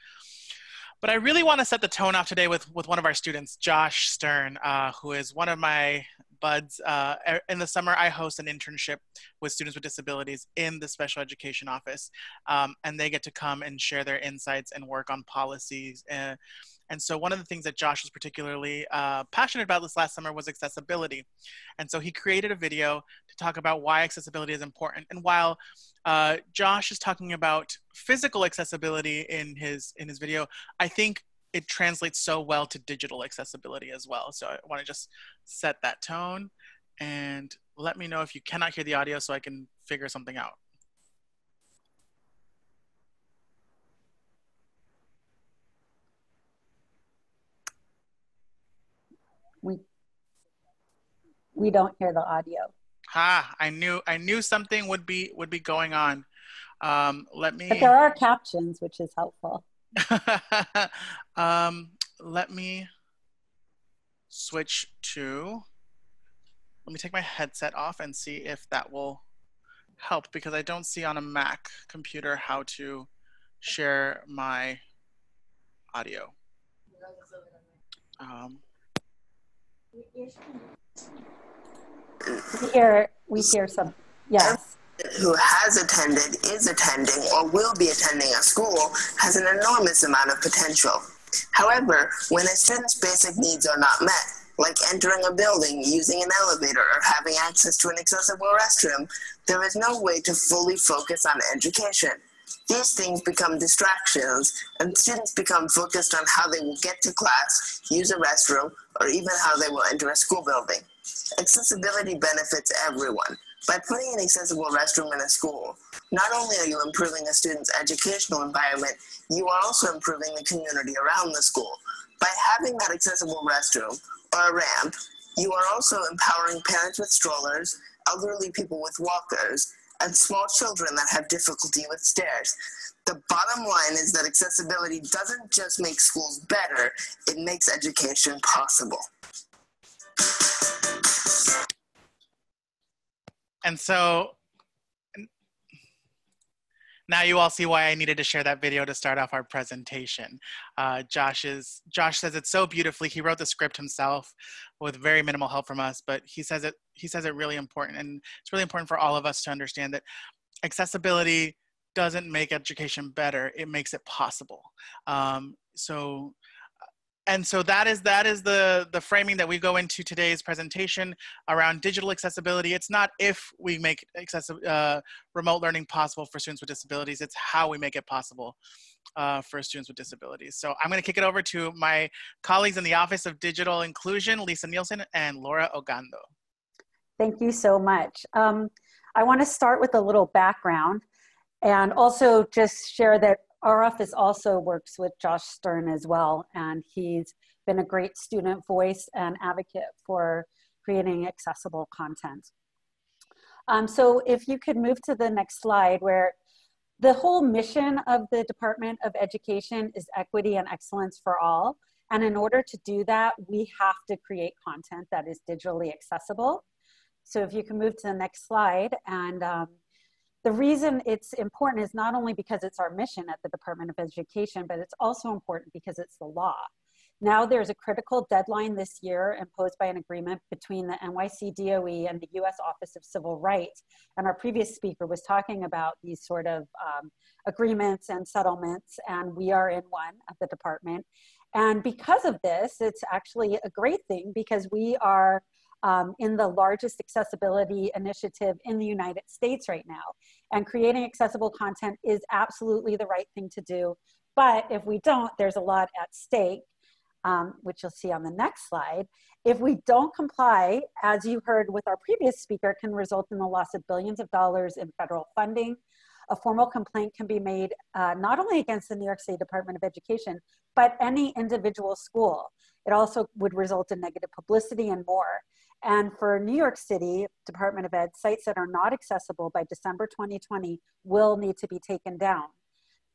But I really want to set the tone off today with, with one of our students, Josh Stern, uh, who is one of my buds. Uh, in the summer, I host an internship with students with disabilities in the special education office. Um, and they get to come and share their insights and work on policies. And, and so one of the things that Josh was particularly uh, passionate about this last summer was accessibility. And so he created a video to talk about why accessibility is important. And while uh, Josh is talking about physical accessibility in his in his video. I think it translates so well to digital accessibility as well. So I want to just set that tone and let me know if you cannot hear the audio so I can figure something out. We we don't hear the audio. Ha! I knew I knew something would be would be going on. Um, let me. But there are captions, which is helpful. um, let me switch to. Let me take my headset off and see if that will help because I don't see on a Mac computer how to share my audio. Um, we hear, we hear some, yes. Who has attended, is attending, or will be attending a school has an enormous amount of potential. However, when a student's basic needs are not met, like entering a building, using an elevator, or having access to an accessible restroom, there is no way to fully focus on education. These things become distractions, and students become focused on how they will get to class, use a restroom, or even how they will enter a school building. Accessibility benefits everyone. By putting an accessible restroom in a school, not only are you improving a student's educational environment, you are also improving the community around the school. By having that accessible restroom or a ramp, you are also empowering parents with strollers, elderly people with walkers, and small children that have difficulty with stairs. The bottom line is that accessibility doesn't just make schools better, it makes education possible. And so now you all see why I needed to share that video to start off our presentation. Uh, Josh is Josh says it so beautifully. He wrote the script himself with very minimal help from us, but he says it he says it really important, and it's really important for all of us to understand that accessibility doesn't make education better; it makes it possible. Um, so and so that is that is the the framing that we go into today's presentation around digital accessibility. It's not if we make accessible uh, remote learning possible for students with disabilities. It's how we make it possible uh, for students with disabilities. So i'm going to kick it over to my colleagues in the office of digital inclusion lisa nielsen and laura ogando. Thank you so much. Um, i want to start with a little background and also just share that our office also works with Josh Stern as well, and he's been a great student voice and advocate for creating accessible content. Um, so if you could move to the next slide where the whole mission of the Department of Education is equity and excellence for all. And in order to do that, we have to create content that is digitally accessible. So if you can move to the next slide and um, the reason it's important is not only because it's our mission at the Department of Education, but it's also important because it's the law. Now there's a critical deadline this year imposed by an agreement between the NYC DOE and the US Office of Civil Rights. And our previous speaker was talking about these sort of um, agreements and settlements, and we are in one at the department. And because of this, it's actually a great thing because we are um, in the largest accessibility initiative in the United States right now. And creating accessible content is absolutely the right thing to do. But if we don't, there's a lot at stake, um, which you'll see on the next slide. If we don't comply, as you heard with our previous speaker, can result in the loss of billions of dollars in federal funding. A formal complaint can be made uh, not only against the New York State Department of Education, but any individual school. It also would result in negative publicity and more. And for New York City Department of Ed, sites that are not accessible by December 2020 will need to be taken down.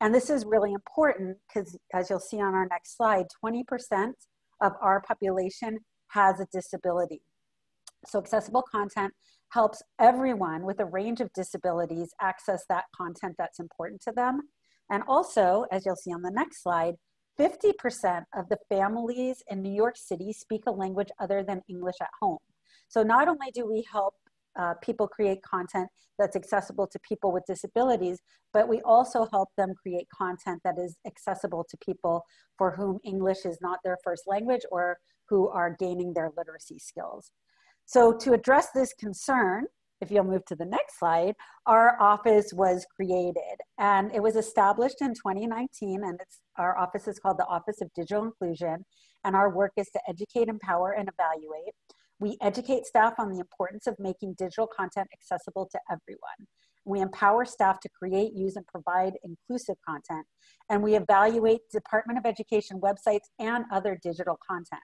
And this is really important because as you'll see on our next slide, 20% of our population has a disability. So accessible content helps everyone with a range of disabilities access that content that's important to them. And also, as you'll see on the next slide, 50% of the families in New York City speak a language other than English at home. So not only do we help uh, people create content that's accessible to people with disabilities, but we also help them create content that is accessible to people for whom English is not their first language or who are gaining their literacy skills. So to address this concern, if you'll move to the next slide, our office was created and it was established in 2019 and our office is called the Office of Digital Inclusion and our work is to educate, empower, and evaluate. We educate staff on the importance of making digital content accessible to everyone. We empower staff to create, use, and provide inclusive content. And we evaluate Department of Education websites and other digital content.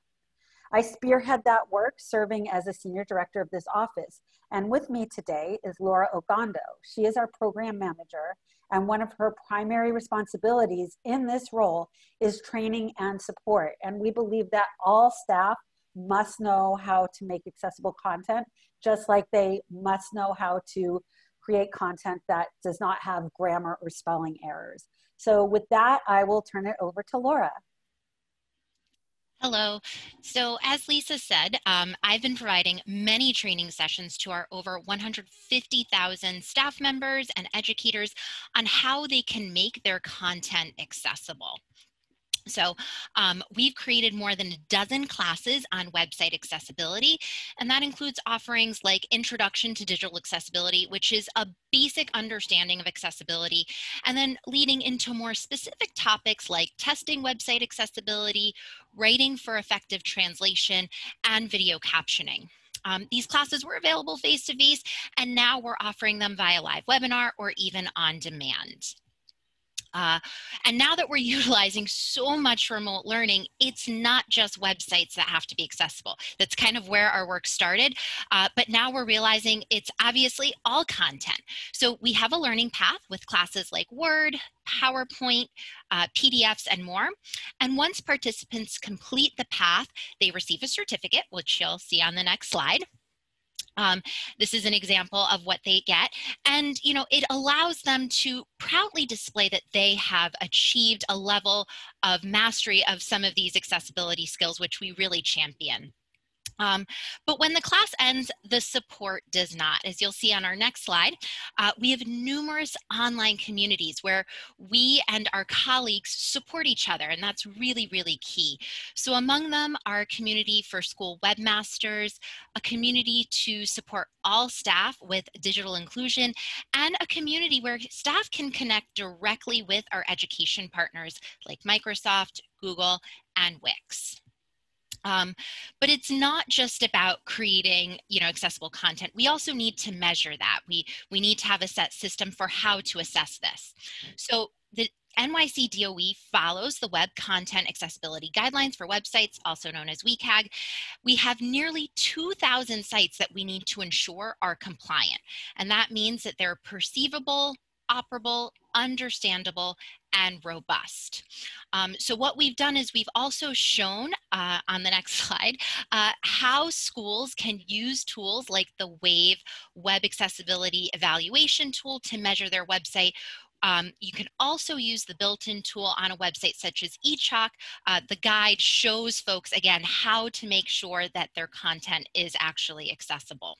I spearhead that work serving as a senior director of this office. And with me today is Laura Ogando. She is our program manager, and one of her primary responsibilities in this role is training and support. And we believe that all staff must know how to make accessible content, just like they must know how to create content that does not have grammar or spelling errors. So with that, I will turn it over to Laura. Hello. So as Lisa said, um, I've been providing many training sessions to our over 150,000 staff members and educators on how they can make their content accessible. So um, we've created more than a dozen classes on website accessibility, and that includes offerings like Introduction to Digital Accessibility, which is a basic understanding of accessibility, and then leading into more specific topics like testing website accessibility, writing for effective translation, and video captioning. Um, these classes were available face-to-face, -face, and now we're offering them via live webinar or even on demand. Uh, and now that we're utilizing so much remote learning, it's not just websites that have to be accessible. That's kind of where our work started. Uh, but now we're realizing it's obviously all content. So we have a learning path with classes like Word, PowerPoint, uh, PDFs, and more. And once participants complete the path, they receive a certificate, which you'll see on the next slide. Um, this is an example of what they get. And, you know, it allows them to proudly display that they have achieved a level of mastery of some of these accessibility skills, which we really champion. Um, but when the class ends, the support does not. As you'll see on our next slide, uh, we have numerous online communities where we and our colleagues support each other, and that's really, really key. So among them are a community for school webmasters, a community to support all staff with digital inclusion, and a community where staff can connect directly with our education partners like Microsoft, Google, and Wix. Um, but it's not just about creating, you know, accessible content. We also need to measure that. We we need to have a set system for how to assess this. So the NYC DOE follows the Web Content Accessibility Guidelines for websites, also known as WCAG. We have nearly 2,000 sites that we need to ensure are compliant. And that means that they're perceivable, operable, understandable, and robust. Um, so what we've done is we've also shown uh, on the next slide uh, how schools can use tools like the WAVE Web Accessibility Evaluation Tool to measure their website um, you can also use the built-in tool on a website such as eChalk. Uh, the guide shows folks, again, how to make sure that their content is actually accessible.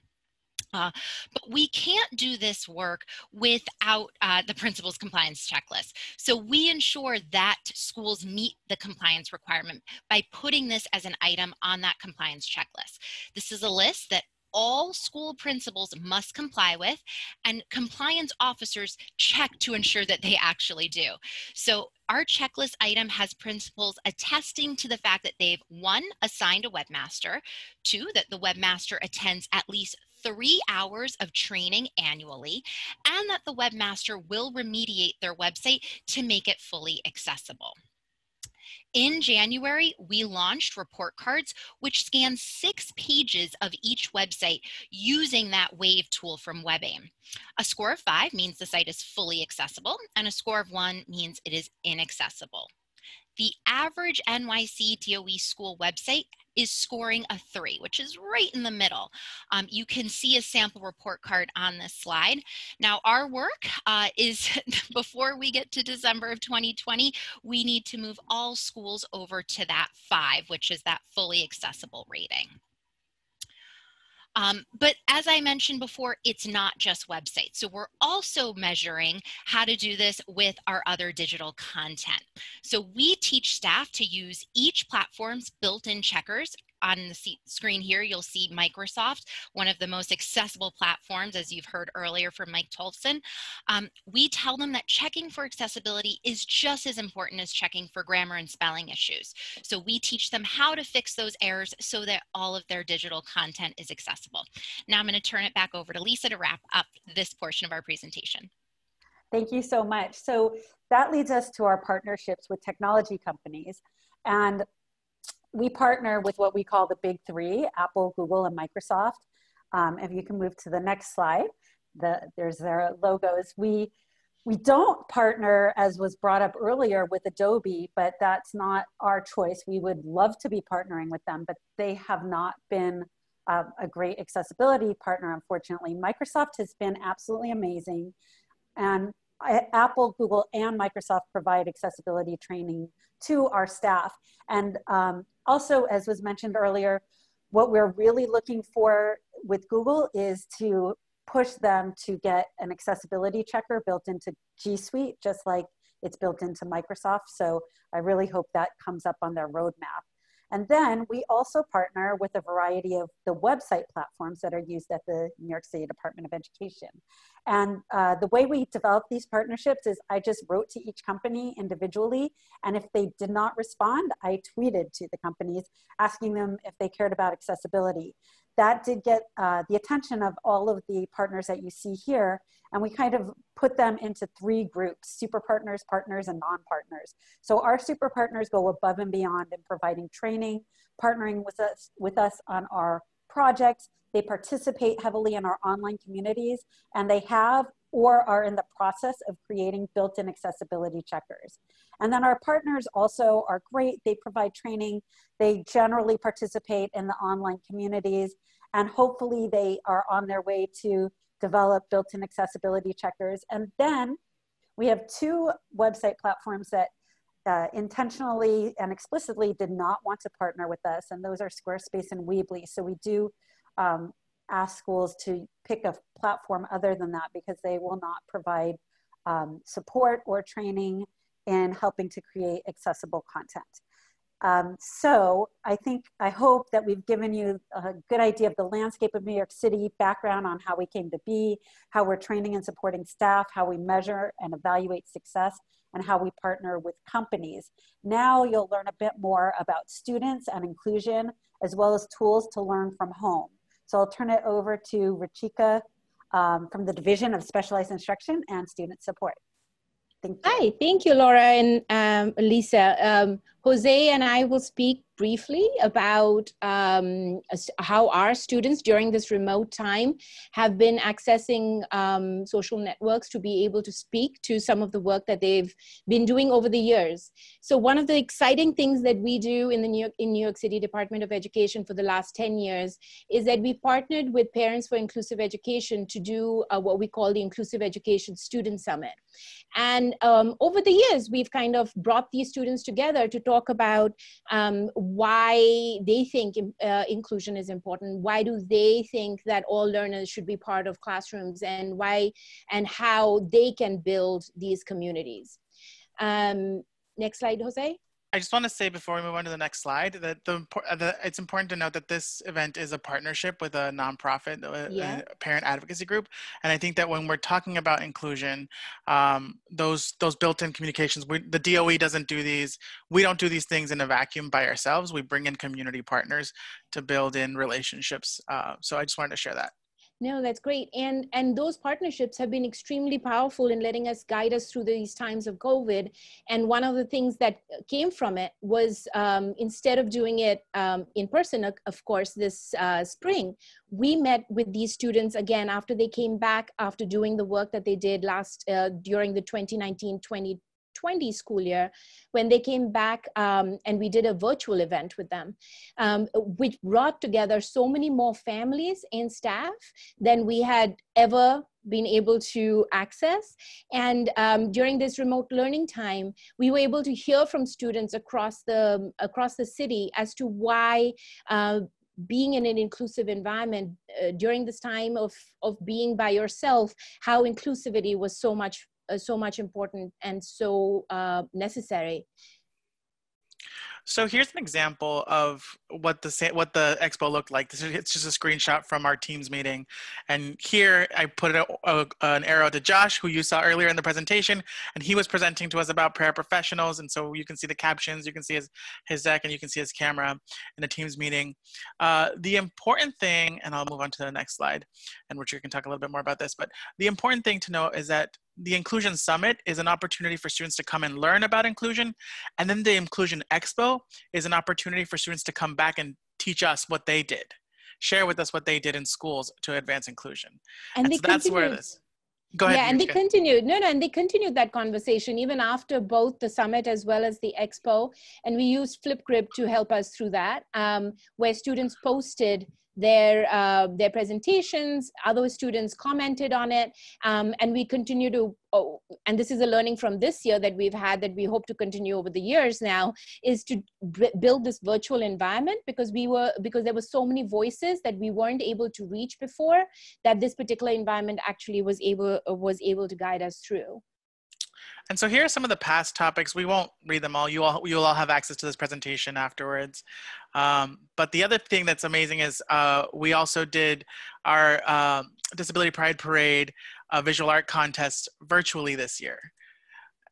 Uh, but we can't do this work without uh, the principal's compliance checklist. So we ensure that schools meet the compliance requirement by putting this as an item on that compliance checklist. This is a list that all school principals must comply with and compliance officers check to ensure that they actually do. So our checklist item has principals attesting to the fact that they've one, assigned a webmaster, two, that the webmaster attends at least three hours of training annually, and that the webmaster will remediate their website to make it fully accessible. In January, we launched report cards, which scan six pages of each website using that WAVE tool from WebAIM. A score of five means the site is fully accessible, and a score of one means it is inaccessible. The average NYC DOE school website is scoring a three, which is right in the middle. Um, you can see a sample report card on this slide. Now, our work uh, is before we get to December of 2020, we need to move all schools over to that five, which is that fully accessible rating. Um, but as I mentioned before, it's not just websites. So we're also measuring how to do this with our other digital content. So we teach staff to use each platform's built-in checkers on the screen here, you'll see Microsoft, one of the most accessible platforms, as you've heard earlier from Mike Tholfsen. Um, we tell them that checking for accessibility is just as important as checking for grammar and spelling issues. So we teach them how to fix those errors so that all of their digital content is accessible. Now I'm going to turn it back over to Lisa to wrap up this portion of our presentation. Thank you so much. So that leads us to our partnerships with technology companies. And we partner with what we call the big three, Apple, Google, and Microsoft. Um, if you can move to the next slide, the, there's their logos. We, we don't partner, as was brought up earlier, with Adobe, but that's not our choice. We would love to be partnering with them, but they have not been uh, a great accessibility partner, unfortunately. Microsoft has been absolutely amazing. And Apple, Google, and Microsoft provide accessibility training to our staff. And um, also, as was mentioned earlier, what we're really looking for with Google is to push them to get an accessibility checker built into G Suite, just like it's built into Microsoft. So I really hope that comes up on their roadmap. And then we also partner with a variety of the website platforms that are used at the New York City Department of Education. And uh, the way we develop these partnerships is I just wrote to each company individually. And if they did not respond, I tweeted to the companies asking them if they cared about accessibility. That did get uh, the attention of all of the partners that you see here. And we kind of put them into three groups, super partners, partners, and non-partners. So our super partners go above and beyond in providing training, partnering with us, with us on our projects, they participate heavily in our online communities, and they have or are in the process of creating built-in accessibility checkers. And then our partners also are great. They provide training. They generally participate in the online communities, and hopefully they are on their way to develop built-in accessibility checkers. And then we have two website platforms that uh, intentionally and explicitly did not want to partner with us, and those are Squarespace and Weebly. So we do um, ask schools to pick a platform other than that because they will not provide um, support or training in helping to create accessible content. Um, so I think, I hope that we've given you a good idea of the landscape of New York City, background on how we came to be, how we're training and supporting staff, how we measure and evaluate success, and how we partner with companies. Now you'll learn a bit more about students and inclusion, as well as tools to learn from home. So I'll turn it over to Ruchika um, from the Division of Specialized Instruction and Student Support. Thank Hi, thank you, Laura and um, Lisa. Um, Jose and I will speak briefly about um, how our students during this remote time have been accessing um, social networks to be able to speak to some of the work that they've been doing over the years. So one of the exciting things that we do in the New York, in New York City Department of Education for the last 10 years is that we partnered with Parents for Inclusive Education to do uh, what we call the Inclusive Education Student Summit. And um, over the years, we've kind of brought these students together to talk about um, why they think uh, inclusion is important. Why do they think that all learners should be part of classrooms and why and how they can build these communities. Um, next slide, Jose. I just want to say before we move on to the next slide that the, the it's important to note that this event is a partnership with a nonprofit, a, yeah. a parent advocacy group, and I think that when we're talking about inclusion, um, those those built-in communications, we, the DOE doesn't do these. We don't do these things in a vacuum by ourselves. We bring in community partners to build in relationships. Uh, so I just wanted to share that. No, that's great. And and those partnerships have been extremely powerful in letting us guide us through these times of COVID. And one of the things that came from it was um, instead of doing it um, in person, of course, this uh, spring, we met with these students again after they came back after doing the work that they did last uh, during the 2019 20 2020 school year when they came back um, and we did a virtual event with them, um, which brought together so many more families and staff than we had ever been able to access. And um, during this remote learning time, we were able to hear from students across the across the city as to why uh, being in an inclusive environment uh, during this time of of being by yourself, how inclusivity was so much uh, so much important and so uh, necessary so here's an example of what the what the expo looked like. This is, it's just a screenshot from our Teams meeting, and here I put a, a, an arrow to Josh, who you saw earlier in the presentation, and he was presenting to us about paraprofessionals. And so you can see the captions, you can see his his deck, and you can see his camera in the Teams meeting. Uh, the important thing, and I'll move on to the next slide, and Richard can talk a little bit more about this. But the important thing to know is that the Inclusion Summit is an opportunity for students to come and learn about inclusion. And then the Inclusion Expo is an opportunity for students to come back and teach us what they did, share with us what they did in schools to advance inclusion. And, and so that's where this. Go ahead. Yeah, and they continued. No, no, and they continued that conversation even after both the summit as well as the expo. And we used Flipgrid to help us through that, um, where students posted their uh, their presentations other students commented on it um, and we continue to oh, and this is a learning from this year that we've had that we hope to continue over the years now is to build this virtual environment because we were because there were so many voices that we weren't able to reach before that this particular environment actually was able was able to guide us through and so here are some of the past topics. We won't read them all. You all you'll all have access to this presentation afterwards. Um, but the other thing that's amazing is uh, we also did our uh, Disability Pride Parade uh, visual art contest virtually this year.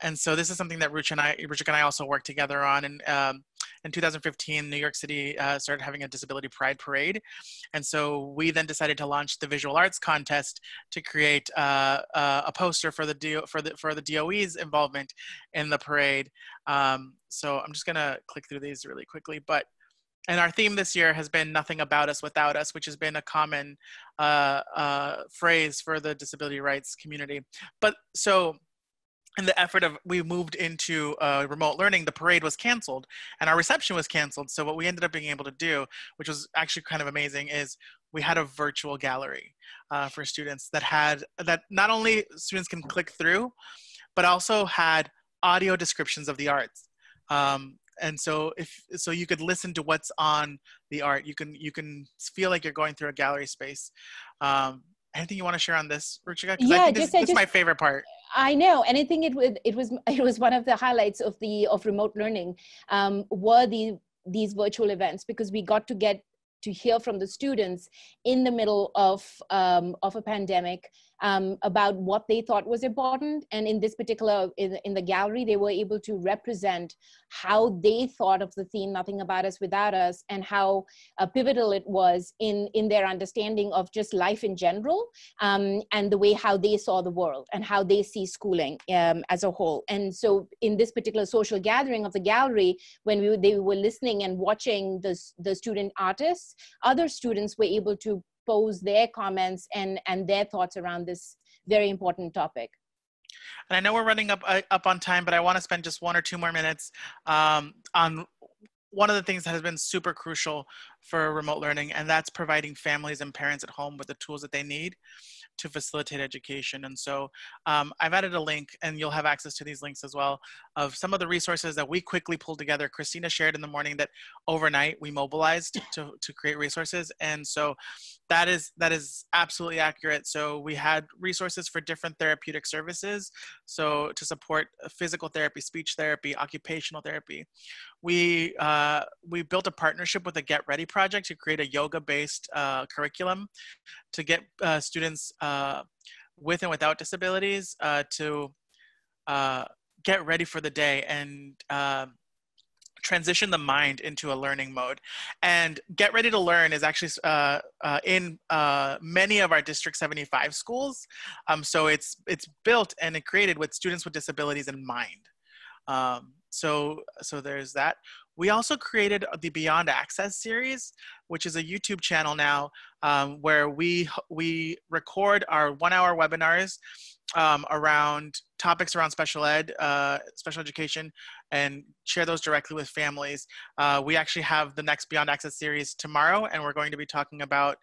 And so this is something that Ruch and I, Ruchik and I also worked together on. And um, in 2015, New York City uh, started having a Disability Pride Parade. And so we then decided to launch the Visual Arts Contest to create uh, uh, a poster for the, DO, for, the, for the DOE's involvement in the parade. Um, so I'm just gonna click through these really quickly. But and our theme this year has been nothing about us without us which has been a common uh, uh, phrase for the disability rights community but so in the effort of we moved into uh, remote learning the parade was canceled and our reception was canceled. So what we ended up being able to do which was actually kind of amazing is we had a virtual gallery uh, for students that had that not only students can click through but also had audio descriptions of the arts. Um, and so if so you could listen to what's on the art. You can you can feel like you're going through a gallery space. Um, anything you want to share on this Ruchika? Yeah, I think this, just- this I is my favorite part I know, and I think it was it was it was one of the highlights of the of remote learning um, were the these virtual events because we got to get to hear from the students in the middle of um, of a pandemic um, about what they thought was important, and in this particular in, in the gallery, they were able to represent how they thought of the theme "Nothing About Us Without Us" and how uh, pivotal it was in in their understanding of just life in general um, and the way how they saw the world and how they see schooling um, as a whole. And so, in this particular social gathering of the gallery, when we, they were listening and watching the, the student artists, other students were able to pose their comments and, and their thoughts around this very important topic. and i know we're running up uh, up on time but i want to spend just one or two more minutes um, on one of the things that has been super crucial for remote learning and that's providing families and parents at home with the tools that they need to facilitate education and so um, i've added a link and you'll have access to these links as well of some of the resources that we quickly pulled together. Christina shared in the morning that overnight we mobilized to, to create resources and so that is that is absolutely accurate. So we had resources for different therapeutic services so to support uh, physical therapy speech therapy occupational therapy we uh, we built a partnership with the get ready project to create a yoga based uh, curriculum to get uh, students uh, with and without disabilities uh, to uh, get ready for the day and transition the mind into a learning mode. And Get Ready to Learn is actually in many of our District 75 schools. Um, so it's, it's built and it created with students with disabilities in mind. Um, so, so there's that. We also created the Beyond Access series, which is a YouTube channel now um, where we we record our one-hour webinars um, around topics around special ed, uh, special education, and share those directly with families. Uh, we actually have the next Beyond Access series tomorrow, and we're going to be talking about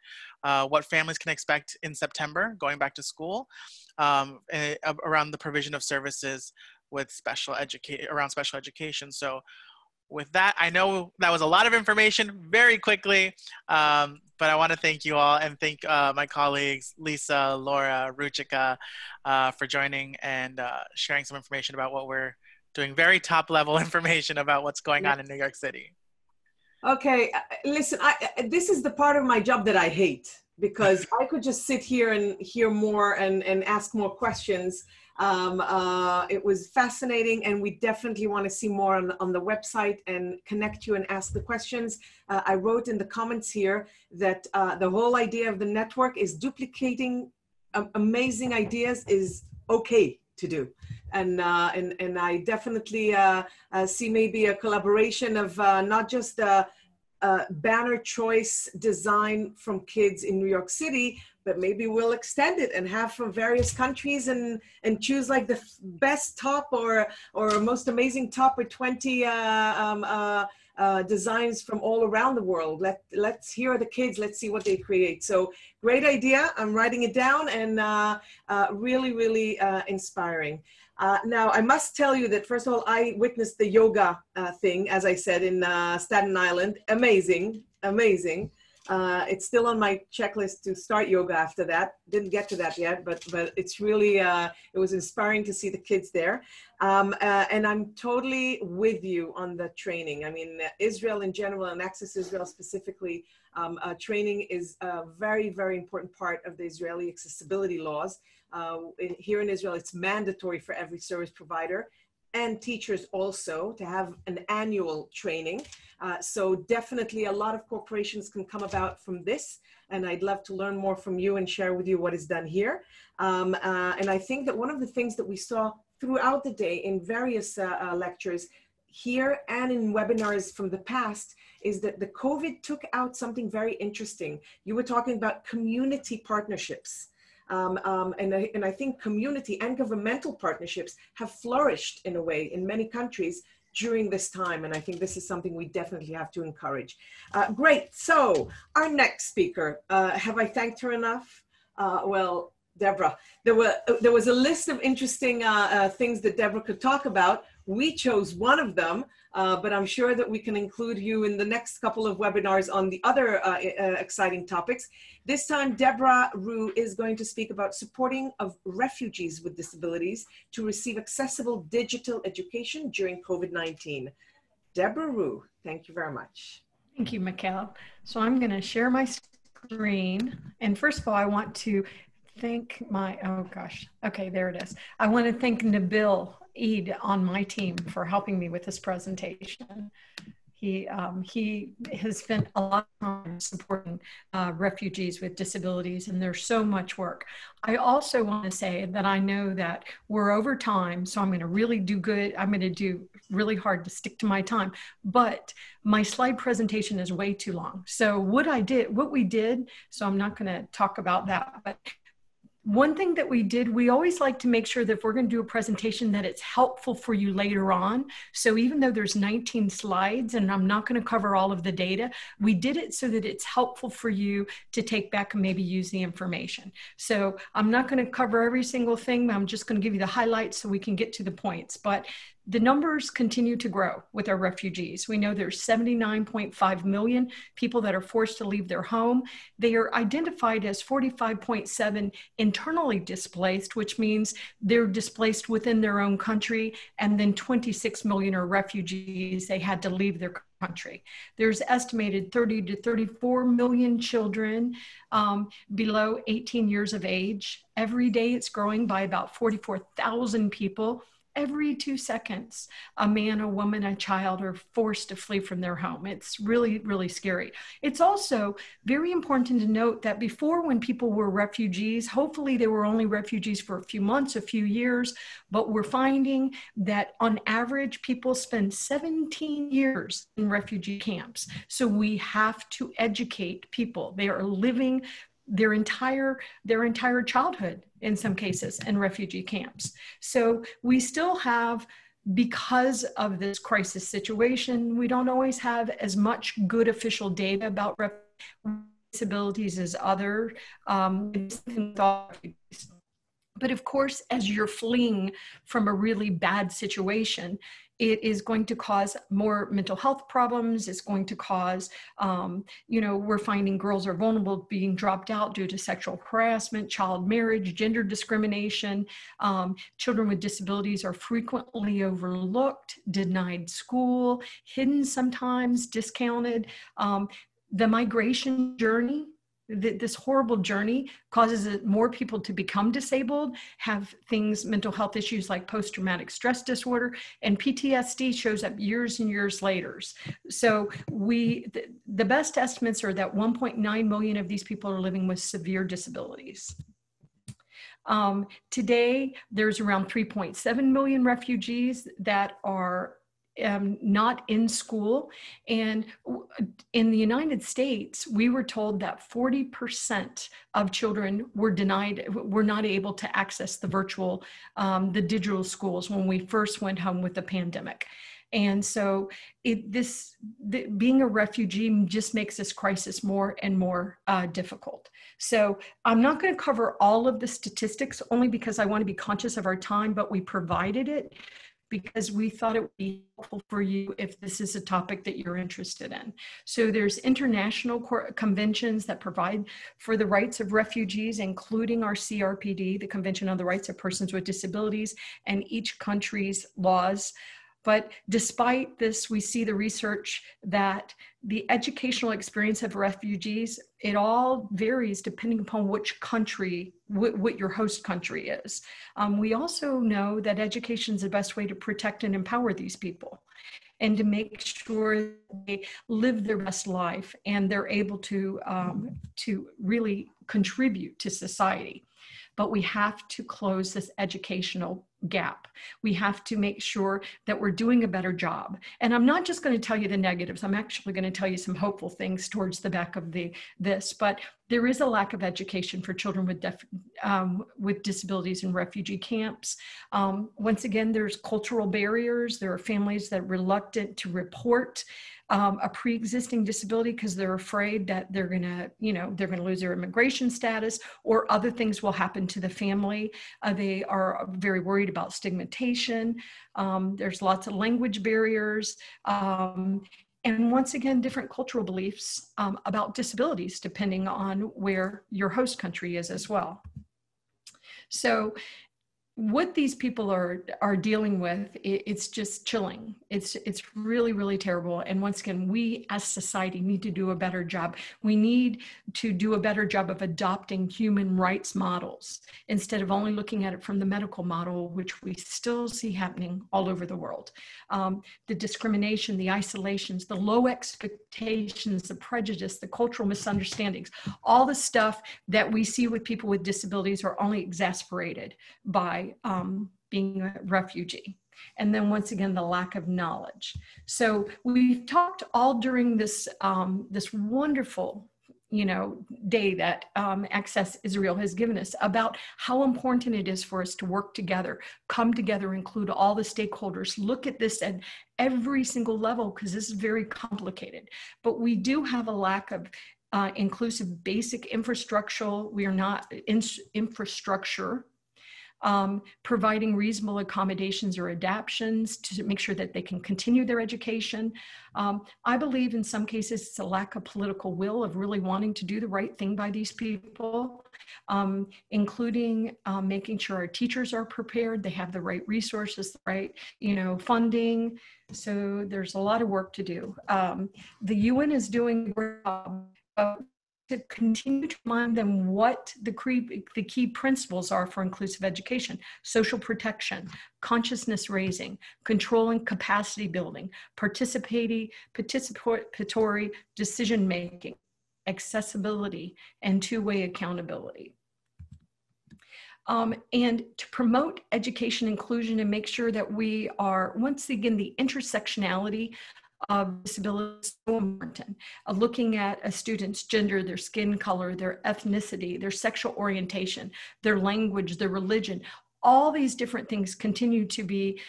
uh, what families can expect in September, going back to school, um, eh, around the provision of services with special educate around special education. So with that, I know that was a lot of information very quickly, um, but I want to thank you all and thank uh, my colleagues, Lisa, Laura, Ruchika, uh, for joining and uh, sharing some information about what we're doing, very top level information about what's going on in New York City. Okay, uh, listen, I, I- this is the part of my job that I hate because I could just sit here and hear more and, and ask more questions. Um, uh, it was fascinating, and we definitely want to see more on, on the website and connect you and ask the questions. Uh, I wrote in the comments here that uh, the whole idea of the network is duplicating um, amazing ideas is okay to do. And, uh, and, and I definitely uh, uh, see maybe a collaboration of uh, not just uh, uh, banner choice design from kids in New York City, but maybe we'll extend it and have from various countries and and choose like the best top or or most amazing top or 20 uh, um, uh, uh, designs from all around the world. Let let's hear the kids. Let's see what they create. So great idea. I'm writing it down and uh, uh, really really uh, inspiring. Uh, now, I must tell you that first of all, I witnessed the yoga uh, thing, as I said, in Staten Island. Amazing, amazing. Uh, it's still on my checklist to start yoga after that. Didn't get to that yet, but but it's really uh, it was inspiring to see the kids there. Um, uh, and I'm totally with you on the training. I mean, Israel in general and Access Israel specifically, um, uh, training is a very very important part of the Israeli accessibility laws. Uh, in, here in Israel, it's mandatory for every service provider and teachers also to have an annual training. Uh, so definitely a lot of corporations can come about from this. And I'd love to learn more from you and share with you what is done here. Um, uh, and I think that one of the things that we saw throughout the day in various uh, uh, lectures here and in webinars from the past is that the COVID took out something very interesting. You were talking about community partnerships. Um, um, and, I, and I think community and governmental partnerships have flourished in a way in many countries during this time. And I think this is something we definitely have to encourage. Uh, great. So, our next speaker, uh, have I thanked her enough? Uh, well, Deborah, there, were, there was a list of interesting uh, uh, things that Deborah could talk about. We chose one of them, uh, but I'm sure that we can include you in the next couple of webinars on the other uh, uh, exciting topics. This time, Deborah Ruh is going to speak about supporting of refugees with disabilities to receive accessible digital education during COVID-19. Deborah Ruh, thank you very much. Thank you, Mikkel. So I'm going to share my screen. And first of all, I want to thank my, oh gosh, okay, there it is. I want to thank Nabil Eid on my team for helping me with this presentation. He, um, he has spent a lot of time supporting uh, refugees with disabilities, and there's so much work. I also want to say that I know that we're over time, so I'm going to really do good. I'm going to do really hard to stick to my time, but my slide presentation is way too long. So what I did, what we did, so I'm not going to talk about that, but one thing that we did, we always like to make sure that if we're going to do a presentation that it's helpful for you later on. So even though there's 19 slides and I'm not going to cover all of the data, we did it so that it's helpful for you to take back and maybe use the information. So I'm not going to cover every single thing. I'm just going to give you the highlights so we can get to the points. But the numbers continue to grow with our refugees. We know there's 79.5 million people that are forced to leave their home. They are identified as 45.7 internally displaced, which means they're displaced within their own country, and then 26 million are refugees. They had to leave their country. There's estimated 30 to 34 million children um, below 18 years of age. Every day it's growing by about 44,000 people every two seconds, a man, a woman, a child are forced to flee from their home. It's really, really scary. It's also very important to note that before, when people were refugees, hopefully they were only refugees for a few months, a few years, but we're finding that on average, people spend 17 years in refugee camps. So we have to educate people. They are living their entire their entire childhood in some cases in refugee camps. So we still have because of this crisis situation we don't always have as much good official data about disabilities as other um, but of course as you're fleeing from a really bad situation it is going to cause more mental health problems. It's going to cause, um, you know, we're finding girls are vulnerable being dropped out due to sexual harassment, child marriage, gender discrimination. Um, children with disabilities are frequently overlooked, denied school, hidden sometimes, discounted. Um, the migration journey this horrible journey causes more people to become disabled, have things, mental health issues like post traumatic stress disorder, and PTSD shows up years and years later. So, we, the, the best estimates are that 1.9 million of these people are living with severe disabilities. Um, today, there's around 3.7 million refugees that are um, not in school. And in the United States, we were told that 40% of children were denied, were not able to access the virtual, um, the digital schools when we first went home with the pandemic. And so it, this the, being a refugee just makes this crisis more and more uh, difficult. So I'm not going to cover all of the statistics only because I want to be conscious of our time, but we provided it because we thought it would be helpful for you if this is a topic that you're interested in. So there's international conventions that provide for the rights of refugees, including our CRPD, the Convention on the Rights of Persons with Disabilities, and each country's laws but despite this, we see the research that the educational experience of refugees, it all varies depending upon which country, wh- what your host country is. Um, we also know that education is the best way to protect and empower these people and to make sure they live their best life and they're able to, um, to really contribute to society but we have to close this educational gap. We have to make sure that we're doing a better job. And I'm not just going to tell you the negatives. I'm actually going to tell you some hopeful things towards the back of the this. But there is a lack of education for children with, def, um, with disabilities in refugee camps. Um, once again, there's cultural barriers. There are families that are reluctant to report um, a pre-existing disability because they're afraid that they're going to, you know, they're going to lose their immigration status or other things will happen to the family. Uh, they are very worried about stigmatization. Um, there's lots of language barriers. Um, and once again, different cultural beliefs um, about disabilities depending on where your host country is as well. So what these people are are dealing with it, it's just chilling. It's it's really really terrible. And once again we as society need to do a better job. We need to do a better job of adopting human rights models instead of only looking at it from the medical model which we still see happening all over the world. Um, the discrimination the isolations the low expectations the prejudice the cultural misunderstandings all the stuff that we see with people with disabilities are only exasperated by um, being a refugee. And then once again, the lack of knowledge. So we've talked all during this, um, this wonderful you know day that um, access israel has given us about how important it is for us to work together come together include all the stakeholders look at this at every single level because this is very complicated but we do have a lack of uh, inclusive basic infrastructural we are not in, infrastructure um, providing reasonable accommodations or adaptations to make sure that they can continue their education. Um, I believe in some cases it's a lack of political will of really wanting to do the right thing by these people, um, including um, making sure our teachers are prepared, they have the right resources, the right, you know, funding. So there's a lot of work to do. Um, the UN is doing job to continue to remind them what the, key, the key principles are for inclusive education social protection, consciousness raising, controlling capacity building, participating, participatory decision making, accessibility, and two way accountability. Um, and to promote education inclusion and make sure that we are, once again, the intersectionality of disability is so important. Uh, looking at a student's gender, their skin color, their ethnicity, their sexual orientation, their language, their religion, all these different things continue to be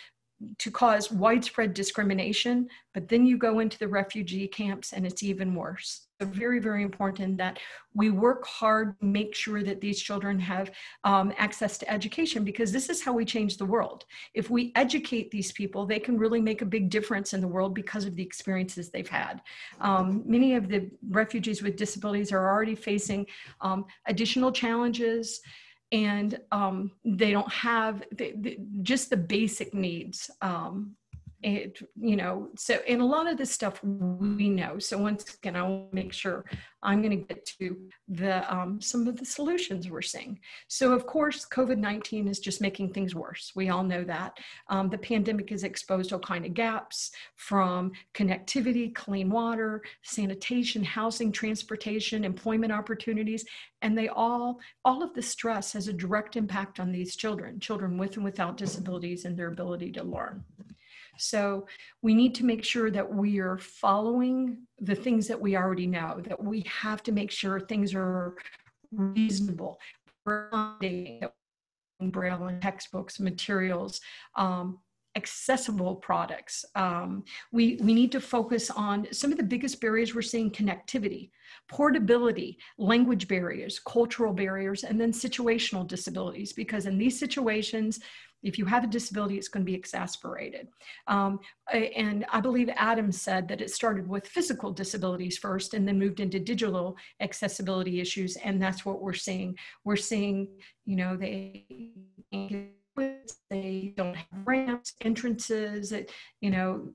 to cause widespread discrimination, but then you go into the refugee camps and it's even worse. Very, very important that we work hard make sure that these children have um, access to education because this is how we change the world. If we educate these people, they can really make a big difference in the world because of the experiences they've had. Um, many of the refugees with disabilities are already facing um, additional challenges and um, they don't have the, the, just the basic needs um, it you know so and a lot of this stuff we know. So once again i will make sure i'm going to get to the um, some of the solutions we're seeing. So of course covid-19 is just making things worse. We all know that. Um, the pandemic has exposed all kind of gaps from connectivity clean water sanitation housing transportation employment opportunities and they all all of the stress has a direct impact on these children children with and without disabilities and their ability to learn so we need to make sure that we are following the things that we already know, that we have to make sure things are reasonable. Braille and textbooks, materials, um, accessible products. Um, we, we need to focus on some of the biggest barriers we're seeing connectivity, portability, language barriers, cultural barriers, and then situational disabilities. Because in these situations, if you have a disability, it's going to be exasperated. Um, and I believe Adam said that it started with physical disabilities first and then moved into digital accessibility issues. And that's what we're seeing. We're seeing, you know, they they don't have ramps, entrances, you know,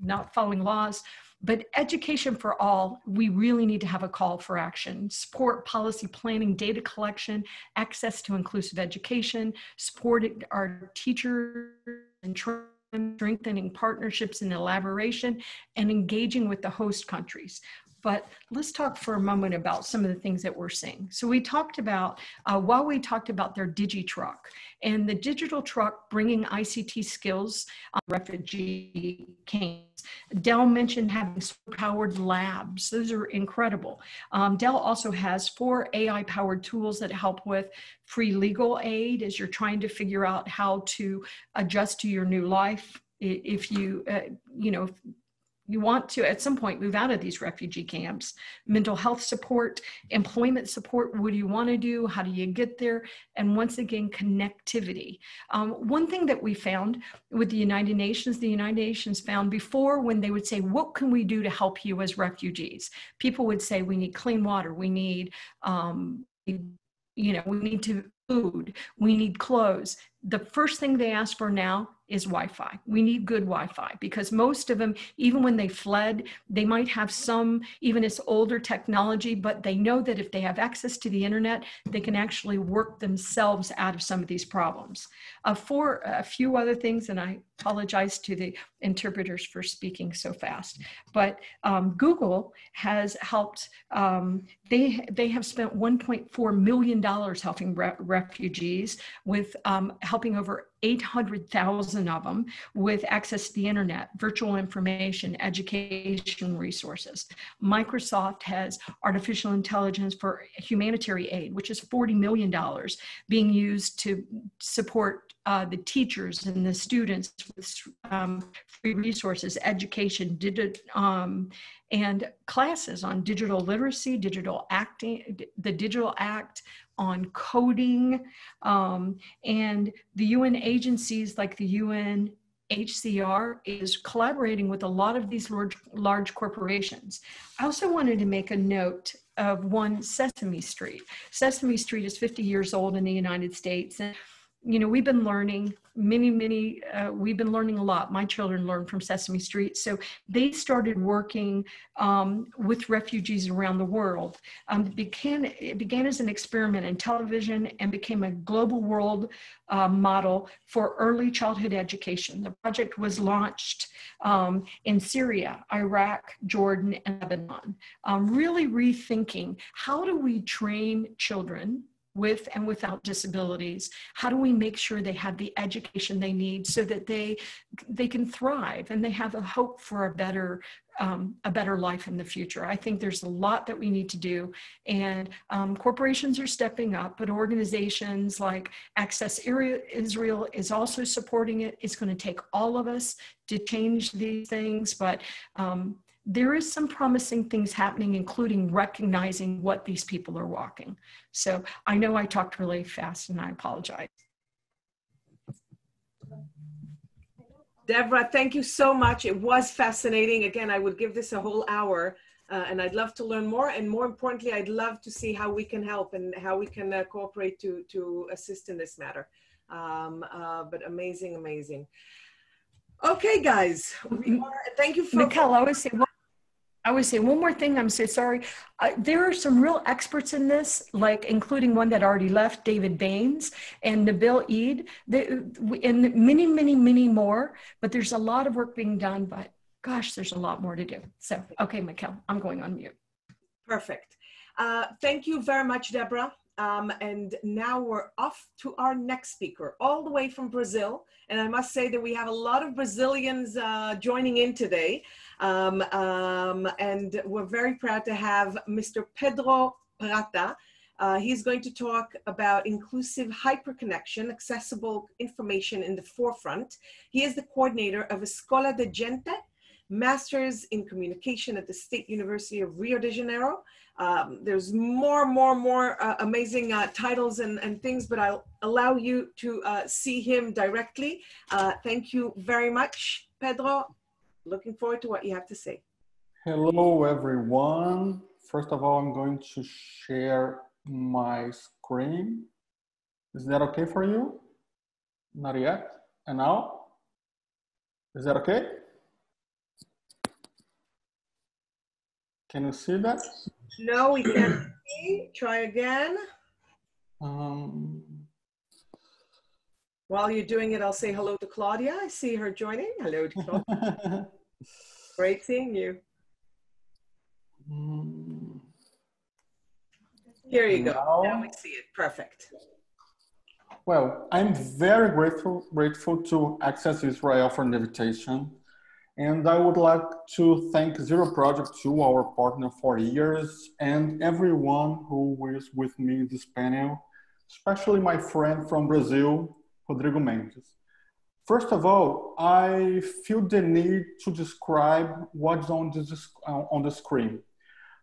not following laws. But education for all, we really need to have a call for action. Support policy planning, data collection, access to inclusive education, support our teachers and strengthening partnerships and elaboration, and engaging with the host countries. but let's talk for a moment about some of the things that we're seeing. So we talked about, uh, while we talked about their DigiTruck and the digital truck bringing ICT skills on refugee camps. Dell mentioned having powered labs. Those are incredible. Um, Dell also has four AI powered tools that help with free legal aid as you're trying to figure out how to adjust to your new life if you uh, you know you want to at some point move out of these refugee camps. Mental health support employment support what do you want to do? How do you get there? And once again connectivity. Um, one thing that we found with the united nations the united nations found before when they would say what can we do to help you as refugees? People would say we need clean water. We need um, you know we need to food we need clothes the first thing they ask for now is Wi-Fi. We need good Wi-Fi because most of them, even when they fled, they might have some, even it's older technology, but they know that if they have access to the internet, they can actually work themselves out of some of these problems. Uh, for a few other things, and I apologize to the interpreters for speaking so fast, but um, Google has helped, um, they, they have spent $1.4 million helping re refugees with um, helping over 800,000 of them with access to the internet, virtual information, education resources. Microsoft has artificial intelligence for humanitarian aid, which is $40 million being used to support uh, the teachers and the students with um, free resources, education, did, um, and classes on digital literacy, digital acting, the Digital Act, on coding, um, and the UN agencies like the UN HCR is collaborating with a lot of these large, large corporations. I also wanted to make a note of one Sesame Street. Sesame Street is 50 years old in the United States. And you know, we've been learning many, many, uh, we've been learning a lot. My children learned from Sesame Street. So they started working um, with refugees around the world. Um, it, began, it began as an experiment in television and became a global world uh, model for early childhood education. The project was launched um, in Syria, Iraq, Jordan, and Lebanon, um, really rethinking how do we train children with and without disabilities how do we make sure they have the education they need so that they they can thrive and they have a hope for a better um, a better life in the future. I think there's a lot that we need to do, and um, corporations are stepping up, but organizations like Access Israel is also supporting it. It's going to take all of us to change these things, but um, there is some promising things happening, including recognizing what these people are walking. So I know I talked really fast and I apologize. Deborah, thank you so much. It was fascinating. Again, I would give this a whole hour uh, and I'd love to learn more. And more importantly, I'd love to see how we can help and how we can uh, cooperate to, to assist in this matter. Um, uh, but amazing, amazing. Okay, guys, we are, thank you for- Michal, I would say I would say one more thing. I'm so sorry. Uh, there are some real experts in this, like including one that already left, David Banes and Nabil Eid, they, and many, many, many more. But there's a lot of work being done. But gosh, there's a lot more to do. So, okay, Michal, I'm going on mute. Perfect. Uh, thank you very much, Deborah. Um, and now we're off to our next speaker, all the way from Brazil. And I must say that we have a lot of Brazilians uh, joining in today. Um, um, and we're very proud to have Mr. Pedro Prata. Uh, he's going to talk about inclusive hyperconnection, accessible information in the forefront. He is the coordinator of Escola de Gente, Masters in Communication at the State University of Rio de Janeiro. Um, there's more, more, more uh, amazing uh, titles and, and things, but I'll allow you to uh, see him directly. Uh, thank you very much, Pedro. Looking forward to what you have to say. Hello, everyone. First of all, I'm going to share my screen. Is that okay for you? Not yet. And now? Is that okay? Can you see that? No, we can't see. Try again. Um, While you're doing it, I'll say hello to Claudia. I see her joining. Hello to Claudia. Great seeing you. Here you go. Now- Now we see it. Perfect. Well, I'm very grateful, grateful to Access Israel for the invitation. And I would like to thank Zero Project 2, our partner for years, and everyone who is with me in this panel, especially my friend from Brazil, Rodrigo Mendes. First of all, I feel the need to describe what's on, this, uh, on the screen.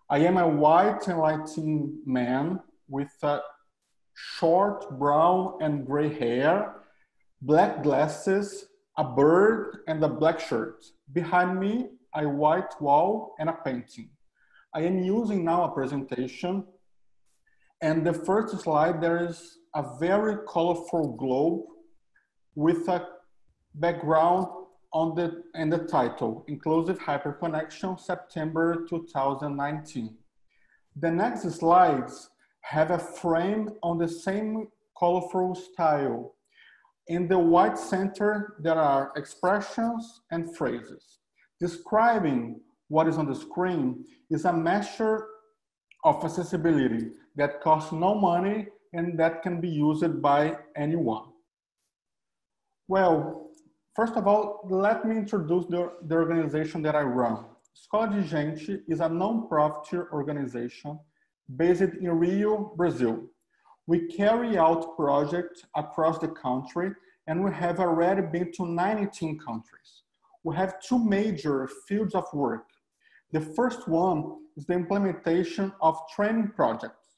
I am a white and Latin man with a short brown and gray hair, black glasses, a bird, and a black shirt. Behind me, a white wall and a painting. I am using now a presentation, and the first slide, there is a very colorful globe with a background on the and the title, Inclusive Hyperconnection, September 2019. The next slides have a frame on the same colorful style. In the white center, there are expressions and phrases. Describing what is on the screen is a measure of accessibility that costs no money and that can be used by anyone. Well, first of all, let me introduce the, the organization that I run. Escola de Gente is a non-profit organization based in Rio, Brazil. We carry out projects across the country and we have already been to 19 countries. We have two major fields of work. The first one is the implementation of training projects.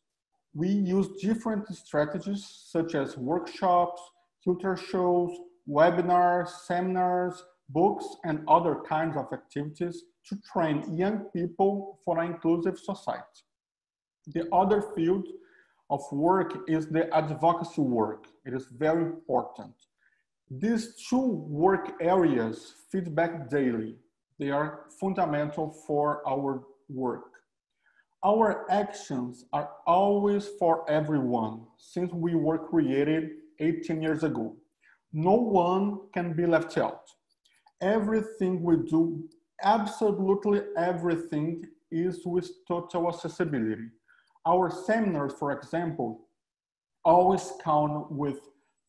We use different strategies such as workshops, culture shows, webinars, seminars, books, and other kinds of activities to train young people for an inclusive society. The other field of work is the advocacy work. It is very important. These two work areas feedback daily. They are fundamental for our work. Our actions are always for everyone since we were created 18 years ago. No one can be left out. Everything we do, absolutely everything, is with total accessibility. Our seminars, for example, always count with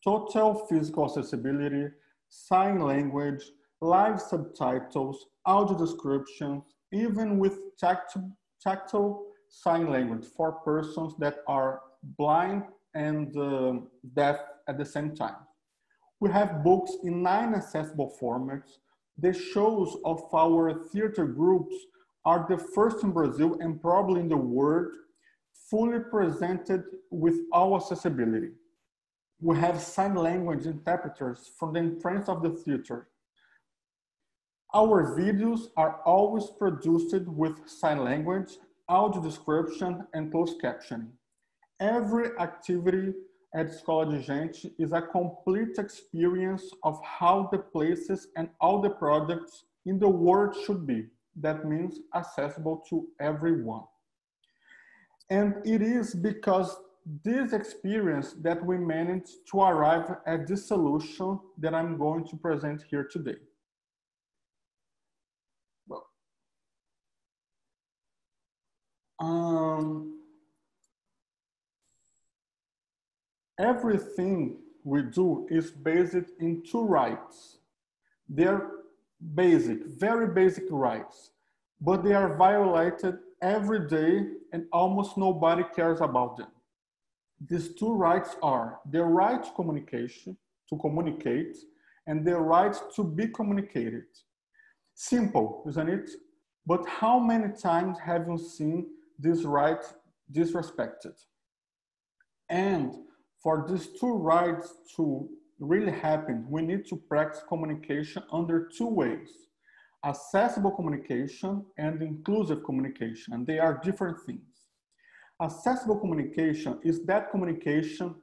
total physical accessibility, sign language, live subtitles, audio descriptions, even with tactile, tactile sign language for persons that are blind and uh, deaf at the same time. We have books in nine accessible formats. The shows of our theater groups are the first in Brazil and probably in the world, fully presented with all accessibility. We have sign language interpreters from the entrance of the theater. Our videos are always produced with sign language, audio description, and closed captioning. Every activity at Escola de Gente is a complete experience of how the places and all the products in the world should be. That means accessible to everyone. And it is because this experience that we managed to arrive at this solution that I'm going to present here today. Well, um, everything we do is based in two rights. They're basic, very basic rights, but they are violated every day and almost nobody cares about them. These two rights are the right to communication, to communicate, and the right to be communicated. Simple, isn't it? But how many times have you seen this right disrespected? And for these two rights to really happen, we need to practice communication under two ways. Accessible communication and inclusive communication. They are different things. Accessible communication is that communication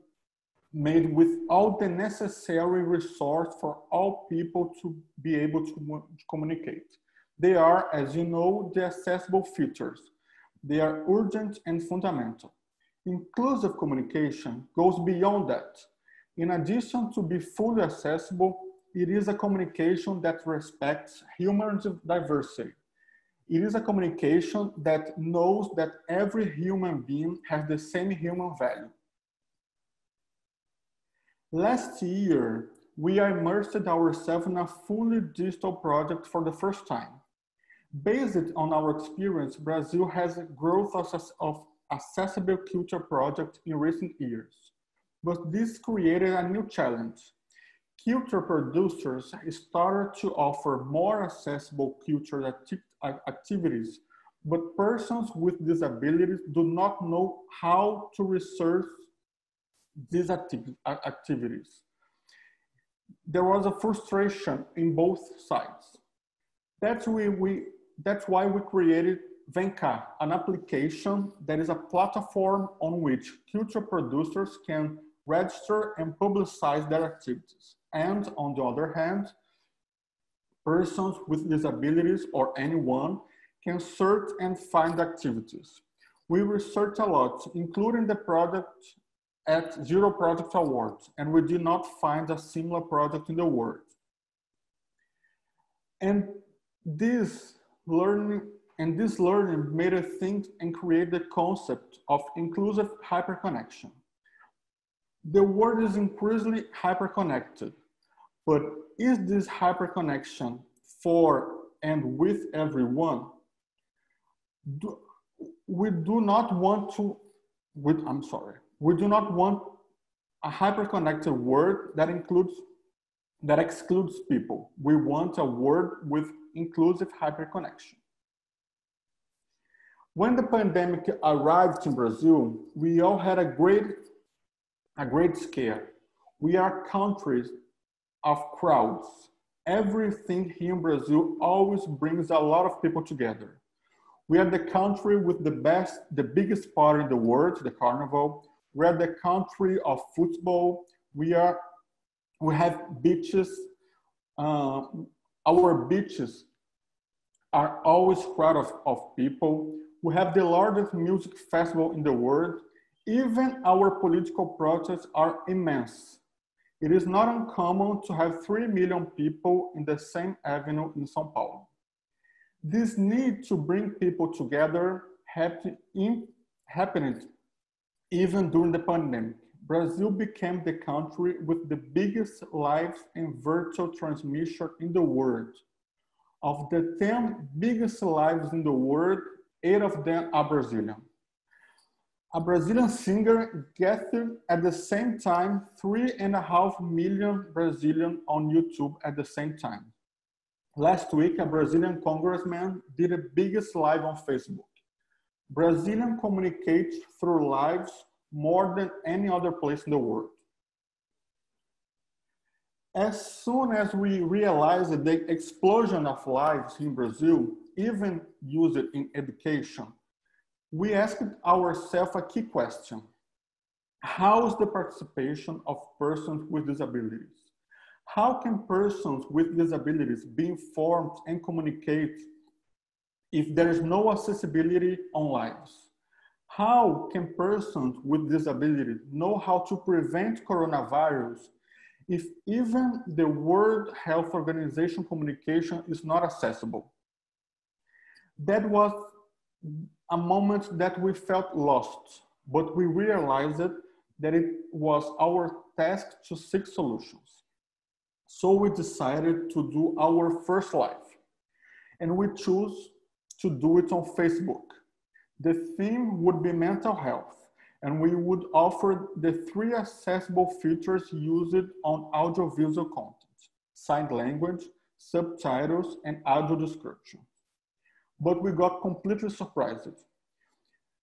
made with all the necessary resource for all people to be able to communicate. They are, as you know, the accessible features. They are urgent and fundamental. Inclusive communication goes beyond that. In addition to be fully accessible, it is a communication that respects human diversity. It is a communication that knows that every human being has the same human value. Last year, we immersed ourselves in a fully digital project for the first time. Based on our experience, Brazil has a growth of accessible culture project in recent years. But this created a new challenge. Culture producers started to offer more accessible culture acti activities, but persons with disabilities do not know how to research these acti activities. There was a frustration in both sides. That's why we, that's why we created Venka, an application that is a platform on which culture producers can register and publicize their activities. And on the other hand, persons with disabilities or anyone can search and find activities. We researched a lot, including the product at Zero Project Awards, and we did not find a similar project in the world. And this learning and this learning made us think and create the concept of inclusive hyperconnection. The world is increasingly hyperconnected, but is this hyperconnection for and with everyone? Do, we do not want to, with, I'm sorry, we do not want a hyperconnected world that includes, that excludes people. We want a world with inclusive hyperconnection. When the pandemic arrived in Brazil, we all had a great, a great scare. We are countries of crowds. Everything here in Brazil always brings a lot of people together. We are the country with the best, the biggest party in the world, the carnival. We are the country of football. We are, we have beaches. Uh, our beaches are always crowded of, of people we have the largest music festival in the world. Even our political protests are immense. It is not uncommon to have 3 million people in the same avenue in São Paulo. This need to bring people together happened even during the pandemic. Brazil became the country with the biggest live and virtual transmission in the world. Of the 10 biggest lives in the world, eight of them are Brazilian. A Brazilian singer gathered at the same time three and a half million Brazilian on YouTube at the same time. Last week, a Brazilian congressman did the biggest live on Facebook. Brazilian communicates through lives more than any other place in the world. As soon as we realized the explosion of lives in Brazil, even use it in education, we asked ourselves a key question. How is the participation of persons with disabilities? How can persons with disabilities be informed and communicate if there is no accessibility on lives? How can persons with disabilities know how to prevent coronavirus if even the World Health Organization communication is not accessible? that was a moment that we felt lost, but we realized that it was our task to seek solutions. So we decided to do our first live and we chose to do it on Facebook. The theme would be mental health and we would offer the three accessible features used on audiovisual content, sign language, subtitles, and audio description but we got completely surprised.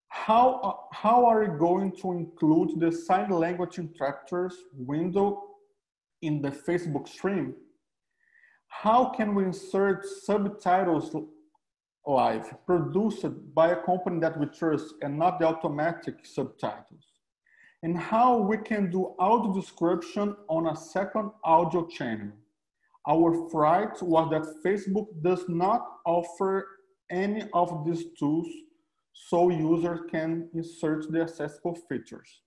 How, uh, how are we going to include the sign language interpreters window in the Facebook stream? How can we insert subtitles live produced by a company that we trust and not the automatic subtitles? And how we can do audio description on a second audio channel. Our fright was that Facebook does not offer any of these tools so users can insert the accessible features.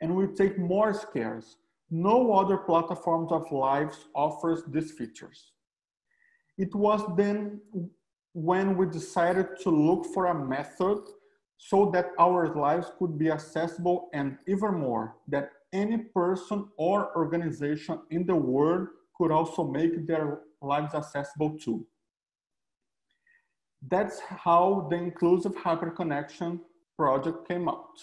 And we take more scarce. No other platforms of lives offers these features. It was then when we decided to look for a method so that our lives could be accessible and even more, that any person or organization in the world could also make their lives accessible too. That's how the Inclusive Hyperconnection project came out.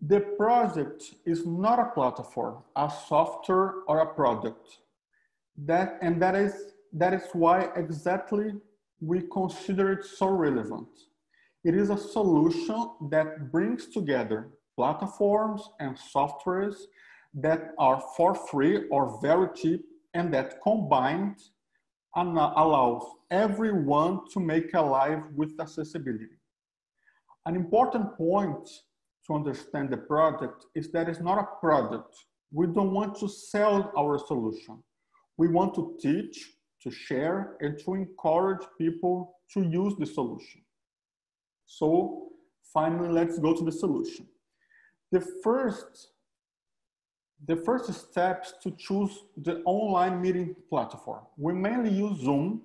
The project is not a platform, a software or a product. That, and that is, that is why exactly we consider it so relevant. It is a solution that brings together platforms and softwares that are for free or very cheap and that combined allows everyone to make a life with accessibility. An important point to understand the project is that it's not a product. We don't want to sell our solution. We want to teach, to share, and to encourage people to use the solution. So finally, let's go to the solution. The first, the first steps to choose the online meeting platform. We mainly use Zoom,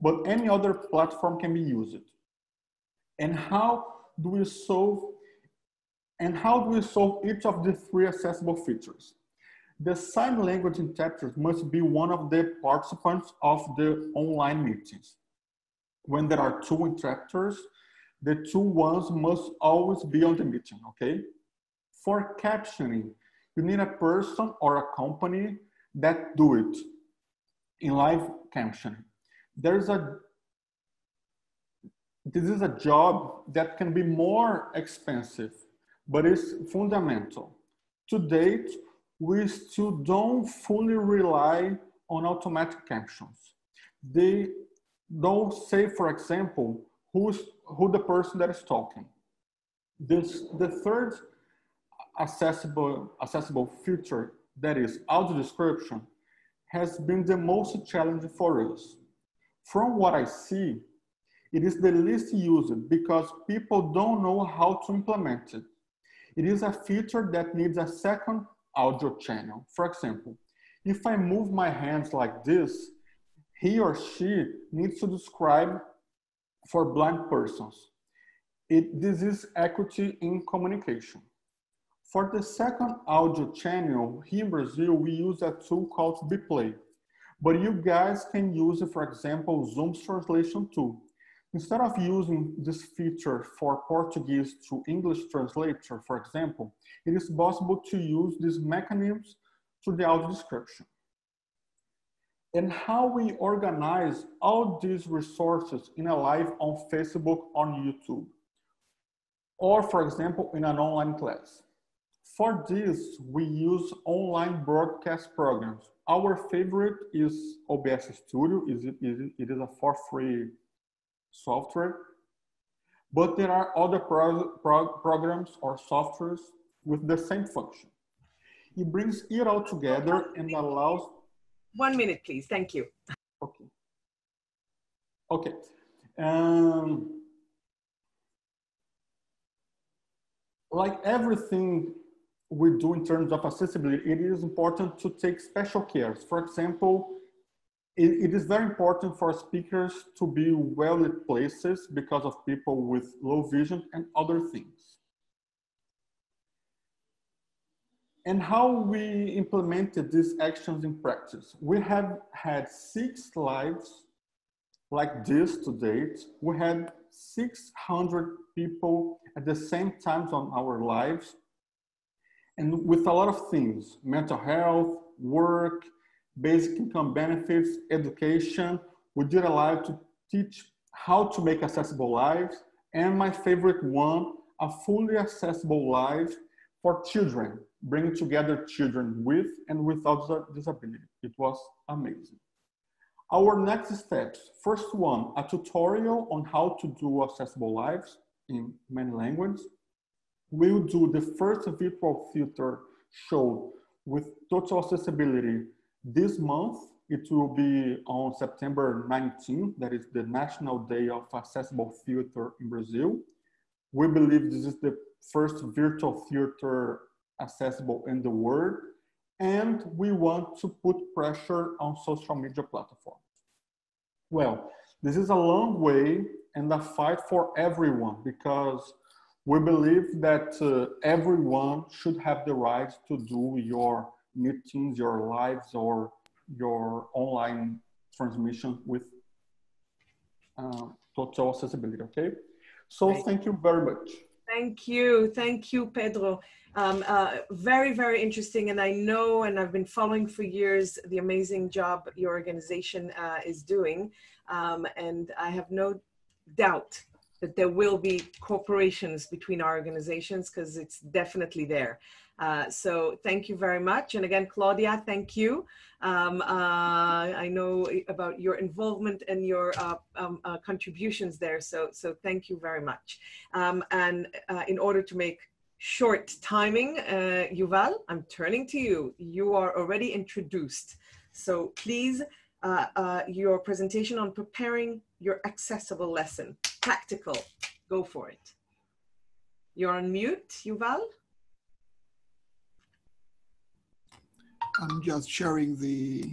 but any other platform can be used. And how do we solve and how do we solve each of the three accessible features? The sign language interpreter must be one of the participants of the online meetings. When there are two interpreters, the two ones must always be on the meeting, okay? For captioning, you need a person or a company that do it in live captioning. There's a, this is a job that can be more expensive but it's fundamental. To date, we still don't fully rely on automatic captions. They don't say, for example, who's, who the person that is talking. This, the third accessible, accessible feature, that is audio description, has been the most challenging for us. From what I see, it is the least used because people don't know how to implement it. It is a feature that needs a second audio channel. For example, if I move my hands like this, he or she needs to describe for blind persons. It, this is equity in communication. For the second audio channel, here in Brazil, we use a tool called Beplay. But you guys can use, for example, Zoom's translation tool. Instead of using this feature for Portuguese to English translator, for example, it is possible to use these mechanisms to the audio description. And how we organize all these resources in a live on Facebook, on YouTube, or for example, in an online class. For this, we use online broadcast programs. Our favorite is OBS Studio. It is a for free software, but there are other pro pro programs or softwares with the same function. It brings it all together and allows. One minute, please. Thank you. Okay. Okay. Um, like everything we do in terms of accessibility, it is important to take special cares. For example, it, it is very important for speakers to be well lit places because of people with low vision and other things. And how we implemented these actions in practice. We have had six lives like this to date. We had 600 people at the same time on our lives and with a lot of things, mental health, work, basic income benefits, education. We did a live to teach how to make accessible lives. And my favorite one, a fully accessible life for children, bringing together children with and without disability. It was amazing. Our next steps, first one, a tutorial on how to do accessible lives in many languages. We'll do the first virtual theater show with total accessibility this month, it will be on September 19th, that is the National Day of Accessible Theater in Brazil. We believe this is the first virtual theater accessible in the world. and we want to put pressure on social media platforms. Well, this is a long way and a fight for everyone because we believe that uh, everyone should have the right to do your meetings, your lives, or your online transmission with uh, total accessibility, okay? So Right. thank you very much. Thank you. Thank you, Pedro. Um, uh, very, very interesting. And I know, and I've been following for years, the amazing job your organization uh, is doing. Um, and I have no doubt that there will be corporations between our organizations because it's definitely there. Uh, so thank you very much. And again, Claudia, thank you. Um, uh, I know about your involvement and your uh, um, uh, contributions there. So, so thank you very much. Um, and uh, in order to make short timing, uh, Yuval, I'm turning to you. You are already introduced. So please, your presentation on preparing your accessible lesson, practical, go for it. You're on mute, Yuval? I'm just sharing the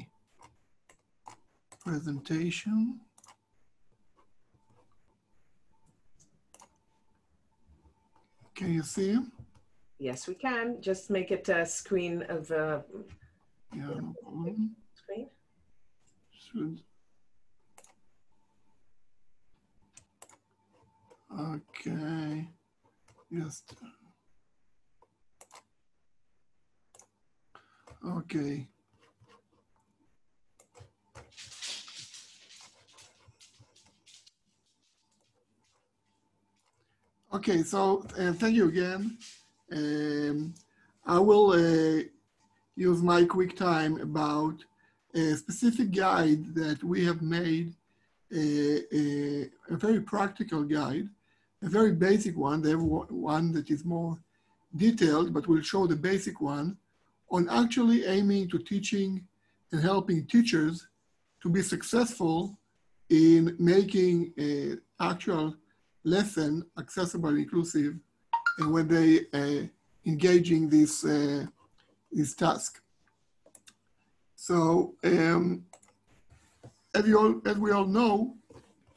presentation. Can you see him? Yes, we can. Just make it a screen of uh, Yeah. no problem. screen. Should- Okay. Yes. Okay. Okay, so uh, thank you again. Um, I will uh, use my quick time about a specific guide that we have made, a, a, a very practical guide, a very basic one. They have one that is more detailed, but we'll show the basic one on actually aiming to teaching and helping teachers to be successful in making a actual lesson accessible and inclusive and when they uh, engaging this uh, this task. So um, as, you all, as we all know,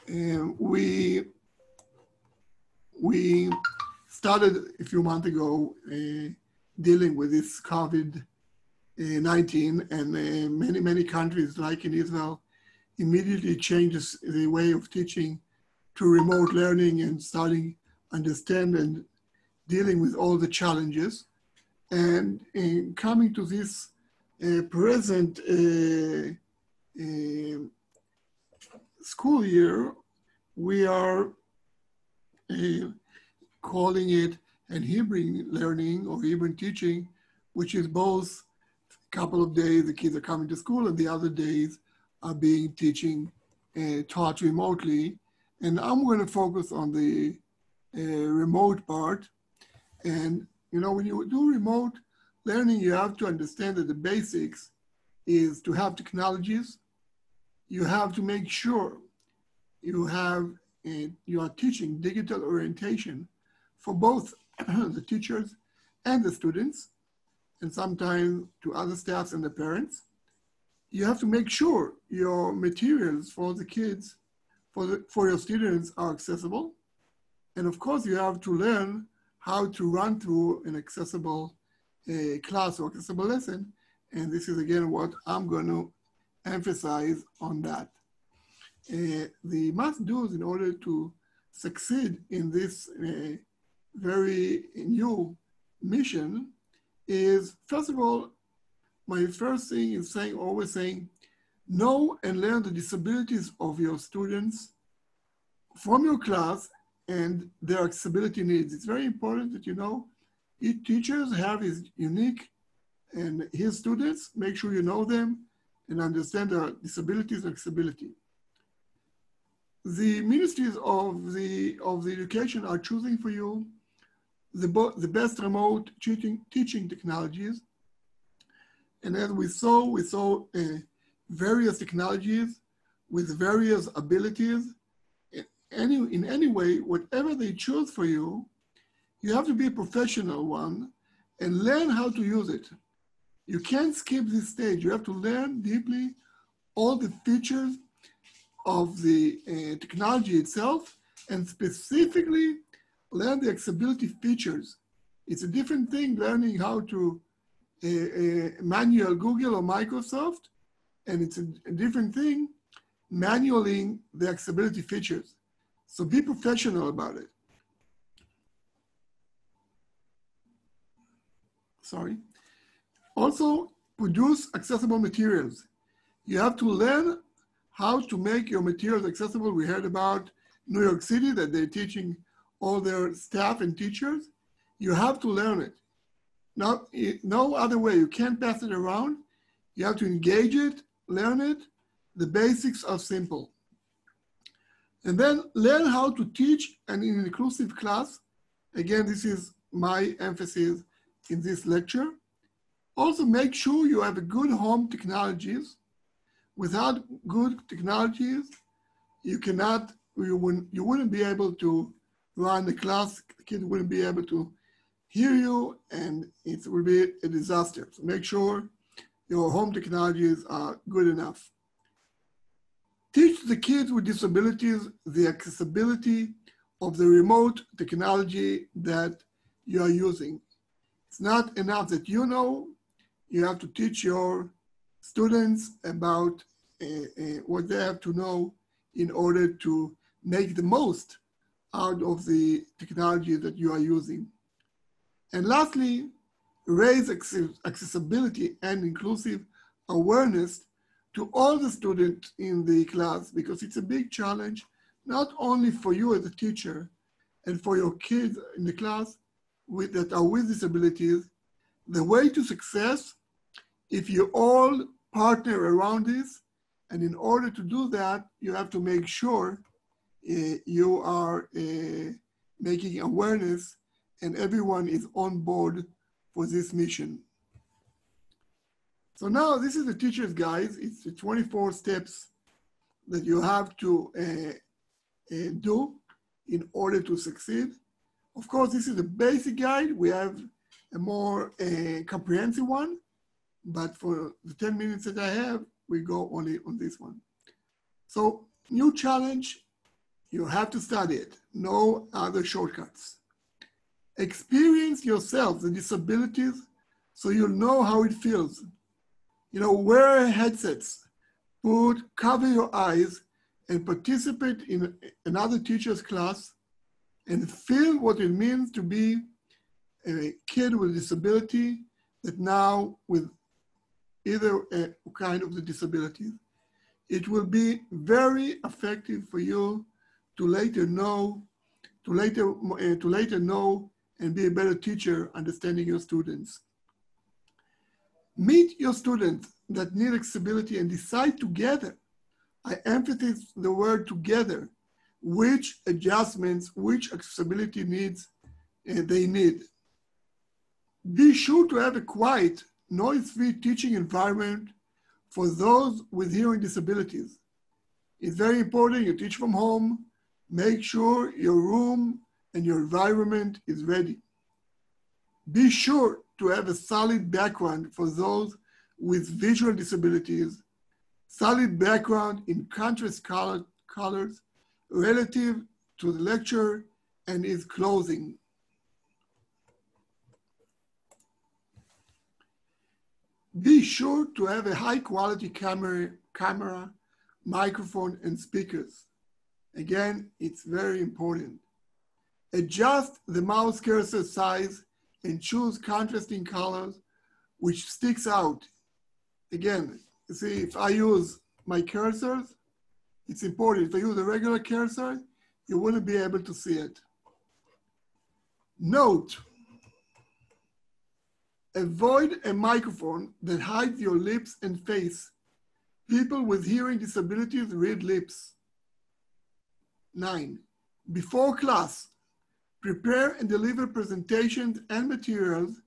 uh, we we started a few months ago uh, dealing with this COVID-19 and uh, many, many countries like in Israel immediately changes the way of teaching to remote learning and starting understand and dealing with all the challenges. And in coming to this uh, present uh, uh, school year, we are uh, calling it an hybrid learning or hybrid teaching, which is both a couple of days the kids are coming to school and the other days are being teaching uh, taught remotely. And I'm going to focus on the uh, remote part. And, you know, when you do remote learning, you have to understand that the basics is to have technologies. You have to make sure you have, uh, you are teaching digital orientation for both the teachers and the students, and sometimes to other staffs and the parents. You have to make sure your materials for the kids, for, the, for your students are accessible. And of course, you have to learn how to run through an accessible uh, class or accessible lesson. And this is again what I'm going to emphasize on that. Uh, the must do's in order to succeed in this uh, very new mission is first of all, my first thing is saying, always saying, know and learn the disabilities of your students from your class and their accessibility needs. It's very important that you know each teachers have his unique and his students, make sure you know them and understand their disabilities and accessibility. The ministries of the, of the education are choosing for you the, the best remote teaching, teaching technologies. And as we saw, we saw uh, various technologies with various abilities. In any, in any way, whatever they choose for you, you have to be a professional one and learn how to use it. You can't skip this stage. You have to learn deeply all the features of the uh, technology itself and specifically learn the accessibility features. It's a different thing learning how to uh, uh, manual Google or Microsoft, and it's a, a different thing manualing the accessibility features. So be professional about it. Sorry. Also, produce accessible materials. You have to learn how to make your materials accessible. We heard about New York City that they're teaching all their staff and teachers. You have to learn it. No, no other way. You can't pass it around. You have to engage it, learn it. The basics are simple. And then learn how to teach an inclusive class. Again, this is my emphasis in this lecture. Also make sure you have a good home technologies. Without good technologies, you cannot, you wouldn't, you wouldn't be able to run the class, the kid wouldn't be able to hear you and it will be a disaster. So make sure your home technologies are good enough. Teach the kids with disabilities the accessibility of the remote technology that you are using. It's not enough that you know, you have to teach your students about uh, uh, what they have to know in order to make the most out of the technology that you are using. And lastly, raise accessibility and inclusive awareness to all the students in the class because it's a big challenge, not only for you as a teacher and for your kids in the class with, that are with disabilities. The way to success, if you all partner around this, and in order to do that, you have to make sure uh, you are uh, making awareness and everyone is on board for this mission. So now this is the teacher's guide. It's the 24 steps that you have to uh, do in order to succeed. Of course, this is a basic guide. We have a more comprehensive one, but for the 10 minutes that I have, we go only on this one. So new challenge, you have to study it. No other shortcuts. Experience yourself the disabilities so you'll know how it feels. You know, wear headsets, put, cover your eyes and participate in another teacher's class and feel what it means to be a kid with disability that now with either a kind of the disability. It will be very effective for you to later know, to later, uh, to later know and be a better teacher understanding your students. Meet your students that need accessibility and decide together. I emphasize the word together, which adjustments, which accessibility needs uh, they need. Be sure to have a quiet, noise-free teaching environment for those with hearing disabilities. It's very important you teach from home. Make sure your room and your environment is ready. Be sure to have a solid background for those with visual disabilities, solid background in contrast color, colors relative to the lecture and its closing. Be sure to have a high quality camera, camera, microphone, and speakers. Again, it's very important. Adjust the mouse cursor size and choose contrasting colors which sticks out. Again, see, if I use my cursors, it's important. If I use a regular cursor, you wouldn't be able to see it. Note, avoid a microphone that hides your lips and face. People with hearing disabilities read lips. Nine, before class, prepare and deliver presentations and materials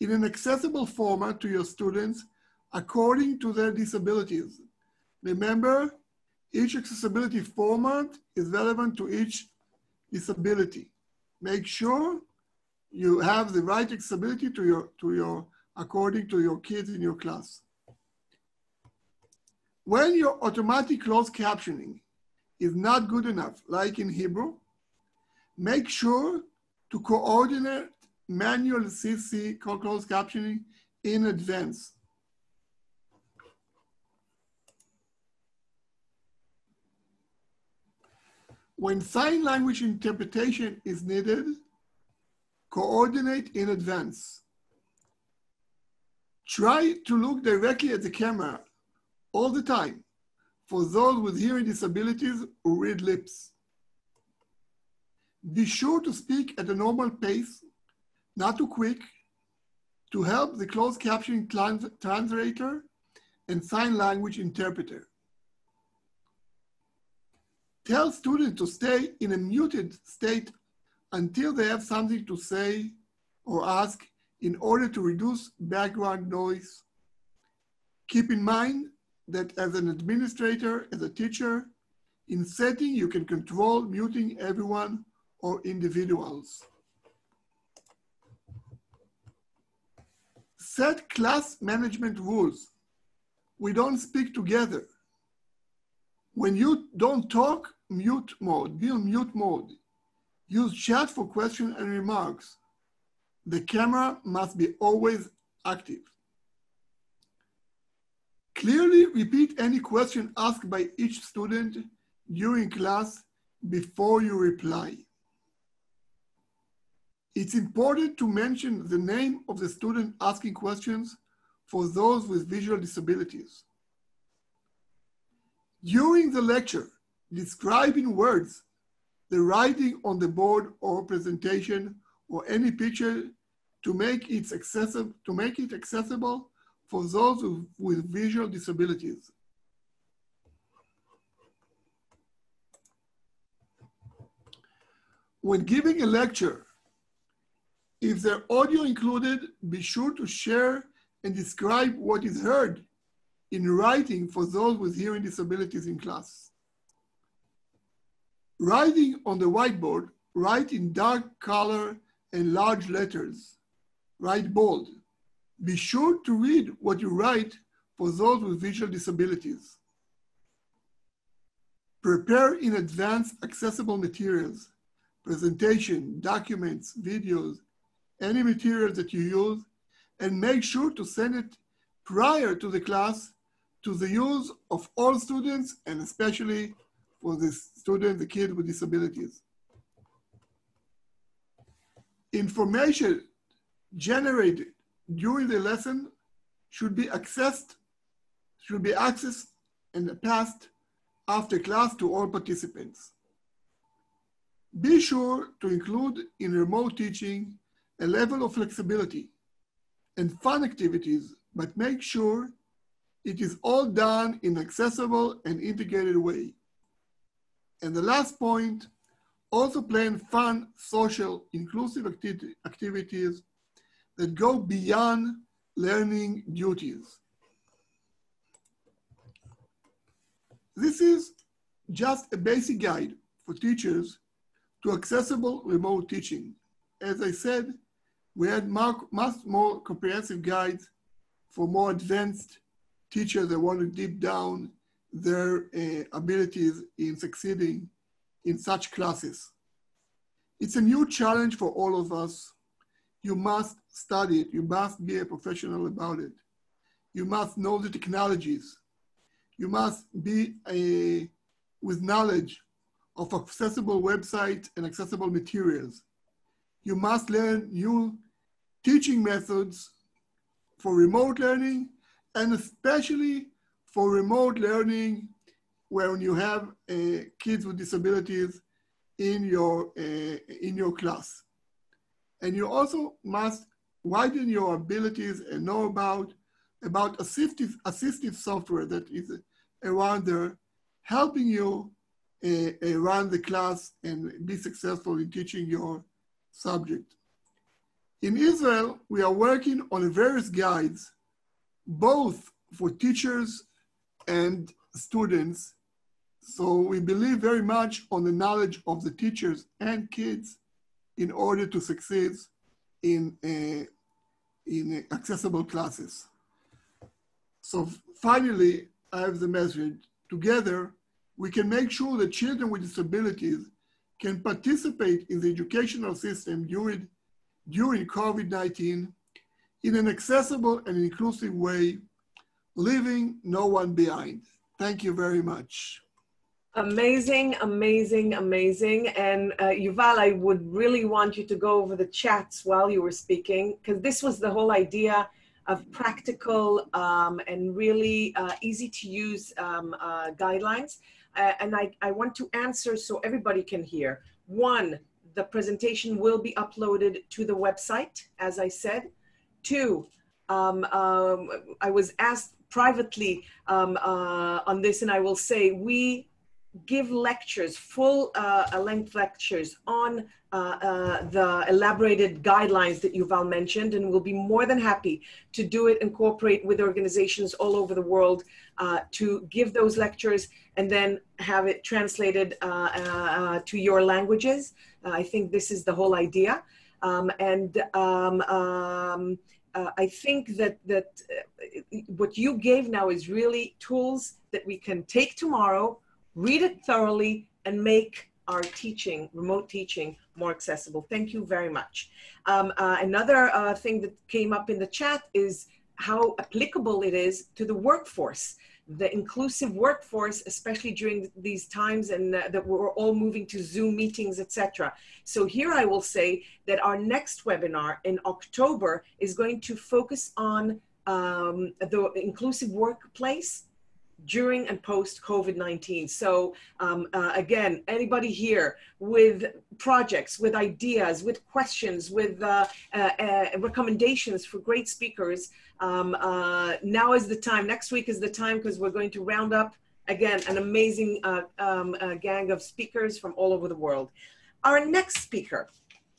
in an accessible format to your students according to their disabilities. Remember, each accessibility format is relevant to each disability. Make sure you have the right accessibility to your, to your according to your kids in your class. When your automatic closed captioning is not good enough, like in Hebrew, make sure to coordinate manual CC closed captioning in advance. When sign language interpretation is needed, coordinate in advance. Try to look directly at the camera all the time for those with hearing disabilities or read lips. Be sure to speak at a normal pace, not too quick, to help the closed captioning trans translator and sign language interpreter. Tell students to stay in a muted state until they have something to say or ask in order to reduce background noise. Keep in mind that as an administrator, as a teacher, in setting you can control muting everyone or individuals. Set class management rules. We don't speak together. When you don't talk, mute mode, be on mute mode. Use chat for questions and remarks. The camera must be always active. Clearly repeat any question asked by each student during class before you reply. It's important to mention the name of the student asking questions for those with visual disabilities. During the lecture, describe in words the writing on the board or presentation or any picture to make it accessible, to make it accessible for those with, visual disabilities. When giving a lecture, if there audio included, be sure to share and describe what is heard in writing for those with hearing disabilities in class. Writing on the whiteboard, write in dark color and large letters. Write bold. Be sure to read what you write for those with visual disabilities. Prepare in advance accessible materials, presentation, documents, videos, any materials that you use, and make sure to send it prior to the class to the use of all students and especially for the student, the kid with disabilities. Information generated during the lesson should be accessed, should be accessed and passed after class to all participants. Be sure to include in remote teaching a level of flexibility and fun activities, but make sure it is all done in accessible and integrated way. And the last point, also plan fun, social, inclusive acti activities that go beyond learning duties. This is just a basic guide for teachers to accessible remote teaching. As I said, we had much more comprehensive guides for more advanced teachers that want to deep down their uh, abilities in succeeding in such classes. It's a new challenge for all of us. You must study it. You must be a professional about it. You must know the technologies. You must be a, with knowledge of accessible websites and accessible materials. You must learn new teaching methods for remote learning and especially for remote learning when you have uh, kids with disabilities in your, uh, in your class. And you also must widen your abilities and know about, about assistive, assistive software that is around there, helping you uh, uh, run the class and be successful in teaching your subject. In Israel, we are working on various guides, both for teachers and students. So we believe very much on the knowledge of the teachers and kids in order to succeed in, uh, in accessible classes. So finally, I have the message. Together, we can make sure that children with disabilities can participate in the educational system during, during COVID-19 in an accessible and inclusive way, leaving no one behind. Thank you very much. Amazing, amazing, amazing. And uh, Yuval, I would really want you to go over the chats while you were speaking, because this was the whole idea of practical um, and really uh, easy to use um, uh, guidelines. Uh, and I, I want to answer so everybody can hear. One, the presentation will be uploaded to the website, as I said. Two, um, um I was asked privately um, uh, on this, and I will say we give lectures, full uh, length lectures on uh, uh, the elaborated guidelines that Yuval mentioned, and we'll be more than happy to do it and cooperate with organizations all over the world uh, to give those lectures and then have it translated uh, uh, to your languages. I think this is the whole idea. Um, and um, um, I think that, that what you gave now is really tools that we can take tomorrow, read it thoroughly, and make our teaching, remote teaching, more accessible. Thank you very much. Um, uh, another uh, thing that came up in the chat is how applicable it is to the workforce the inclusive workforce, especially during these times and uh, that we're all moving to Zoom meetings, etc. So here I will say that our next webinar in October is going to focus on um, the inclusive workplace during and post COVID-19. So um, uh, again, anybody here with projects, with ideas, with questions, with uh, uh, uh recommendations for great speakers, um, uh, now is the time. Next week is the time because we're going to round up, again, an amazing uh, um, gang of speakers from all over the world. Our next speaker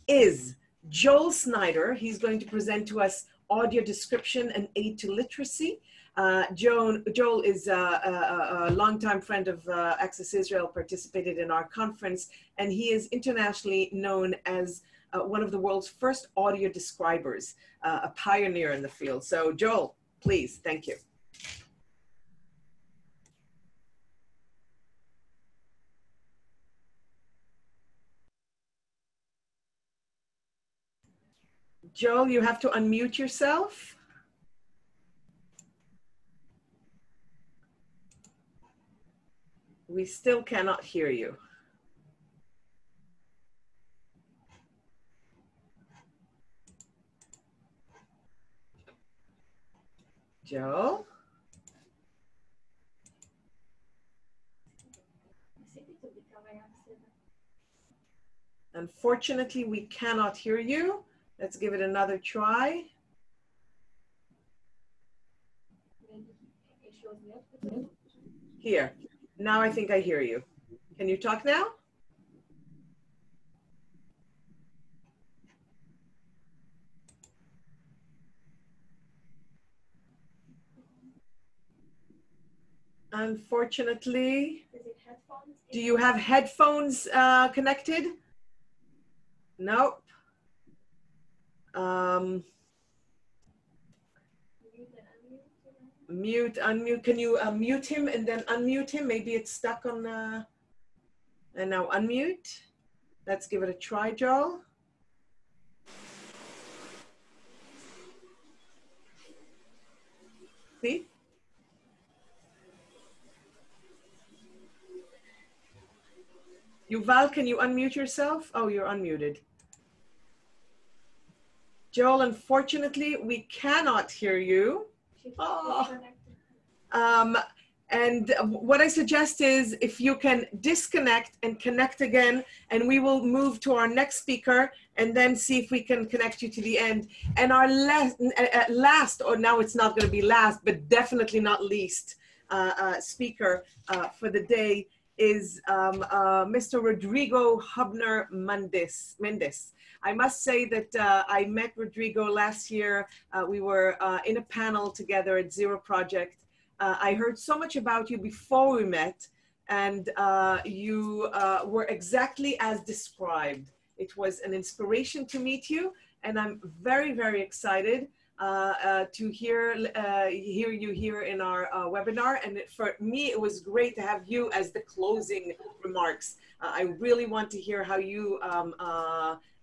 is Joel Snyder. He's going to present to us audio description and aid to literacy. Uh, Joan, Joel is a, a, a longtime friend of uh, Access Israel, participated in our conference, and he is internationally known as uh, one of the world's first audio describers, uh, a pioneer in the field. So Joel, please, thank you. Joel, you have to unmute yourself. We still cannot hear you. Joe? Unfortunately, we cannot hear you. Let's give it another try. Here. Now I think I hear you. Can you talk now? Unfortunately, do you have headphones uh, connected? Nope. Um, mute, unmute. Can you uh, mute him and then unmute him? Maybe it's stuck on the, uh, and now unmute. Let's give it a try, Joel. See? Yuval, can you unmute yourself? Oh, you're unmuted. Joel, unfortunately, we cannot hear you. Oh. Um, and what I suggest is if you can disconnect and connect again, and we will move to our next speaker and then see if we can connect you to the end. And our last, uh, last or now it's not going to be last, but definitely not least, uh, uh, speaker uh, for the day is um, uh, Mr. Rodrigo Hubner Mendes. Mendes. I must say that uh, I met Rodrigo last year. Uh, we were uh, in a panel together at Zero Project. Uh, I heard so much about you before we met, and uh, you were exactly as described. It was an inspiration to meet you, and I'm very, very excited uh, uh, to hear uh, hear you here in our uh, webinar. And for me, it was great to have you as the closing remarks. Uh, I really want to hear how you um,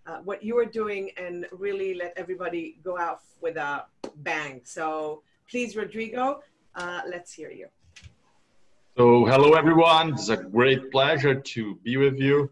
uh, what you are doing and really let everybody go out with a bang. So please, Rodrigo, let's hear you. So hello everyone, it's a great pleasure to be with you.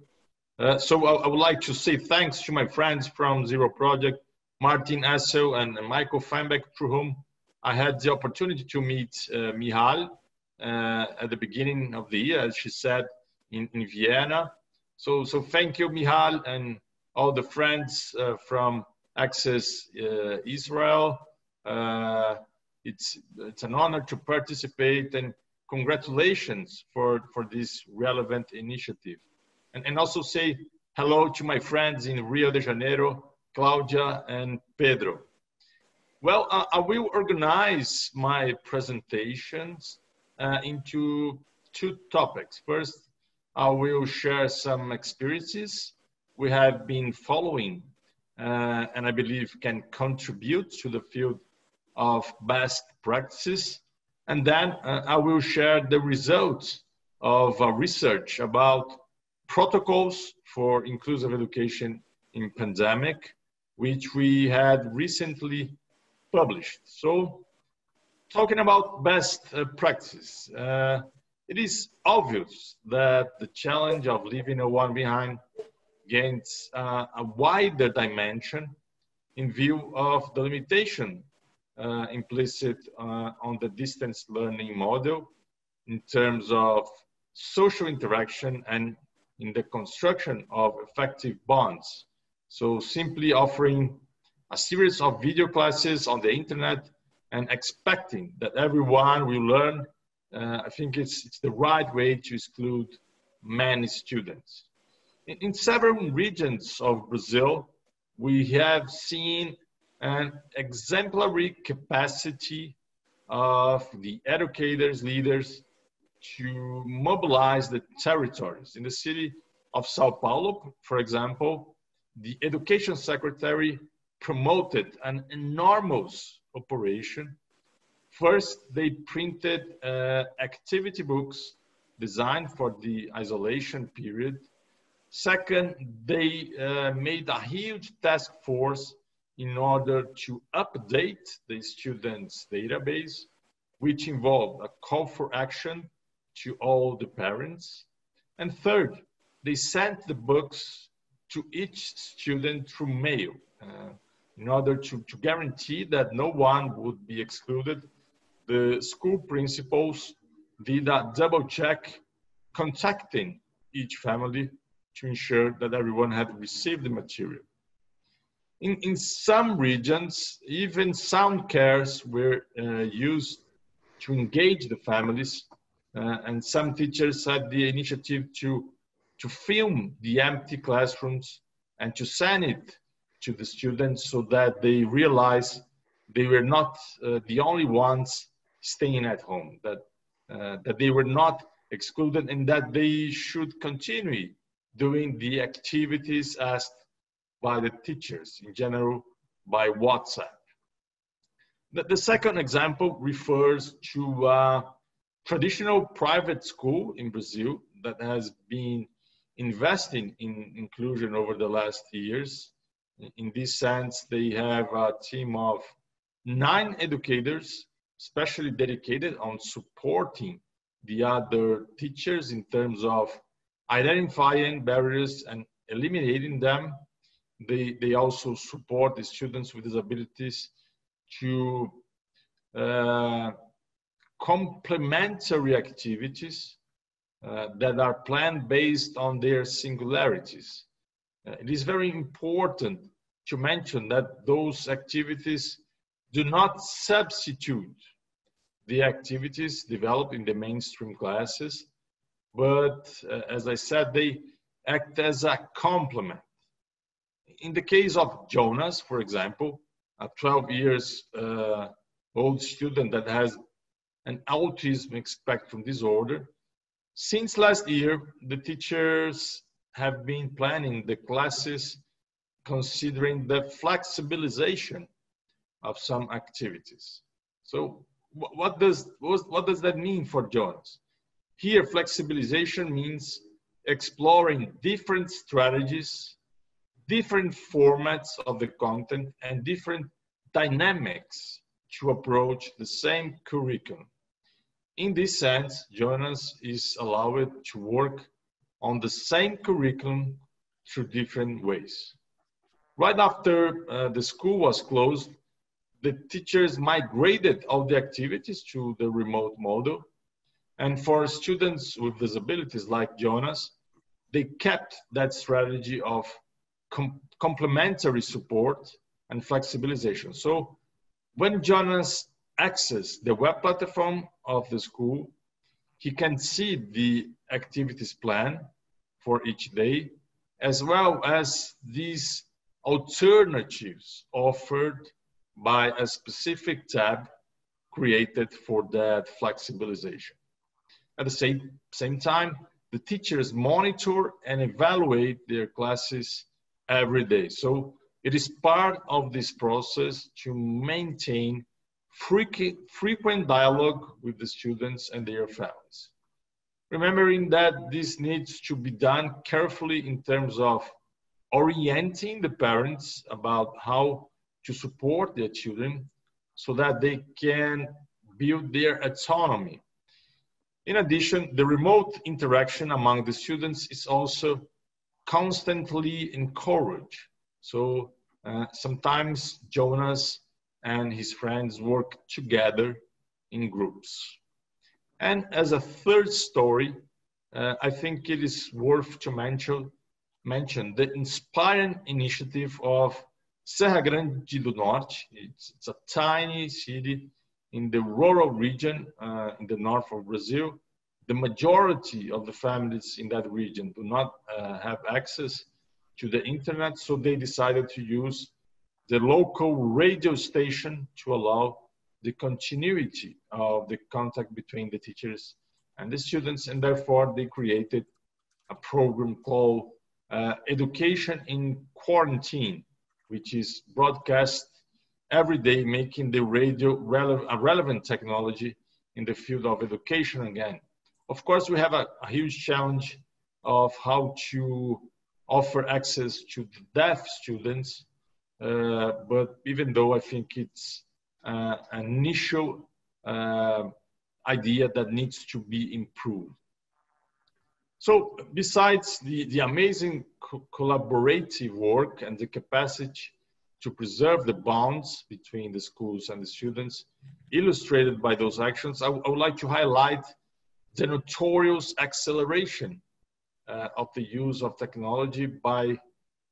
Uh, so I, I, would like to say thanks to my friends from Zero Project, Martin Essl and Michael Fembek, through whom I had the opportunity to meet uh, Michal uh, at the beginning of the year, as she said, in, in Vienna. So, so thank you, Michal, and all the friends uh, from Access uh, Israel. Uh, it's, it's an honor to participate and congratulations for, for this relevant initiative. And, and also say hello to my friends in Rio de Janeiro, Claudia and Pedro. Well, uh, I will organize my presentations uh, into two topics. First, I will share some experiences we have been following uh, and I believe can contribute to the field of best practices and then uh, I will share the results of uh, research about protocols for inclusive education in pandemic, which we had recently published. So talking about best uh, practice, uh, it is obvious that the challenge of leaving no one behind gains uh, a wider dimension in view of the limitation uh, implicit uh, on the distance learning model in terms of social interaction and in the construction of effective bonds. So simply offering a series of video classes on the internet and expecting that everyone will learn, uh, I think it's, it's the right way to exclude many students. In, in several regions of Brazil, we have seen an exemplary capacity of the educators, leaders to mobilize the territories. In the city of Sao Paulo, for example, the education secretary promoted an enormous operation. First, they printed uh, activity books designed for the isolation period. Second, they uh, made a huge task force in order to update the students' database, which involved a call for action to all the parents. And third, they sent the books to each student through mail uh, in order to, to guarantee that no one would be excluded. The school principals did a double check contacting each family to ensure that everyone had received the material. In, in some regions, even sound cares were uh, used to engage the families, uh, and some teachers had the initiative to, to film the empty classrooms and to send it to the students so that they realize they were not uh, the only ones staying at home, that, uh, that they were not excluded and that they should continue doing the activities asked by the teachers, in general by WhatsApp. The, the second example refers to a traditional private school in Brazil that has been investing in inclusion over the last years. In this sense, they have a team of nine educators, specially dedicated on supporting the other teachers in terms of identifying barriers and eliminating them they, they also support the students with disabilities to uh, complementary activities uh, that are planned based on their singularities. Uh, it is very important to mention that those activities do not substitute the activities developed in the mainstream classes, but uh, as I said, they act as a complement in the case of Jonas, for example, a 12 years uh, old student that has an autism spectrum disorder, since last year, the teachers have been planning the classes considering the flexibilization of some activities. So what does, what does that mean for Jonas? Here, flexibilization means exploring different strategies, different formats of the content, and different dynamics to approach the same curriculum. In this sense, Jonas is allowed to work on the same curriculum through different ways. Right after uh, the school was closed, the teachers migrated all the activities to the remote model. And for students with disabilities like Jonas, they kept that strategy of com complementary support and flexibilization. So when Jonas access the web platform of the school, he can see the activities plan for each day, as well as these alternatives offered by a specific tab created for that flexibilization. At the same, same time, the teachers monitor and evaluate their classes every day. So it is part of this process to maintain frequent dialogue with the students and their families. Remembering that this needs to be done carefully in terms of orienting the parents about how to support their children so that they can build their autonomy. In addition, the remote interaction among the students is also constantly encouraged. So uh, sometimes Jonas and his friends work together in groups. And as a third story, uh, I think it is worth to mention, mention the inspiring initiative of Serra Grande do Norte. It's, it's a tiny city in the rural region uh, in the north of Brazil. The majority of the families in that region do not uh, have access to the internet, so they decided to use the local radio station to allow the continuity of the contact between the teachers and the students, and therefore they created a program called uh, Education in Quarantine, which is broadcast every day, making the radio rele a relevant technology in the field of education again. Of course, we have a, a huge challenge of how to offer access to deaf students uh, but even though I think it's uh, an initial uh, idea that needs to be improved. So besides the, the amazing co collaborative work and the capacity to preserve the bonds between the schools and the students illustrated by those actions, I, I would like to highlight the notorious acceleration uh, of the use of technology by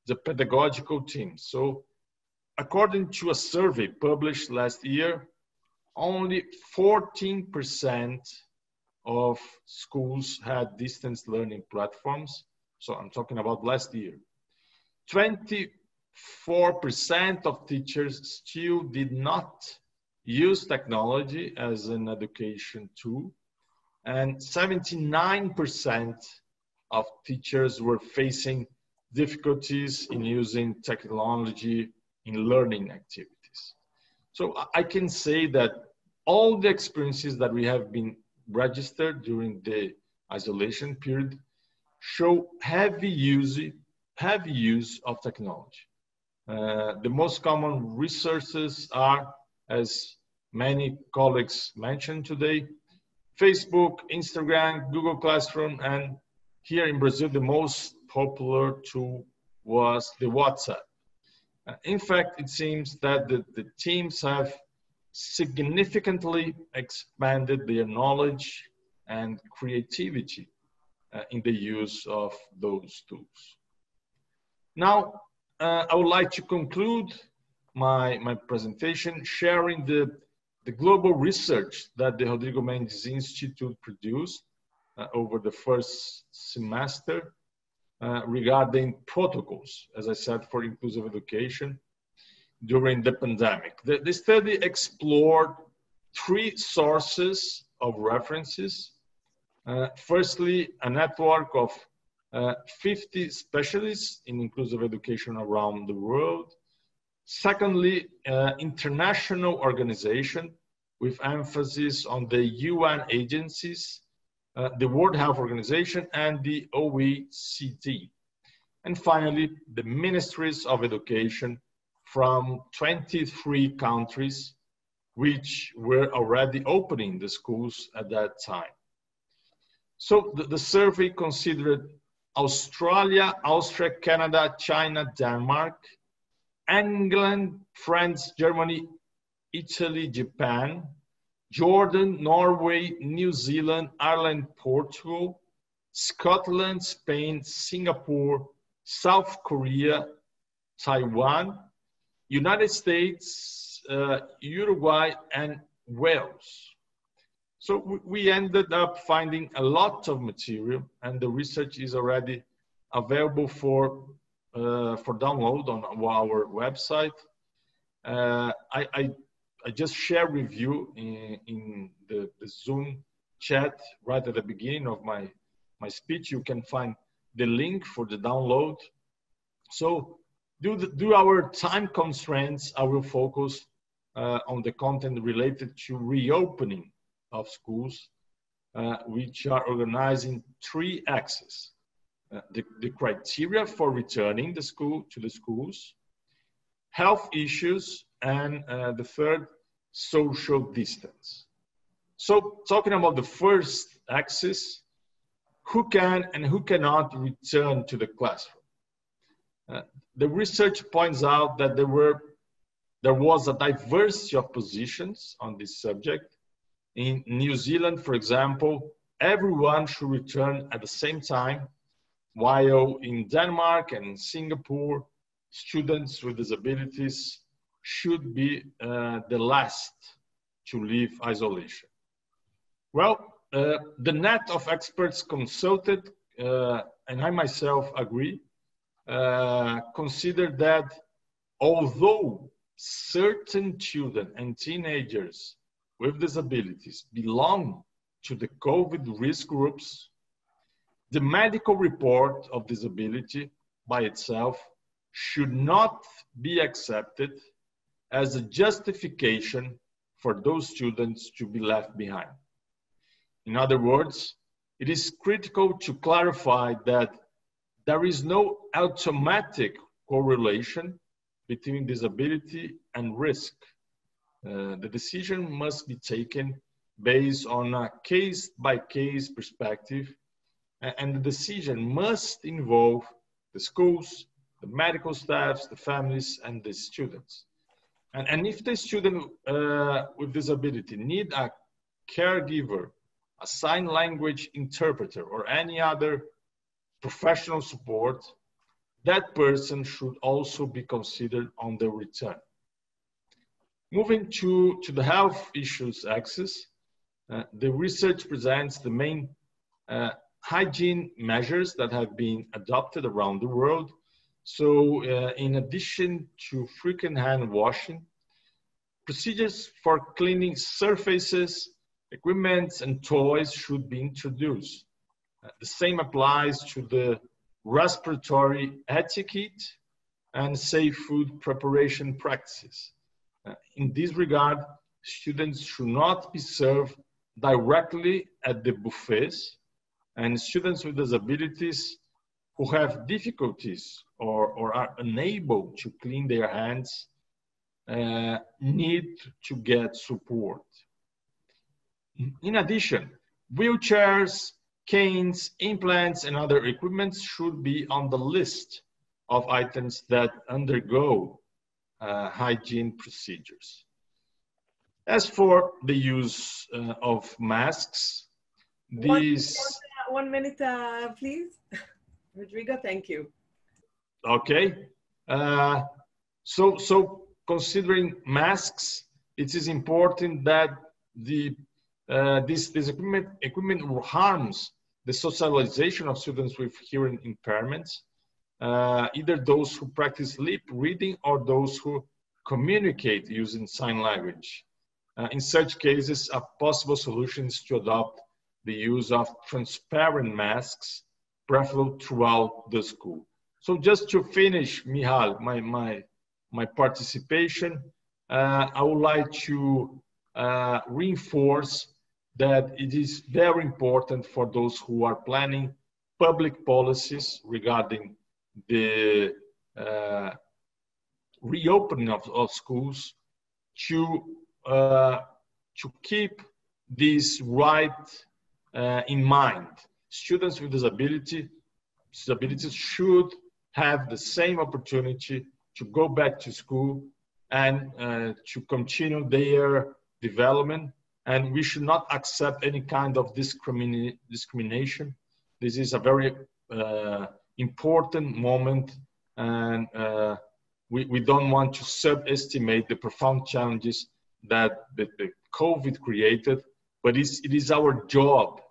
the pedagogical team. So according to a survey published last year, only 14% of schools had distance learning platforms. So I'm talking about last year. 24% of teachers still did not use technology as an education tool. And 79% of teachers were facing difficulties in using technology in learning activities. So I can say that all the experiences that we have been registered during the isolation period show heavy use, heavy use of technology. Uh, the most common resources are, as many colleagues mentioned today, Facebook, Instagram, Google Classroom, and here in Brazil, the most popular tool was the WhatsApp. Uh, in fact, it seems that the, the teams have significantly expanded their knowledge and creativity uh, in the use of those tools. Now, uh, I would like to conclude my, my presentation sharing the, the global research that the Rodrigo Mendes Institute produced uh, over the first semester uh, regarding protocols, as I said, for inclusive education during the pandemic. The, the study explored three sources of references. Uh, firstly, a network of uh, 50 specialists in inclusive education around the world. secondly, uh, international organization with emphasis on the UN agencies, uh, the World Health Organization, and the OECD. And finally, the ministries of education from 23 countries, which were already opening the schools at that time. So the, the survey considered Australia, Austria, Canada, China, Denmark, England, France, Germany, Italy, Japan, Jordan, Norway, New Zealand, Ireland, Portugal, Scotland, Spain, Singapore, South Korea, Taiwan, United States, uh, Uruguay, and Wales. So we ended up finding a lot of material and the research is already available for, uh, for download on our website. Uh, I, I, I, just share with you in, in the, the, Zoom chat right at the beginning of my, my speech. You can find the link for the download. So due, the, due our time constraints, I will focus uh, on the content related to reopening of schools, uh, which are organized in three axes. Uh, the, the criteria for returning the school to the schools, health issues, and uh, the third, social distance. So talking about the first axis, who can and who cannot return to the classroom? Uh, the research points out that there were there was a diversity of positions on this subject. In New Zealand, for example, everyone should return at the same time, while in Denmark and Singapore, students with disabilities should be uh, the last to leave isolation. Well, uh, the net of experts consulted, uh, and I myself agree, uh, consider that although certain children and teenagers with disabilities belong to the COVID risk groups, the medical report of disability by itself should not be accepted as a justification for those students to be left behind. In other words, it is critical to clarify that there is no automatic correlation between disability and risk. Uh, the decision must be taken based on a case by case perspective, and the decision must involve the schools, the medical staffs, the families, and the students. And, and if the student uh, with disability need a caregiver, a sign language interpreter, or any other professional support, that person should also be considered on the return. Moving to, to the health issues axis, uh, the research presents the main uh, hygiene measures that have been adopted around the world. So uh, in addition to frequent hand washing, procedures for cleaning surfaces, equipment, and toys should be introduced. Uh, the same applies to the respiratory etiquette and safe food preparation practices. Uh, in this regard, students should not be served directly at the buffets, and students with disabilities who have difficulties or, or are unable to clean their hands uh, need to get support. In addition, wheelchairs, canes, implants, and other equipment should be on the list of items that undergo hygiene procedures. As for the use uh, of masks, these... One, one minute, uh, please. Rodrigo, thank you. Okay. Uh, so, so considering masks, it is important that the uh, this, this equipment, equipment harms the socialization of students with hearing impairments, uh, either those who practice lip reading or those who communicate using sign language. Uh, in such cases, a possible solution is to adopt the use of transparent masks, preferable throughout the school. So just to finish, Michal, my, my, my participation, uh, I would like to uh, reinforce that it is very important for those who are planning public policies regarding the uh, reopening of, of schools to uh, to keep this right uh, in mind. Students with disability disabilities should have the same opportunity to go back to school and uh, to continue their development. And we should not accept any kind of discrimin discrimination. This is a very uh, important moment, and uh, we, we don't want to subestimate the profound challenges that the, the COVID created, but it's, it is our job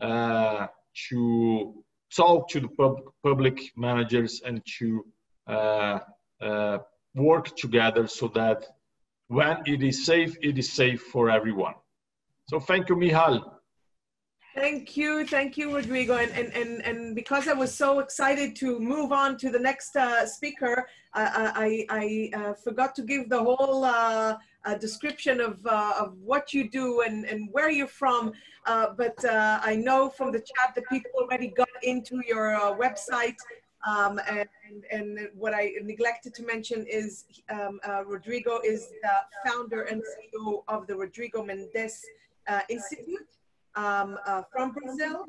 uh, to talk to the pub public managers and to uh, uh, work together so that when it is safe, it is safe for everyone. So thank you, Michal. Thank you, thank you, Rodrigo. And, and, and, and because I was so excited to move on to the next uh, speaker, I, I, I uh, forgot to give the whole uh, uh description of, uh, of what you do and, and where you're from. Uh, but I know from the chat that people already got into your website. Um, and, and what I neglected to mention is um, Rodrigo is the founder and CEO of the Rodrigo Mendes Institute um, uh, from Brazil,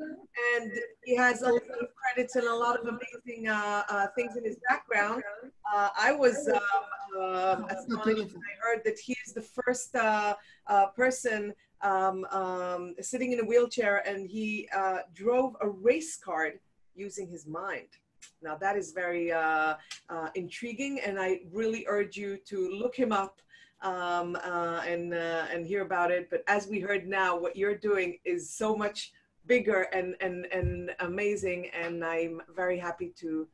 and he has a lot of credits and a lot of amazing uh, uh, things in his background. Uh, I was um, um, astonished when I heard that he is the first uh, uh, person um, um, sitting in a wheelchair, and he drove a race card using his mind. Now that is very intriguing, and I really urge you to look him up um, uh, and uh, and hear about it. But as we heard now, what you're doing is so much bigger and and and amazing, and I'm very happy to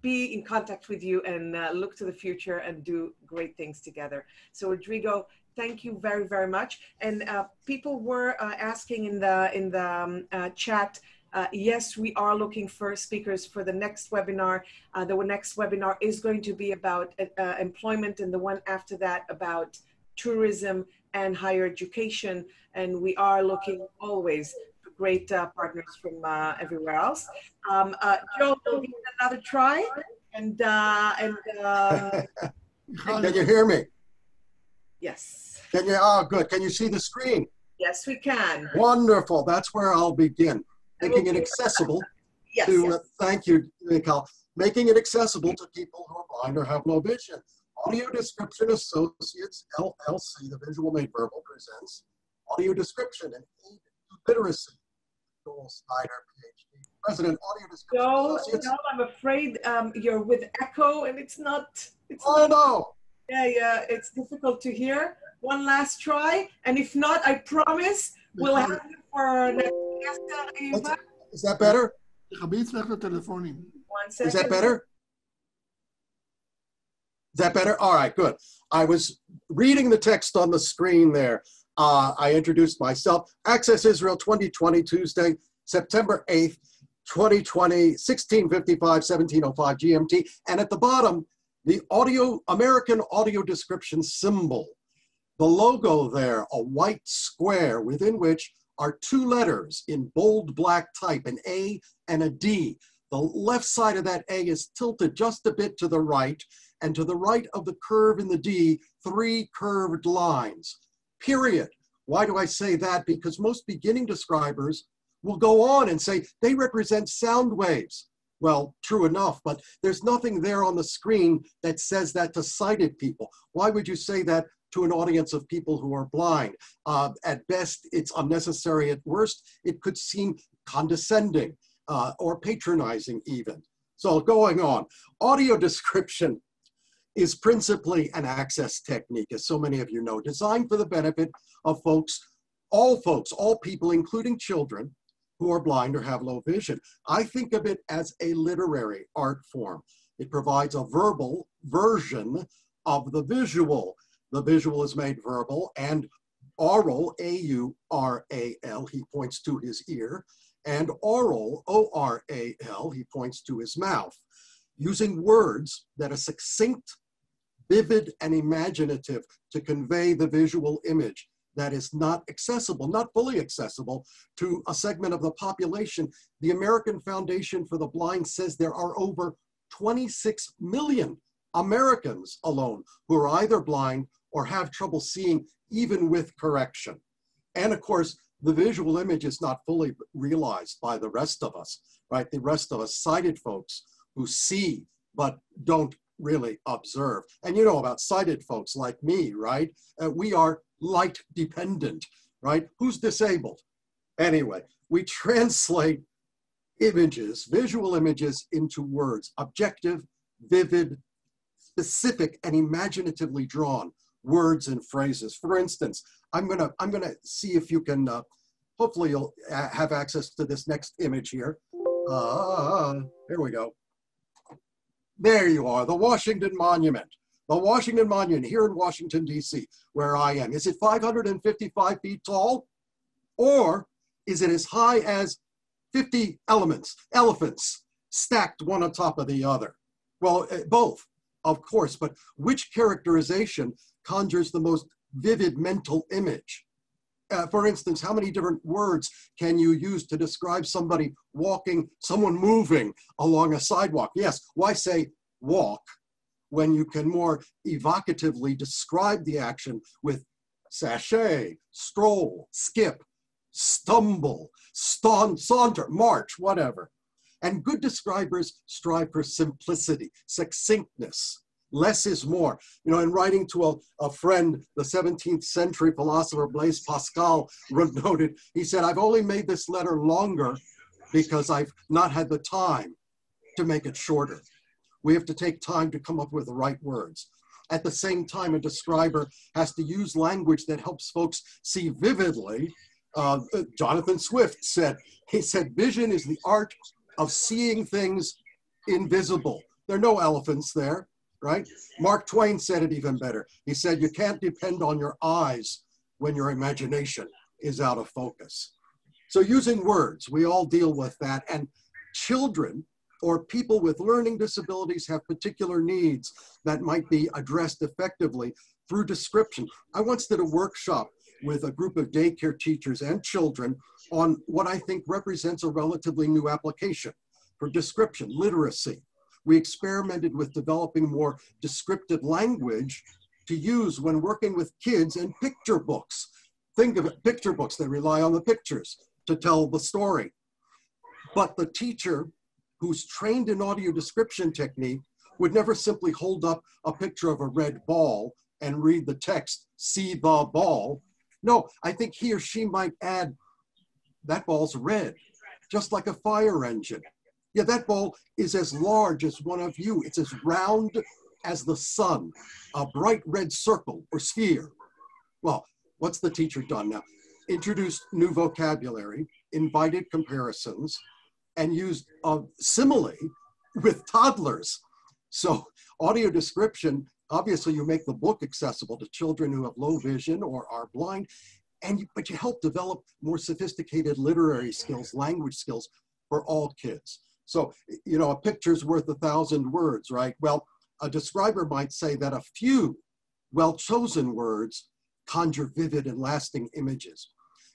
be in contact with you and uh, look to the future and do great things together. So Rodrigo, thank you very very much. And uh, people were uh, asking in the in the um, uh, chat uh, yes, we are looking for speakers for the next webinar. Uh, the next webinar is going to be about uh, employment and the one after that about tourism and higher education. And we are looking always for great uh, partners from uh, everywhere else. Um, uh, Joe, will give another try. And, and can you hear me? Yes. Can you, oh, good. Can you see the screen? Yes, we can. Wonderful. That's where I'll begin making it accessible yes, to, yes. Uh, thank you, Nicole, making it accessible to people who are blind or have low vision. Audio Description Associates, LLC, the Visual Made Verbal, presents Audio Description and Aid Literacy. Joel Snyder, PhD, President, Audio Description Joel, Associates. Joel, I'm afraid um, you're with echo and it's not. It's oh, not, no. Yeah, yeah, it's difficult to hear. One last try. And if not, I promise we'll have you for next is that better? One second. Is that better? Is that better? All right, good. I was reading the text on the screen there. Uh, I introduced myself. Access Israel 2020, Tuesday, September 8th, 2020, 1655, 1705 GMT. And at the bottom, the audio, American audio description symbol. The logo there, a white square within which are two letters in bold black type, an A and a D. The left side of that A is tilted just a bit to the right, and to the right of the curve in the D, three curved lines, period. Why do I say that? Because most beginning describers will go on and say they represent sound waves. Well, true enough, but there's nothing there on the screen that says that to sighted people. Why would you say that to an audience of people who are blind. Uh, at best, it's unnecessary. At worst, it could seem condescending uh, or patronizing even. So going on, audio description is principally an access technique, as so many of you know, designed for the benefit of folks, all folks, all people, including children, who are blind or have low vision. I think of it as a literary art form. It provides a verbal version of the visual. The visual is made verbal and aural, A-U-R-A-L, he points to his ear, and oral, O-R-A-L, he points to his mouth. using words that are succinct, vivid, and imaginative to convey the visual image that is not accessible, not fully accessible to a segment of the population. The American Foundation for the Blind says there are over 26 million Americans alone who are either blind or have trouble seeing even with correction. And of course, the visual image is not fully realized by the rest of us, right? The rest of us sighted folks who see but don't really observe. And you know about sighted folks like me, right? Uh, we are light dependent, right? Who's disabled? Anyway, we translate images, visual images into words, objective, vivid, specific, and imaginatively drawn words and phrases. For instance, I'm gonna, I'm gonna see if you can, uh, hopefully you'll have access to this next image here. Uh, here we go. There you are, the Washington Monument. The Washington Monument here in Washington, D.C., where I am. Is it 555 feet tall? Or is it as high as 50 elements, elephants, stacked one on top of the other? Well, eh, both, of course, but which characterization conjures the most vivid mental image? Uh, for instance, how many different words can you use to describe somebody walking, someone moving along a sidewalk? Yes, why say walk when you can more evocatively describe the action with sashay, stroll, skip, stumble, staun, saunter, march, whatever. And good describers strive for simplicity, succinctness. Less is more. You know, in writing to a, a friend, the 17th century philosopher Blaise Pascal noted, he said, I've only made this letter longer because I've not had the time to make it shorter. We have to take time to come up with the right words. At the same time, a describer has to use language that helps folks see vividly. Uh, Jonathan Swift said, he said, vision is the art of seeing things invisible. There are no elephants there, right? Mark Twain said it even better. He said, you can't depend on your eyes when your imagination is out of focus. So using words, we all deal with that. And children or people with learning disabilities have particular needs that might be addressed effectively through description. I once did a workshop with a group of daycare teachers and children on what I think represents a relatively new application for description, literacy. We experimented with developing more descriptive language to use when working with kids in picture books. Think of it, picture books, they rely on the pictures to tell the story. But the teacher who's trained in audio description technique would never simply hold up a picture of a red ball and read the text, see the ball. No, I think he or she might add, that ball's red, just like a fire engine. Yeah, that ball is as large as one of you. It's as round as the sun, a bright red circle or sphere. Well, what's the teacher done now? Introduced new vocabulary, invited comparisons, and used a simile with toddlers. So audio description, obviously you make the book accessible to children who have low vision or are blind, and but you help develop more sophisticated literary skills, language skills for all kids. So, you know, a picture's worth a thousand words, right? Well, a describer might say that a few well-chosen words conjure vivid and lasting images.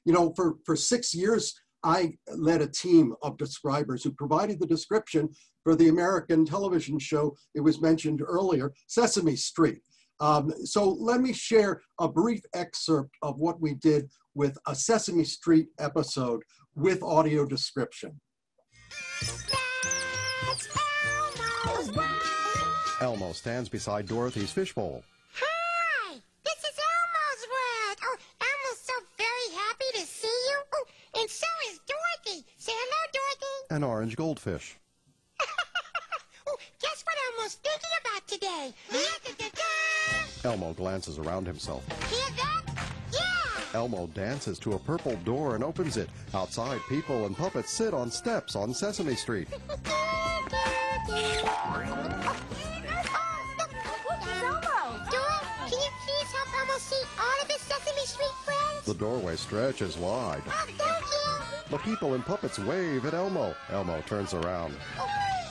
You know, for, for six years, I led a team of describers who provided the description for the American television show, it was mentioned earlier, Sesame Street. Um, so let me share a brief excerpt of what we did with a Sesame Street episode with audio description. Elmo stands beside Dorothy's fishbowl. Hi! This is Elmo's world! Oh, Elmo's so very happy to see you. Oh, and so is Dorothy. Say hello, Dorothy. An orange goldfish. oh, guess what Elmo's thinking about today? Elmo glances around himself. Hear that? Yeah! Elmo dances to a purple door and opens it. Outside, people and puppets sit on steps on Sesame Street. The doorway stretches wide. The people and puppets wave at Elmo. Elmo turns around. Oh,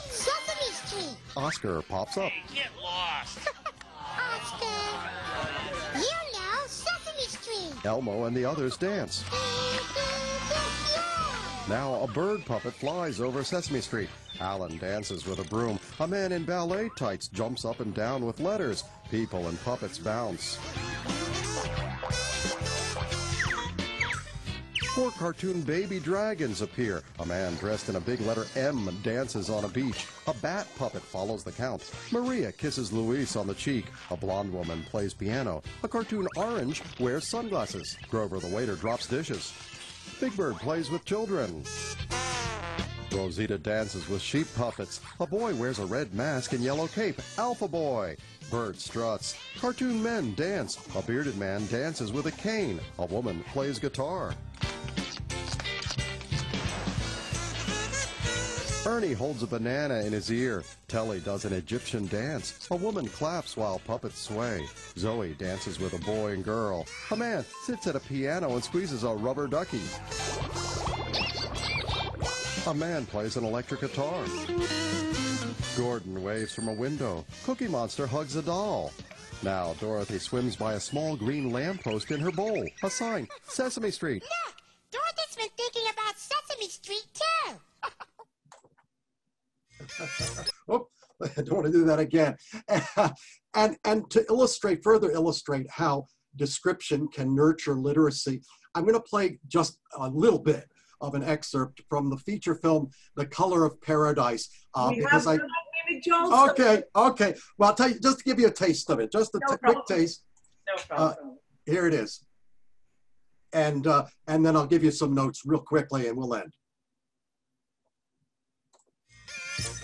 Sesame Street. Oscar pops up. Get lost. Oscar. You know Sesame Street. Elmo and the others dance. Now a bird puppet flies over Sesame Street. Alan dances with a broom. A man in ballet tights jumps up and down with letters. People and puppets bounce. Four cartoon baby dragons appear. A man dressed in a big letter M dances on a beach. A bat puppet follows the count. Maria kisses Luis on the cheek. A blonde woman plays piano. A cartoon orange wears sunglasses. Grover the waiter drops dishes. Big Bird plays with children. Rosita dances with sheep puppets. A boy wears a red mask and yellow cape. Alpha Boy. Bird struts. Cartoon men dance. A bearded man dances with a cane. A woman plays guitar. Ernie holds a banana in his ear. Telly does an Egyptian dance. A woman claps while puppets sway. Zoe dances with a boy and girl. A man sits at a piano and squeezes a rubber ducky. A man plays an electric guitar. Gordon waves from a window. Cookie Monster hugs a doll. Now Dorothy swims by a small green lamppost in her bowl. A sign, Sesame Street. Look, Dorothy's been thinking about Sesame Street too. oh, I don't want to do that again. and and to illustrate further illustrate how description can nurture literacy, I'm going to play just a little bit of an excerpt from the feature film *The Color of Paradise*. Uh, because have I one minute, so- okay okay. Well, I'll tell you just to give you a taste of it, just a No t- quick taste. No Uh, problem. here it is. And uh, and then I'll give you some notes real quickly, and we'll end.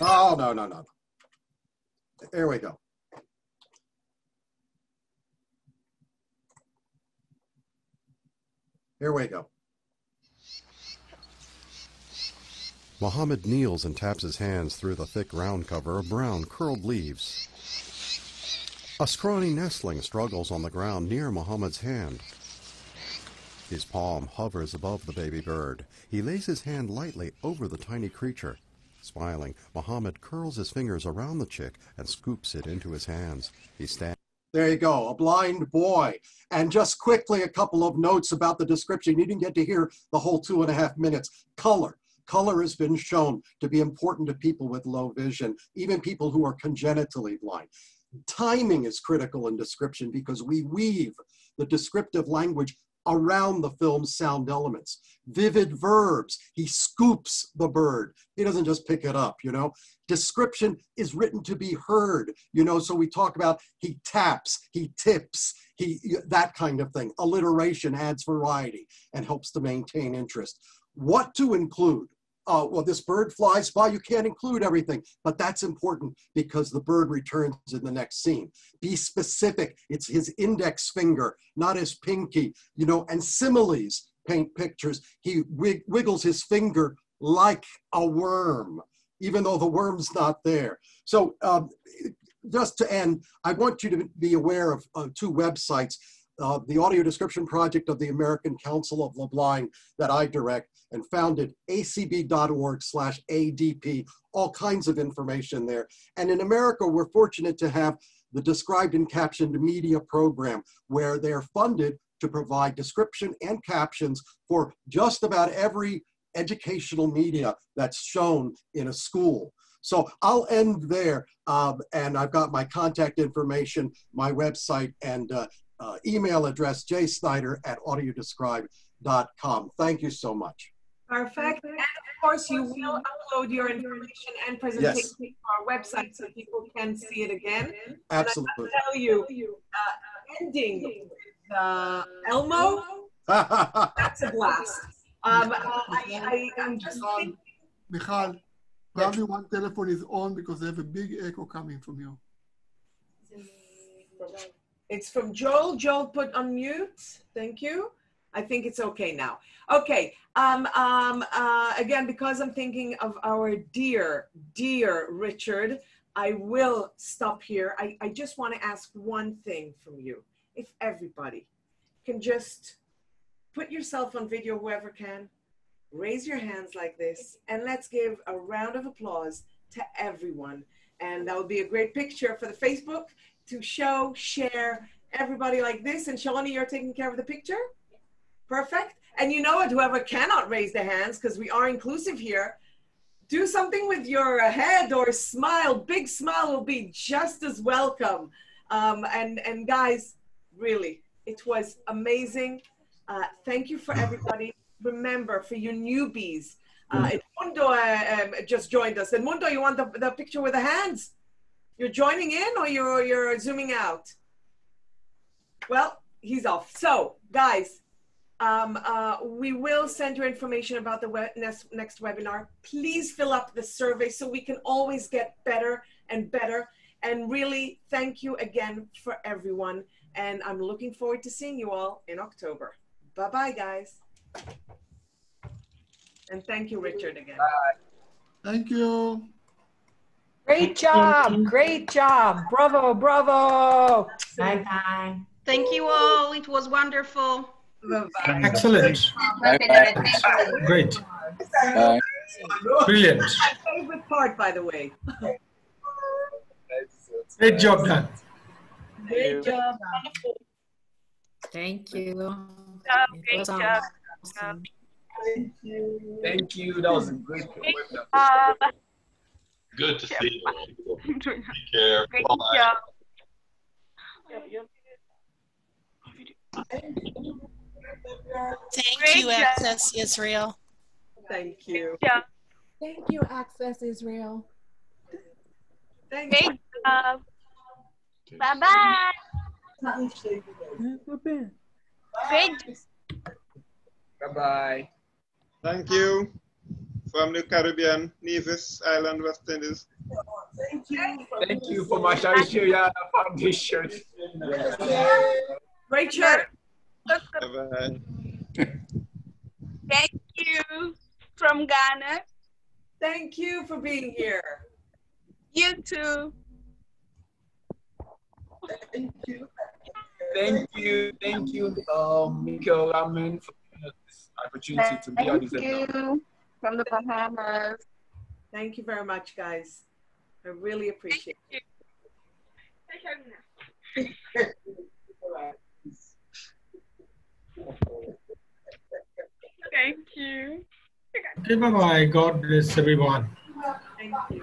Oh no no no! There we go. Here we go. Mohammed kneels and taps his hands through the thick ground cover of brown curled leaves. A scrawny nestling struggles on the ground near Mohammed's hand. His palm hovers above the baby bird. He lays his hand lightly over the tiny creature. Smiling, Mohammed curls his fingers around the chick and scoops it into his hands. He stands. There you go, a blind boy. And just quickly, a couple of notes about the description. You didn't get to hear the whole two and a half minutes. Color. Color has been shown to be important to people with low vision, even people who are congenitally blind. Timing is critical in description because we weave the descriptive language around the film's sound elements. Vivid verbs. He scoops the bird. He doesn't just pick it up, you know. Description is written to be heard, you know. So we talk about he taps, he tips, he that kind of thing. Alliteration adds variety and helps to maintain interest. What to include? Uh, well, this bird flies by, you can't include everything, but that's important because the bird returns in the next scene. Be specific. It's his index finger, not his pinky, you know, and similes paint pictures. He wig- wiggles his finger like a worm, even though the worm's not there. So, um, just to end, I want you to be aware of uh, two websites uh, the audio description project of the American Council of the Blind that I direct and founded acb.org slash ADP, all kinds of information there. And in America, we're fortunate to have the Described and Captioned Media Program, where they're funded to provide description and captions for just about every educational media that's shown in a school. So I'll end there. Um, and I've got my contact information, my website, and uh, uh, email address, jsnyder at audiodescribe.com. Thank you so much. Perfect. And of course, you will upload your information and presentation to our website so people can see it again. Absolutely. And I tell you, uh, ending with uh, Elmo, that's a blast. Um, uh, I, I, I'm just thinking, Michal, probably one telephone is on because they have a big echo coming from you. It's from Joel. Joel put on mute. Thank you. I think it's okay now. Okay. Um, um, uh, again, because I'm thinking of our dear, dear Richard, I will stop here. I, I just want to ask one thing from you. If everybody can just put yourself on video, whoever can, raise your hands like this, and let's give a round of applause to everyone And that would be a great picture for the Facebook to show, share, everybody like this. And Shaloni, you're taking care of the picture? Perfect. And you know what? Whoever cannot raise their hands, because we are inclusive here, do something with your head or smile. Big smile will be just as welcome. Um, and, and guys, really, it was amazing. Uh, thank you for everybody. Remember, for your newbies, uh, Mundo uh, um, just joined us. And Mundo, you want the, the picture with the hands? You're joining in or you're, you're zooming out? Well, he's off. So, guys, um, uh, we will send you information about the we- next, next webinar. Please fill up the survey so we can always get better and better. And really, thank you again for everyone. And I'm looking forward to seeing you all in October. Bye bye, guys. And thank you, Richard, again. Bye. Thank you. Great job. Great job. Bravo, bravo. Bye bye. Thank you all. It was wonderful. Excellent. Great. Brilliant. My favorite part, by the way. Great job done. Great job. Thank you. Great was job. awesome. Thank you. That was a great webinar. Good to see you. Take care. Bye. job. Thank Great you, job. Access Israel. Thank you. Yeah. Thank you, Access Israel. Thank Great job. Bye bye. Great. Bye bye. Thank you. From the Caribbean, Nevis Island, West Indies. Thank you. Thank you for my Sharishiya Foundation. Great shirt. Bye-bye. Thank you from Ghana. Thank you for being here. You too. Thank you. Thank you. Thank you, um, Michal Rimon, for this opportunity to be on this Thank event. you from the Bahamas. Thank you very much, guys. I really appreciate it. Thank you. Okay, bye bye. God bless everyone. Thank you.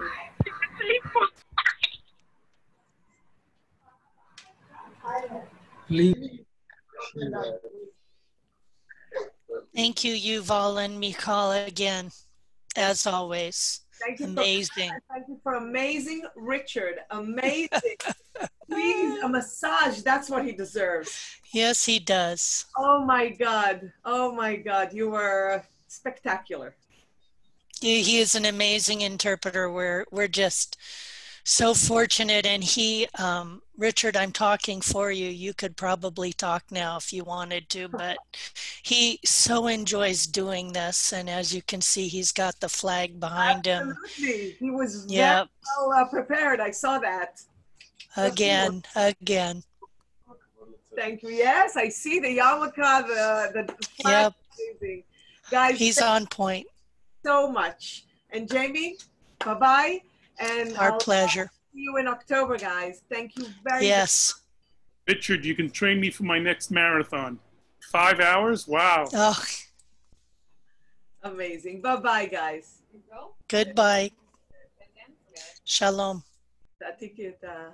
Please. Thank you, Yuval and Michal, again, as always. Thank you. Amazing. For, thank you for amazing Richard. Amazing. Please, a massage. That's what he deserves. Yes, he does. Oh my God. Oh my God. You were spectacular. He, he is an amazing interpreter. We're we're just so fortunate. And he, um, Richard, I'm talking for you. You could probably talk now if you wanted to, but he so enjoys doing this. And as you can see, he's got the flag behind him. Absolutely. He was Yep. well uh, prepared. I saw that. Again, again. Thank you. Yes, I see the yarmulke, the, the flag. Yep. Amazing. Guys, He's on point. so much. And Jamie, bye bye. And Our I'll pleasure. See you in October, guys. Thank you very much. Yes. Richard, you can train me for my next marathon. Five hours? Wow. Oh. Amazing. Bye bye, guys. goodbye. Shalom. Tatikita.